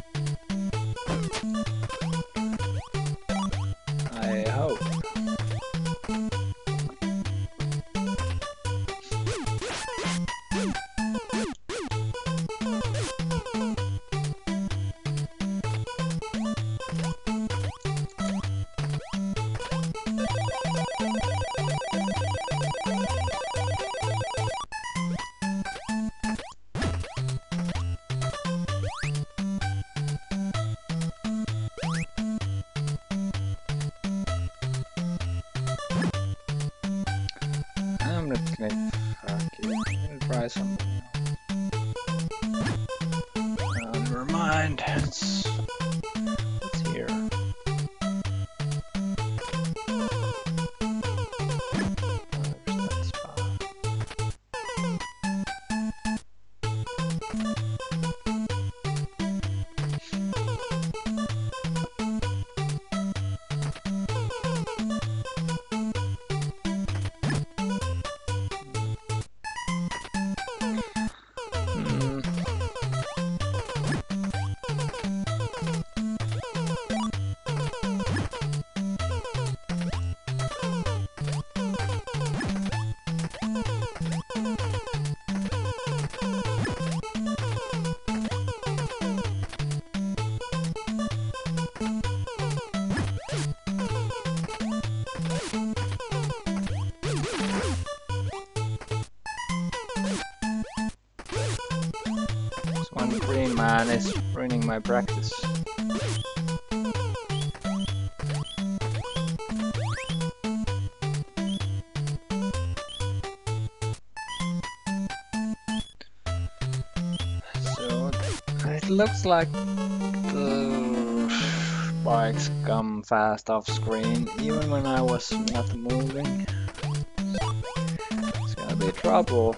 My practice. So it looks like the bikes come fast off screen even when I was not moving. It's gonna be trouble.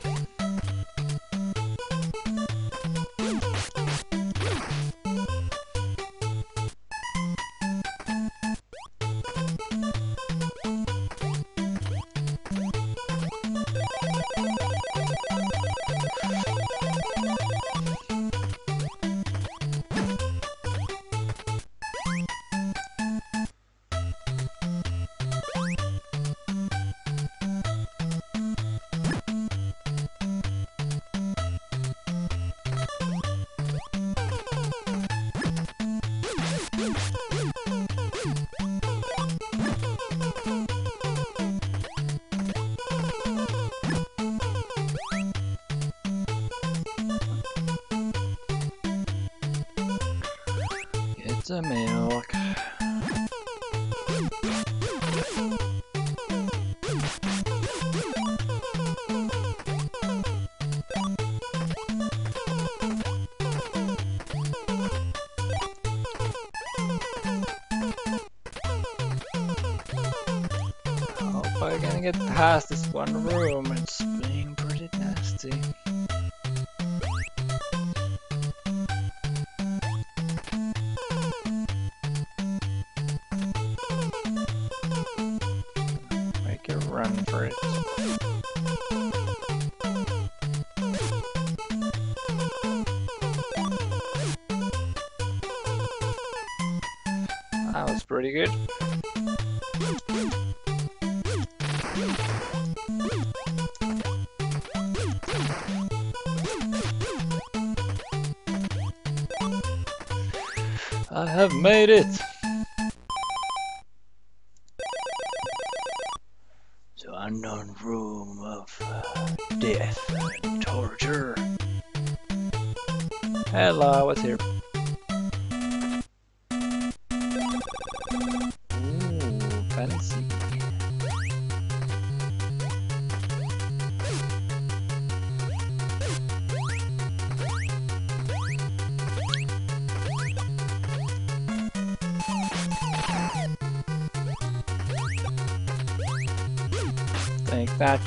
Made it!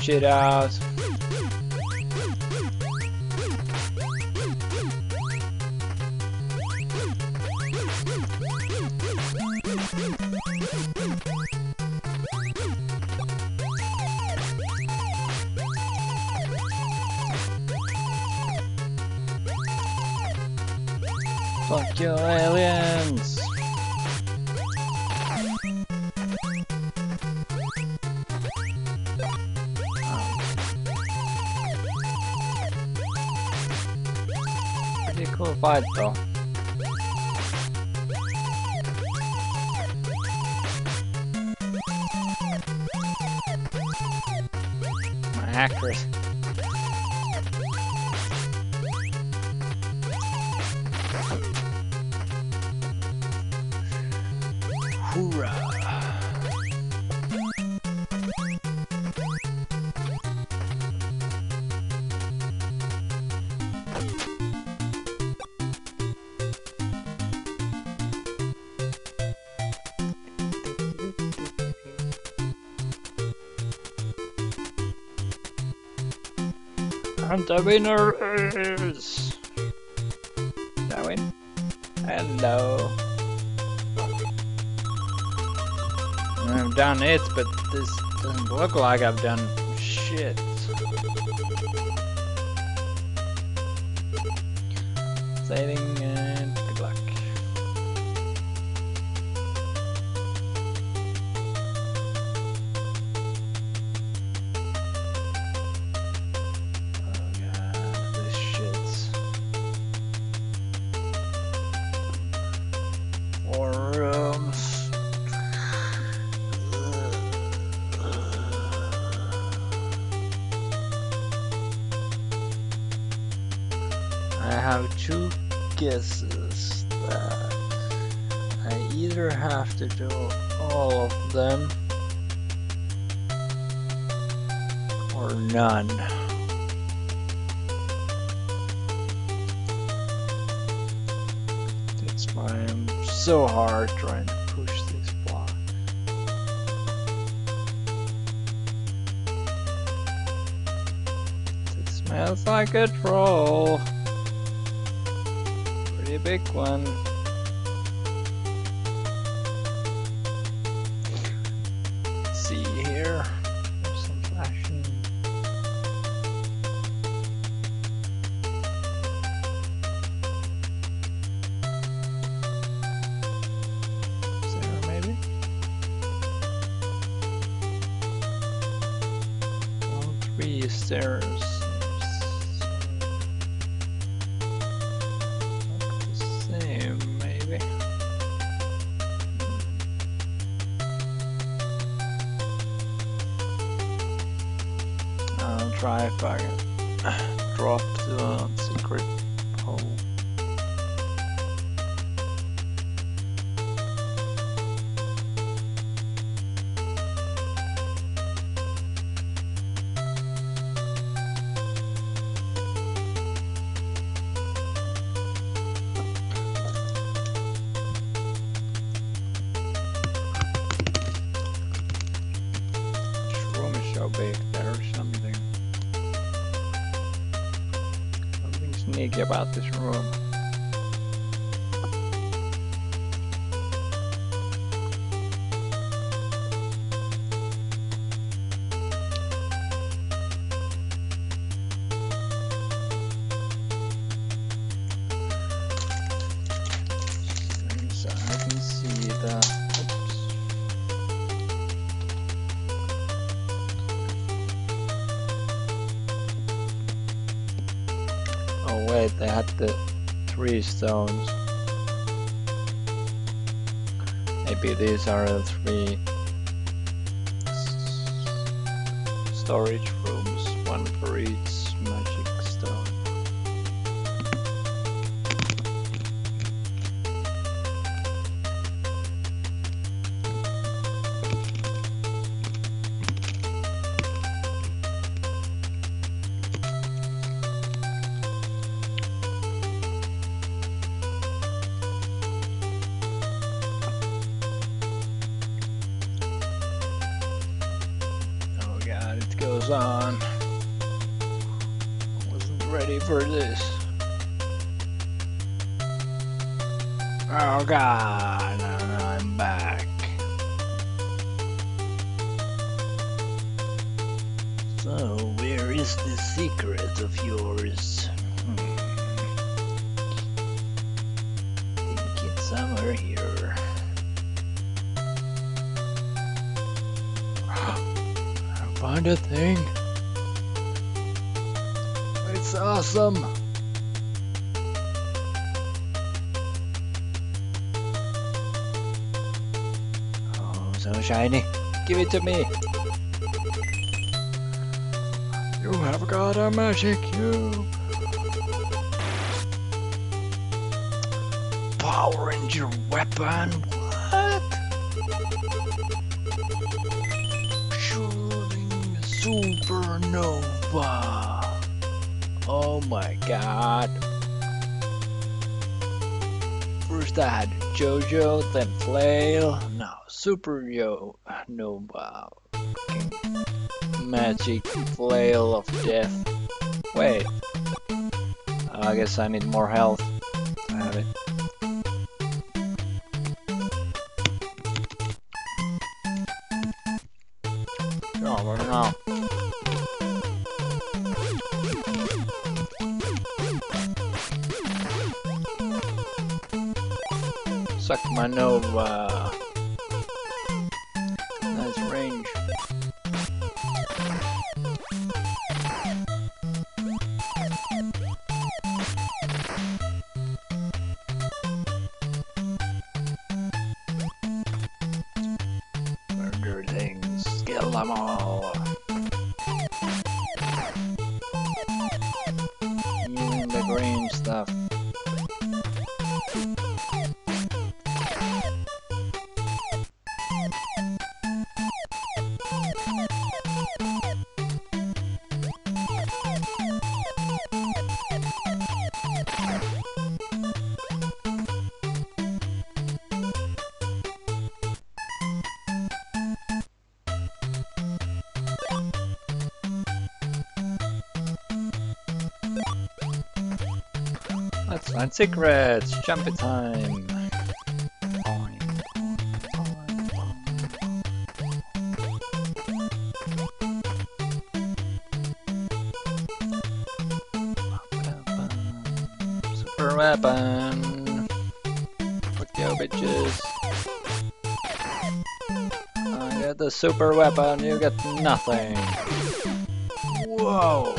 Take the winner is... Did I win? Hello. I've done it, but this doesn't look like I've done about this zones. Maybe these are the three shiny. Give it to me. You have got a magic cube. Power Ranger weapon? What? Shooting supernova. Oh my god that JoJo then flail now Super Yo, no, wow, Magic Flail of Death. Wait, I guess I need more health. Cigarettes! Jumpy time! Super weapon! Fuck you bitches! I got the super weapon, you get nothing! Whoa!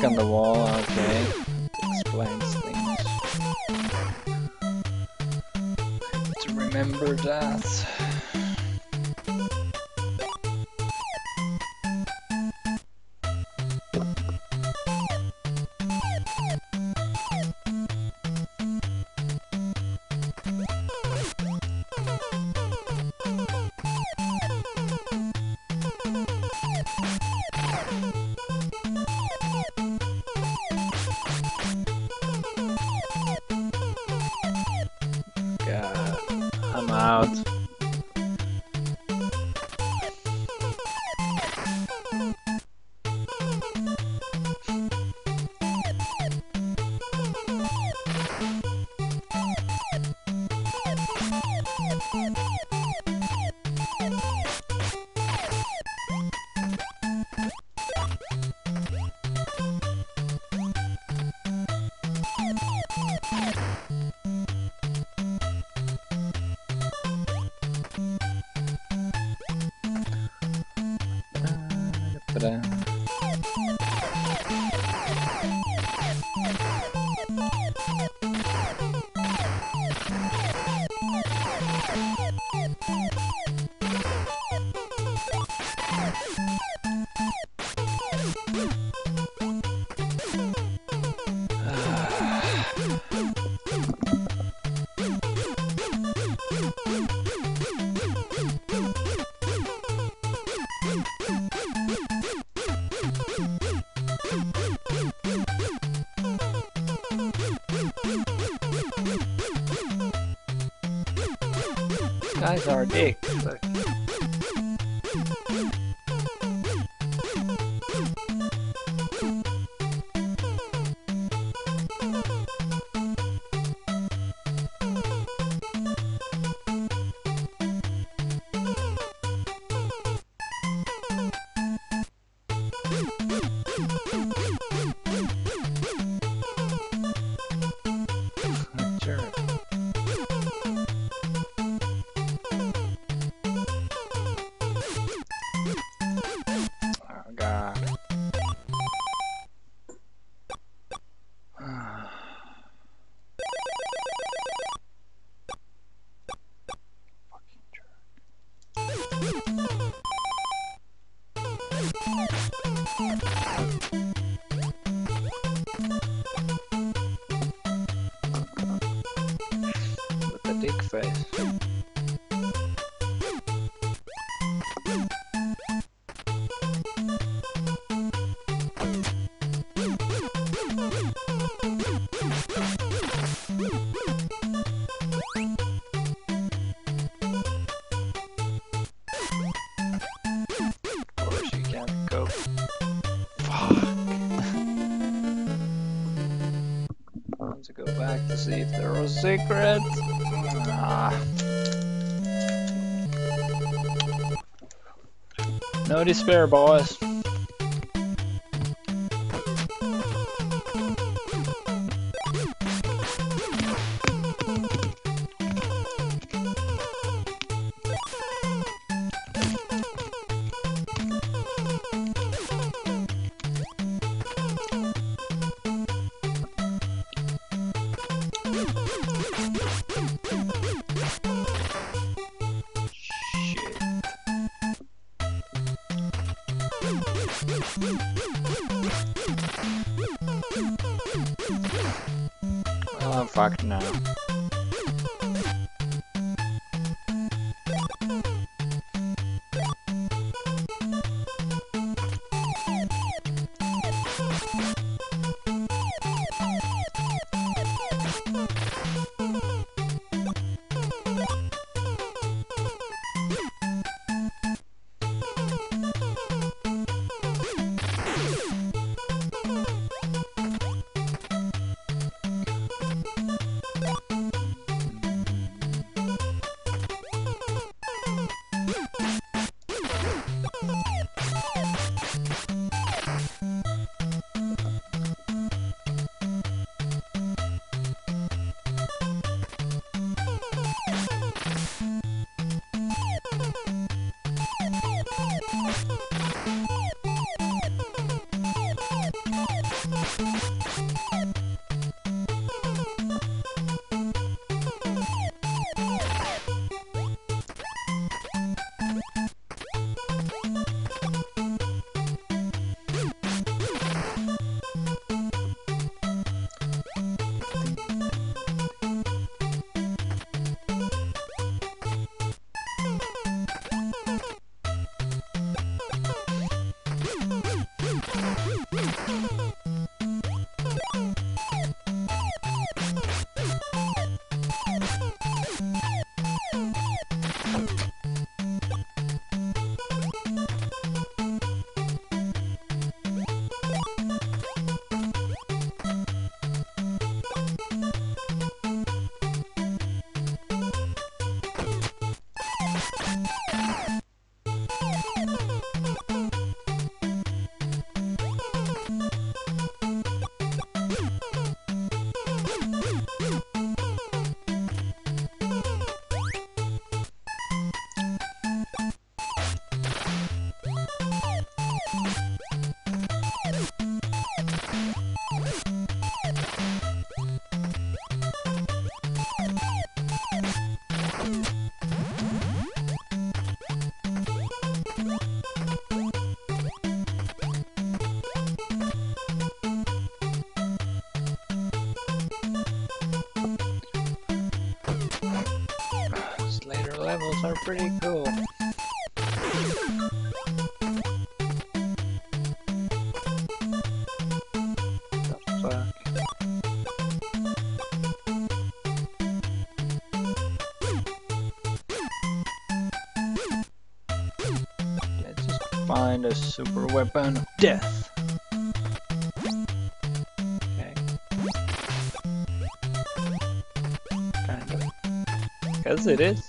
干部 Guys are dicks. Secrets. Ah. No despair, boys. Pretty cool. Find a super weapon of death. Okay. Kind of. Guess it is.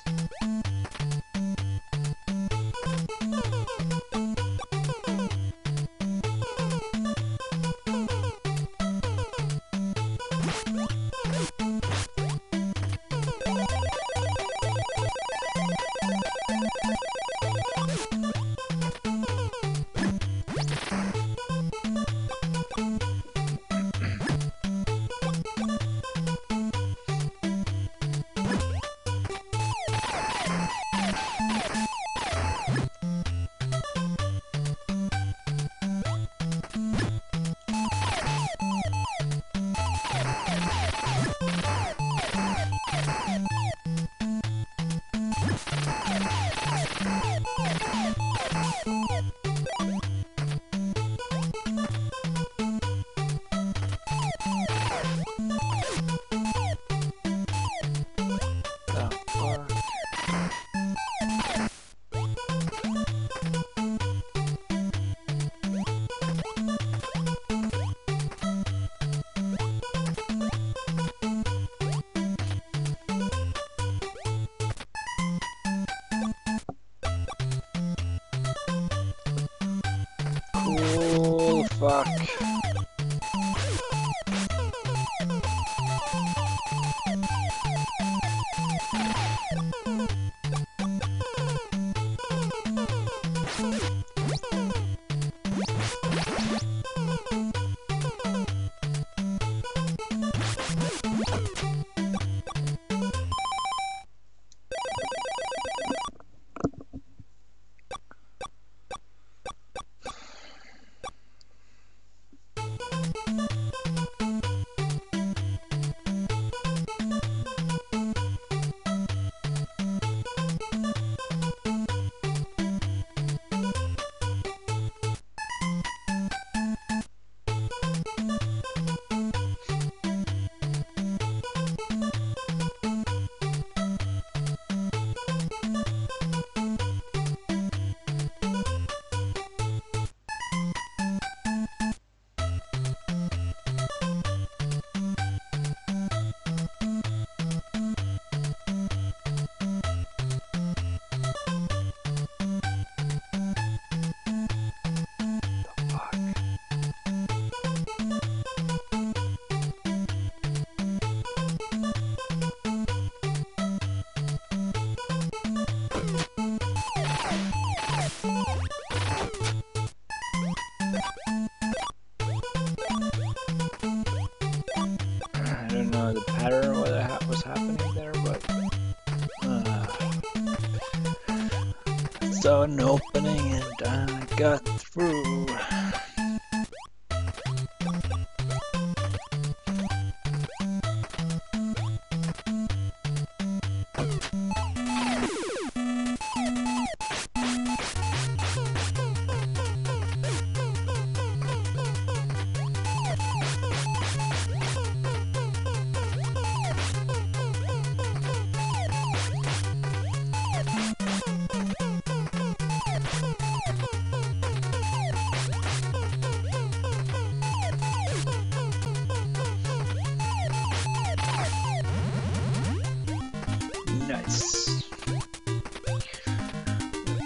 An opening and I got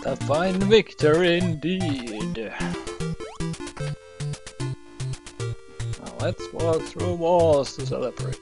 A fine victory indeed. Now let's walk through walls to celebrate.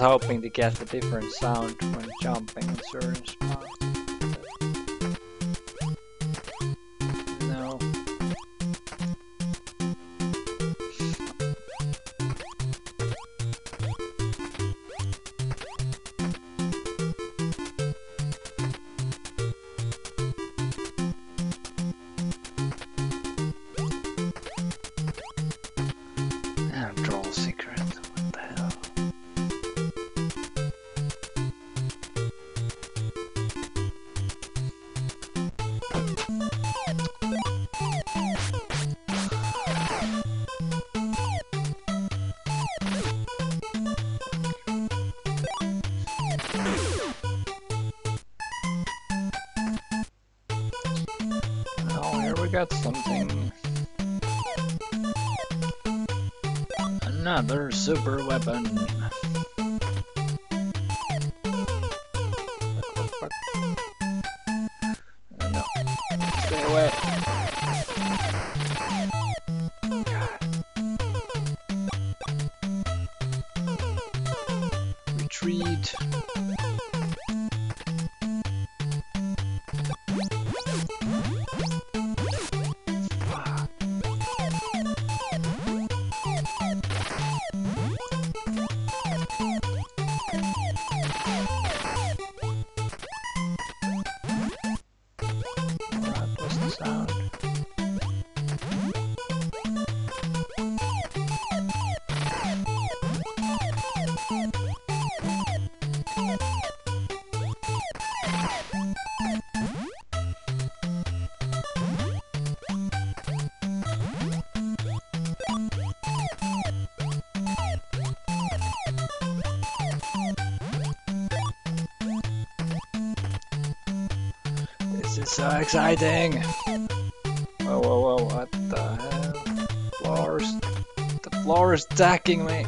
hoping to get a different sound when jumping in certain super weapon. exciting! Whoa, whoa, whoa, what the hell? Floors. The floor is attacking me!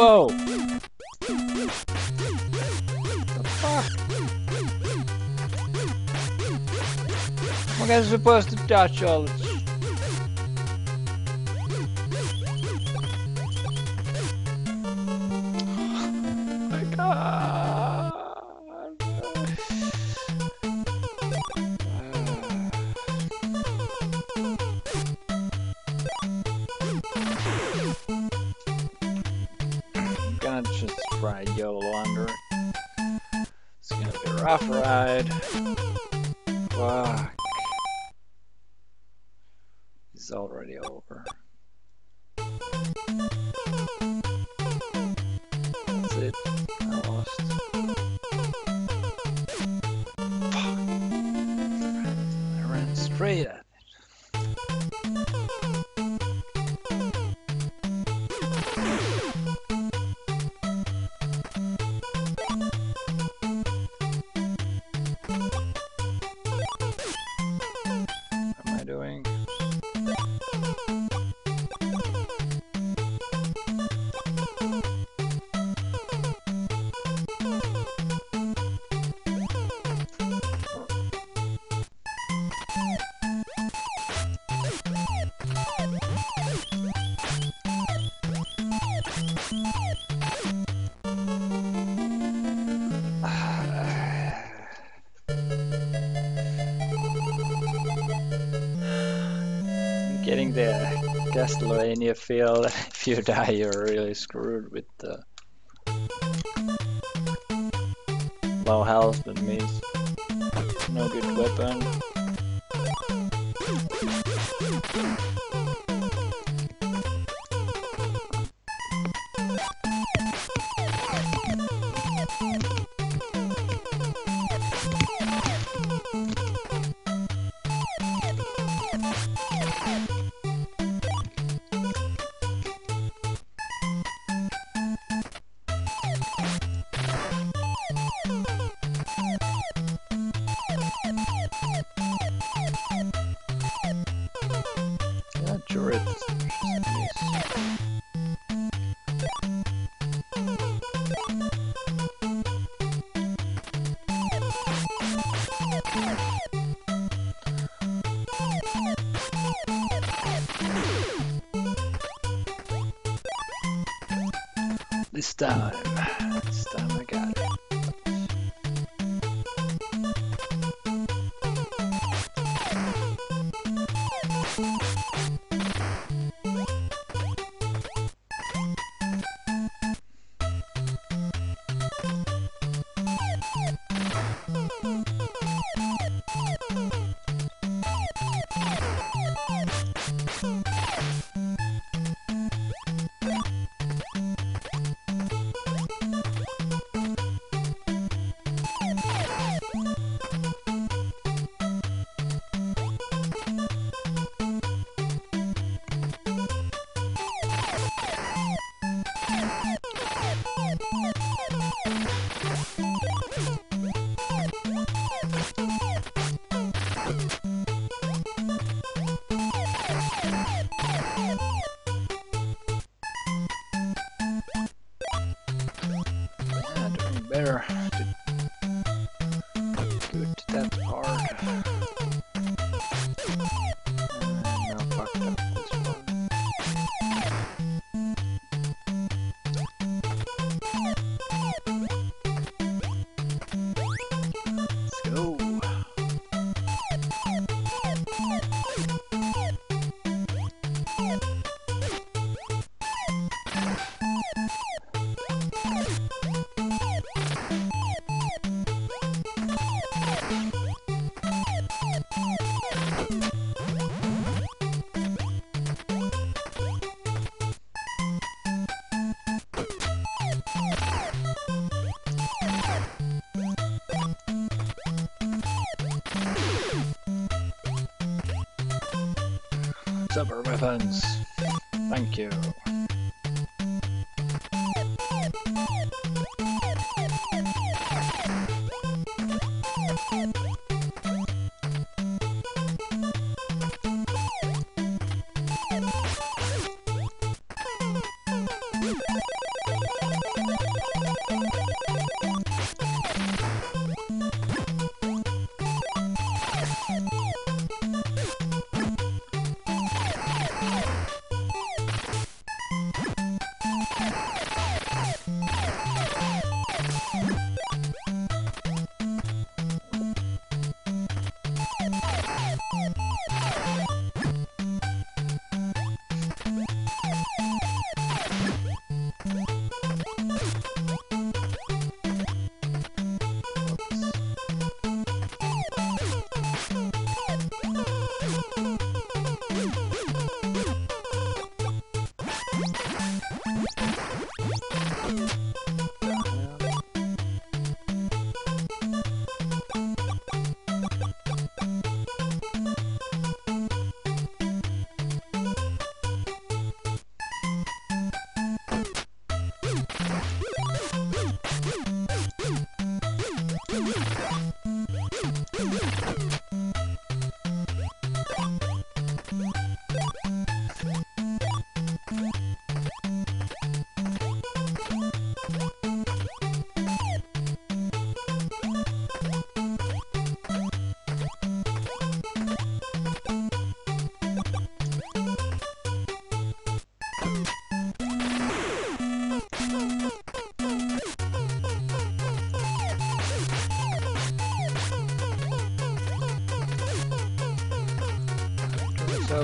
Whoa! The fuck? Am I supposed to touch all the in field. if you die, you're really screwed with the low health. That means no good weapon.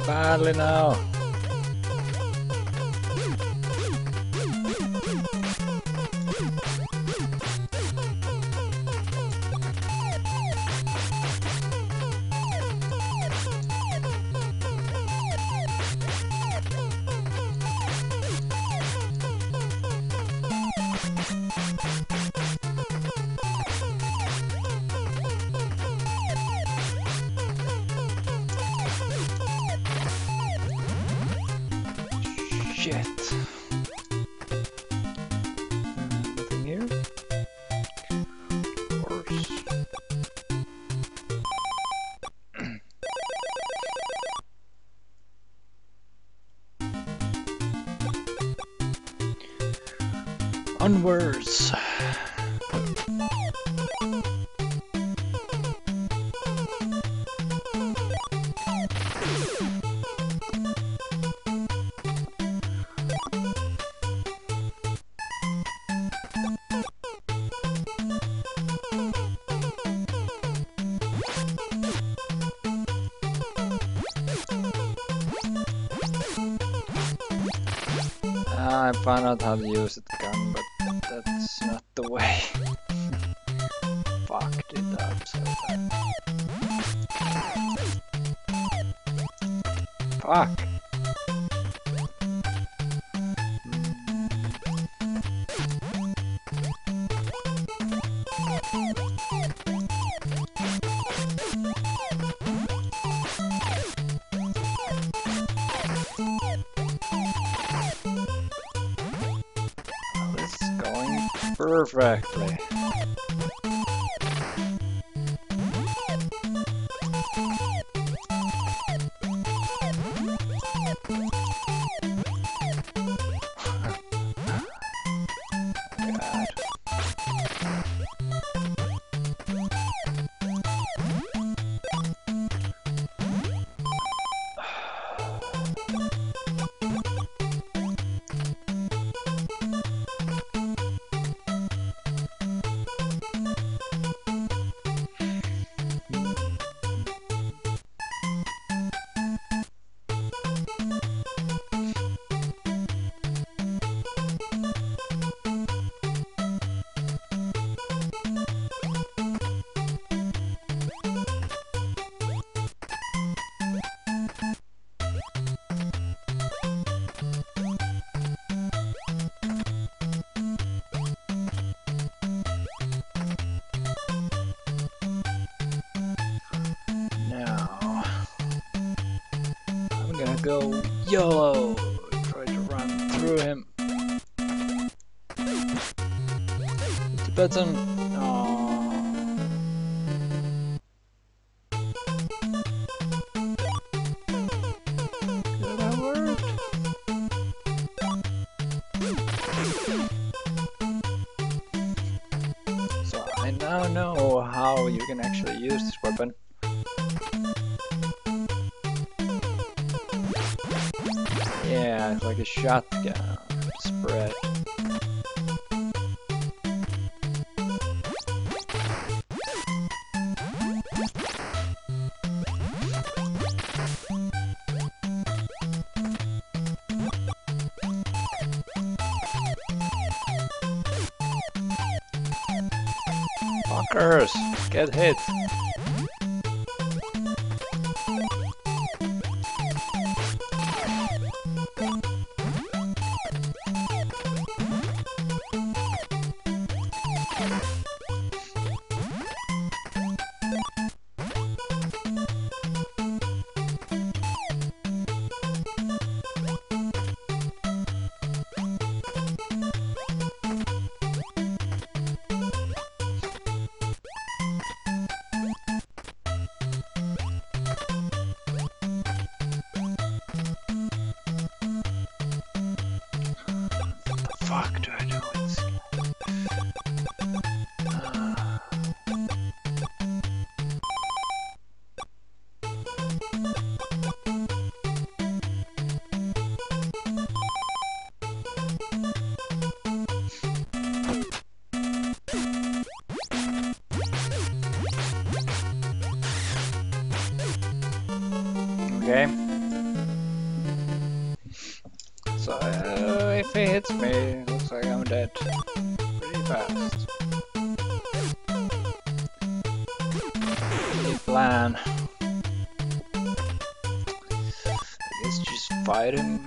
Badly now. I found out Hit hits me, looks like I'm dead pretty fast. Any plan? I guess just fight him.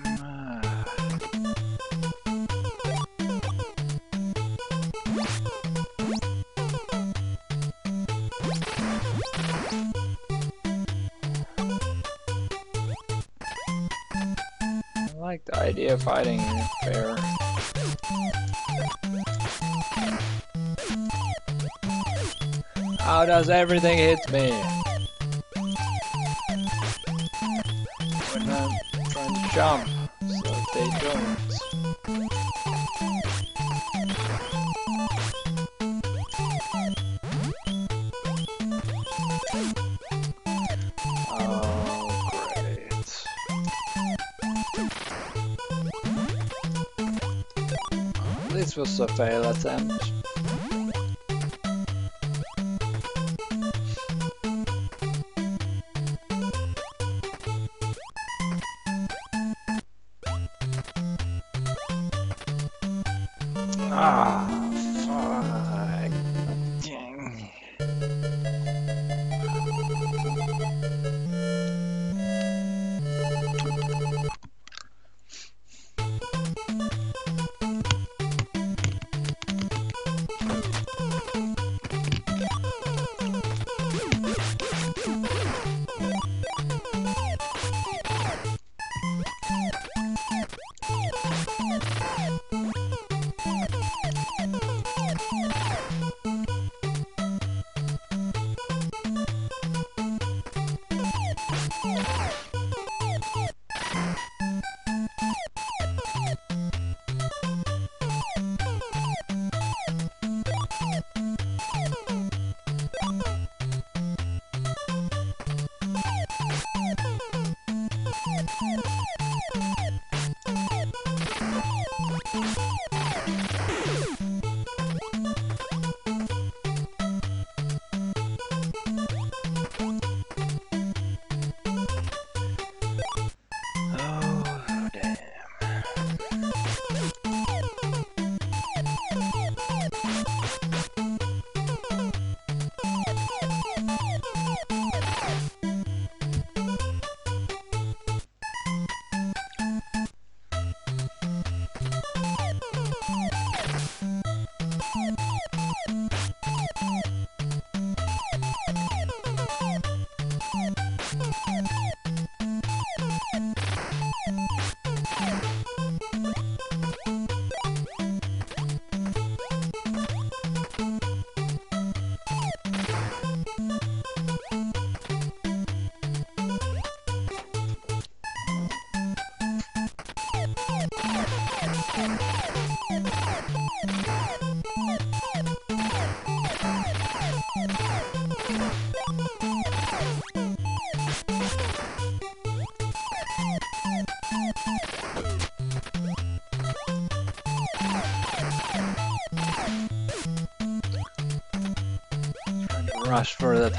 Does everything hit me? I'm trying to jump, so they don't. Oh. This was a fail attempt.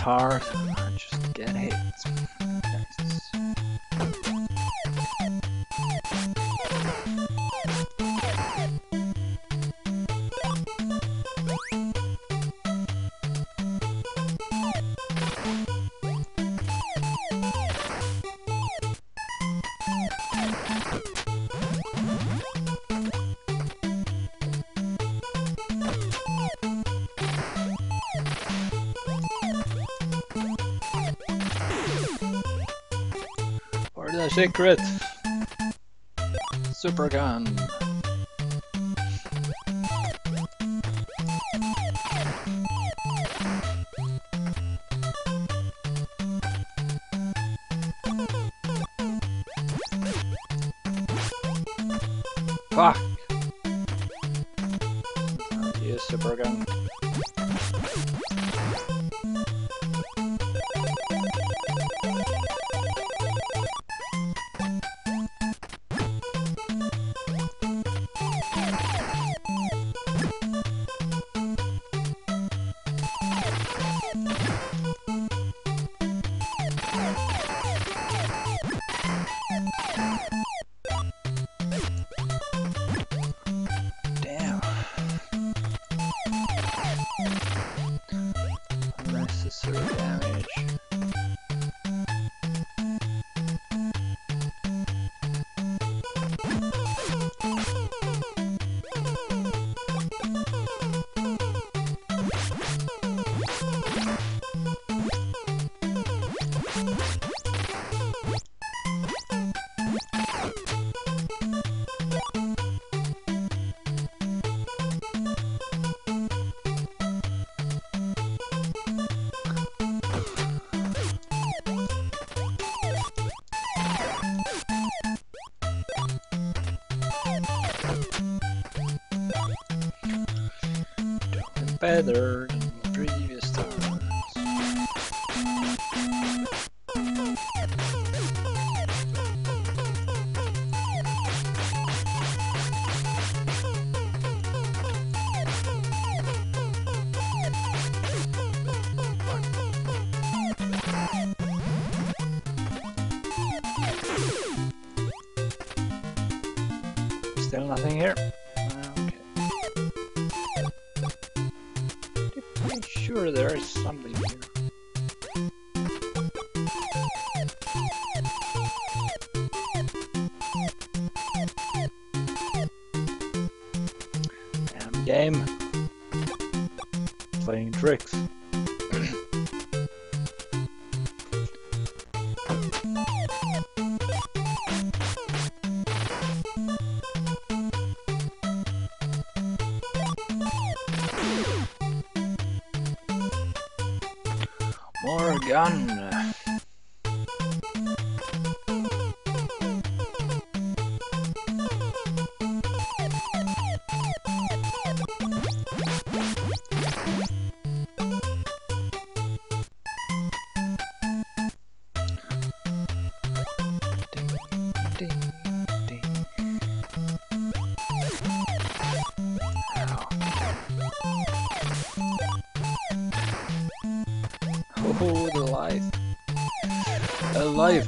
Rush secret super gun.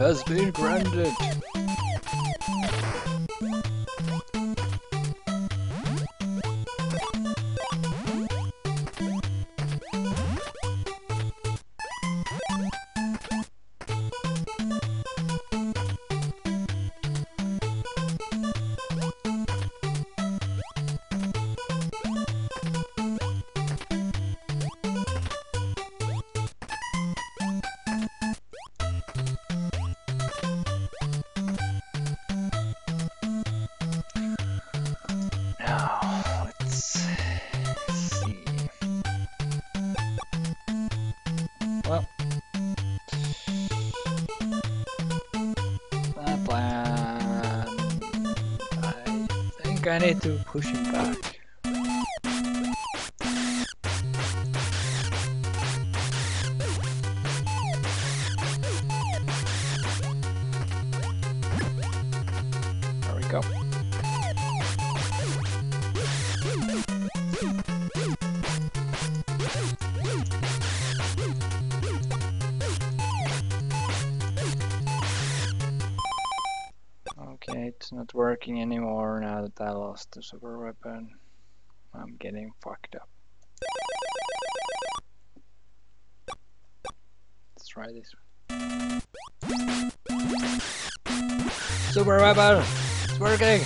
has been granted. I need to push it back. There we go. Okay, it's not working anymore. I lost the super weapon. I'm getting fucked up. Let's try this. Super weapon! It's working!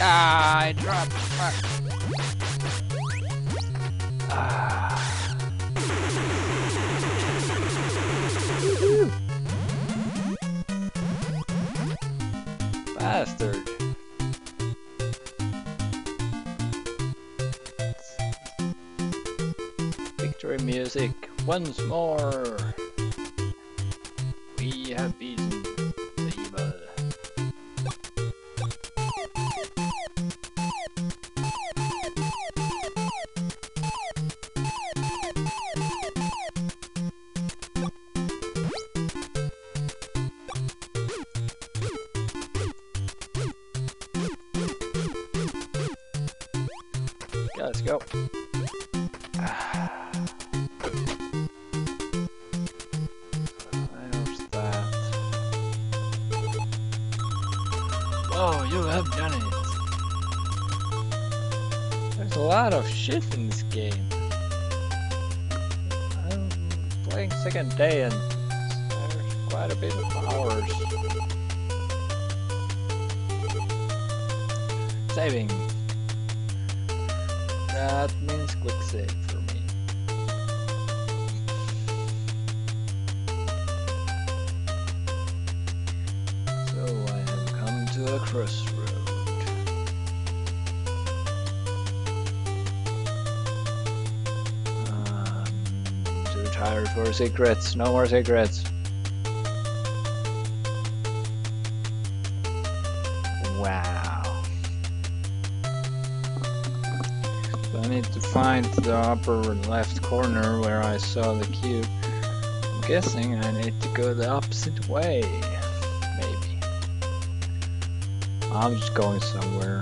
Ah, I dropped. Fuck. once more. secrets, no more secrets. Wow. So I need to find the upper left corner where I saw the cube. I'm guessing I need to go the opposite way. Maybe. I'm just going somewhere.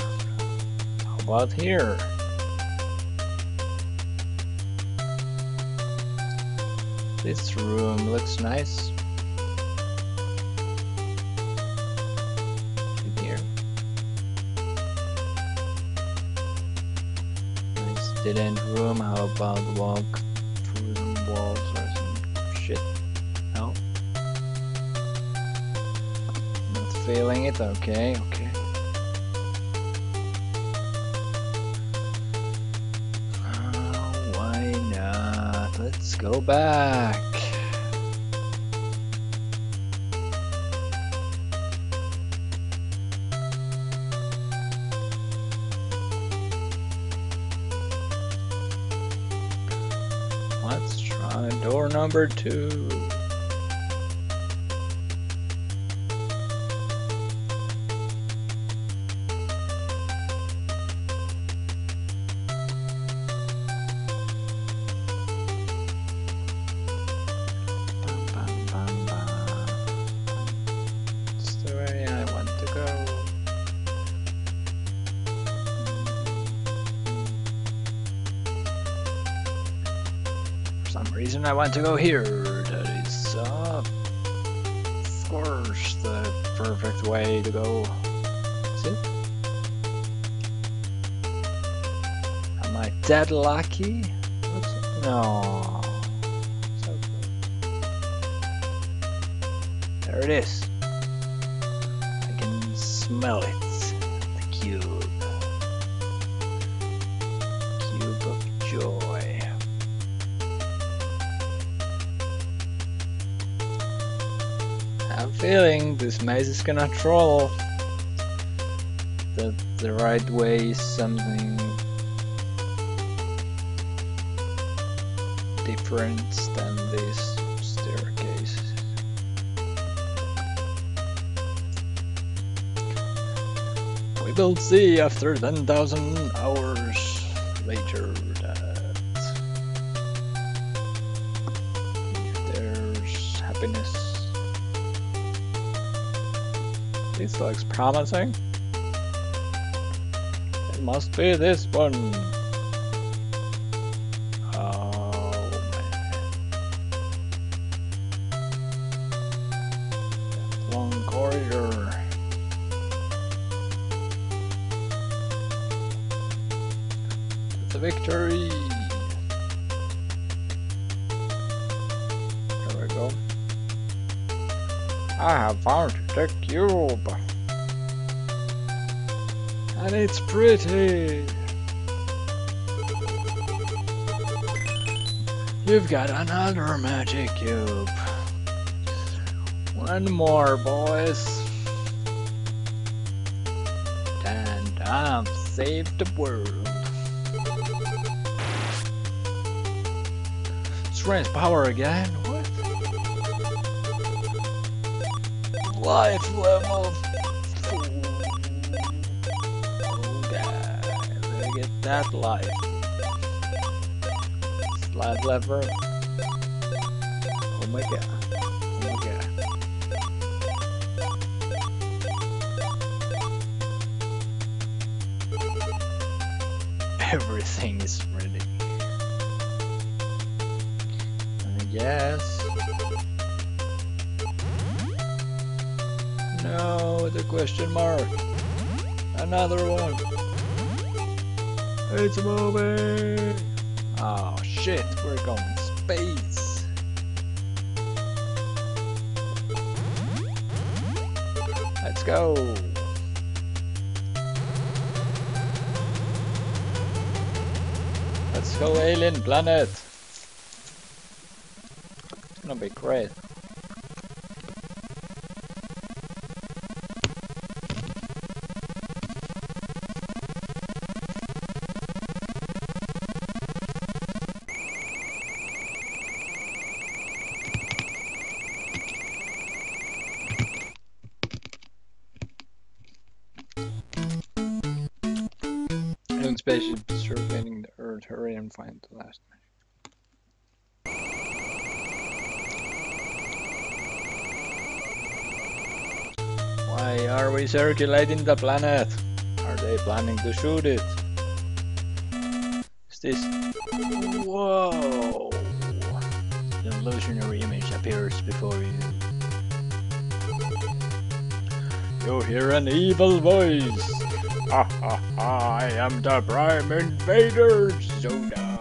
How about here? This room looks nice. Here. Nice dead end room. How about walk through the walls or some shit? No. Not feeling it. Okay, okay. Number two. Want to go here. That is, uh, of course, the perfect way to go. See? Am I that lucky? Is gonna troll. That the right way something different than this staircase. We will see after 10,000 hours promising. It must be this one. Got another magic cube. One more, boys. And I've saved the world. Strength power again? What? Life level that life. Slide lever. Planet. Circulating the planet? Are they planning to shoot it? Is this... Whoa! The illusionary image appears before you. You hear an evil voice. Ha ha ha! I am the Prime Invader, Zoda.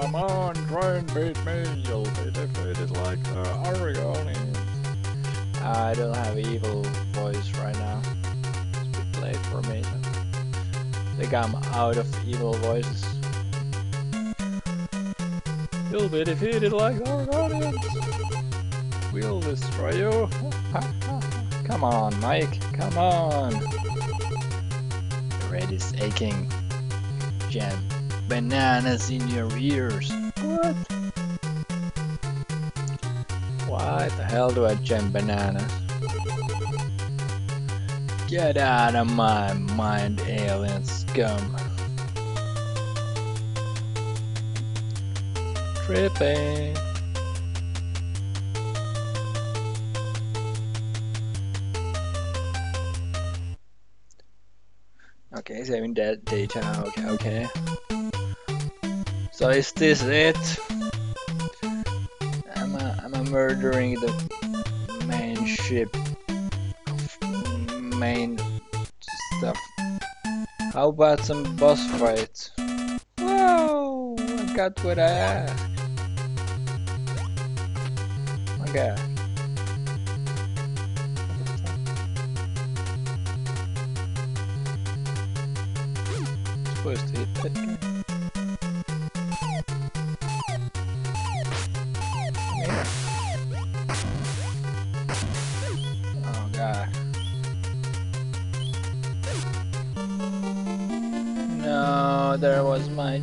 Come on, try and beat me. You'll be defeated like the Argonians. I don't have evil voice right now. It's late for me. I think I'm out of evil voices. You'll be defeated like Argonians. We'll destroy you. Come on, Mike. Come on. The red is aching. Jam bananas in your ears. Why the hell do I jam bananas? Get out of my mind, alien scum. Tripping. Okay, saving that data. Okay, okay. So is this it? Murdering the main ship? Main stuff. How about some boss fights? Whoa! I got what I asked. God. Supposed to hit that guy.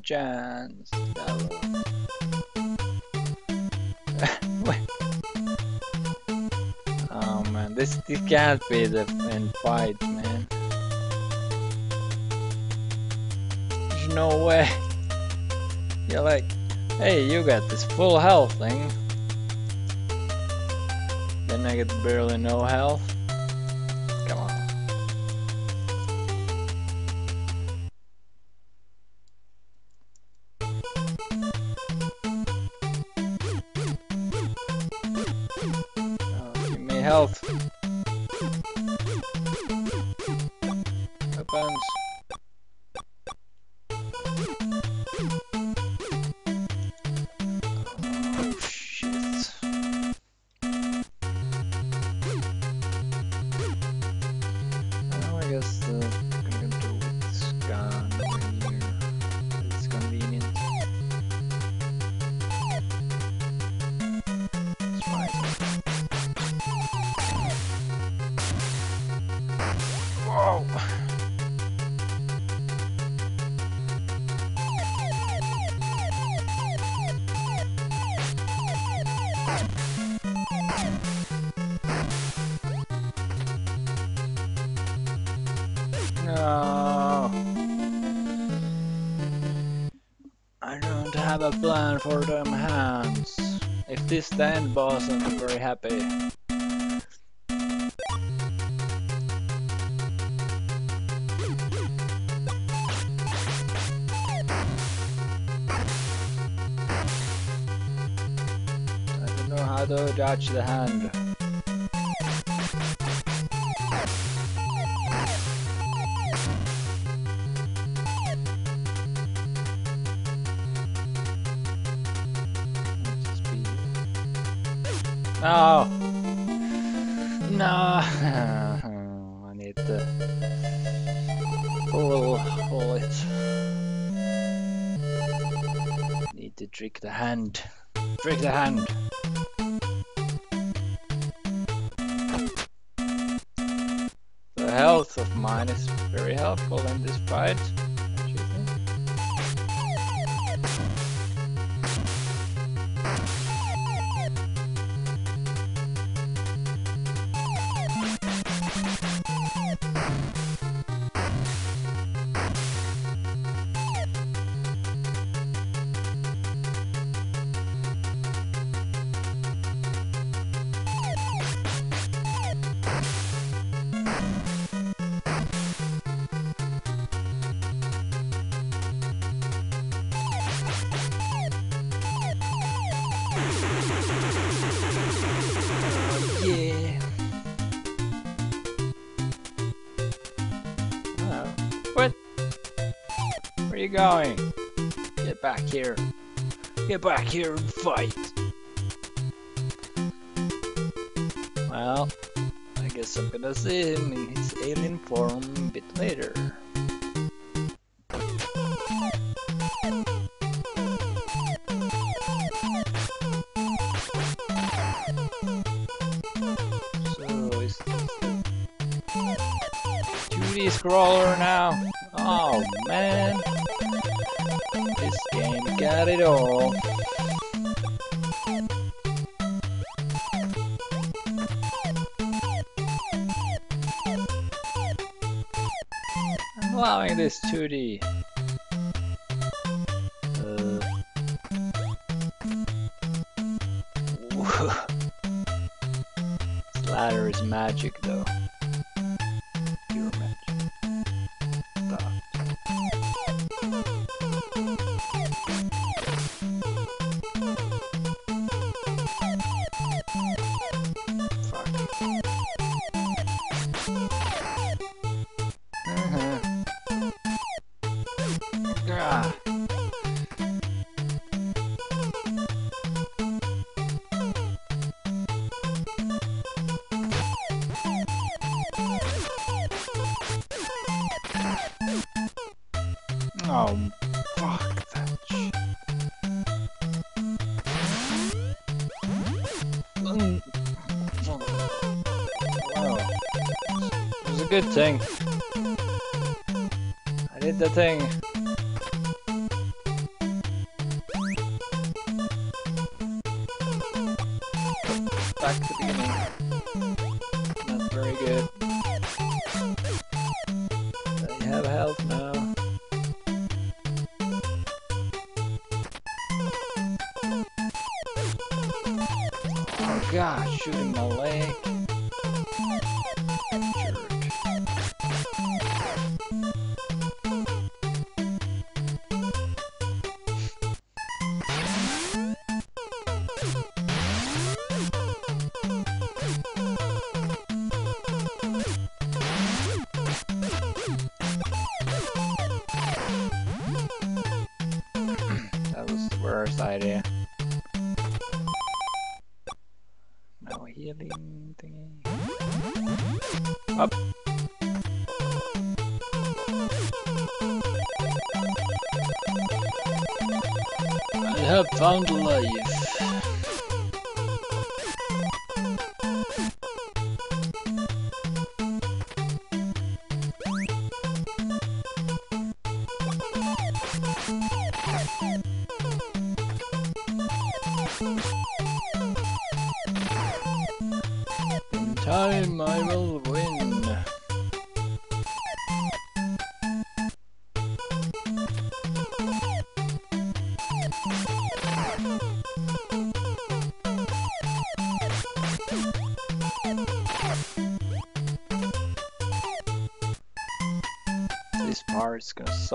Chance. Oh man, this, this can't be the end fight, man. There's no way. You're like, hey, you got this full health thing. Then I get barely no health. End boss, I'm very happy. I don't know how to dodge the hand. back here and fight. thing.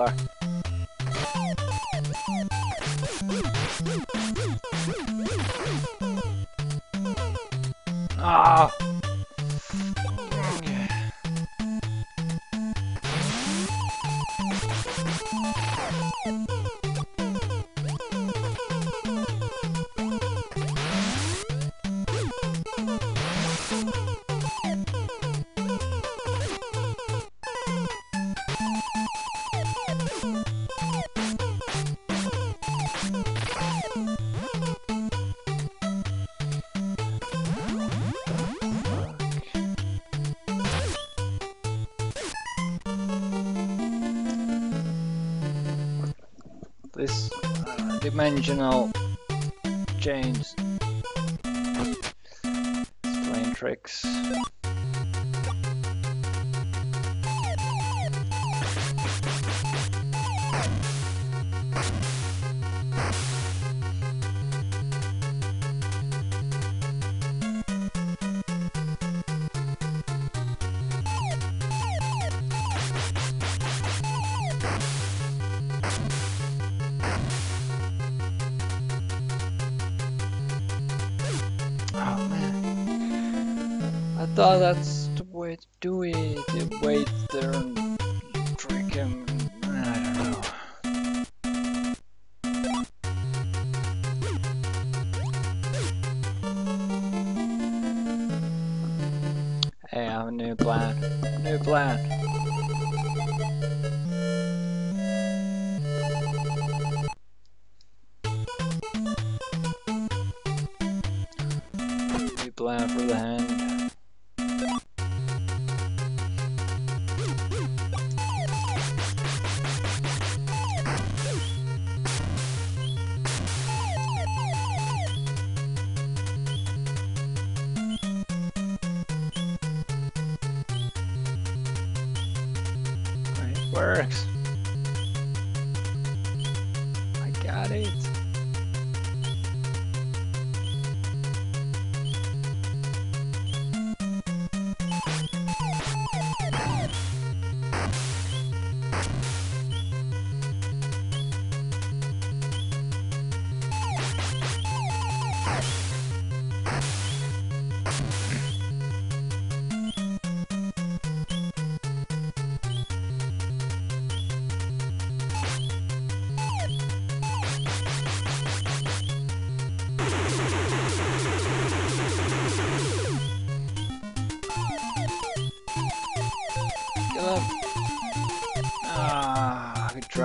so. dimensional chains. It's playing tricks. назад.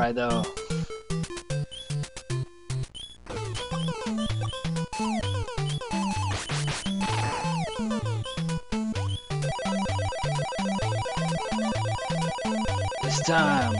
Try though. This time,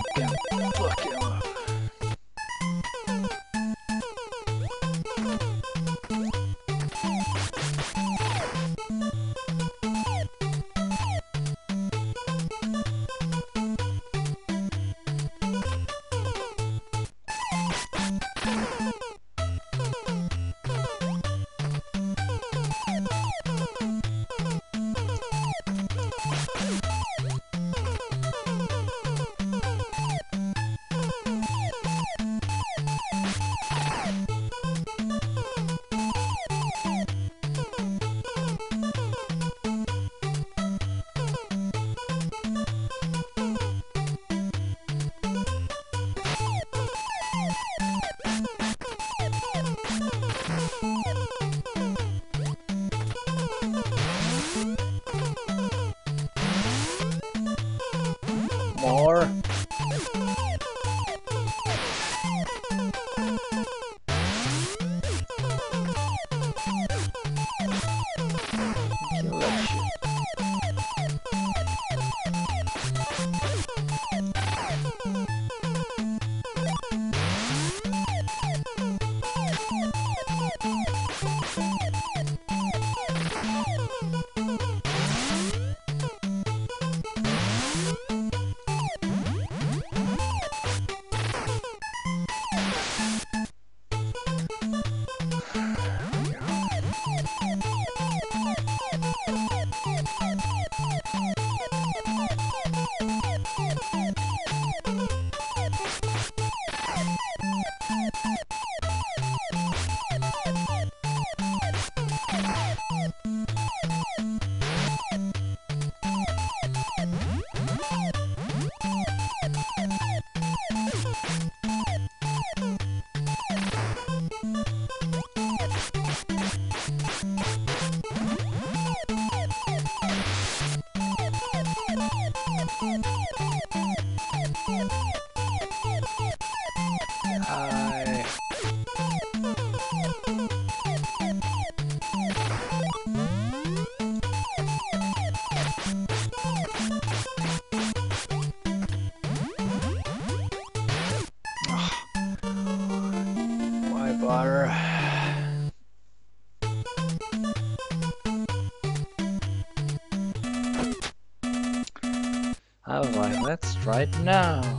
let's now.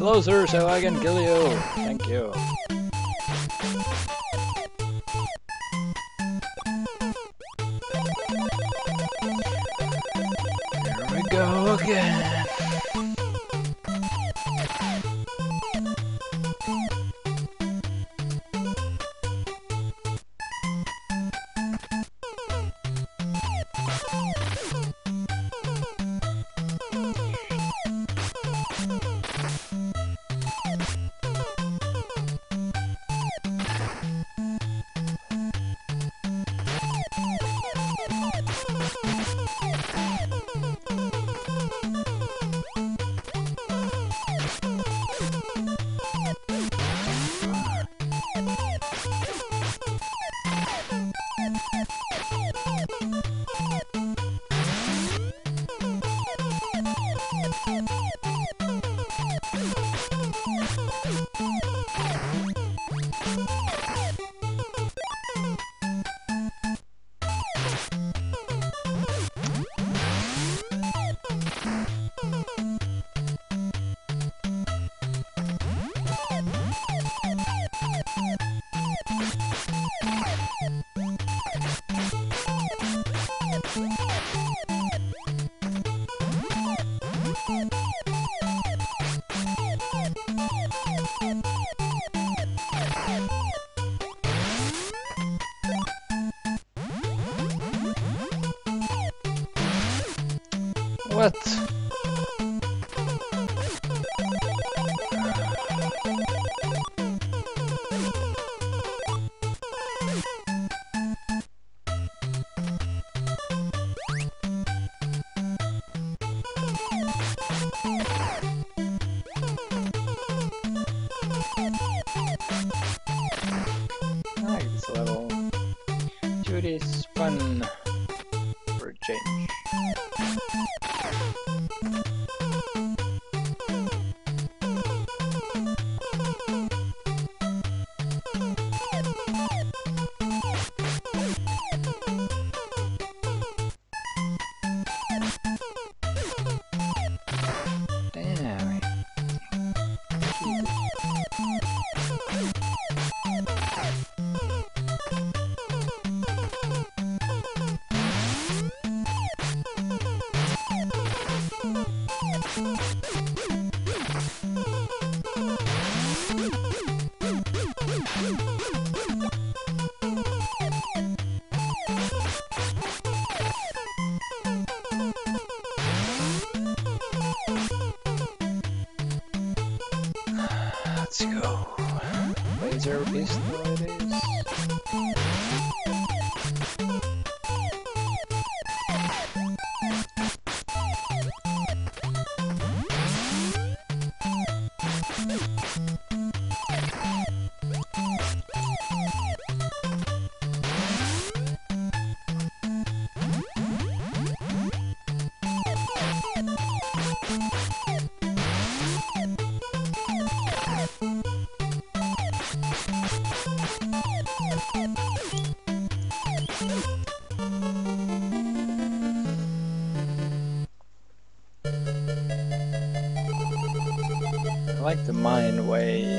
Closer so I can kill you. Thank you. What? Mine way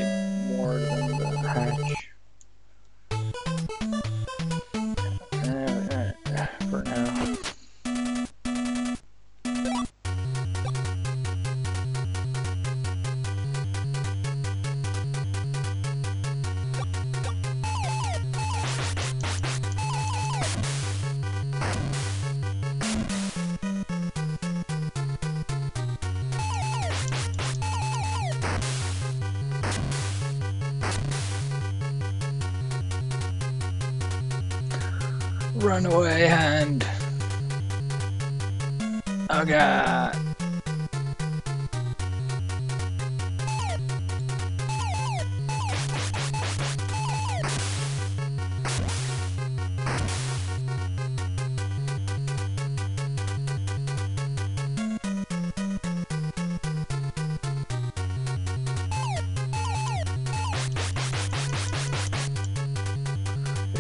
Runaway hand. Oh god.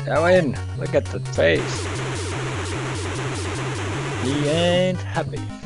I win. Look at that face. Ain't happy.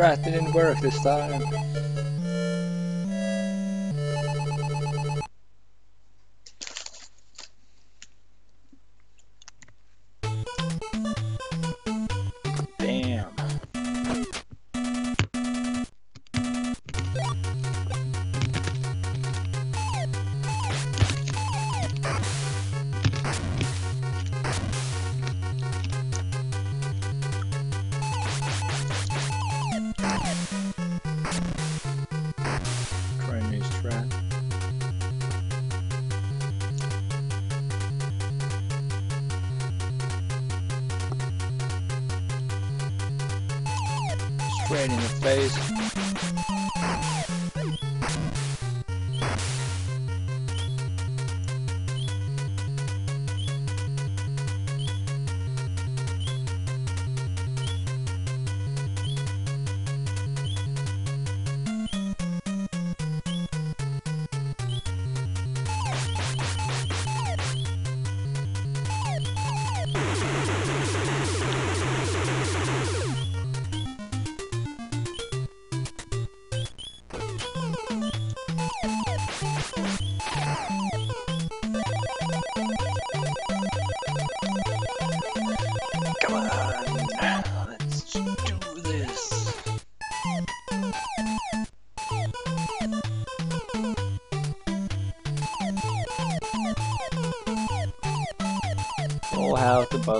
Strat didn't work this time.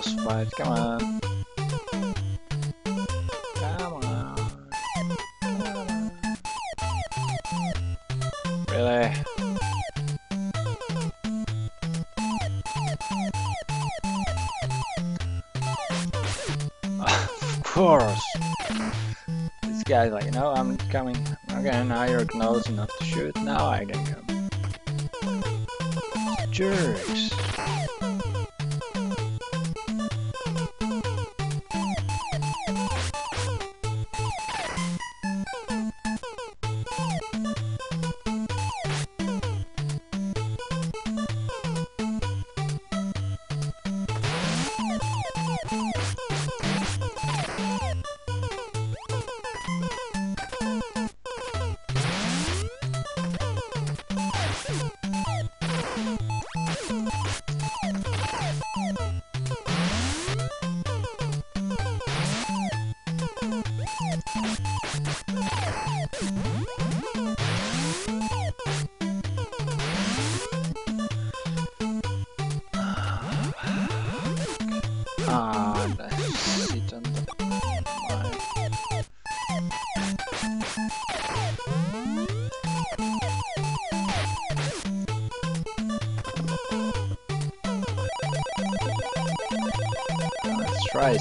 Boss fight, come on. Come on. Really? of course. This guy's like, no, I'm coming. Okay, now you're close enough to shoot. Now I can come. Jerks.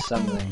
Something.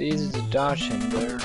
Easy to dodge him there.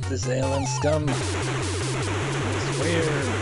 Get this alien scum. It's weird.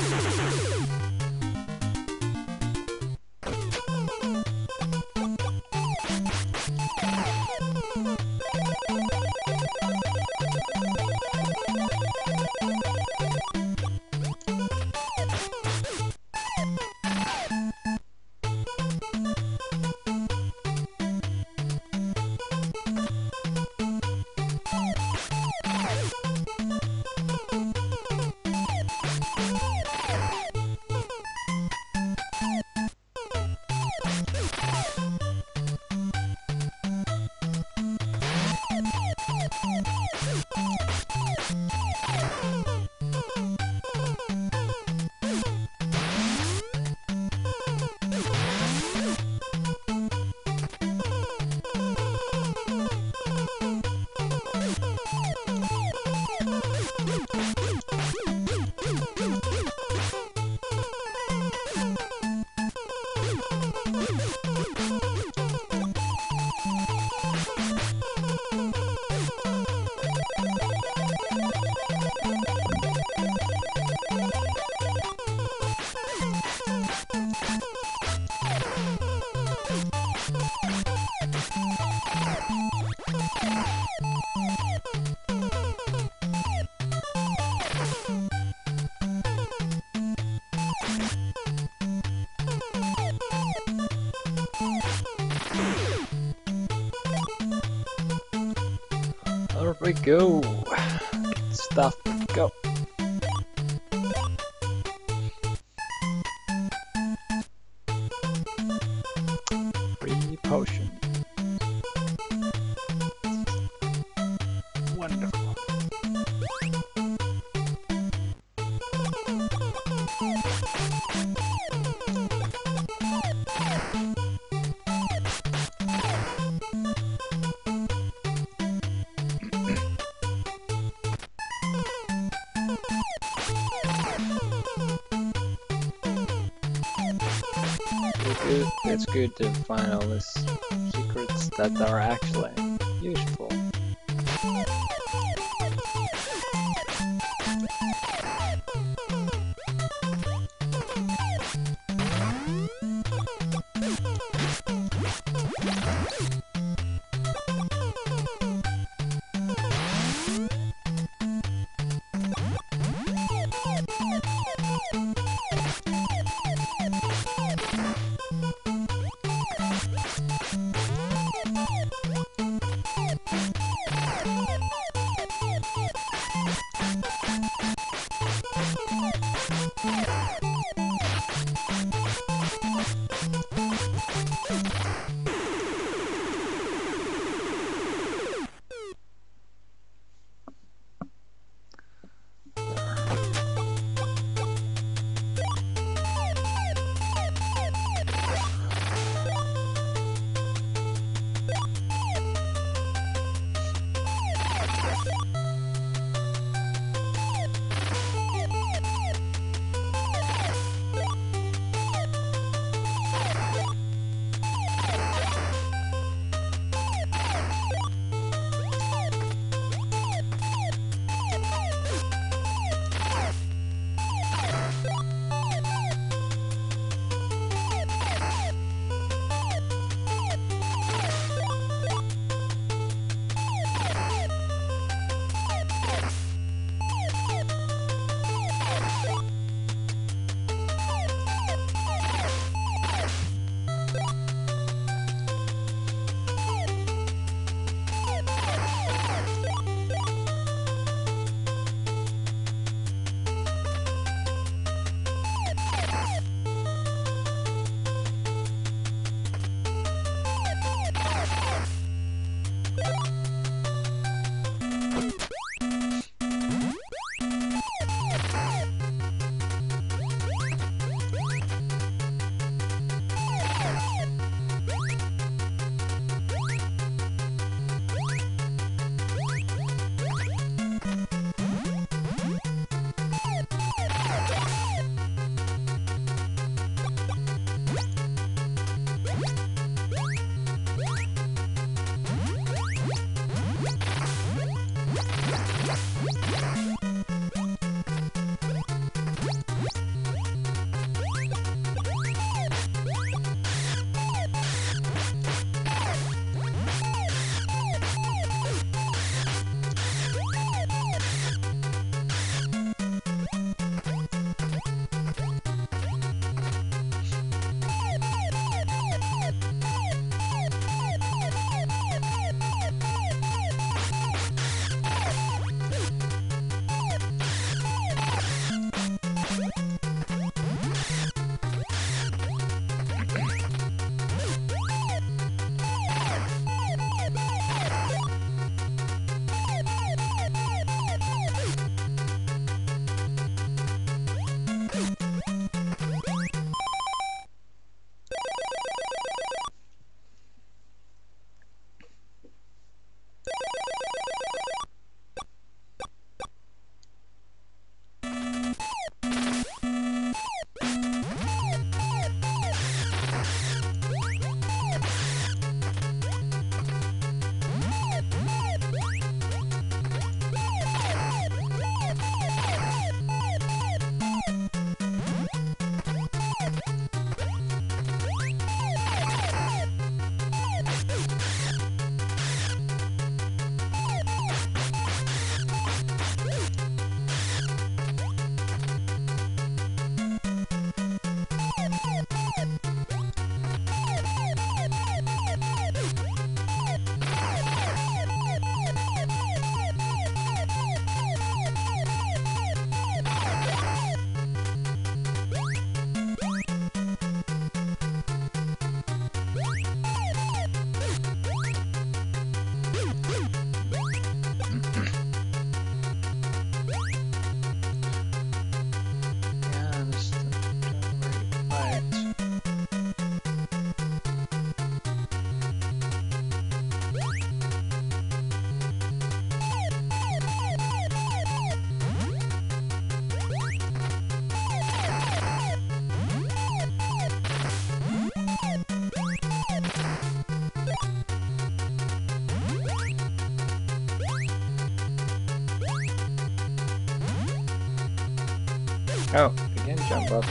Oh, again, jump up.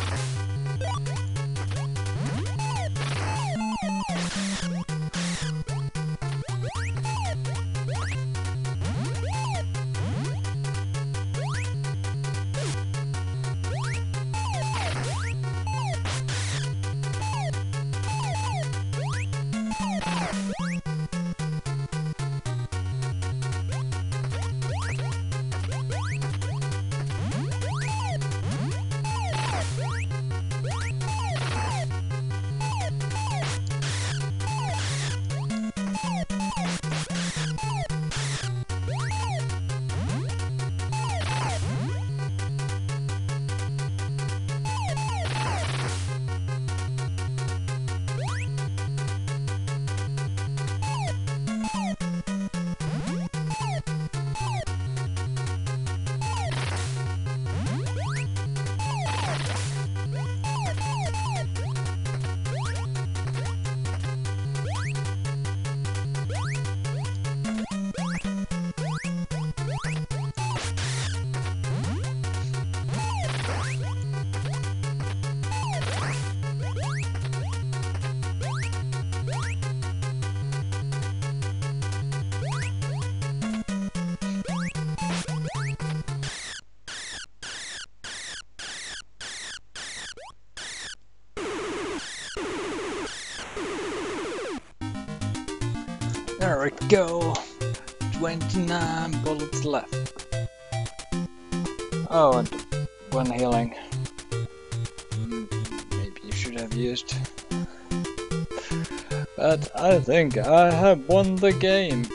game.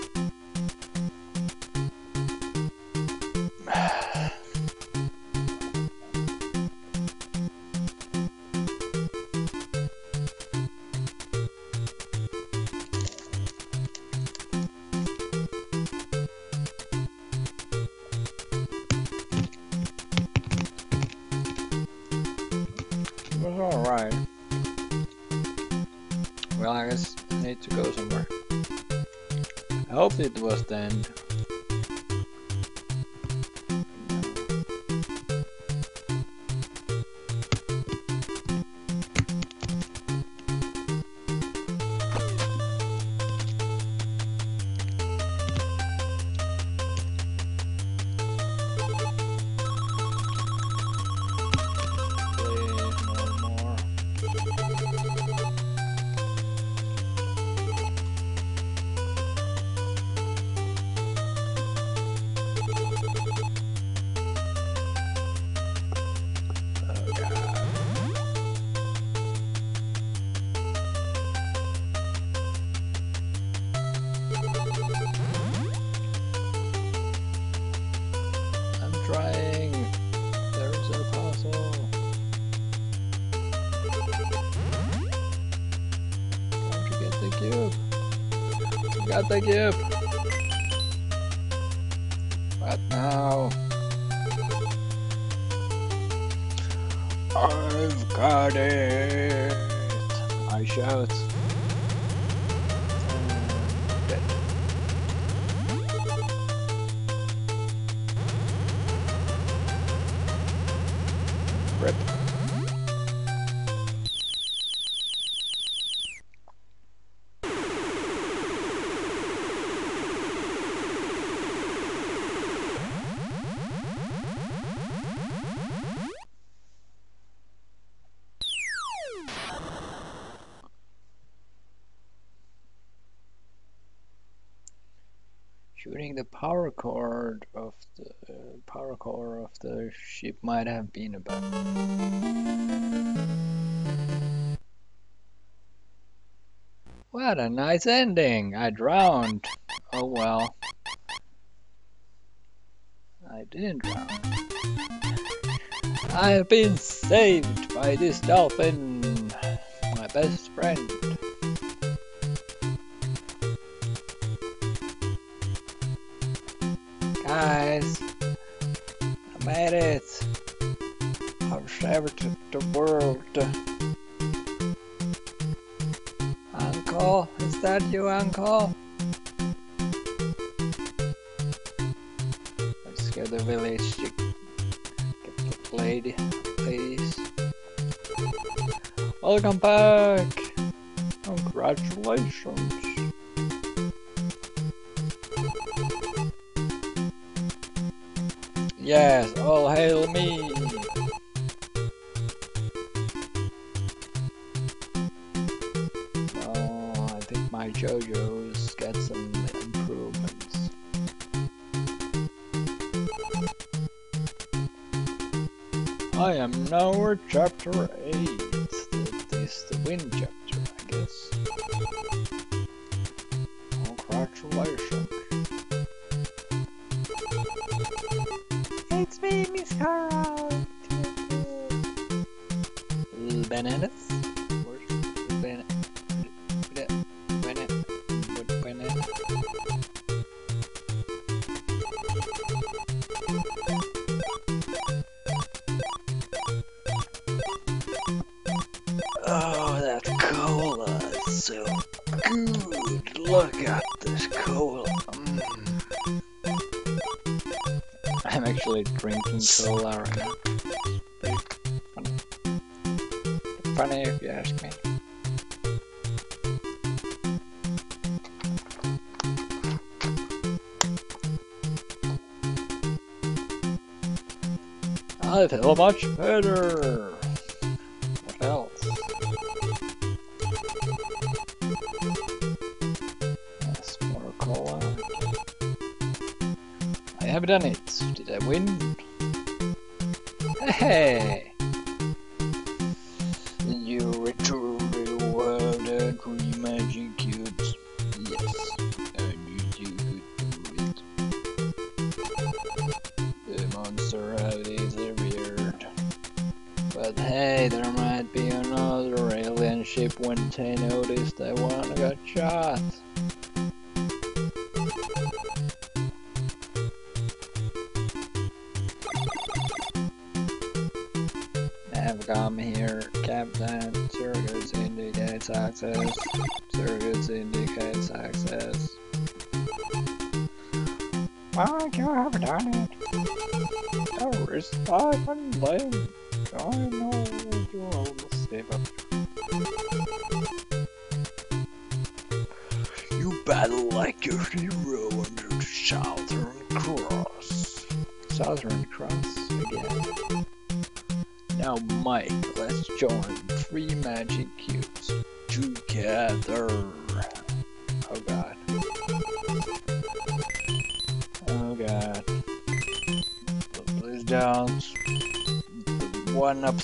think the power cord of the uh, power core of the ship might have been about. What a nice ending! I drowned. Oh well. I didn't drown. I've been saved by this dolphin, my best friend.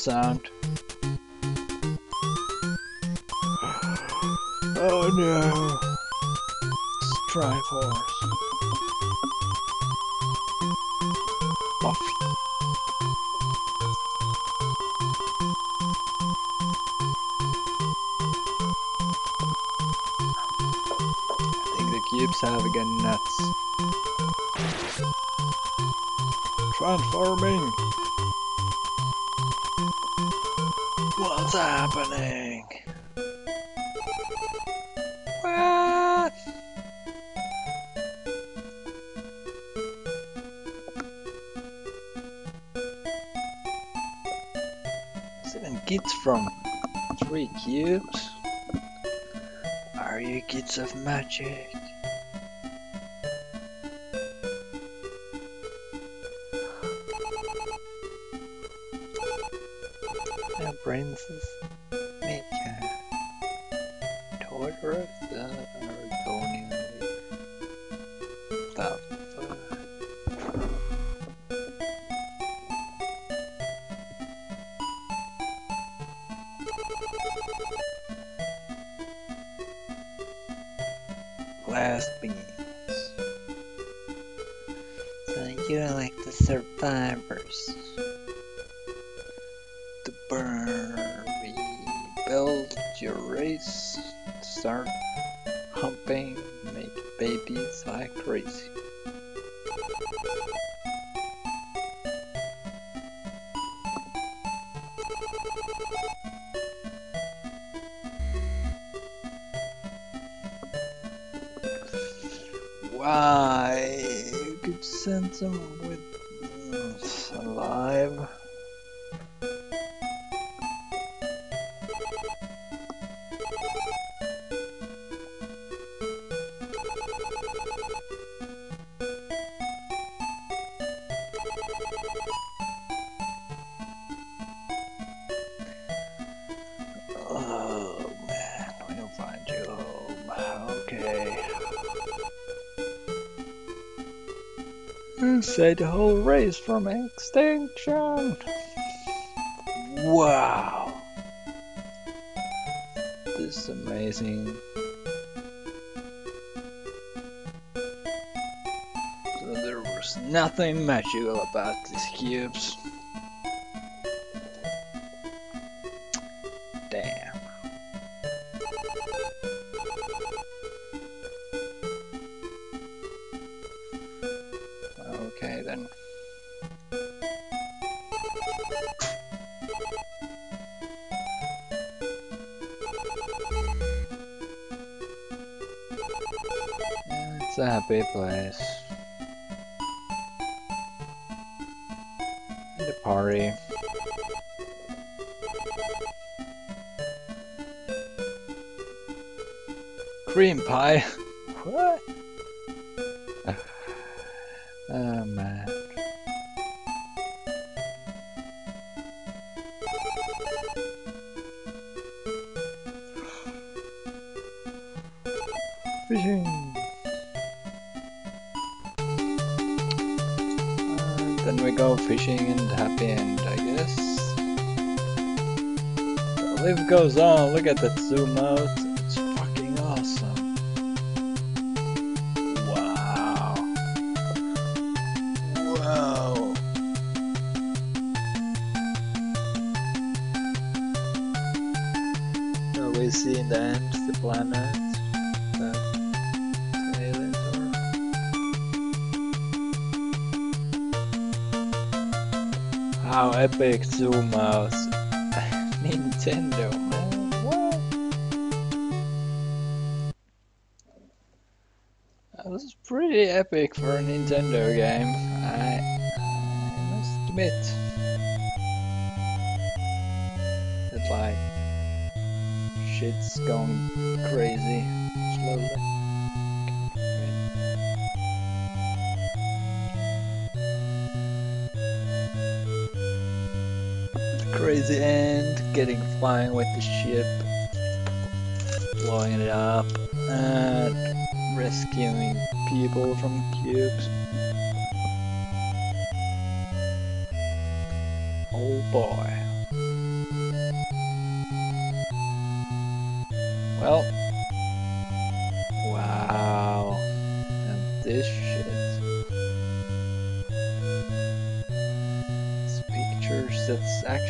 sound from three cubes? Are you kids of magic? Yeah, brains saved the whole race from extinction? Wow. This is amazing. So there was nothing magical about these cubes. A flying with the ship, blowing it up, and rescuing people from cubes. Oh boy. Well.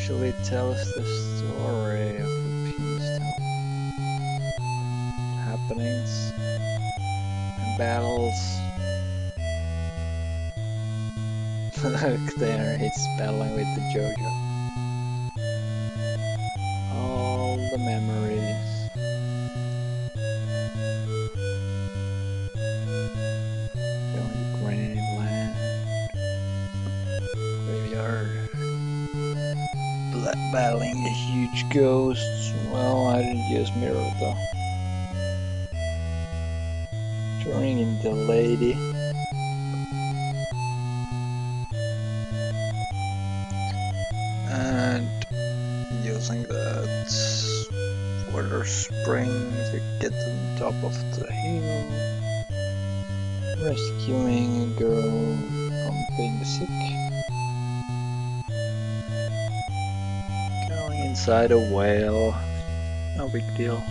Actually tells the story of the peacetime happenings and battles. Look there, he's battling with the JoJo. A huge ghost. Well, I didn't use mirror though. Turning into lady. And using that water spring to get the top of the hill. Inside a whale. No big deal.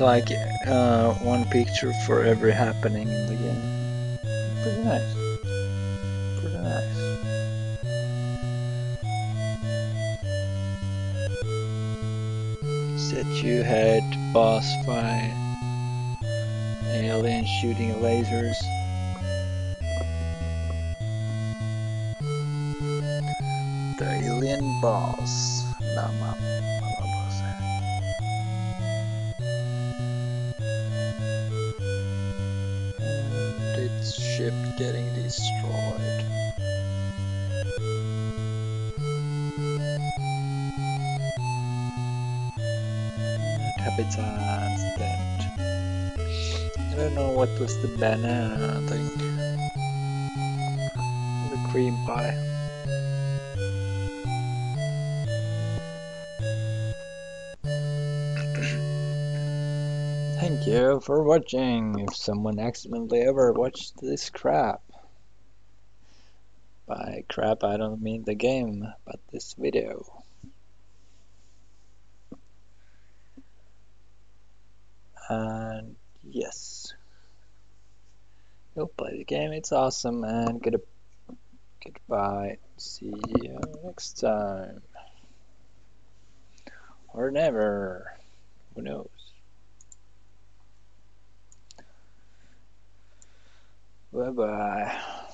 Like uh, one picture for every happening in the game. Pretty nice. Pretty nice. Set you head, boss fight, alien shooting lasers. The alien boss. Nama. Dead. I don't know what was the banana thing. The cream pie. Thank you for watching. If someone accidentally ever watched this crap. By crap I don't mean the game, but this video. And yes. Go play the game, it's awesome and good goodbye. See you next time. Or never. Who knows? Bye bye.